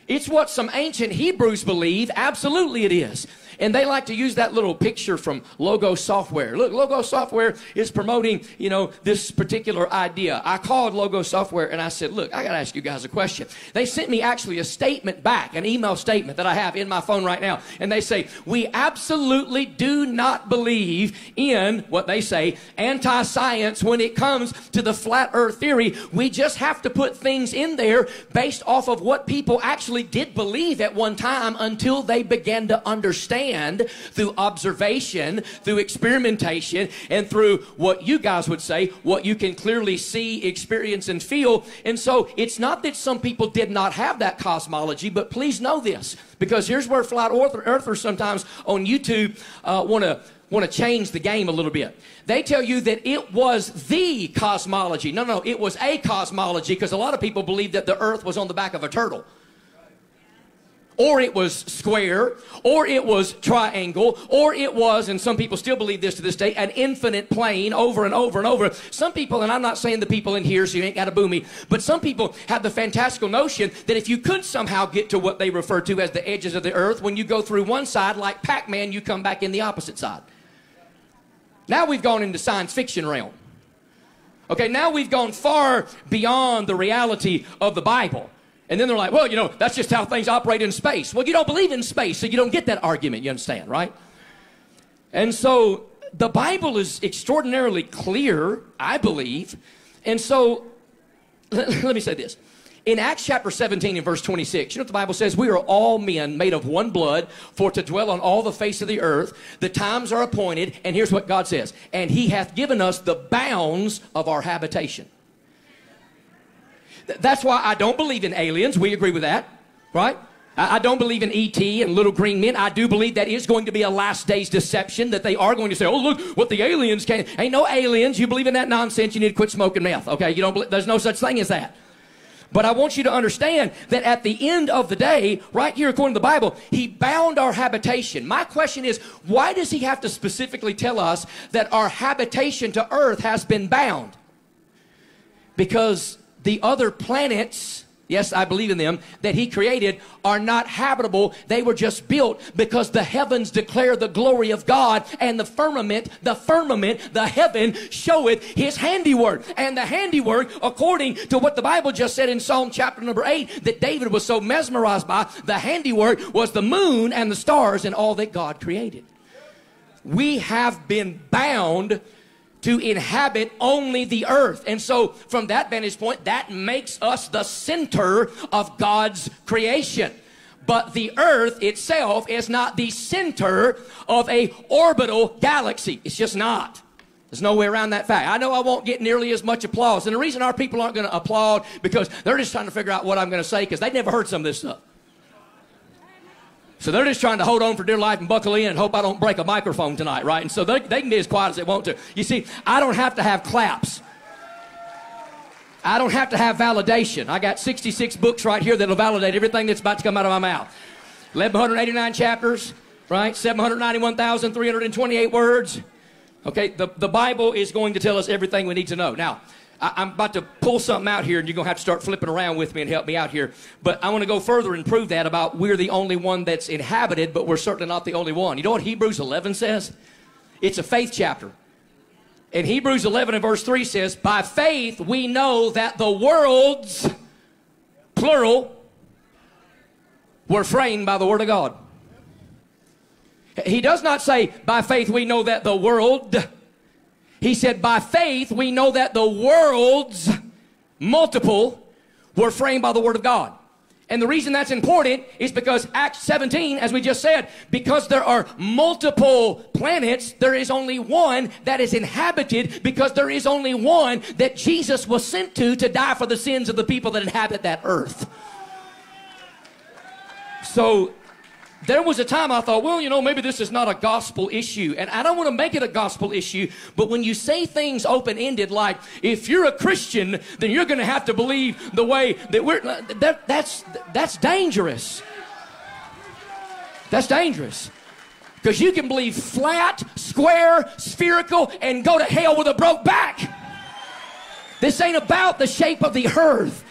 It's what some ancient Hebrews believe. Absolutely, it is. And they like to use that little picture from Logos Software. Look, Logos Software is promoting, you know, this particular idea. I called Logos Software and I said, look, I got to ask you guys a question. They sent me actually a statement back, an email statement that I have in my phone right now. And they say, we absolutely do not believe in what they say, anti-science when it comes to the flat earth theory. We just have to put things in there based off of what people actually did believe at one time until they began to understand through observation, through experimentation, and through what you guys would say, what you can clearly see, experience, and feel. And so it's not that some people did not have that cosmology, but please know this because here's where flat earthers sometimes on YouTube want to want to change the game a little bit. They tell you that it was the cosmology. No, no, it was a cosmology because a lot of people believe that the earth was on the back of a turtle or it was square, or it was triangle, or it was, and some people still believe this to this day, an infinite plane over and over and over. Some people, and I'm not saying the people in here, so you ain't got to boo me, but some people have the fantastical notion that if you could somehow get to what they refer to as the edges of the earth, when you go through one side, like Pac Man, you come back in the opposite side. Now we've gone into science fiction realm. Okay, now we've gone far beyond the reality of the Bible. And then they're like, well, you know, that's just how things operate in space. Well, you don't believe in space, so you don't get that argument, you understand, right? And so the Bible is extraordinarily clear, I believe. And so let, me say this. In Acts chapter 17 and verse 26, you know what the Bible says? We are all men made of one blood for to dwell on all the face of the earth. The times are appointed, and here's what God says. And he hath given us the bounds of our habitation. That's why I don't believe in aliens. We agree with that, right? I I don't believe in ET and little green men. I do believe that is going to be a last days deception, that they are going to say, oh, look what the aliens can. Ain't no aliens. You believe in that nonsense, you need to quit smoking meth, okay? You don't believe, there's no such thing as that. But I want you to understand that at the end of the day, right here according to the Bible, He bound our habitation. My question is, why does He have to specifically tell us that our habitation to earth has been bound? Because the other planets, yes, I believe in them, that He created are not habitable. They were just built because the heavens declare the glory of God and the firmament, the firmament, the heaven showeth His handiwork. And the handiwork, according to what the Bible just said in Psalm chapter number 8, that David was so mesmerized by, the handiwork was the moon and the stars and all that God created. We have been bound to inhabit only the earth. And so, from that vantage point, that makes us the center of God's creation. But the earth itself is not the center of a orbital galaxy. It's just not. There's no way around that fact. I know I won't get nearly as much applause. And the reason our people aren't going to applaud because they're just trying to figure out what I'm going to say because they've never heard some of this stuff. So they're just trying to hold on for dear life and buckle in and hope I don't break a microphone tonight, right? And so they, they can be as quiet as they want to. You see, I don't have to have claps. I don't have to have validation. I got 66 books right here that'll validate everything that's about to come out of my mouth. 1,189 chapters, right? 791,328 words. Okay, the, the Bible is going to tell us everything we need to know. Now, I, I'm about to pull something out here, and you're going to have to start flipping around with me and help me out here. But I want to go further and prove that about we're the only one that's inhabited, but we're certainly not the only one. You know what Hebrews 11 says? It's a faith chapter. And Hebrews 11 and verse 3 says, By faith we know that the worlds, plural, were framed by the Word of God. He does not say, By faith we know that the world. He said, By faith we know that the worlds, multiple, were framed by the Word of God. And the reason that's important is because Acts 17, as we just said, because there are multiple planets, there is only one that is inhabited because there is only one that Jesus was sent to to die for the sins of the people that inhabit that earth. So there was a time I thought, well, you know, maybe this is not a gospel issue. And I don't want to make it a gospel issue, but when you say things open ended, like, if you're a Christian, then you're going to have to believe the way that we're, that, that's, that's dangerous. That's dangerous. Because you can believe flat, square, spherical, and go to hell with a broke back. This ain't about the shape of the earth.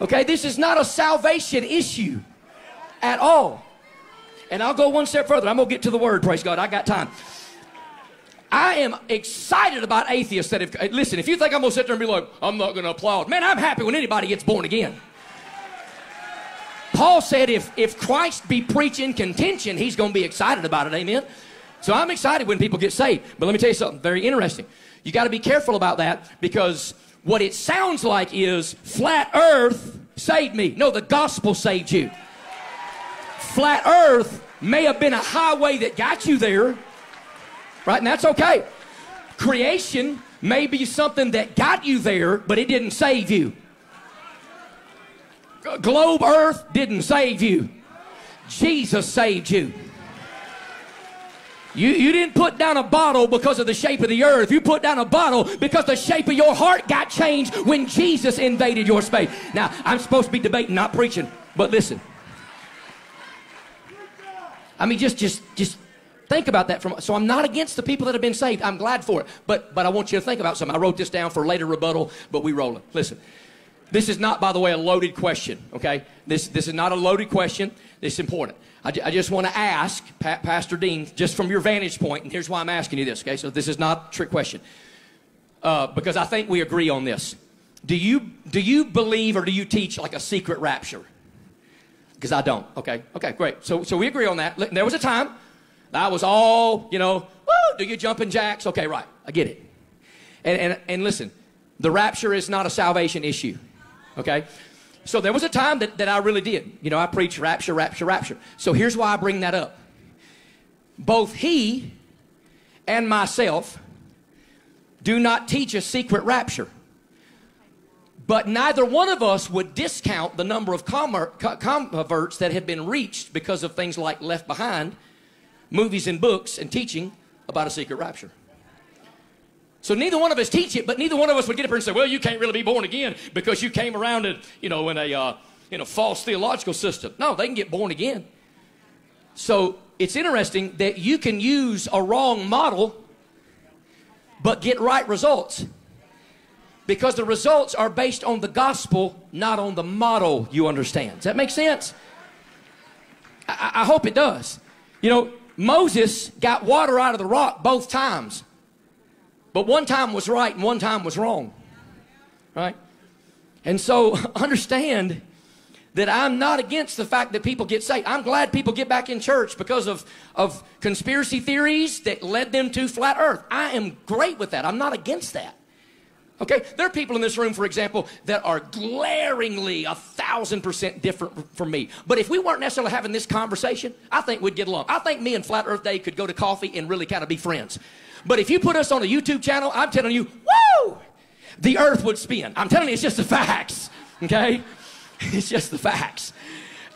Okay, this is not a salvation issue at all. And I'll go one step further. I'm going to get to the word, praise God. I got time. I am excited about atheists that have. Listen, if you think I'm going to sit there and be like, I'm not going to applaud, man, I'm happy when anybody gets born again. Paul said if, if Christ be preaching contention, he's going to be excited about it. Amen. So I'm excited when people get saved. But let me tell you something very interesting. You got to be careful about that because what it sounds like is flat earth saved me. No, the gospel saved you. Flat earth may have been a highway that got you there, right? And that's okay. Creation may be something that got you there, but it didn't save you. Globe earth didn't save you. Jesus saved you. You, you didn't put down a bottle because of the shape of the earth. You put down a bottle because the shape of your heart got changed when Jesus invaded your space. Now, I'm supposed to be debating, not preaching, but listen. I mean, just, just, just think about that. From so, I'm not against the people that have been saved. I'm glad for it. But, but I want you to think about something. I wrote this down for later rebuttal, but we rolling. Listen, this is not, by the way, a loaded question. Okay, this, this is not a loaded question. This is important. I, I just want to ask pa- Pastor Dean, just from your vantage point, and here's why I'm asking you this. Okay, so this is not a trick question, uh, because I think we agree on this. Do you do you believe or do you teach like a secret rapture? Because I don't. Okay, okay, great. So, so we agree on that. There was a time I was all, you know, woo, do you jumping jacks? Okay, right, I get it. And, and, and listen, the rapture is not a salvation issue, okay? So there was a time that, that I really did. You know, I preach rapture, rapture, rapture. So here's why I bring that up. Both he and myself do not teach a secret rapture. But neither one of us would discount the number of converts that have been reached because of things like Left Behind, movies and books, and teaching about a secret rapture. So neither one of us teach it, but neither one of us would get up here and say, "Well, you can't really be born again because you came around it, you know, in a uh, in a false theological system." No, they can get born again. So it's interesting that you can use a wrong model, but get right results because the results are based on the gospel, not on the model. You understand? Does that make sense? I, I hope it does. You know, Moses got water out of the rock both times. But one time was right and one time was wrong. Right? And so understand that I'm not against the fact that people get saved. I'm glad people get back in church because of, of conspiracy theories that led them to flat earth. I am great with that. I'm not against that. Okay, there are people in this room, for example, that are glaringly a thousand percent different from me. But if we weren't necessarily having this conversation, I think we'd get along. I think me and Flat Earth Dave could go to coffee and really kind of be friends. But if you put us on a YouTube channel, I'm telling you, woo, the earth would spin. I'm telling you, it's just the facts. Okay, it's just the facts.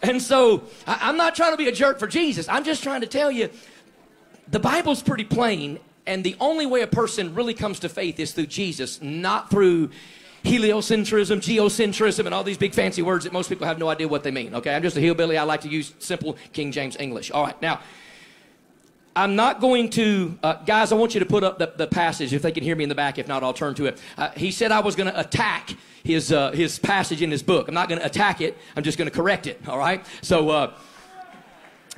And so I- I'm not trying to be a jerk for Jesus. I'm just trying to tell you, the Bible's pretty plain, and the only way a person really comes to faith is through Jesus, not through heliocentrism, geocentrism, and all these big fancy words that most people have no idea what they mean. Okay, I'm just a hillbilly. I like to use simple King James English. All right, now. I'm not going to, uh, guys, I want you to put up the, the passage if they can hear me in the back. If not, I'll turn to it. Uh, he said I was going to attack his, uh, his passage in his book. I'm not going to attack it, I'm just going to correct it, all right? So, uh,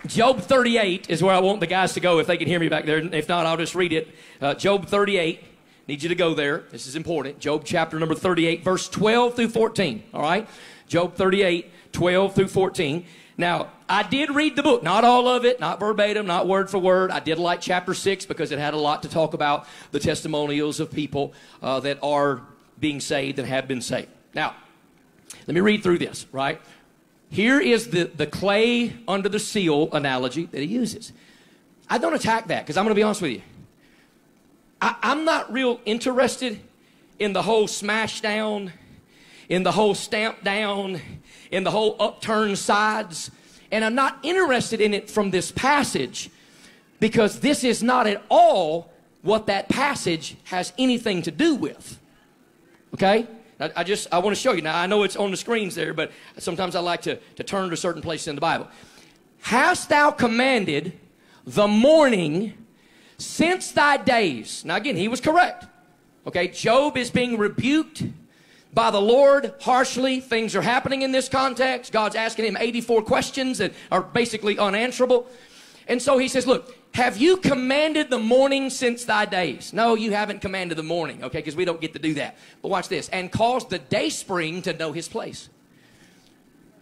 Job 38 is where I want the guys to go if they can hear me back there. If not, I'll just read it. Uh, Job 38. Need you to go there. This is important. Job chapter number 38, verse 12 through 14. All right? Job 38, 12 through 14. Now, I did read the book, not all of it, not verbatim, not word for word. I did like chapter 6 because it had a lot to talk about the testimonials of people uh, that are being saved and have been saved. Now, let me read through this, right? Here is the, the clay under the seal analogy that he uses. I don't attack that because I'm going to be honest with you. I, I'm not real interested in the whole smash down, in the whole stamp down, in the whole upturned sides. And I'm not interested in it from this passage because this is not at all what that passage has anything to do with. Okay? I, just, I want to show you. Now, I know it's on the screens there, but sometimes I like to, to turn to certain places in the Bible. Hast thou commanded the morning since thy days? Now, again, he was correct. Okay, Job is being rebuked by the Lord harshly. Things are happening in this context. God's asking him 84 questions that are basically unanswerable. And so he says, Look, have you commanded the morning since thy days? No, you haven't commanded the morning, okay, because we don't get to do that. But watch this. And caused the day spring to know his place.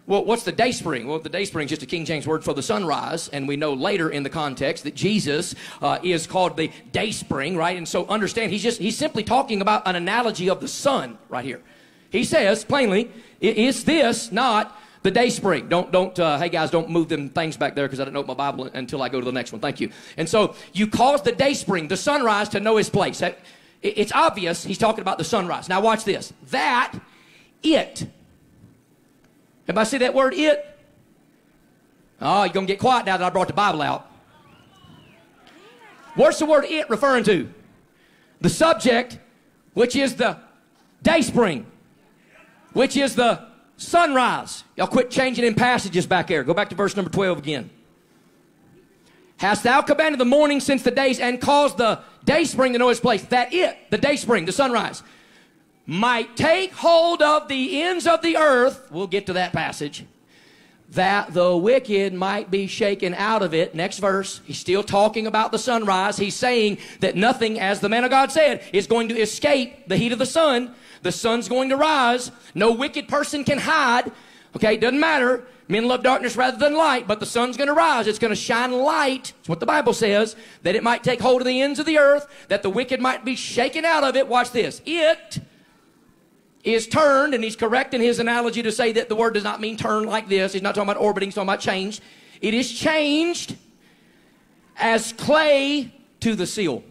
Well, what's the day spring? Well, the day spring is just a King James word for the sunrise, and we know later in the context that Jesus uh, is called the day spring, right? And so understand, he's just he's simply talking about an analogy of the sun right here. He says plainly, "Is this not the day spring?" Don't don't uh, hey guys, don't move them things back there because I didn't open my Bible until I go to the next one. Thank you. And so you cause the day spring, the sunrise, to know his place. It's obvious he's talking about the sunrise. Now watch this. That it Everybody see that word it? Oh, you're going to get quiet now that I brought the Bible out. What's the word it referring to? The subject, which is the day spring, which is the sunrise. Y'all quit changing in passages back there. Go back to verse number 12 again. Hast thou commanded the morning since the days and caused the day spring to know its place? That it, the day spring, the sunrise, might take hold of the ends of the earth. We'll get to that passage. That the wicked might be shaken out of it. Next verse. He's still talking about the sunrise. He's saying that nothing, as the man of God said, is going to escape the heat of the sun. The sun's going to rise. No wicked person can hide. Okay, it doesn't matter. Men love darkness rather than light, but the sun's going to rise. It's going to shine light. That's what the Bible says. That it might take hold of the ends of the earth, that the wicked might be shaken out of it. Watch this. It is turned, and he's correct in his analogy to say that the word does not mean turn like this. He's not talking about orbiting, he's talking about changed. It is changed as clay to the seal.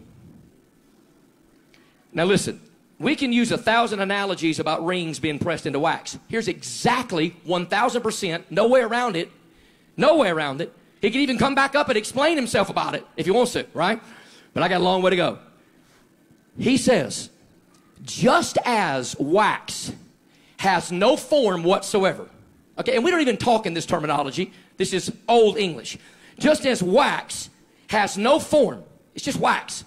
Now listen, we can use a thousand analogies about rings being pressed into wax. Here's exactly 1000%, no way around it, no way around it. He can even come back up and explain himself about it if he wants to, right? But I got a long way to go. He says, just as wax has no form whatsoever. Okay, and we don't even talk in this terminology. This is old English. Just as wax has no form, it's just wax.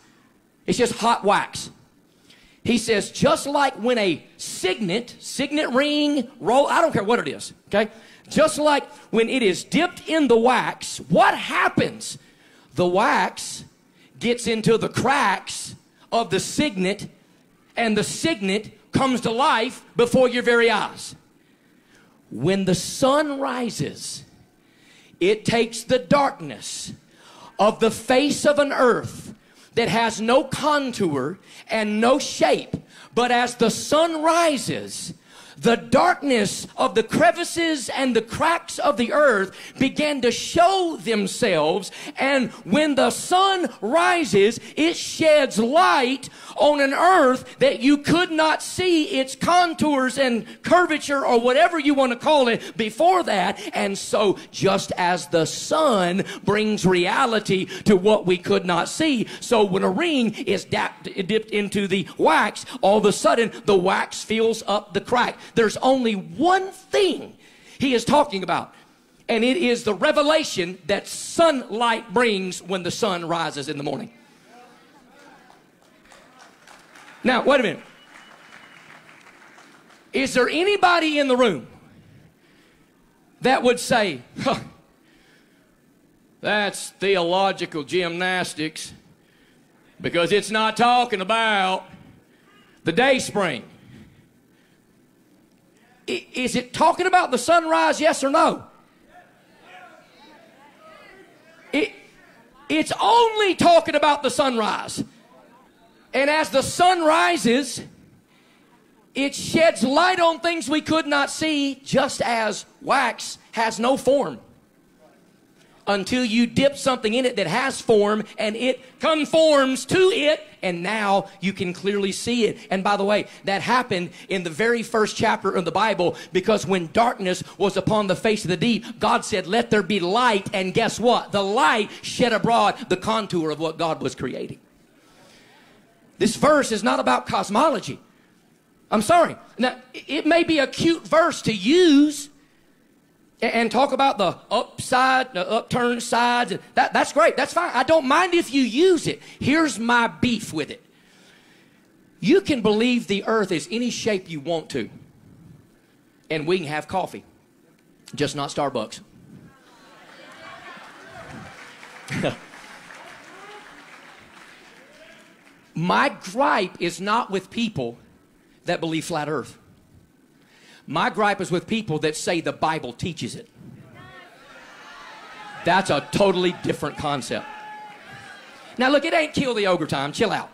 It's just hot wax. He says, just like when a signet, signet ring, roll, I don't care what it is, okay? Just like when it is dipped in the wax, what happens? The wax gets into the cracks of the signet, and the signet comes to life before your very eyes. When the sun rises, it takes the darkness of the face of an earth that has no contour and no shape. But as the sun rises, the darkness of the crevices and the cracks of the earth began to show themselves. And when the sun rises, it sheds light on an earth that you could not see its contours and curvature or whatever you want to call it before that. And so, just as the sun brings reality to what we could not see, so when a ring is dipped into the wax, all of a sudden the wax fills up the crack. There's only one thing he is talking about. And it is the revelation that sunlight brings when the sun rises in the morning. Now, wait a minute. Is there anybody in the room that would say, huh, that's theological gymnastics because it's not talking about the day spring? Is it talking about the sunrise, yes or no? It, it's only talking about the sunrise. And as the sun rises, it sheds light on things we could not see, just as wax has no form. Until you dip something in it that has form and it conforms to it, and now you can clearly see it. And by the way, that happened in the very first chapter of the Bible because when darkness was upon the face of the deep, God said, Let there be light. And guess what? The light shed abroad the contour of what God was creating. This verse is not about cosmology. I'm sorry. Now, it may be a cute verse to use and talk about the upside, the upturned sides. That, that's great. That's fine. I don't mind if you use it. Here's my beef with it. You can believe the earth is any shape you want to, and we can have coffee, just not Starbucks. My gripe is not with people that believe flat earth. My gripe is with people that say the Bible teaches it. That's a totally different concept. Now, look, it ain't kill the ogre time. Chill out.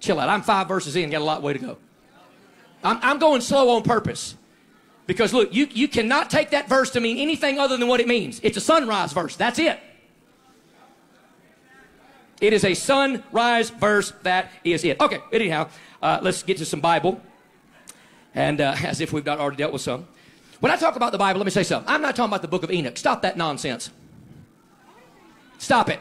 Chill out. I'm five verses in, got a lot way to go. I'm, I'm going slow on purpose. Because look, you, you cannot take that verse to mean anything other than what it means. It's a sunrise verse. That's it. It is a sunrise verse. That is it. Okay, anyhow, uh, let's get to some Bible. And uh, as if we've not already dealt with some. When I talk about the Bible, let me say something. I'm not talking about the book of Enoch. Stop that nonsense. Stop it.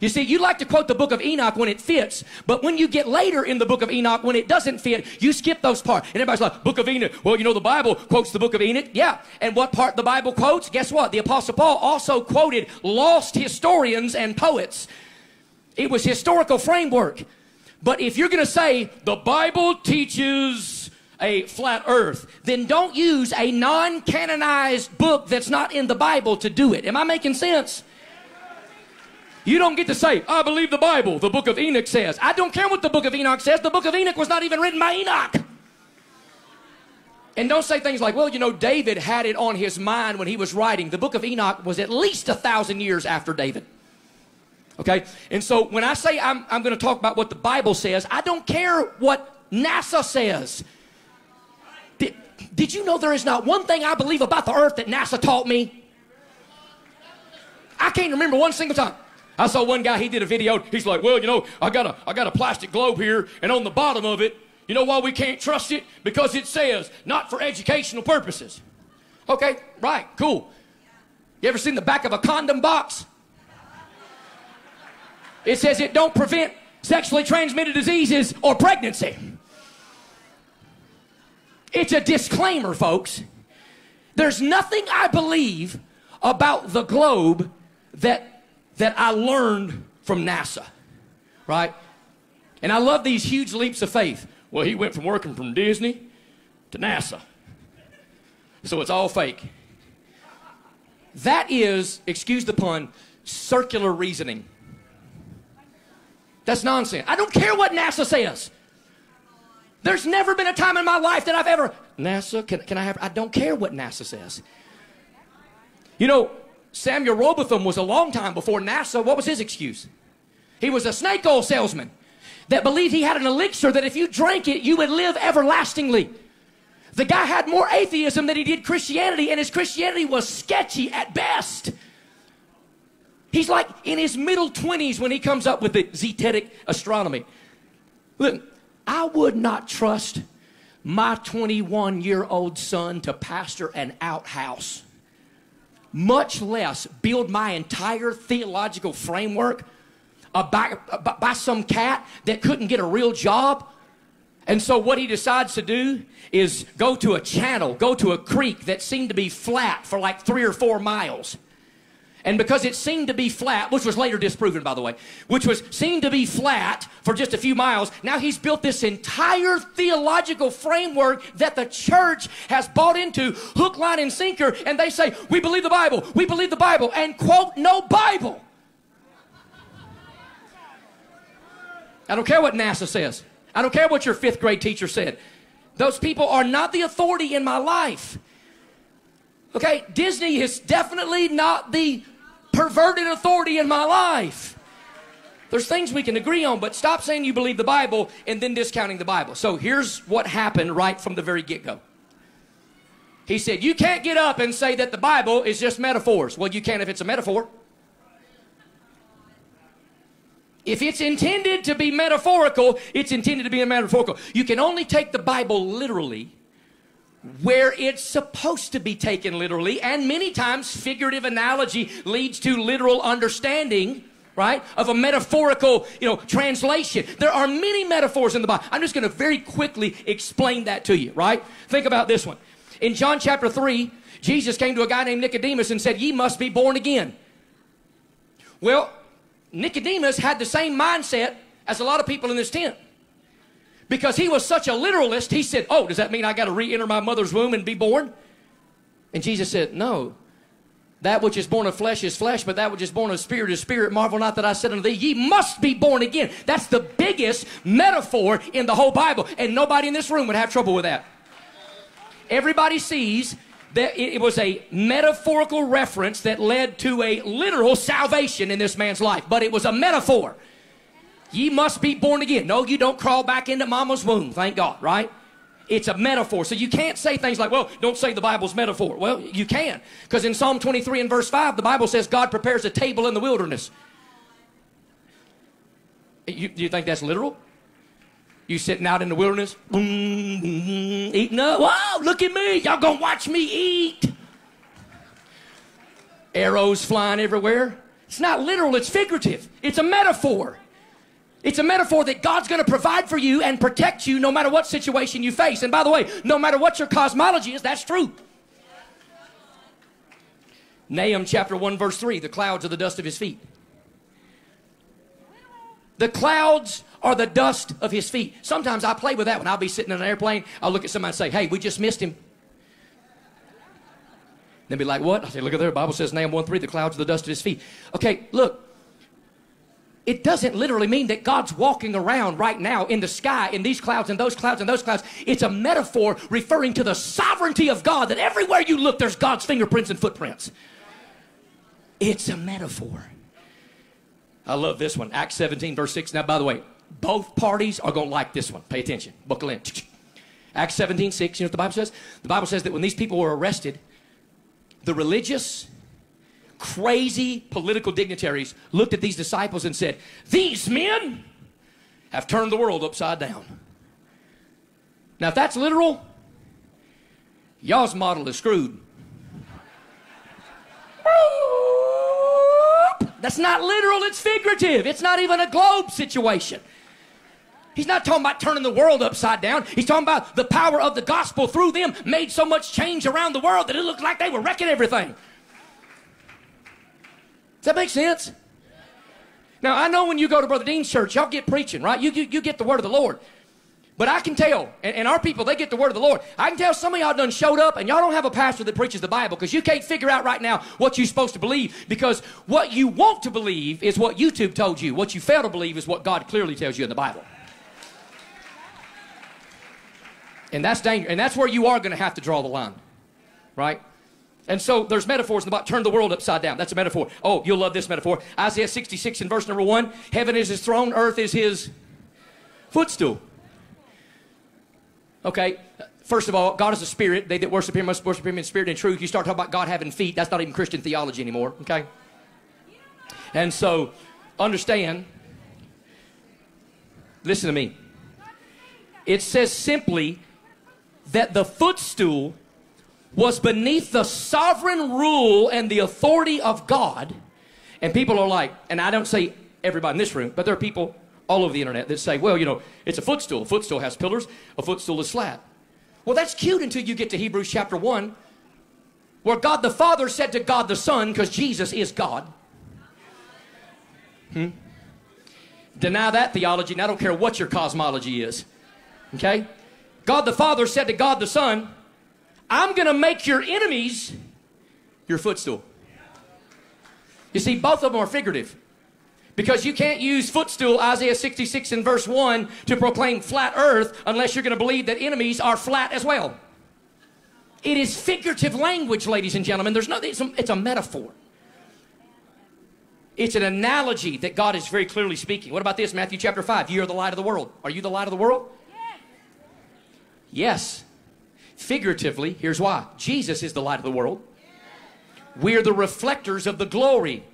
You see, you like to quote the book of Enoch when it fits, but when you get later in the book of Enoch, when it doesn't fit, you skip those parts. And everybody's like, Book of Enoch. Well, you know, the Bible quotes the book of Enoch. Yeah. And what part the Bible quotes? Guess what? The Apostle Paul also quoted lost historians and poets it was historical framework. But if you're going to say the Bible teaches a flat earth, then don't use a non canonized book that's not in the Bible to do it. Am I making sense? You don't get to say, I believe the Bible, the book of Enoch says. I don't care what the book of Enoch says. The book of Enoch was not even written by Enoch. And don't say things like, well, you know, David had it on his mind when he was writing. The book of Enoch was at least a thousand years after David. Okay? And so when I say I'm, I'm going to talk about what the Bible says, I don't care what NASA says. Did, you know there is not one thing I believe about the earth that NASA taught me? I can't remember one single time. I saw one guy, he did a video. He's like, well, you know, I got a, I got a plastic globe here, and on the bottom of it, you know why we can't trust it? Because it says, not for educational purposes. Okay, right, cool. You ever seen the back of a condom box? It says it don't prevent sexually transmitted diseases or pregnancy. It's a disclaimer, folks. There's nothing I believe about the globe that, that I learned from NASA, right? And I love these huge leaps of faith. Well, he went from working from Disney to NASA. So it's all fake. That is, excuse the pun, circular reasoning. That's nonsense. I don't care what NASA says. There's never been a time in my life that I've ever, NASA, can, can I have, I don't care what NASA says. You know, Samuel Rowbotham was a long time before NASA. What was his excuse? He was a snake oil salesman that believed he had an elixir that if you drank it, you would live everlastingly. The guy had more atheism than he did Christianity, and his Christianity was sketchy at best. He's like in his middle 20s when he comes up with the zetetic astronomy. Look, I would not trust my 21 year old son to pastor an outhouse, much less build my entire theological framework by, by some cat that couldn't get a real job. And so, what he decides to do is go to a channel, go to a creek that seemed to be flat for like three or four miles. And because it seemed to be flat, which was later disproven, by the way, which was seemed to be flat for just a few miles, now he's built this entire theological framework that the church has bought into, hook, line, and sinker. And they say, We believe the Bible, we believe the Bible, and quote, no Bible. I don't care what NASA says. I don't care what your fifth grade teacher said. Those people are not the authority in my life. Okay, Disney is definitely not the perverted authority in my life. There's things we can agree on, but stop saying you believe the Bible and then discounting the Bible. So here's what happened right from the very get go. He said, You can't get up and say that the Bible is just metaphors. Well, you can if it's a metaphor. If it's intended to be metaphorical, it's intended to be a metaphorical. You can only take the Bible literally where it's supposed to be taken literally, and many times figurative analogy leads to literal understanding right of a metaphorical you know translation. There are many metaphors in the bible. I'm just going to very quickly explain that to you right? Think about this one. In john chapter 3 jesus came to a guy named nicodemus and said ye must be born again. Well nicodemus had the same mindset as a lot of people in this tent because he was such a literalist, he said, Oh, does that mean I got to re enter my mother's womb and be born? And Jesus said, No. That which is born of flesh is flesh, but that which is born of spirit is spirit. Marvel not that I said unto thee, ye must be born again. That's the biggest metaphor in the whole Bible. And nobody in this room would have trouble with that. Everybody sees that it was a metaphorical reference that led to a literal salvation in this man's life, but it was a metaphor. Ye must be born again. No, you don't crawl back into mama's womb, thank God, right? It's a metaphor. So you can't say things like, well, don't say the Bible's metaphor. Well, you can. Because in Psalm 23 and verse 5, the Bible says God prepares a table in the wilderness. You, you think that's literal? You sitting out in the wilderness, boom, boom, eating up. Wow, look at me. Y'all gonna watch me eat. Arrows flying everywhere. It's not literal, it's figurative. It's a metaphor. It's a metaphor that God's going to provide for you and protect you no matter what situation you face. And by the way, no matter what your cosmology is, that's true. Nahum chapter 1, verse 3 the clouds are the dust of his feet. The clouds are the dust of his feet. Sometimes I play with that when I'll be sitting in an airplane. I'll look at somebody and say, Hey, we just missed him. They'll be like, What? I say, Look at there. The Bible says, Nahum 1 3, the clouds are the dust of his feet. Okay, look, it doesn't literally mean that God's walking around right now in the sky in these clouds and those clouds and those clouds. It's a metaphor referring to the sovereignty of God that everywhere you look, there's God's fingerprints and footprints. It's a metaphor. I love this one. Acts 17, verse 6. Now, by the way, both parties are going to like this one. Pay attention. Buckle in. Acts 17, 6. You know what the Bible says? The Bible says that when these people were arrested, the religious crazy political dignitaries looked at these disciples and said, These men have turned the world upside down. Now, if that's literal, y'all's model is screwed. That's not literal, it's figurative. It's not even a globe situation. He's not talking about turning the world upside down. He's talking about the power of the gospel through them made so much change around the world that it looked like they were wrecking everything. Does that make sense? Now, I know when you go to Brother Dean's church, y'all get preaching, right? You, you, you get the word of the Lord. But I can tell, and, and, our people, they get the word of the Lord. I can tell some of y'all done showed up and y'all don't have a pastor that preaches the Bible because you can't figure out right now what you're supposed to believe because what you want to believe is what YouTube told you. What you fail to believe is what God clearly tells you in the Bible. And that's dangerous. And that's where you are going to have to draw the line, right? And so there's metaphors in the Bible. Turn the world upside down. That's a metaphor. Oh, you'll love this metaphor. Isaiah 66 in verse number one. Heaven is his throne, earth is his footstool. Okay, first of all, God is a spirit. They that worship him must worship him in spirit and truth. You start talking about God having feet, that's not even Christian theology anymore, okay? And so, understand, listen to me. It says simply that the footstool was beneath the sovereign rule and the authority of God. And people are like, and I don't say everybody in this room, but there are people all over the internet that say, well, you know, it's a footstool. A footstool has pillars, a footstool is flat. Well, that's cute until you get to Hebrews chapter 1, where God the Father said to God the Son, because Jesus is God. Hmm? Deny that theology, and I don't care what your cosmology is. Okay? God the Father said to God the Son, I'm going to make your enemies your footstool. You see, both of them are figurative. Because you can't use footstool, Isaiah 66 and verse 1, to proclaim flat earth unless you're going to believe that enemies are flat as well. It is figurative language, ladies and gentlemen. There's no, it's a, it's a metaphor. It's an analogy that God is very clearly speaking. What about this? Matthew chapter 5. You are the light of the world. Are you the light of the world? Yes. Yes. Figuratively, here's why Jesus is the light of the world. We're the reflectors of the glory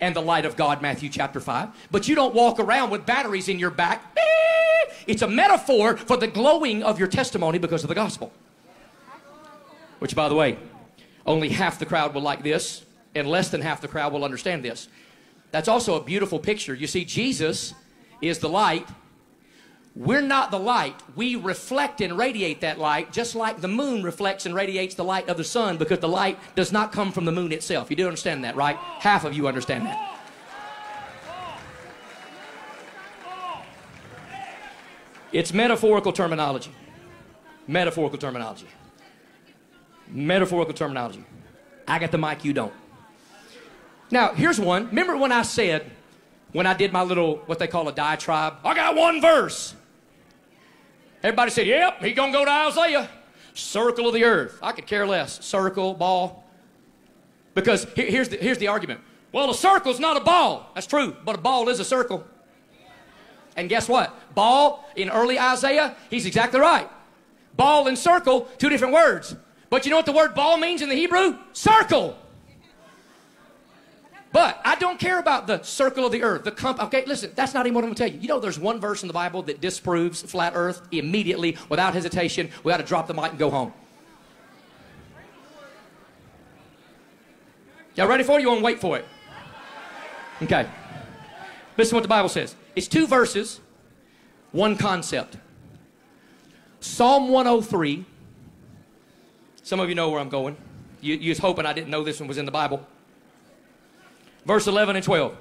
and the light of God, Matthew chapter 5. But you don't walk around with batteries in your back. It's a metaphor for the glowing of your testimony because of the gospel. Which, by the way, only half the crowd will like this, and less than half the crowd will understand this. That's also a beautiful picture. You see, Jesus is the light. We're not the light. We reflect and radiate that light just like the moon reflects and radiates the light of the sun because the light does not come from the moon itself. You do understand that, right? Half of you understand that. It's metaphorical terminology. Metaphorical terminology. Metaphorical terminology. I got the mic, you don't. Now, here's one. Remember when I said, when I did my little, what they call a diatribe? I got one verse. Everybody said, yep, he gonna go to Isaiah. Circle of the earth. I could care less. Circle, ball. Because here's, the, here's the argument. Well, a circle's not a ball. That's true, but a ball is a circle. And guess what? Ball in early Isaiah, he's exactly right. Ball and circle, two different words. But you know what the word ball means in the Hebrew? Circle. But I don't care about the circle of the earth, the comp. Okay, listen, that's not even what I'm going to tell you. You know, there's one verse in the Bible that disproves flat earth immediately, without hesitation. We ought to drop the mic and go home. Y'all ready for it? You want to wait for it? Okay. Listen to what the Bible says. It's two verses, one concept. Psalm 103. Some of you know where I'm going. You, you was hoping I didn't know this one was in the Bible verse 11 and 12.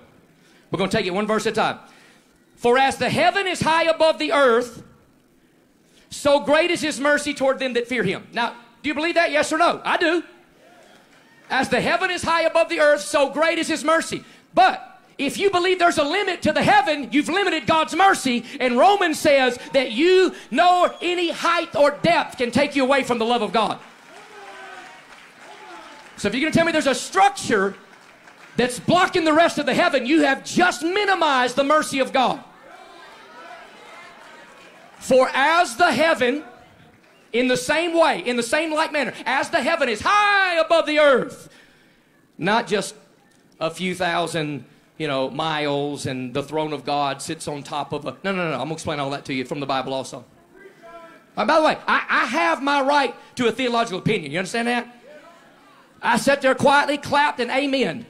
We're going to take it one verse at a time. For as the heaven is high above the earth, so great is his mercy toward them that fear him. Now, do you believe that? Yes or no? I do. As the heaven is high above the earth, so great is his mercy. But if you believe there's a limit to the heaven, you've limited God's mercy. And Romans says that you, nor any height or depth can take you away from the love of God. So if you're going to tell me there's a structure that's blocking the rest of the heaven, you have just minimized the mercy of God. For as the heaven, in the same way, in the same like manner, as the heaven is high above the earth, not just a few thousand, you know, miles and the throne of God sits on top of a. No, no, no. I'm going to explain all that to you from the Bible also. Uh, by the way, I, I have my right to a theological opinion. You understand that? I sat there quietly, clapped, and amen.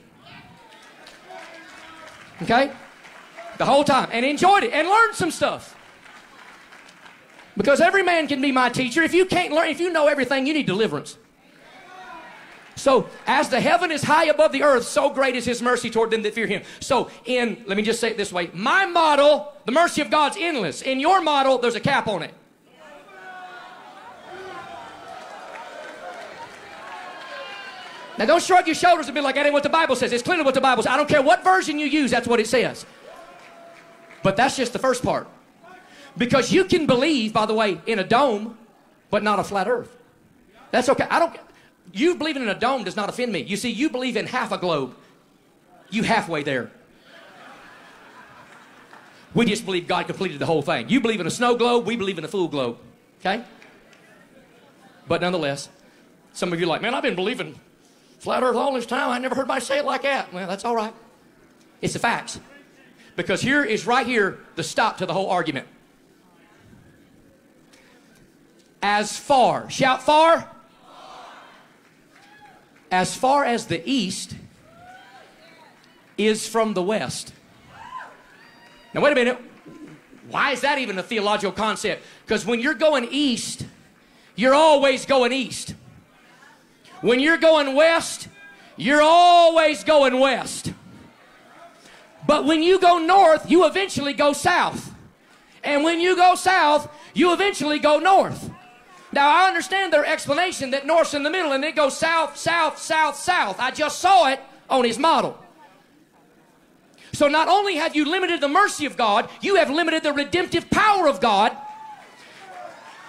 Okay? The whole time. And enjoyed it and learned some stuff. Because every man can be my teacher. If you can't learn, if you know everything, you need deliverance. So, as the heaven is high above the earth, so great is his mercy toward them that fear him. So, in, let me just say it this way my model, the mercy of God's endless. In your model, there's a cap on it. Now, don't shrug your shoulders and be like, that ain't what the Bible says. It's clearly what the Bible says. I don't care what version you use, that's what it says. But that's just the first part. Because you can believe, by the way, in a dome, but not a flat earth. That's okay. I don't. You believing in a dome does not offend me. You see, you believe in half a globe. You halfway there. We just believe God completed the whole thing. You believe in a snow globe, we believe in a full globe. Okay? But nonetheless, some of you are like, man, I've been believing flat earth all this time. I never heard anybody say it like that. Well, that's all right. It's the facts. Because here is right here the stop to the whole argument. As far, shout far. As far as the east is from the west. Now, wait a minute. Why is that even a theological concept? Because when you're going east, you're always going east. When you're going west, you're always going west. But when you go north, you eventually go south. And when you go south, you eventually go north. Now, I understand their explanation that north's in the middle and it goes south, south, south, south. I just saw it on his model. So not only have you limited the mercy of God, you have limited the redemptive power of God.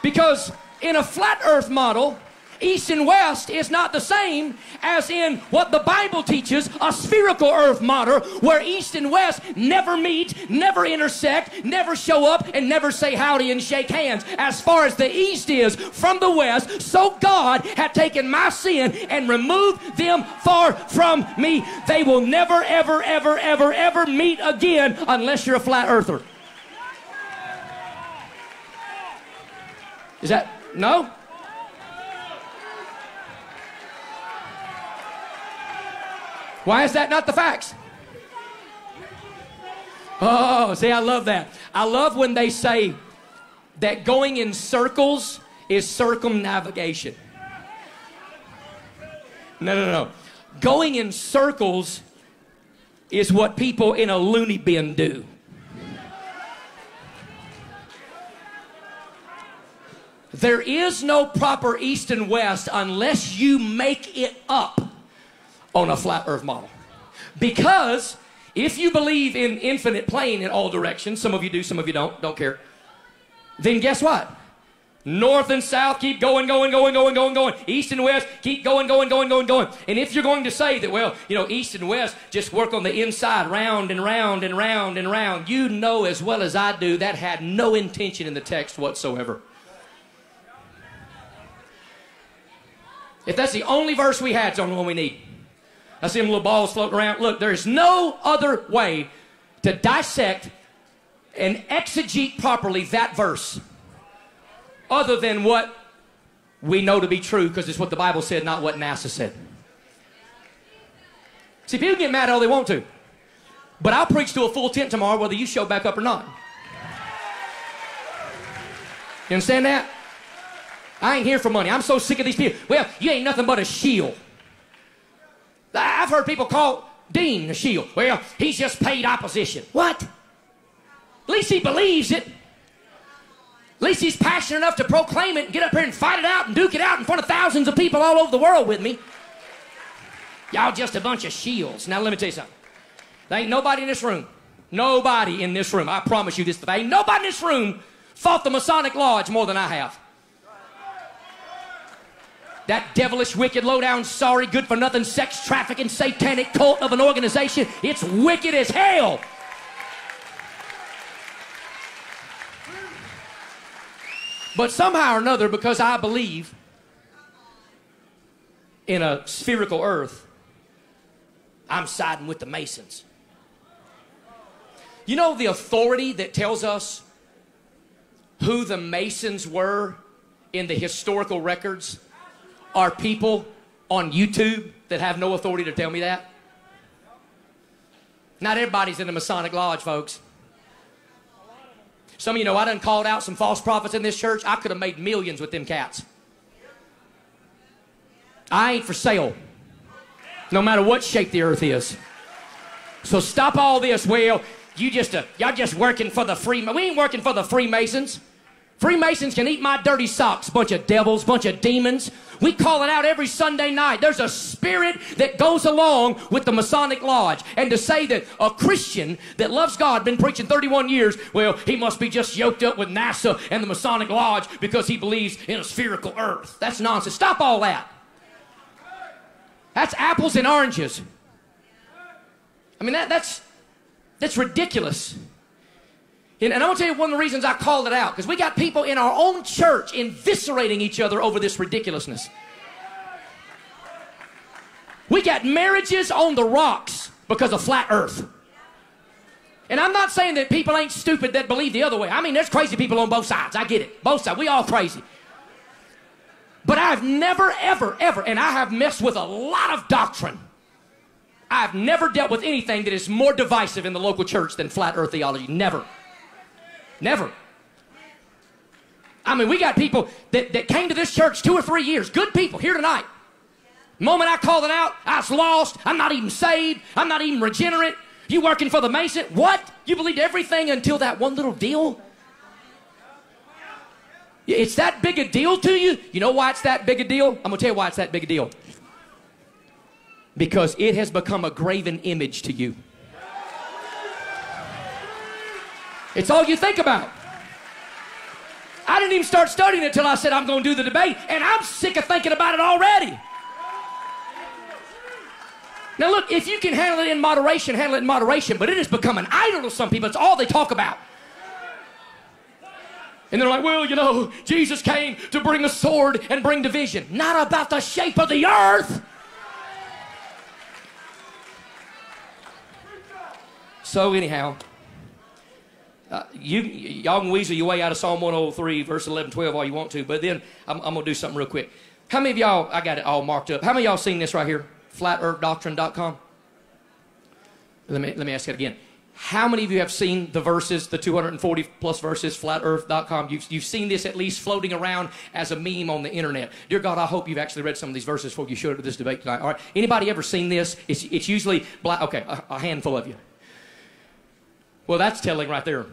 Because in a flat earth model, east and west is not the same as in what the Bible teaches a spherical earth model where east and west never meet, never intersect, never show up, and never say howdy and shake hands. As far as the east is from the west, so God had taken my sin and removed them far from me. They will never, ever, ever, ever, ever meet again unless you're a flat earther. Is that no? Why is that not the facts? Oh, see, I love that. I love when they say that going in circles is circumnavigation. No, no, no. Going in circles is what people in a loony bin do. There is no proper east and west unless you make it up on a flat earth model. Because if you believe in infinite plane in all directions, some of you do, some of you don't, don't care, then guess what? North and south keep going, going, going, going, going, going. East and west keep going, going, going, going, going. And if you're going to say that, well, you know, east and west just work on the inside, round and round and round and round, you know as well as I do that had no intention in the text whatsoever. If that's the only verse we had, it's the only one we need. I see them little balls floating around. Look, there is no other way to dissect and exegete properly that verse other than what we know to be true because it's what the Bible said, not what NASA said. See, people get mad all they want to. But I'll preach to a full tent tomorrow whether you show back up or not. You understand that? I ain't here for money. I'm so sick of these people. Well, you ain't nothing but a shield. I've heard people call Dean a shield. Well, he's just paid opposition. What? At least he believes it. At least he's passionate enough to proclaim it and get up here and fight it out and duke it out in front of thousands of people all over the world with me. Y'all just a bunch of shields. Now, let me tell you something. There ain't nobody in this room, nobody in this room, I promise you this, there ain't nobody in this room fought the Masonic Lodge more than I have. That devilish, wicked, low down, sorry, good for nothing, sex trafficking, satanic cult of an organization. It's wicked as hell. But somehow or another, because I believe in a spherical earth, I'm siding with the Masons. You know the authority that tells us who the Masons were in the historical records are people on YouTube that have no authority to tell me that? Not everybody's in the Masonic Lodge, folks. Some of you know I done called out some false prophets in this church. I could have made millions with them cats. I ain't for sale, no matter what shape the earth is. So stop all this. Well, you just uh, y'all just working for the free. We ain't working for the Freemasons. Freemasons can eat my dirty socks. Bunch of devils, bunch of demons. We call it out every Sunday night. There's a spirit that goes along with the Masonic Lodge. And to say that a Christian that loves God, been preaching 31 years, well, he must be just yoked up with NASA and the Masonic Lodge because he believes in a spherical earth. That's nonsense. Stop all that. That's apples and oranges. I mean, that, that's, that's ridiculous. And, and I want to tell you one of the reasons I called it out because we got people in our own church eviscerating each other over this ridiculousness. We got marriages on the rocks because of flat earth. And I'm not saying that people ain't stupid that believe the other way. I mean, there's crazy people on both sides. I get it. Both sides. We all crazy. But I've never, ever, ever, and I have messed with a lot of doctrine. I've never dealt with anything that is more divisive in the local church than flat earth theology. Never. Never. I mean, we got people that, that came to this church two or three years, good people here tonight. The moment I called it out, I was lost. I'm not even saved. I'm not even regenerate. You working for the Mason? What? You believed everything until that one little deal? It's that big a deal to you? You know why it's that big a deal? I'm going to tell you why it's that big a deal. Because it has become a graven image to you. It's all you think about. I didn't even start studying it until I said I'm going to do the debate, and I'm sick of thinking about it already. Now, look, if you can handle it in moderation, handle it in moderation, but it has become an idol to some people. It's all they talk about. And they're like, well, you know, Jesus came to bring a sword and bring division. Not about the shape of the earth. So, anyhow, uh, you, y'all can weasel your way out of Psalm 103, verse 11, 12, all you want to, but then I'm, I'm going to do something real quick. How many of y'all, I got it all marked up. How many of y'all seen this right here? FlatEarthDoctrine.com? Let me, let me ask it again. How many of you have seen the verses, the 240 plus verses, flatearth.com? You've, you've seen this at least floating around as a meme on the internet. Dear God, I hope you've actually read some of these verses before you showed up at this debate tonight. All right. Anybody ever seen this? It's, it's usually black. Okay, a, a handful of you. Well, that's telling right there.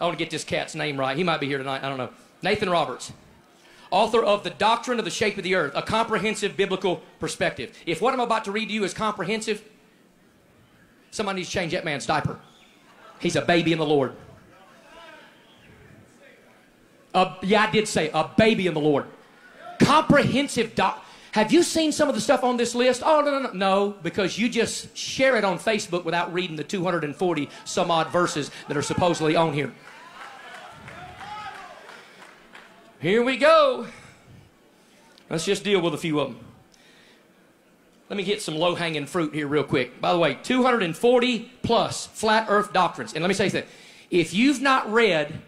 I want to get this cat's name right. He might be here tonight. I don't know. Nathan Roberts, author of The Doctrine of the Shape of the Earth, a comprehensive biblical perspective. If what I'm about to read to you is comprehensive, somebody needs to change that man's diaper. He's a baby in the Lord. Uh, yeah, I did say a baby in the Lord. Comprehensive doc. Have you seen some of the stuff on this list? Oh, no, no, no. No, because you just share it on Facebook without reading the 240 some odd verses that are supposedly on here. Here we go. Let's just deal with a few of them. Let me get some low hanging fruit here, real quick. By the way, 240 plus flat earth doctrines. And let me say this if you've not read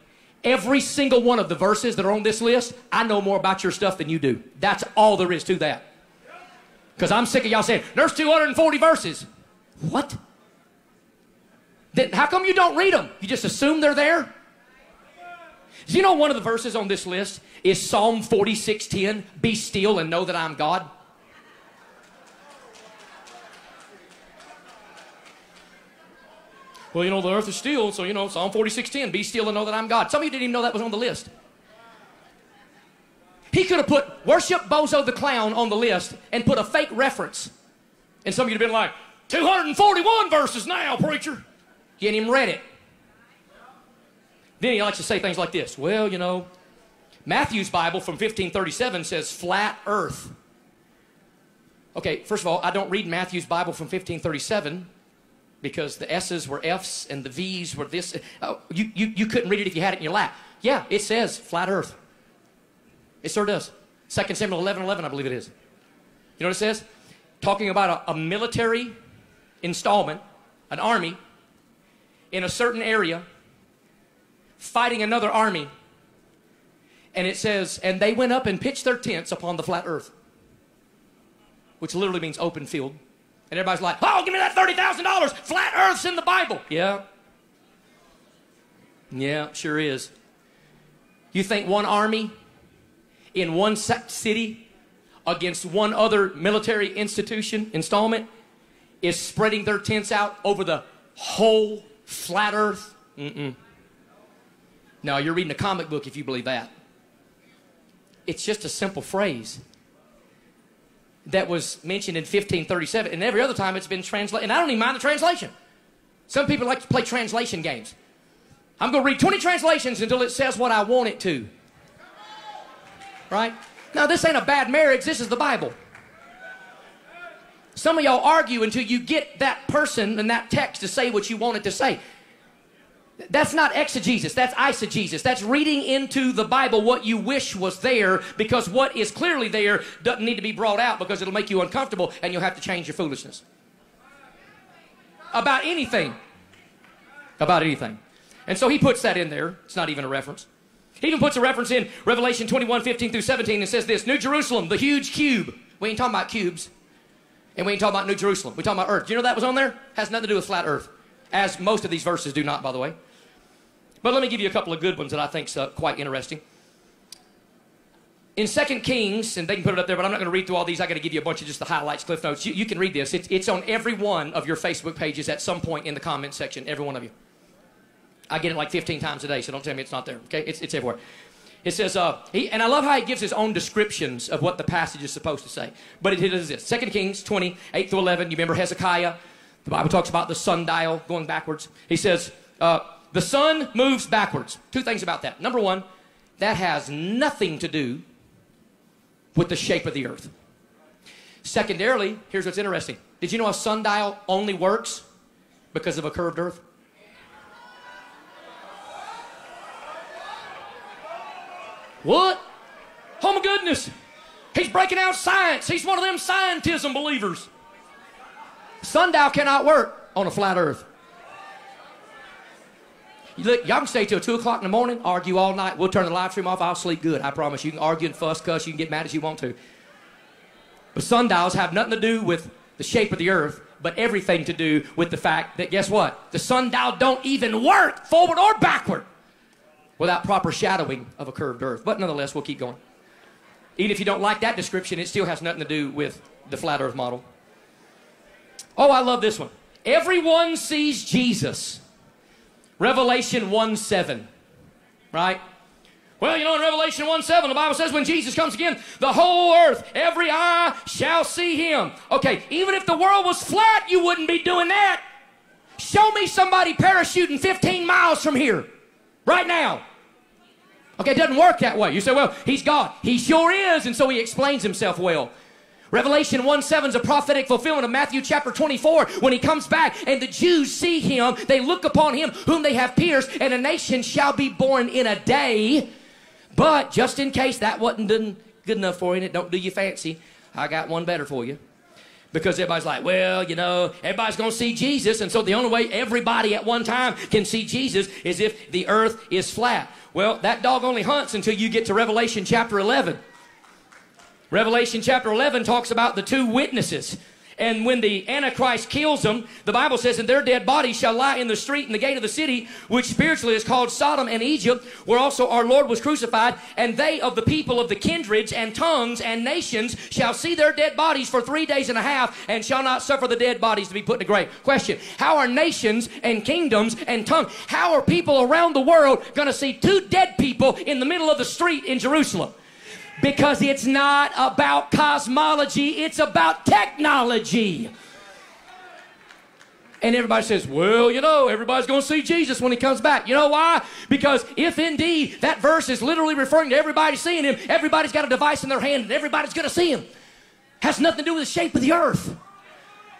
every single one of the verses that are on this list, I know more about your stuff than you do. That's all there is to that. Because I'm sick of y'all saying, there's 240 verses. What? Then how come you don't read them? You just assume they're there? Do you know one of the verses on this list is Psalm 46:10, be still and know that I'm God? Well, you know, the earth is still, so you know, Psalm 46:10, be still and know that I'm God. Some of you didn't even know that was on the list. He could have put worship Bozo the Clown on the list and put a fake reference. And some of you would have been like, 241 verses now, preacher. You ain't even read it. Then he likes to say things like this. Well, you know, Matthew's Bible from 1537 says flat earth. Okay, first of all, I don't read Matthew's Bible from 1537 because the S's were F's and the V's were this. Oh, you, you, you couldn't read it if you had it in your lap. Yeah, it says flat earth. It sure does. 2 Samuel 11 11, I believe it is. You know what it says? Talking about a, a military installment, an army in a certain area fighting another army. And it says, and they went up and pitched their tents upon the flat earth, which literally means open field. And everybody's like, oh, give me that $30,000. Flat earth's in the Bible. Yeah. Yeah, sure is. You think one army in one city against one other military institution installment is spreading their tents out over the whole flat earth? Mm-mm. No, you're reading a comic book if you believe that. It's just a simple phrase that was mentioned in 1537, and every other time it's been translated. And I don't even mind the translation. Some people like to play translation games. I'm going to read 20 translations until it says what I want it to. Right? Now, this ain't a bad marriage, this is the Bible. Some of y'all argue until you get that person and that text to say what you want it to say. That's not exegesis, that's eisegesis. That's reading into the Bible what you wish was there because what is clearly there doesn't need to be brought out because it'll make you uncomfortable and you'll have to change your foolishness. About anything. About anything. And so he puts that in there. It's not even a reference. He even puts a reference in Revelation 21 15 through 17 and says this New Jerusalem, the huge cube. We ain't talking about cubes. And we ain't talking about New Jerusalem. We're talking about earth. Do you know that was on there? Has nothing to do with flat earth. As most of these verses do not, by the way. But let me give you a couple of good ones that I think are quite interesting. In 2 Kings, and they can put it up there, but I'm not going to read through all these. i got to give you a bunch of just the highlights, cliff notes. You, you can read this. It's, it's on every one of your Facebook pages at some point in the comment section, every one of you. I get it like 15 times a day, so don't tell me it's not there. Okay, it's, it's everywhere. It says, uh, he, and I love how he gives his own descriptions of what the passage is supposed to say. But it, it is this 2 Kings 20, 8 through 11. You remember Hezekiah? The Bible talks about the sundial going backwards. He says, uh, the sun moves backwards. Two things about that. Number one, that has nothing to do with the shape of the earth. Secondarily, here's what's interesting. Did you know a sundial only works because of a curved earth? What? Oh my goodness. He's breaking out science. He's one of them scientism believers. Sundial cannot work on a flat earth. Look, y'all can stay till 2 o'clock in the morning, argue all night. We'll turn the live stream off. I'll sleep good. I promise. You can argue and fuss, cuss. You can get mad as you want to. But sundials have nothing to do with the shape of the earth, but everything to do with the fact that guess what? The sundial don't even work forward or backward without proper shadowing of a curved earth. But nonetheless, we'll keep going. Even if you don't like that description, it still has nothing to do with the flat earth model. Oh, I love this one. Everyone sees Jesus. Revelation 1 7. Right? Well, you know, in Revelation 1 7, the Bible says when Jesus comes again, the whole earth, every eye shall see him. Okay, even if the world was flat, you wouldn't be doing that. Show me somebody parachuting 15 miles from here, right now. Okay, it doesn't work that way. You say, well, he's God. He sure is, and so he explains himself well. Revelation 1 7 is a prophetic fulfillment of Matthew chapter 24 when he comes back and the Jews see him. They look upon him whom they have pierced, and a nation shall be born in a day. But just in case that wasn't good enough for you, and it don't do you fancy, I got one better for you. Because everybody's like, well, you know, everybody's going to see Jesus. And so the only way everybody at one time can see Jesus is if the earth is flat. Well, that dog only hunts until you get to Revelation chapter 11. Revelation chapter 11 talks about the two witnesses. And when the Antichrist kills them, the Bible says, and their dead bodies shall lie in the street in the gate of the city, which spiritually is called Sodom and Egypt, where also our Lord was crucified. And they of the people of the kindreds and tongues and nations shall see their dead bodies for three days and a half, and shall not suffer the dead bodies to be put in the grave. Question How are nations and kingdoms and tongues, how are people around the world going to see two dead people in the middle of the street in Jerusalem? Because it's not about cosmology, it's about technology. And everybody says, well, you know, everybody's going to see Jesus when he comes back. You know why? Because if indeed that verse is literally referring to everybody seeing him, everybody's got a device in their hand and everybody's going to see him. Has nothing to do with the shape of the earth.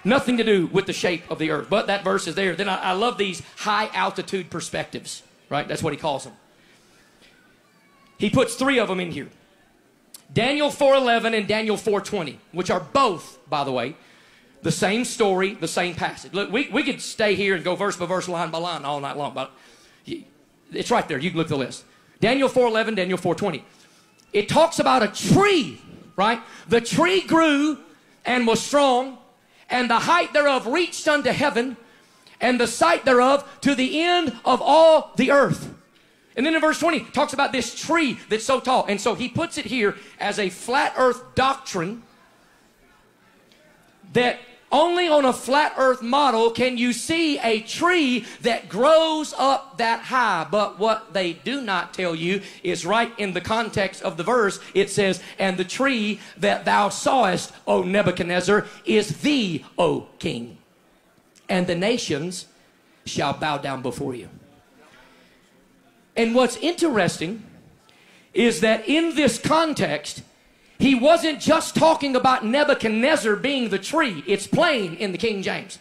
Nothing to do with the shape of the earth. But that verse is there. Then I, I love these high altitude perspectives, right? That's what he calls them. He puts three of them in here. Daniel 4:11 and Daniel 4:20, which are both, by the way, the same story, the same passage. Look, we, we could stay here and go verse by verse, line by line all night long, but it's right there. You can look at the list. Daniel 4:11, Daniel 4:20. It talks about a tree, right? The tree grew and was strong, and the height thereof reached unto heaven, and the sight thereof to the end of all the earth. And then in verse 20, talks about this tree that's so tall. And so he puts it here as a flat earth doctrine that only on a flat earth model can you see a tree that grows up that high. But what they do not tell you is right in the context of the verse, it says, And the tree that thou sawest, O Nebuchadnezzar, is thee, O king. And the nations shall bow down before you. And what's interesting is that in this context, he wasn't just talking about Nebuchadnezzar being the tree. It's plain in the King James.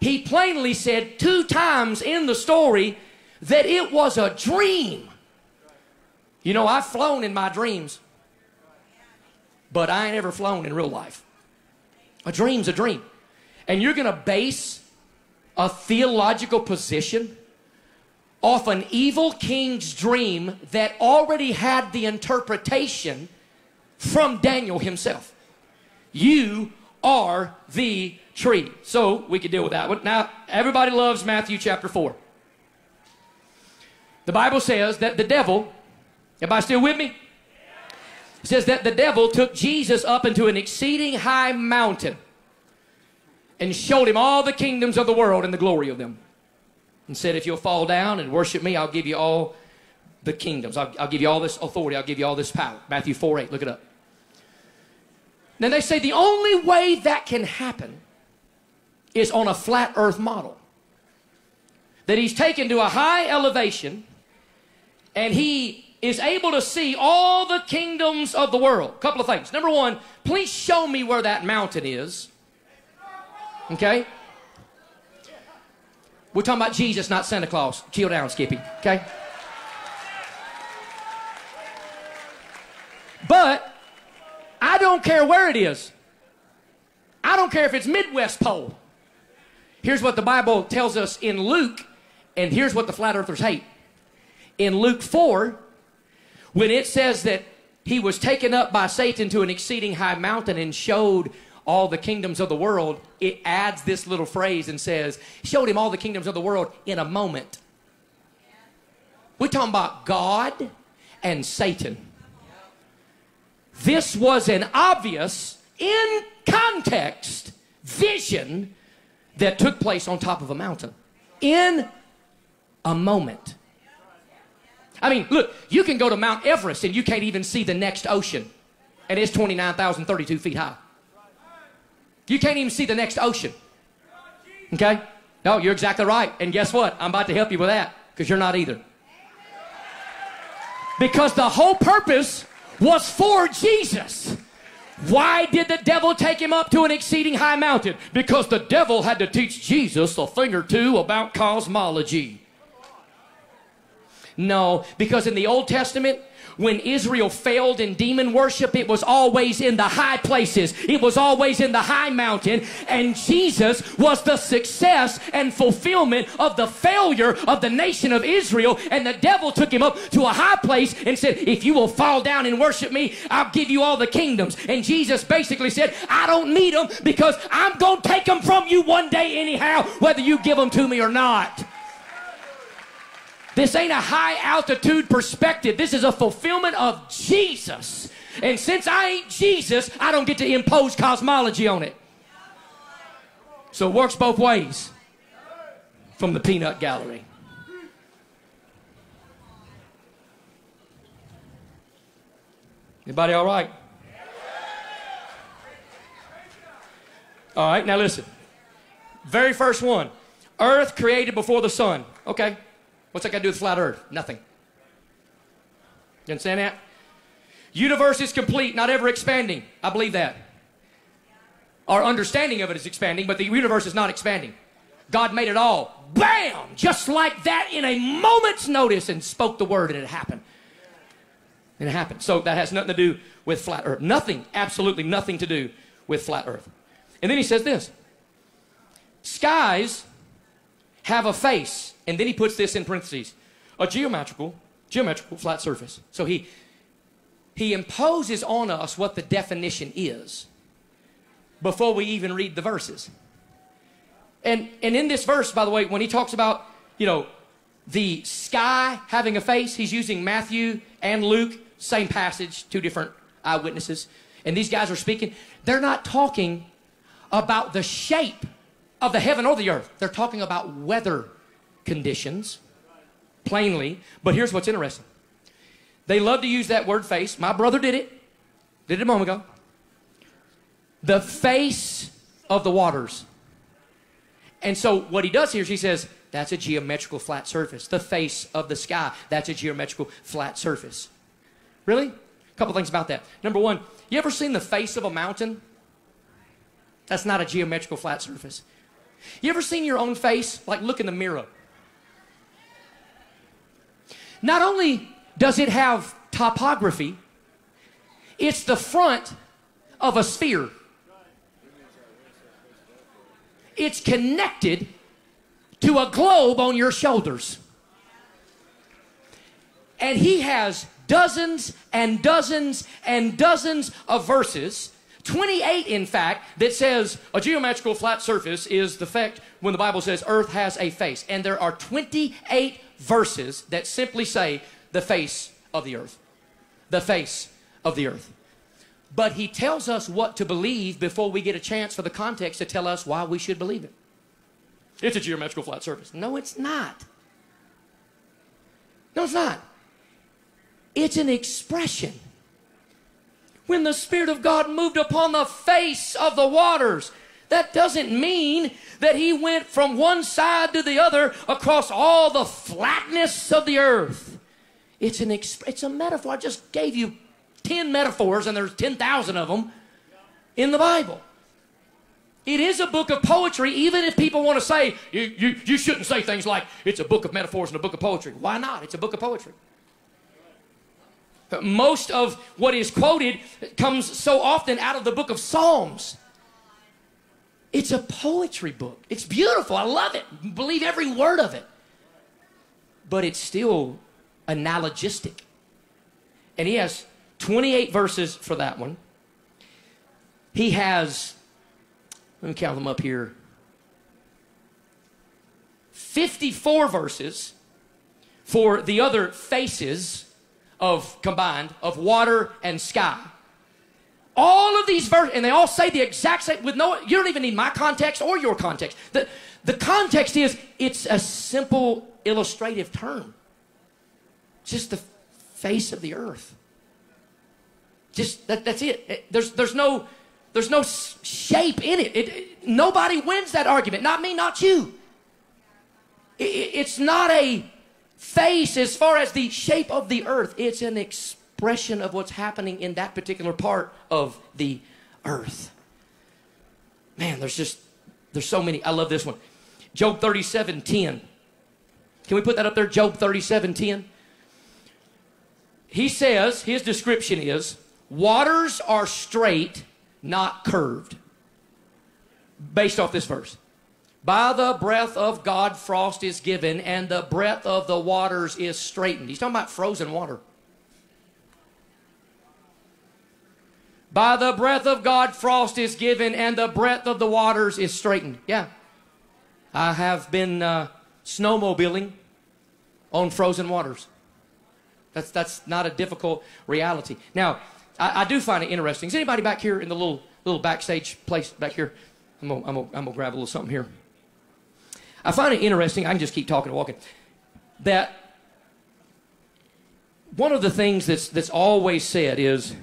He plainly said two times in the story that it was a dream. You know, I've flown in my dreams, but I ain't ever flown in real life. A dream's a dream. And you're going to base a theological position off an evil king's dream that already had the interpretation from Daniel himself. You are the tree. So we could deal with that one. Now, everybody loves Matthew chapter 4. The Bible says that the devil, everybody still with me? It says that the devil took Jesus up into an exceeding high mountain and showed him all the kingdoms of the world and the glory of them. And said, If you'll fall down and worship me, I'll give you all the kingdoms. I'll, I'll give you all this authority. I'll give you all this power. Matthew 4 8. Look it up. Then they say the only way that can happen is on a flat earth model. That he's taken to a high elevation and he is able to see all the kingdoms of the world. Couple of things. Number one, please show me where that mountain is. Okay? We're talking about Jesus, not Santa Claus. Chill down, Skippy. Okay? But I don't care where it is. I don't care if it's Midwest Pole. Here's what the Bible tells us in Luke, and here's what the flat earthers hate. In Luke 4, when it says that he was taken up by Satan to an exceeding high mountain and showed all the kingdoms of the world, it adds this little phrase and says, showed him all the kingdoms of the world in a moment. We're talking about God and Satan. This was an obvious, in context, vision that took place on top of a mountain in a moment. I mean, look, you can go to Mount Everest and you can't even see the next ocean, and it's 29,032 feet high. You can't even see the next ocean. Okay? No, you're exactly right. And guess what? I'm about to help you with that because you're not either. Because the whole purpose was for Jesus. Why did the devil take him up to an exceeding high mountain? Because the devil had to teach Jesus a thing or two about cosmology. No, because in the Old Testament, when Israel failed in demon worship, it was always in the high places. It was always in the high mountain. And Jesus was the success and fulfillment of the failure of the nation of Israel. And the devil took him up to a high place and said, If you will fall down and worship me, I'll give you all the kingdoms. And Jesus basically said, I don't need them because I'm going to take them from you one day anyhow, whether you give them to me or not. This ain't a high altitude perspective. This is a fulfillment of Jesus. And since I ain't Jesus, I don't get to impose cosmology on it. So it works both ways from the peanut gallery. Anybody all right? All right, now listen. Very first one Earth created before the sun. Okay. What's that got to do with flat earth? Nothing. You understand that? Universe is complete, not ever expanding. I believe that. Our understanding of it is expanding, but the universe is not expanding. God made it all. Bam! Just like that in a moment's notice and spoke the word and it happened. And it happened. So that has nothing to do with flat earth. Nothing, absolutely nothing to do with flat earth. And then he says this skies have a face. And then he puts this in parentheses a geometrical, geometrical flat surface. So he he imposes on us what the definition is before we even read the verses. And and in this verse, by the way, when he talks about, you know, the sky having a face, he's using Matthew and Luke, same passage, two different eyewitnesses. And these guys are speaking. They're not talking about the shape of the heaven or the earth. They're talking about weather conditions, plainly. But here's what's interesting. They love to use that word face. My brother did it. Did it a moment ago. The face of the waters. And so what he does here is he says, that's a geometrical flat surface. The face of the sky, that's a geometrical flat surface. Really? A couple things about that. Number one, you ever seen the face of a mountain? That's not a geometrical flat surface. You ever seen your own face? Like look in the mirror. Not only does it have topography, it's the front of a sphere. It's connected to a globe on your shoulders. And he has dozens and dozens and dozens of verses 28 in fact that says a geometrical flat surface is the fact when the bible says earth has a face. And there are 28 verses that simply say the face of the earth. The face of the earth. But he tells us what to believe before we get a chance for the context to tell us why we should believe it. It's a geometrical flat surface. No it's not. No it's not. It's an expression. When the Spirit of God moved upon the face of the waters, that doesn't mean that He went from one side to the other across all the flatness of the earth. It's, an it's a metaphor. I just gave you 10 metaphors, and there's 10,000 of them in the Bible. It is a book of poetry, even if people want to say, you, you, you shouldn't say things like, it's a book of metaphors and a book of poetry. Why not? It's a book of poetry. Most of what is quoted comes so often out of the book of Psalms. It's a poetry book. It's beautiful. I love it. Believe every word of it. But it's still analogistic. And he has 28 verses for that one. He has, let me count them up here 54 verses for the other faces of combined of water and sky. All of these verses, and they all say the exact same with no, you don't even need my context or your context. The, the context is it's a simple illustrative term. Just the face of the earth. Just that, that's it. it. There's, there's no, there's no shape in it. it, it nobody wins that argument. Not me, not you. it's not a face as far as the shape of the earth. It's an expression of what's happening in that particular part of the earth. Man, there's just, there's so many. I love this one. Job 37 10. Can we put that up there? Job 37 10. He says, his description is, waters are straight, not curved. Based off this verse. By the breath of God, frost is given, and the breath of the waters is straightened. He's talking about frozen water. By the breath of God, frost is given, and the breath of the waters is straightened. Yeah. I have been uh, snowmobiling on frozen waters. That's, that's not a difficult reality. Now, I, I, do find it interesting. Is anybody back here in the little, little backstage place back here? I'm going I'm to grab a little something here. I find it interesting. I can just keep talking and walking. That one of the things that's, that's always said is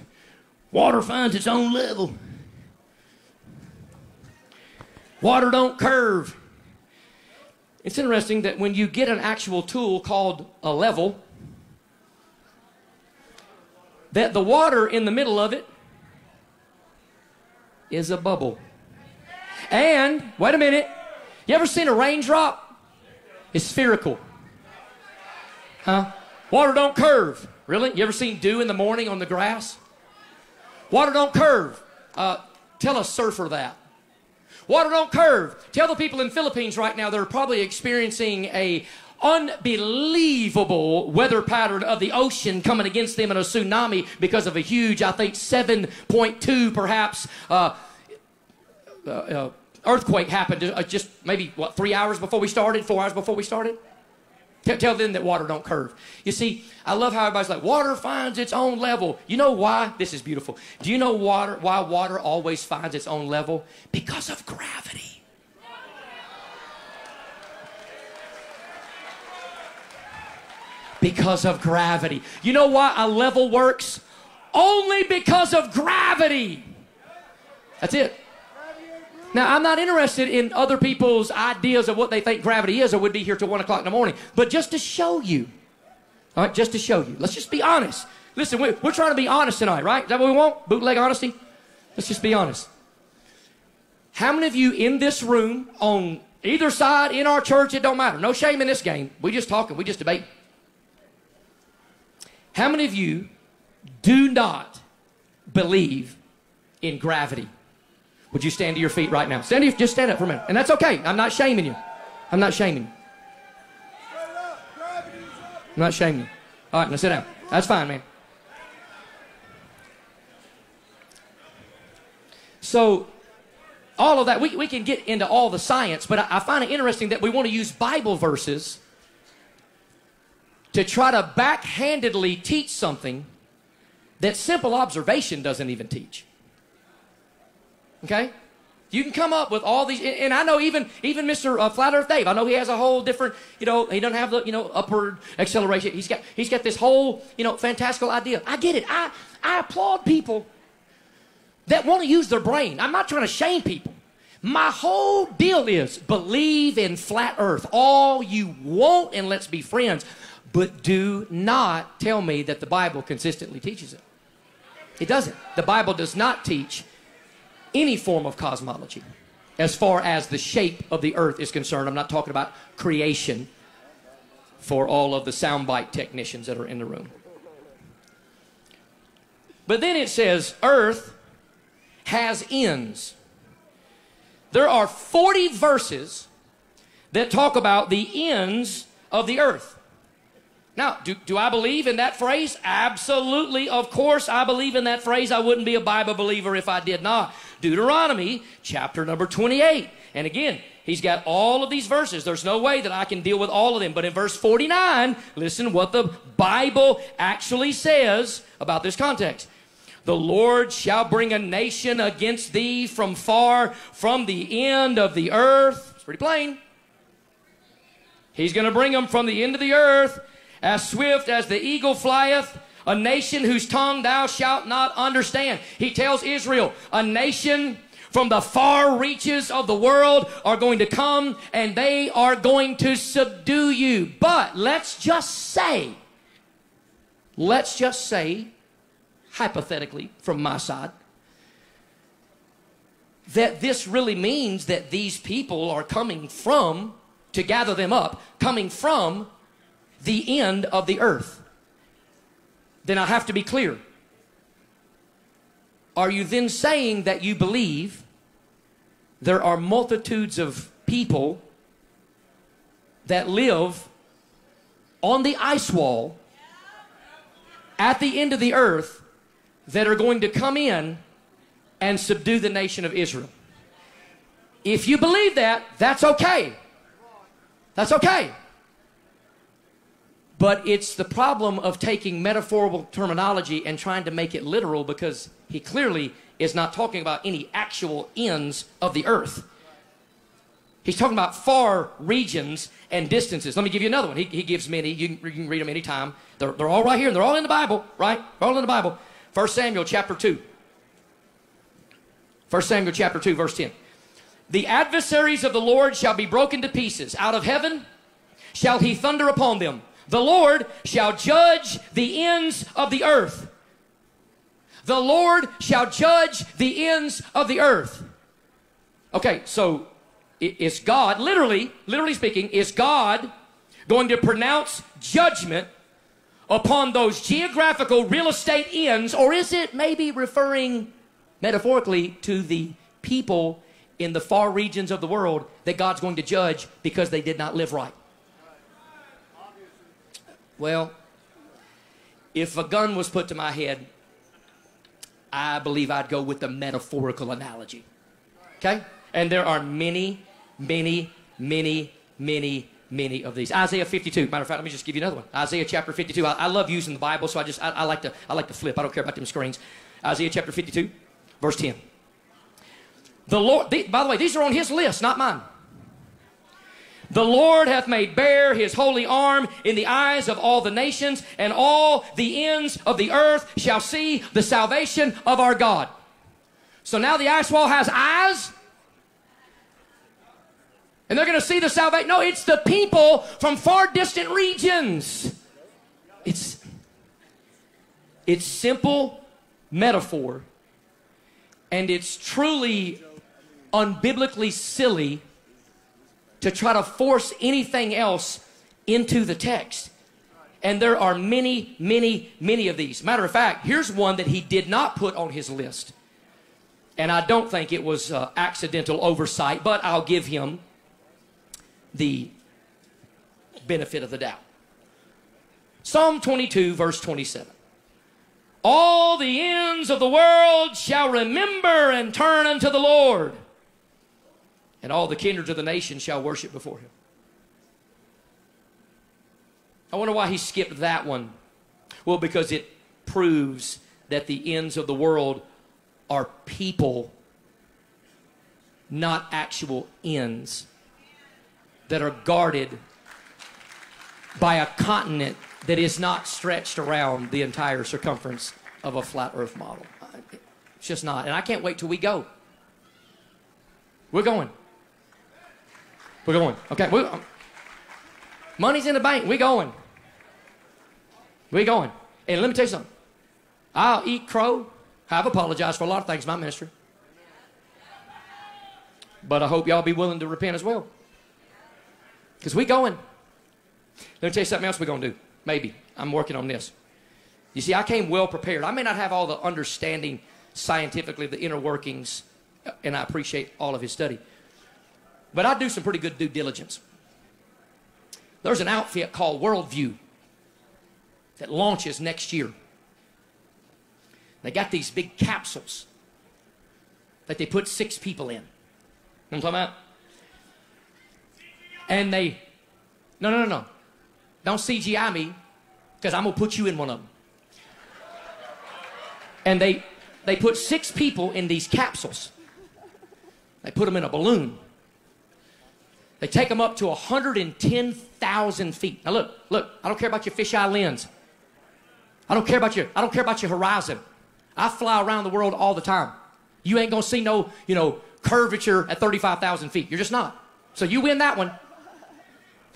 water finds its own level. Water don't curve. It's interesting that when you get an actual tool called a level, that the water in the middle of it is a bubble. And, wait a minute, you ever seen a raindrop? It's spherical. Huh? Water don't curve. Really? You ever seen dew in the morning on the grass? Water don't curve. Uh, tell a surfer that. Water don't curve. Tell the people in Philippines right now they're probably experiencing a unbelievable weather pattern of the ocean coming against them in a tsunami because of a huge, I think, 7.2 perhaps uh, uh, uh, earthquake happened uh, just maybe, what, three hours before we started, four hours before we started? Tell them that water don't curve. You see, I love how everybody's like, water finds its own level. You know why? This is beautiful. Do you know water why water always finds its own level? Because of gravity. Because of gravity. You know why a level works? Only because of gravity. That's it. Now, I'm not interested in other people's ideas of what they think gravity is or would be here till 1 o'clock in the morning, but just to show you. All right, just to show you. Let's just be honest. Listen, we're, we're trying to be honest tonight, right? Is that what we want? Bootleg honesty? Let's just be honest. How many of you in this room, on either side, in our church, it don't matter. No shame in this game. We just talking, we just debate. How many of you do not believe in gravity? Would you stand to your feet right now? Stand, just stand up for a minute. And that's okay. I'm not shaming you. I'm not shaming you. I'm not shaming you. All right, now sit down. That's fine, man. So, all of that, we, we can get into all the science, but I, I find it interesting that we want to use Bible verses to try to backhandedly teach something that simple observation doesn't even teach. Okay? You can come up with all these, and I know even even Mr. Uh, Flat Earth Dave. I know he has a whole different, you know, he doesn't have the, you know, upward acceleration. He's got he's got this whole, you know, fantastical idea. I get it. I I applaud people that want to use their brain. I'm not trying to shame people. My whole deal is believe in flat Earth all you want, and let's be friends. But do not tell me that the Bible consistently teaches it. It doesn't. The Bible does not teach any form of cosmology as far as the shape of the earth is concerned. I'm not talking about creation for all of the soundbite technicians that are in the room. But then it says, Earth has ends. There are 40 verses that talk about the ends of the earth. Now, do, do I believe in that phrase? Absolutely. Of course, I believe in that phrase. I wouldn't be a Bible believer if I did not. Deuteronomy chapter number 28. And again, he's got all of these verses. There's no way that I can deal with all of them. But in verse 49, listen what the Bible actually says about this context. The Lord shall bring a nation against thee from far, from the end of the earth. It's pretty plain. He's going to bring them from the end of the earth as swift as the eagle flieth, a nation whose tongue thou shalt not understand. He tells Israel, a nation from the far reaches of the world are going to come and they are going to subdue you. But let's just say, let's just say, hypothetically, from my side, that this really means that these people are coming from, to gather them up, coming from the end of the earth, then I have to be clear. Are you then saying that you believe there are multitudes of people that live on the ice wall at the end of the earth that are going to come in and subdue the nation of Israel? If you believe that, that's okay. That's okay. But it's the problem of taking metaphorical terminology and trying to make it literal because he clearly is not talking about any actual ends of the earth. He's talking about far regions and distances. Let me give you another one. He, he gives many. You can, you can, read them anytime. They're, they're all right here. They're all in the Bible, right? They're all in the Bible. 1 Samuel chapter 2. 1 Samuel chapter 2, verse 10. The adversaries of the Lord shall be broken to pieces. Out of heaven shall he thunder upon them. The Lord shall judge the ends of the earth. The Lord shall judge the ends of the earth. Okay, so is God, literally, literally speaking, is God going to pronounce judgment upon those geographical real estate ends, or is it maybe referring metaphorically to the people in the far regions of the world that God's going to judge because they did not live right? Well, if a gun was put to my head, I believe I'd go with the metaphorical analogy. Okay? And there are many, many, many, many, many of these. Isaiah 52. Matter of fact, let me just give you another one. Isaiah chapter 52. I, I love using the Bible, so I just I, I, like to I like to flip. I don't care about them screens. Isaiah chapter 52, verse 10. The Lord. The, by the way, these are on His list, not mine. The Lord hath made bare his holy arm in the eyes of all the nations, and all the ends of the earth shall see the salvation of our God. So now the ice wall has eyes, and they're going to see the salvation. No, it's the people from far distant regions. It's it's simple metaphor, and it's truly unbiblically silly to try to force anything else into the text. And there are many, many, many of these. Matter of fact, here's one that he did not put on his list. And I don't think it was uh, accidental oversight, but I'll give him the benefit of the doubt. Psalm 22, verse 27. All the ends of the world shall remember and turn unto the Lord and all the kindreds of the nations shall worship before him. I wonder why he skipped that one. Well, because it proves that the ends of the world are people, not actual ends, that are guarded by a continent that is not stretched around the entire circumference of a flat earth model. It's just not. And I can't wait till we go. We're going. We're going. Okay. we um, money's in the bank. We're going. We're going. And let me tell you something. I'll eat crow. I've apologized for a lot of things in my ministry. But I hope y'all be willing to repent as well. Because we going. Let me tell you something else we're going to do. Maybe. I'm working on this. You see, I came well prepared. I may not have all the understanding scientifically of the inner workings, and I appreciate all of his study. But I do some pretty good due diligence. There's an outfit called World View that launches next year. They got these big capsules that they put six people in. You know what I'm talking about? And they, no, no, no, no. Don't CGI me, because I'm going to put you in one of them. And they, they put six people in these capsules. They put them in a balloon. They take them up to 110,000 feet. Now look, look, I don't care about your fisheye lens. I don't care about your, I don't care about your horizon. I fly around the world all the time. You ain't gonna see no, you know, curvature at 35,000 feet. You're just not. So you win that one.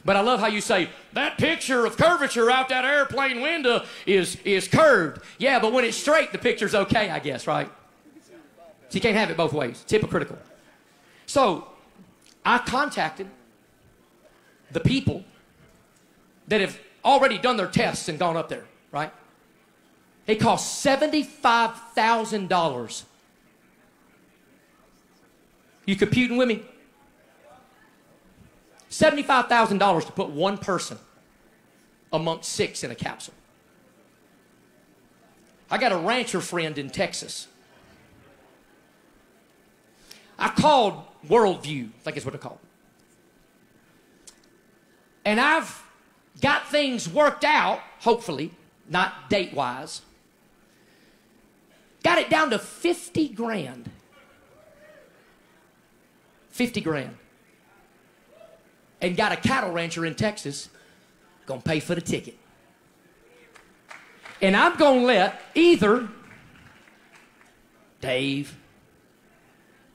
But I love how you say, that picture of curvature out that airplane window is, is curved. Yeah, but when it's straight, the picture's okay, I guess, right? So you can't have it both ways. It's hypocritical. So I contacted the people that have already done their tests and gone up there, right? It costs $75,000. You computing with me? $75,000 to put one person amongst six in a capsule. I got a rancher friend in Texas. I called World View, I think is what they call it. And I've got things worked out, hopefully, not date wise. Got it down to 50 grand. 50 grand. And got a cattle rancher in Texas gonna pay for the ticket. And I'm gonna let either Dave,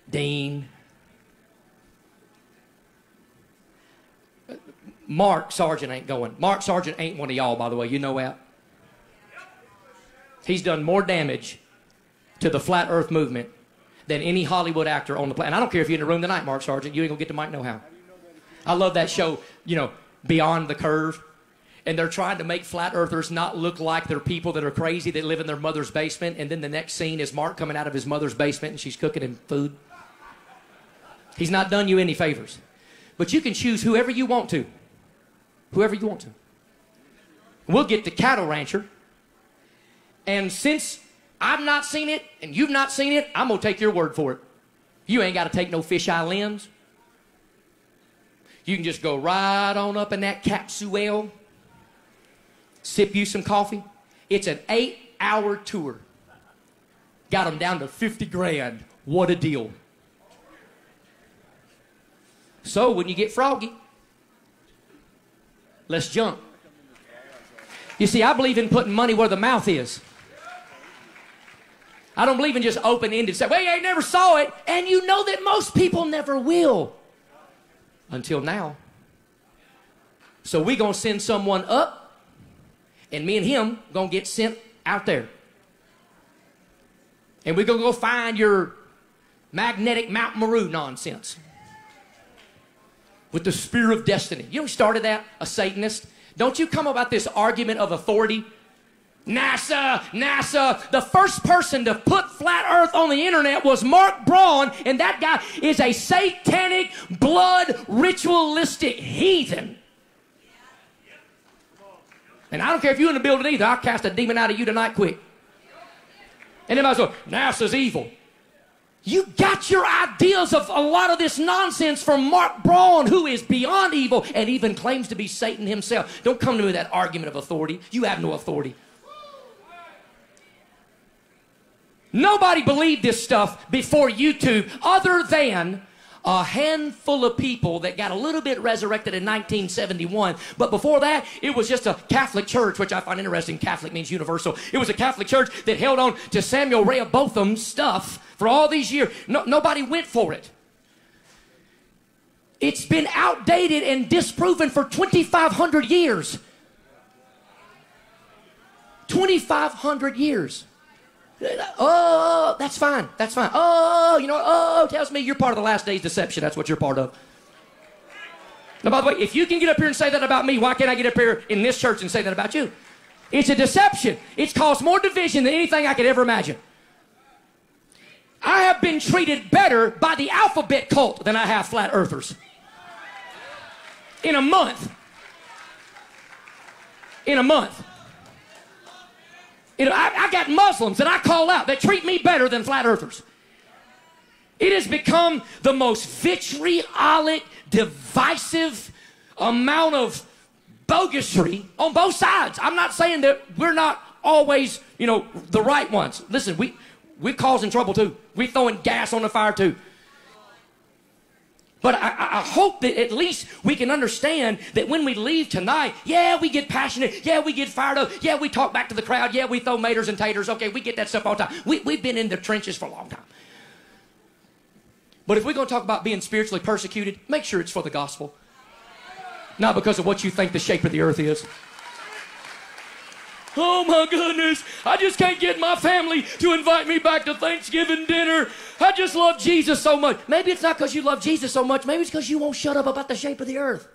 Dean, Mark Sargent ain't going. Mark Sargent ain't one of y'all, by the way. You know that? He's done more damage to the flat earth movement than any Hollywood actor on the planet. And I don't care if you're in the room tonight, Mark Sargent. You ain't gonna get to Mike No How. I love that show, you know, Beyond the Curve. and they're trying to make flat earthers not look like they're people that are crazy that live in their mother's basement. And then the next scene is Mark coming out of his mother's basement and she's cooking him food. He's not done you any favors. But you can choose whoever you want to. Whoever you want to. We'll get the cattle rancher. And since I've not seen it and you've not seen it, I'm going to take your word for it. You ain't got to take no fisheye lens. You can just go right on up in that capsule, sip you some coffee. It's an eight hour tour. Got them down to 50 grand. What a deal. So when you get froggy, let's jump. You see, I believe in putting money where the mouth is. I don't believe in just open ended say, well, you never saw it, and you know that most people never will. Until now. So we gonna send someone up, and me and him gonna get sent out there. And we're gonna go find your magnetic Mount Meru nonsense. With the spear of destiny. You know who started that? A Satanist. Don't you come about this argument of authority? NASA, NASA. The first person to put flat earth on the internet was Mark Braun, and that guy is a satanic, blood, ritualistic heathen. And I don't care if you're in the building either, I'll cast a demon out of you tonight quick. And everybody's going, NASA's evil. You got your ideas of a lot of this nonsense from Mark Braun, who is beyond evil and even claims to be Satan himself. Don't come to me with that argument of authority. You have no authority. Nobody believed this stuff before YouTube other than a handful of people that got a little bit resurrected in 1971. But before that, it was just a Catholic church, which I find interesting. Catholic means universal. It was a Catholic church that held on to Samuel Rowbotham's stuff for all these years. No, nobody went for it. It's been outdated and disproven for 2,500 years. 2,500 years. Oh, oh, oh, that's fine. That's fine. Oh, oh you know, oh, tells me you're part of the last day's deception. That's what you're part of. Now, by the way, if you can get up here and say that about me, why can't I get up here in this church and say that about you? It's a deception. It's caused more division than anything I could ever imagine. I have been treated better by the alphabet cult than I have flat earthers. In a month. In a month. You know, I, I got Muslims that I call out that treat me better than flat earthers. It has become the most vitriolic, divisive amount of bogusry on both sides. I'm not saying that we're not always, you know, the right ones. Listen, we we're causing trouble too. We're throwing gas on the fire too. But I, I, hope that at least we can understand that when we leave tonight, yeah, we get passionate. Yeah, we get fired up. Yeah, we talk back to the crowd. Yeah, we throw maters and taters. Okay, we get that stuff all the time. We, we've been in the trenches for a long time. But if we're going to talk about being spiritually persecuted, make sure it's for the gospel. Not because of what you think the shape of the earth is. Oh my goodness, I just can't get my family to invite me back to Thanksgiving dinner. I just love Jesus so much. Maybe it's not because you love Jesus so much, maybe it's because you won't shut up about the shape of the earth.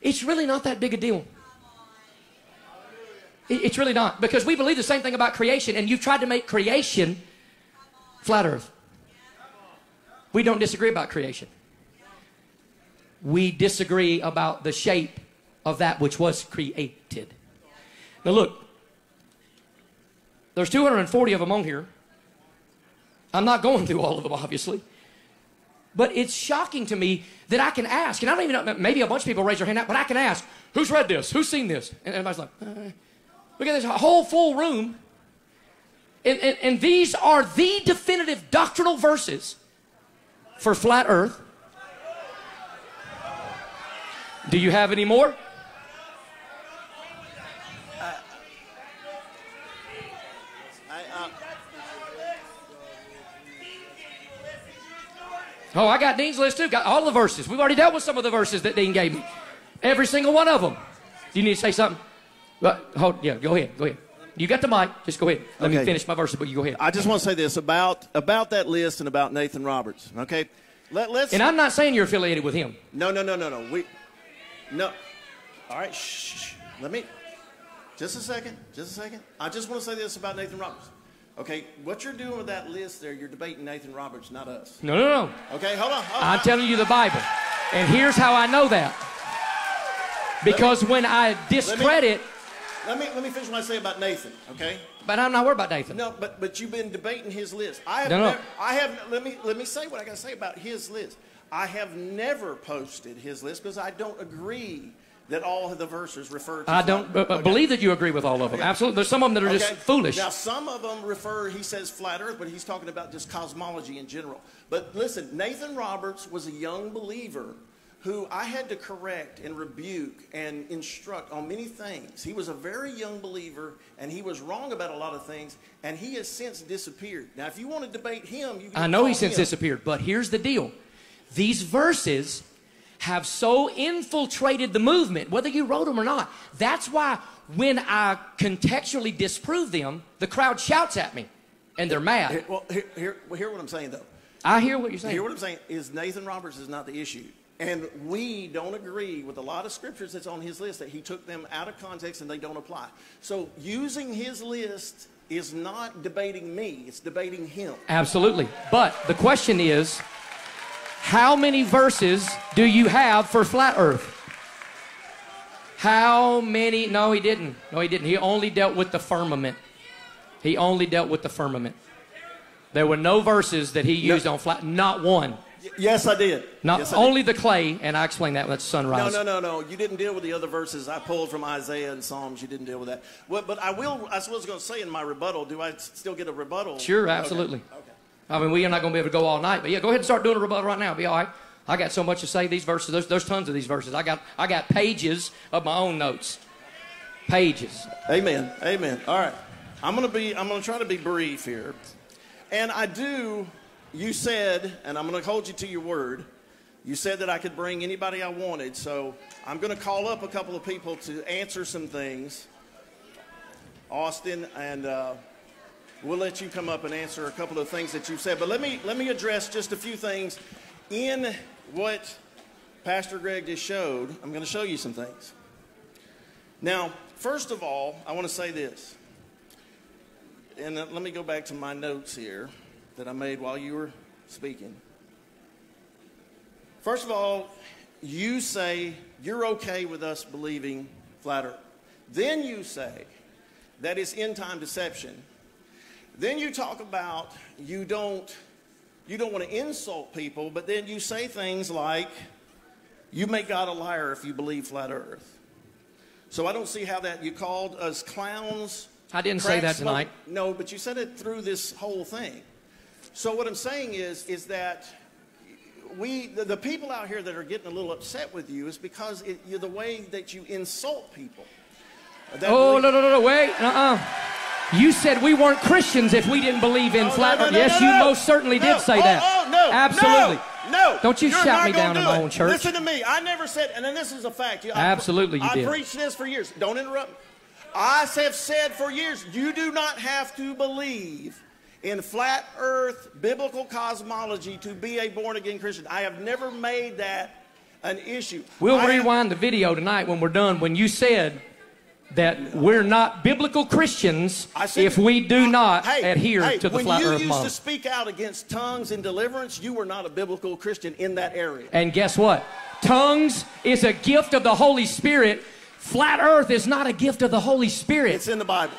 It's really not that big a deal. It's really not. Because we believe the same thing about creation, and you've tried to make creation flat earth. We don't disagree about creation. We disagree about the shape of that which was created. Now, look, there's 240 of them on here. I'm not going through all of them, obviously. But it's shocking to me that I can ask, and I don't even know, maybe a bunch of people raise their hand out, but I can ask, who's read this? Who's seen this? And everybody's like, uh, look at this whole full room. And, and, and these are the definitive doctrinal verses for flat earth. Do you have any more? Oh, I got Dean's list too. Got all the verses. We've already dealt with some of the verses that Dean gave me. Every single one of them. Do you need to say something? Well, hold, yeah, go ahead. Go ahead. You got the mic. Just go ahead. Let Okay. me finish my verses, but you go ahead. I just want to say this about about that list and about Nathan Roberts. Okay, Let, let's. And I'm not saying you're affiliated with him. No, no, no, no, no. We. No. All right. Shh. Let me. Just a second. Just a second. I just want to say this about Nathan Roberts. Okay, what you're doing with that list there, you're debating Nathan Roberts, not us. No, no, no. Okay, hold on. Hold on. I'm telling you the Bible. And here's how I know that. Because when I discredit, Let me let me finish what I say about Nathan. Okay. but I'm not worried about Nathan. No, but but you've been debating his list. I have No, no. never, I have let me let me say what I got to say about his list. I have never posted his list because I don't agree that all of the verses refer to. I don't uh, okay. believe that you agree with all of them. Okay. Absolutely. There's some of them that are just foolish. Now, some of them refer, he says flat earth, but he's talking about just cosmology in general. But listen, Nathan Roberts was a young believer who I had to correct and rebuke and instruct on many things. He was a very young believer and he was wrong about a lot of things, and he has since disappeared. Now, if you want to debate him, you can I know he's since him. disappeared, but here's the deal. These verses have so infiltrated the movement, whether you wrote them or not. That's why when I contextually disprove them, the crowd shouts at me and they're mad. Here- well, here, here, well, hear what I'm saying, though. I hear what you're saying. Hear what I'm saying is Nathan Roberts is not the issue. And we don't agree with a lot of scriptures that's on his list that he took them out of context and they don't apply. So using his list is not debating me, it's debating him. Absolutely. But the question is, how many verses do you have for flat earth? How many? No, he didn't. No, he didn't. He only dealt with the firmament. He only dealt with the firmament. There were no verses that he used on flat, not one. Y- Yes, I did. Not Yes, I did. only the clay, and I explained that. That's No, sunrise. no, no, no. No. You didn't deal with the other verses I pulled from Isaiah and Psalms. You didn't deal with that. Well, but I will. I was going to say in my rebuttal. Do I still get a rebuttal? Sure, Okay. absolutely. I mean, we are not going to be able to go all night, but yeah, go ahead and start doing a rebuttal right now. Be all right. I got so much to say. These verses, there's, there's tons of these verses. I got, I got pages of my own notes. Pages. Amen. Amen. All right. I'm going to be I'm going to try to be brief here. And I do you said and I'm going to hold you to your word. You said that I could bring anybody I wanted. So I'm going to call up a couple of people to answer some things. Austin and uh, we'll let you come up and answer a couple of things that you've said. But let me let me address just a few things in what Pastor Greg just showed. I'm going to show you some things. Now, first of all, I want to say this. And let me go back to my notes here that I made while you were speaking. First of all, you say you're okay with us believing flat earth. Then you say that it's end time deception. Then you talk about you don't you don't want to insult people, but then you say things like you make God a liar if you believe flat earth. So I don't see how that you called us clowns. I didn't say that smoke- tonight. No, but you said it through this whole thing. So what I'm saying is, is that we, the, the people out here that are getting a little upset with you is because it, the way that you insult people. That Oh, no, no, no, no, wait. Uh-uh. You said we weren't Christians if we didn't believe in No, flat no, earth. no, yes, you most certainly did say Oh, that. Oh, no. Absolutely. No. Don't you shout me down gonna in my it. own church. Listen to me. I never said, and then this is a fact. I- Absolutely you I did. preached this for years. Don't interrupt me. I have said for years, you do not have to believe in flat earth biblical cosmology to be a born again Christian. I have never made that an issue. We'll I have- rewind the video tonight when we're done when you said that we're not biblical Christians if we do not Hey, adhere hey, to the flat Earth. when you used to speak out against tongues and deliverance, you were not a biblical Christian in that area. And guess what? Tongues is a gift of the Holy Spirit. Flat earth is not a gift of the Holy Spirit. It's in the Bible.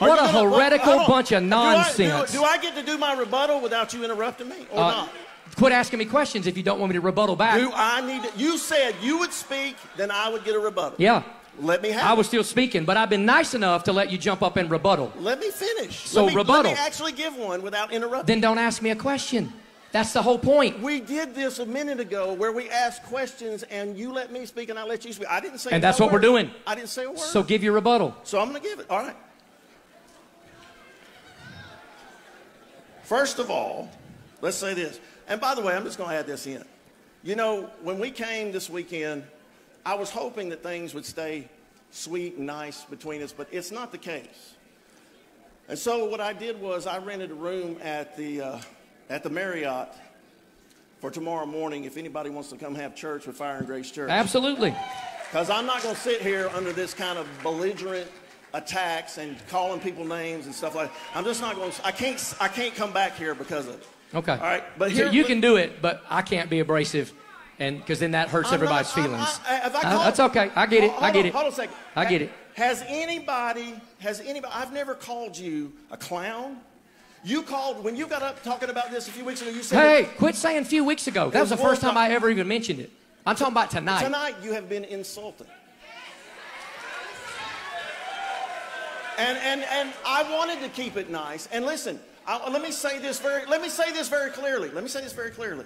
Are What a gonna- heretical on. bunch of Do I- nonsense. Do I, do I get to do my rebuttal without you interrupting me or Uh, not? Quit asking me questions if you don't want me to rebuttal back. Do I need to? You said you would speak, then I would get a rebuttal. yeah. Let me have I it. was still speaking, but I've been nice enough to let you jump up and rebuttal. Let me finish. So let me, rebuttal. Let me actually give one without interrupting. Then don't ask me a question. That's the whole point. we did this a minute ago where we asked questions and you let me speak and I let you speak. I didn't say And that's what we're doing. I didn't say a word. So give your rebuttal. So I'm going to give it. All right. First of all, let's say this. And by the way, I'm just going to add this in. You know, when we came this weekend, I was hoping that things would stay sweet and nice between us, but it's not the case. And so what I did was I rented a room at the, uh, at the Marriott for tomorrow morning if anybody wants to come have church with Fire and Grace Church. Absolutely. Because I'm not going to sit here under this kind of belligerent attacks and calling people names and stuff like that. I'm just not going to, I can't, I can't come back here because of it. Okay. All right. But So you but- can do it, but I can't be abrasive, and because then that hurts I'm everybody's not- feelings. I- I- I Uh, that's okay. I get it. I get on, it. Hold on a second. I get it. Has anybody, has anybody, I've never called you a clown. You called, when you got up talking about this a few weeks ago, you said, Hey, quit saying a few weeks ago. That was the first time I ever even mentioned it. I'm talking about tonight. Tonight you have been insulted. And, and, and I wanted to keep it nice. And listen, I, let me say this very, let me say this very clearly. Let me say this very clearly.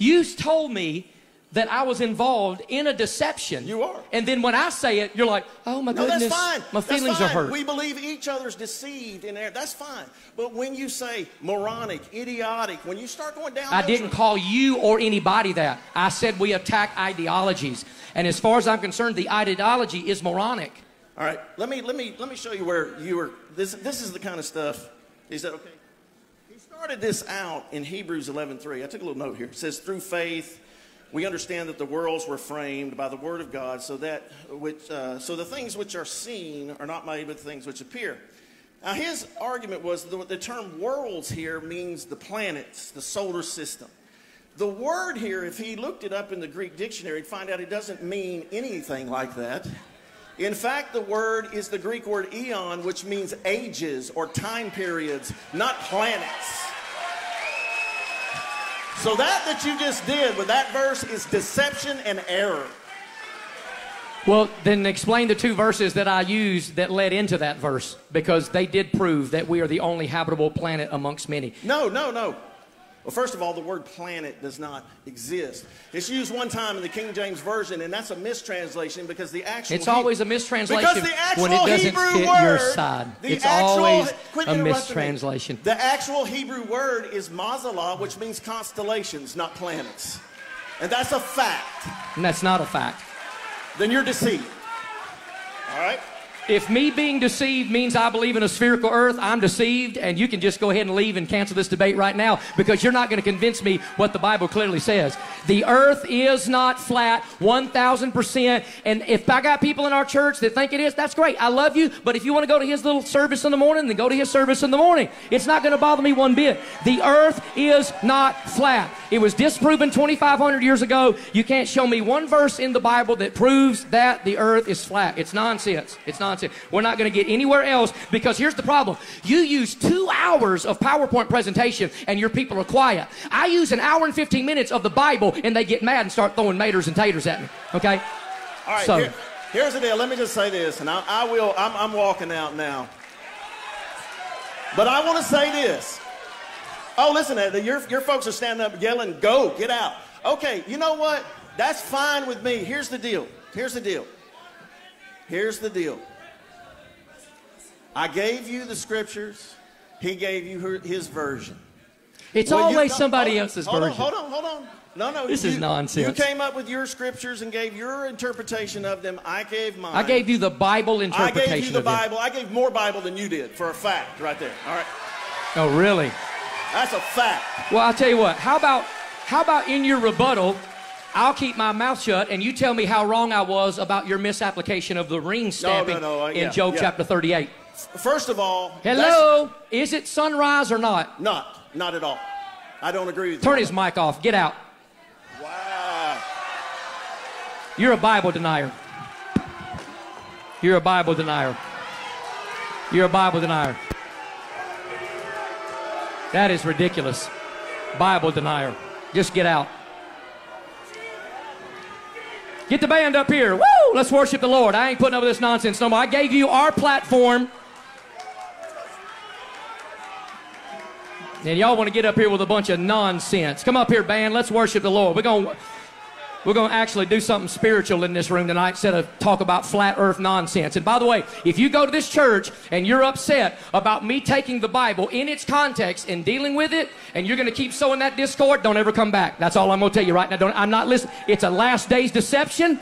You told me that I was involved in a deception. You are. And then when I say it, you're like, oh my No, goodness, that's fine. my feelings fine. are hurt. We believe each other's deceived in there. That's fine. But when you say moronic, idiotic, when you start going down, I didn't call you or anybody that. I said we attack ideologies. And as far as I'm concerned, the ideology is moronic. All right, let me let me let me show you where you were. This this is the kind of stuff. Is that okay? Started this out in Hebrews 11:3. I took a little note here. It says, "Through faith, we understand that the worlds were framed by the word of God, so that which uh, so the things which are seen are not made with things which appear." Now his argument was the, the term worlds here means the planets, the solar system. The word here, if he looked it up in the Greek dictionary, he'd find out it doesn't mean anything like that. In fact, the word is the Greek word eon, which means ages or time periods, not planets. So that that you just did with that verse is deception and error. Well, then explain the two verses that I used that led into that verse because they did prove that we are the only habitable planet amongst many. No, no, no. Well, first of all, the word planet does not exist. It's used one time in the King James Version, and that's a mistranslation because the actual It's always a mistranslation because the actual when it doesn't Hebrew fit word, your side. It's actual- always a interrupting me. mistranslation. The actual Hebrew word is mazalah, which means constellations, not planets. And that's a fact. And that's not a fact. Then you're deceived. All right? If me being deceived means I believe in a spherical earth, I'm deceived, and you can just go ahead and leave and cancel this debate right now because you're not going to convince me what the Bible clearly says. The earth is not flat, 1,000%. And if I got people in our church that think it is, that's great. I love you, but if you want to go to his little service in the morning, then go to his service in the morning. It's not going to bother me one bit. The earth is not flat. It was disproven 2,500 years ago. You can't show me one verse in the Bible that proves that the earth is flat. It's nonsense. It's nonsense. We're not going to get anywhere else because here's the problem. You use two hours of PowerPoint presentation and your people are quiet. I use an hour and 15 minutes of the Bible and they get mad and start throwing maters and taters at me. Okay? All right, So- here- here's the deal. Let me just say this, and I, I will, I'm, I'm walking out now. But I want to say this. Oh, listen, uh, your, your folks are standing up yelling, go, get out. Okay, you know what? That's fine with me. Here's the deal. Here's the deal. Here's the deal. I gave you the scriptures. He gave you her, his version. It's Well, you- always no, somebody on, else's hold version. On, hold on, hold on. No, no. This you, is nonsense. You came up with your scriptures and gave your interpretation of them. I gave mine. I gave you the Bible interpretation. I gave you the. Bible. I gave more Bible than you did, for a fact, right there. All right, Oh, really? that's a fact. Well, I'll tell you what. How about how about in your rebuttal, I'll keep my mouth shut and you tell me how wrong I was about your misapplication of the ring stamping no, uh, in yeah, Job yeah. chapter 38. First of all, Hello? Is it sunrise or not? Not, not at all. I don't agree with Turn you. Turn his mic off. Get out. Wow. You're a Bible denier. You're a Bible denier. You're a Bible denier. That is ridiculous. Bible denier. Just get out. Get the band up here. Woo! Let's worship the Lord. I ain't putting up with this nonsense no more. I gave you our platform. And y'all want to get up here with a bunch of nonsense. Come up here, band. Let's worship the Lord. We're going we're going to actually do something spiritual in this room tonight instead of talk about flat earth nonsense. And by the way, if you go to this church and you're upset about me taking the Bible in its context and dealing with it, and you're going to keep sowing that discord, don't ever come back. That's all I'm going to tell you right now. Don't, I'm not listening. It's a last day's deception.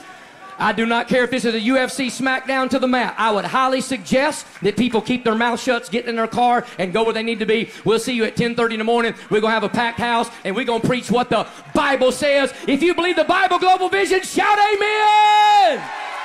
I do not care if this is a UFC smackdown to the mat. I would highly suggest that people keep their mouth shut, get in their car, and go where they need to be. We'll see you at 10:30 in the morning. We're gonna have a packed house, and we're gonna preach what the Bible says. If you believe the Bible, Global Vision, shout Amen.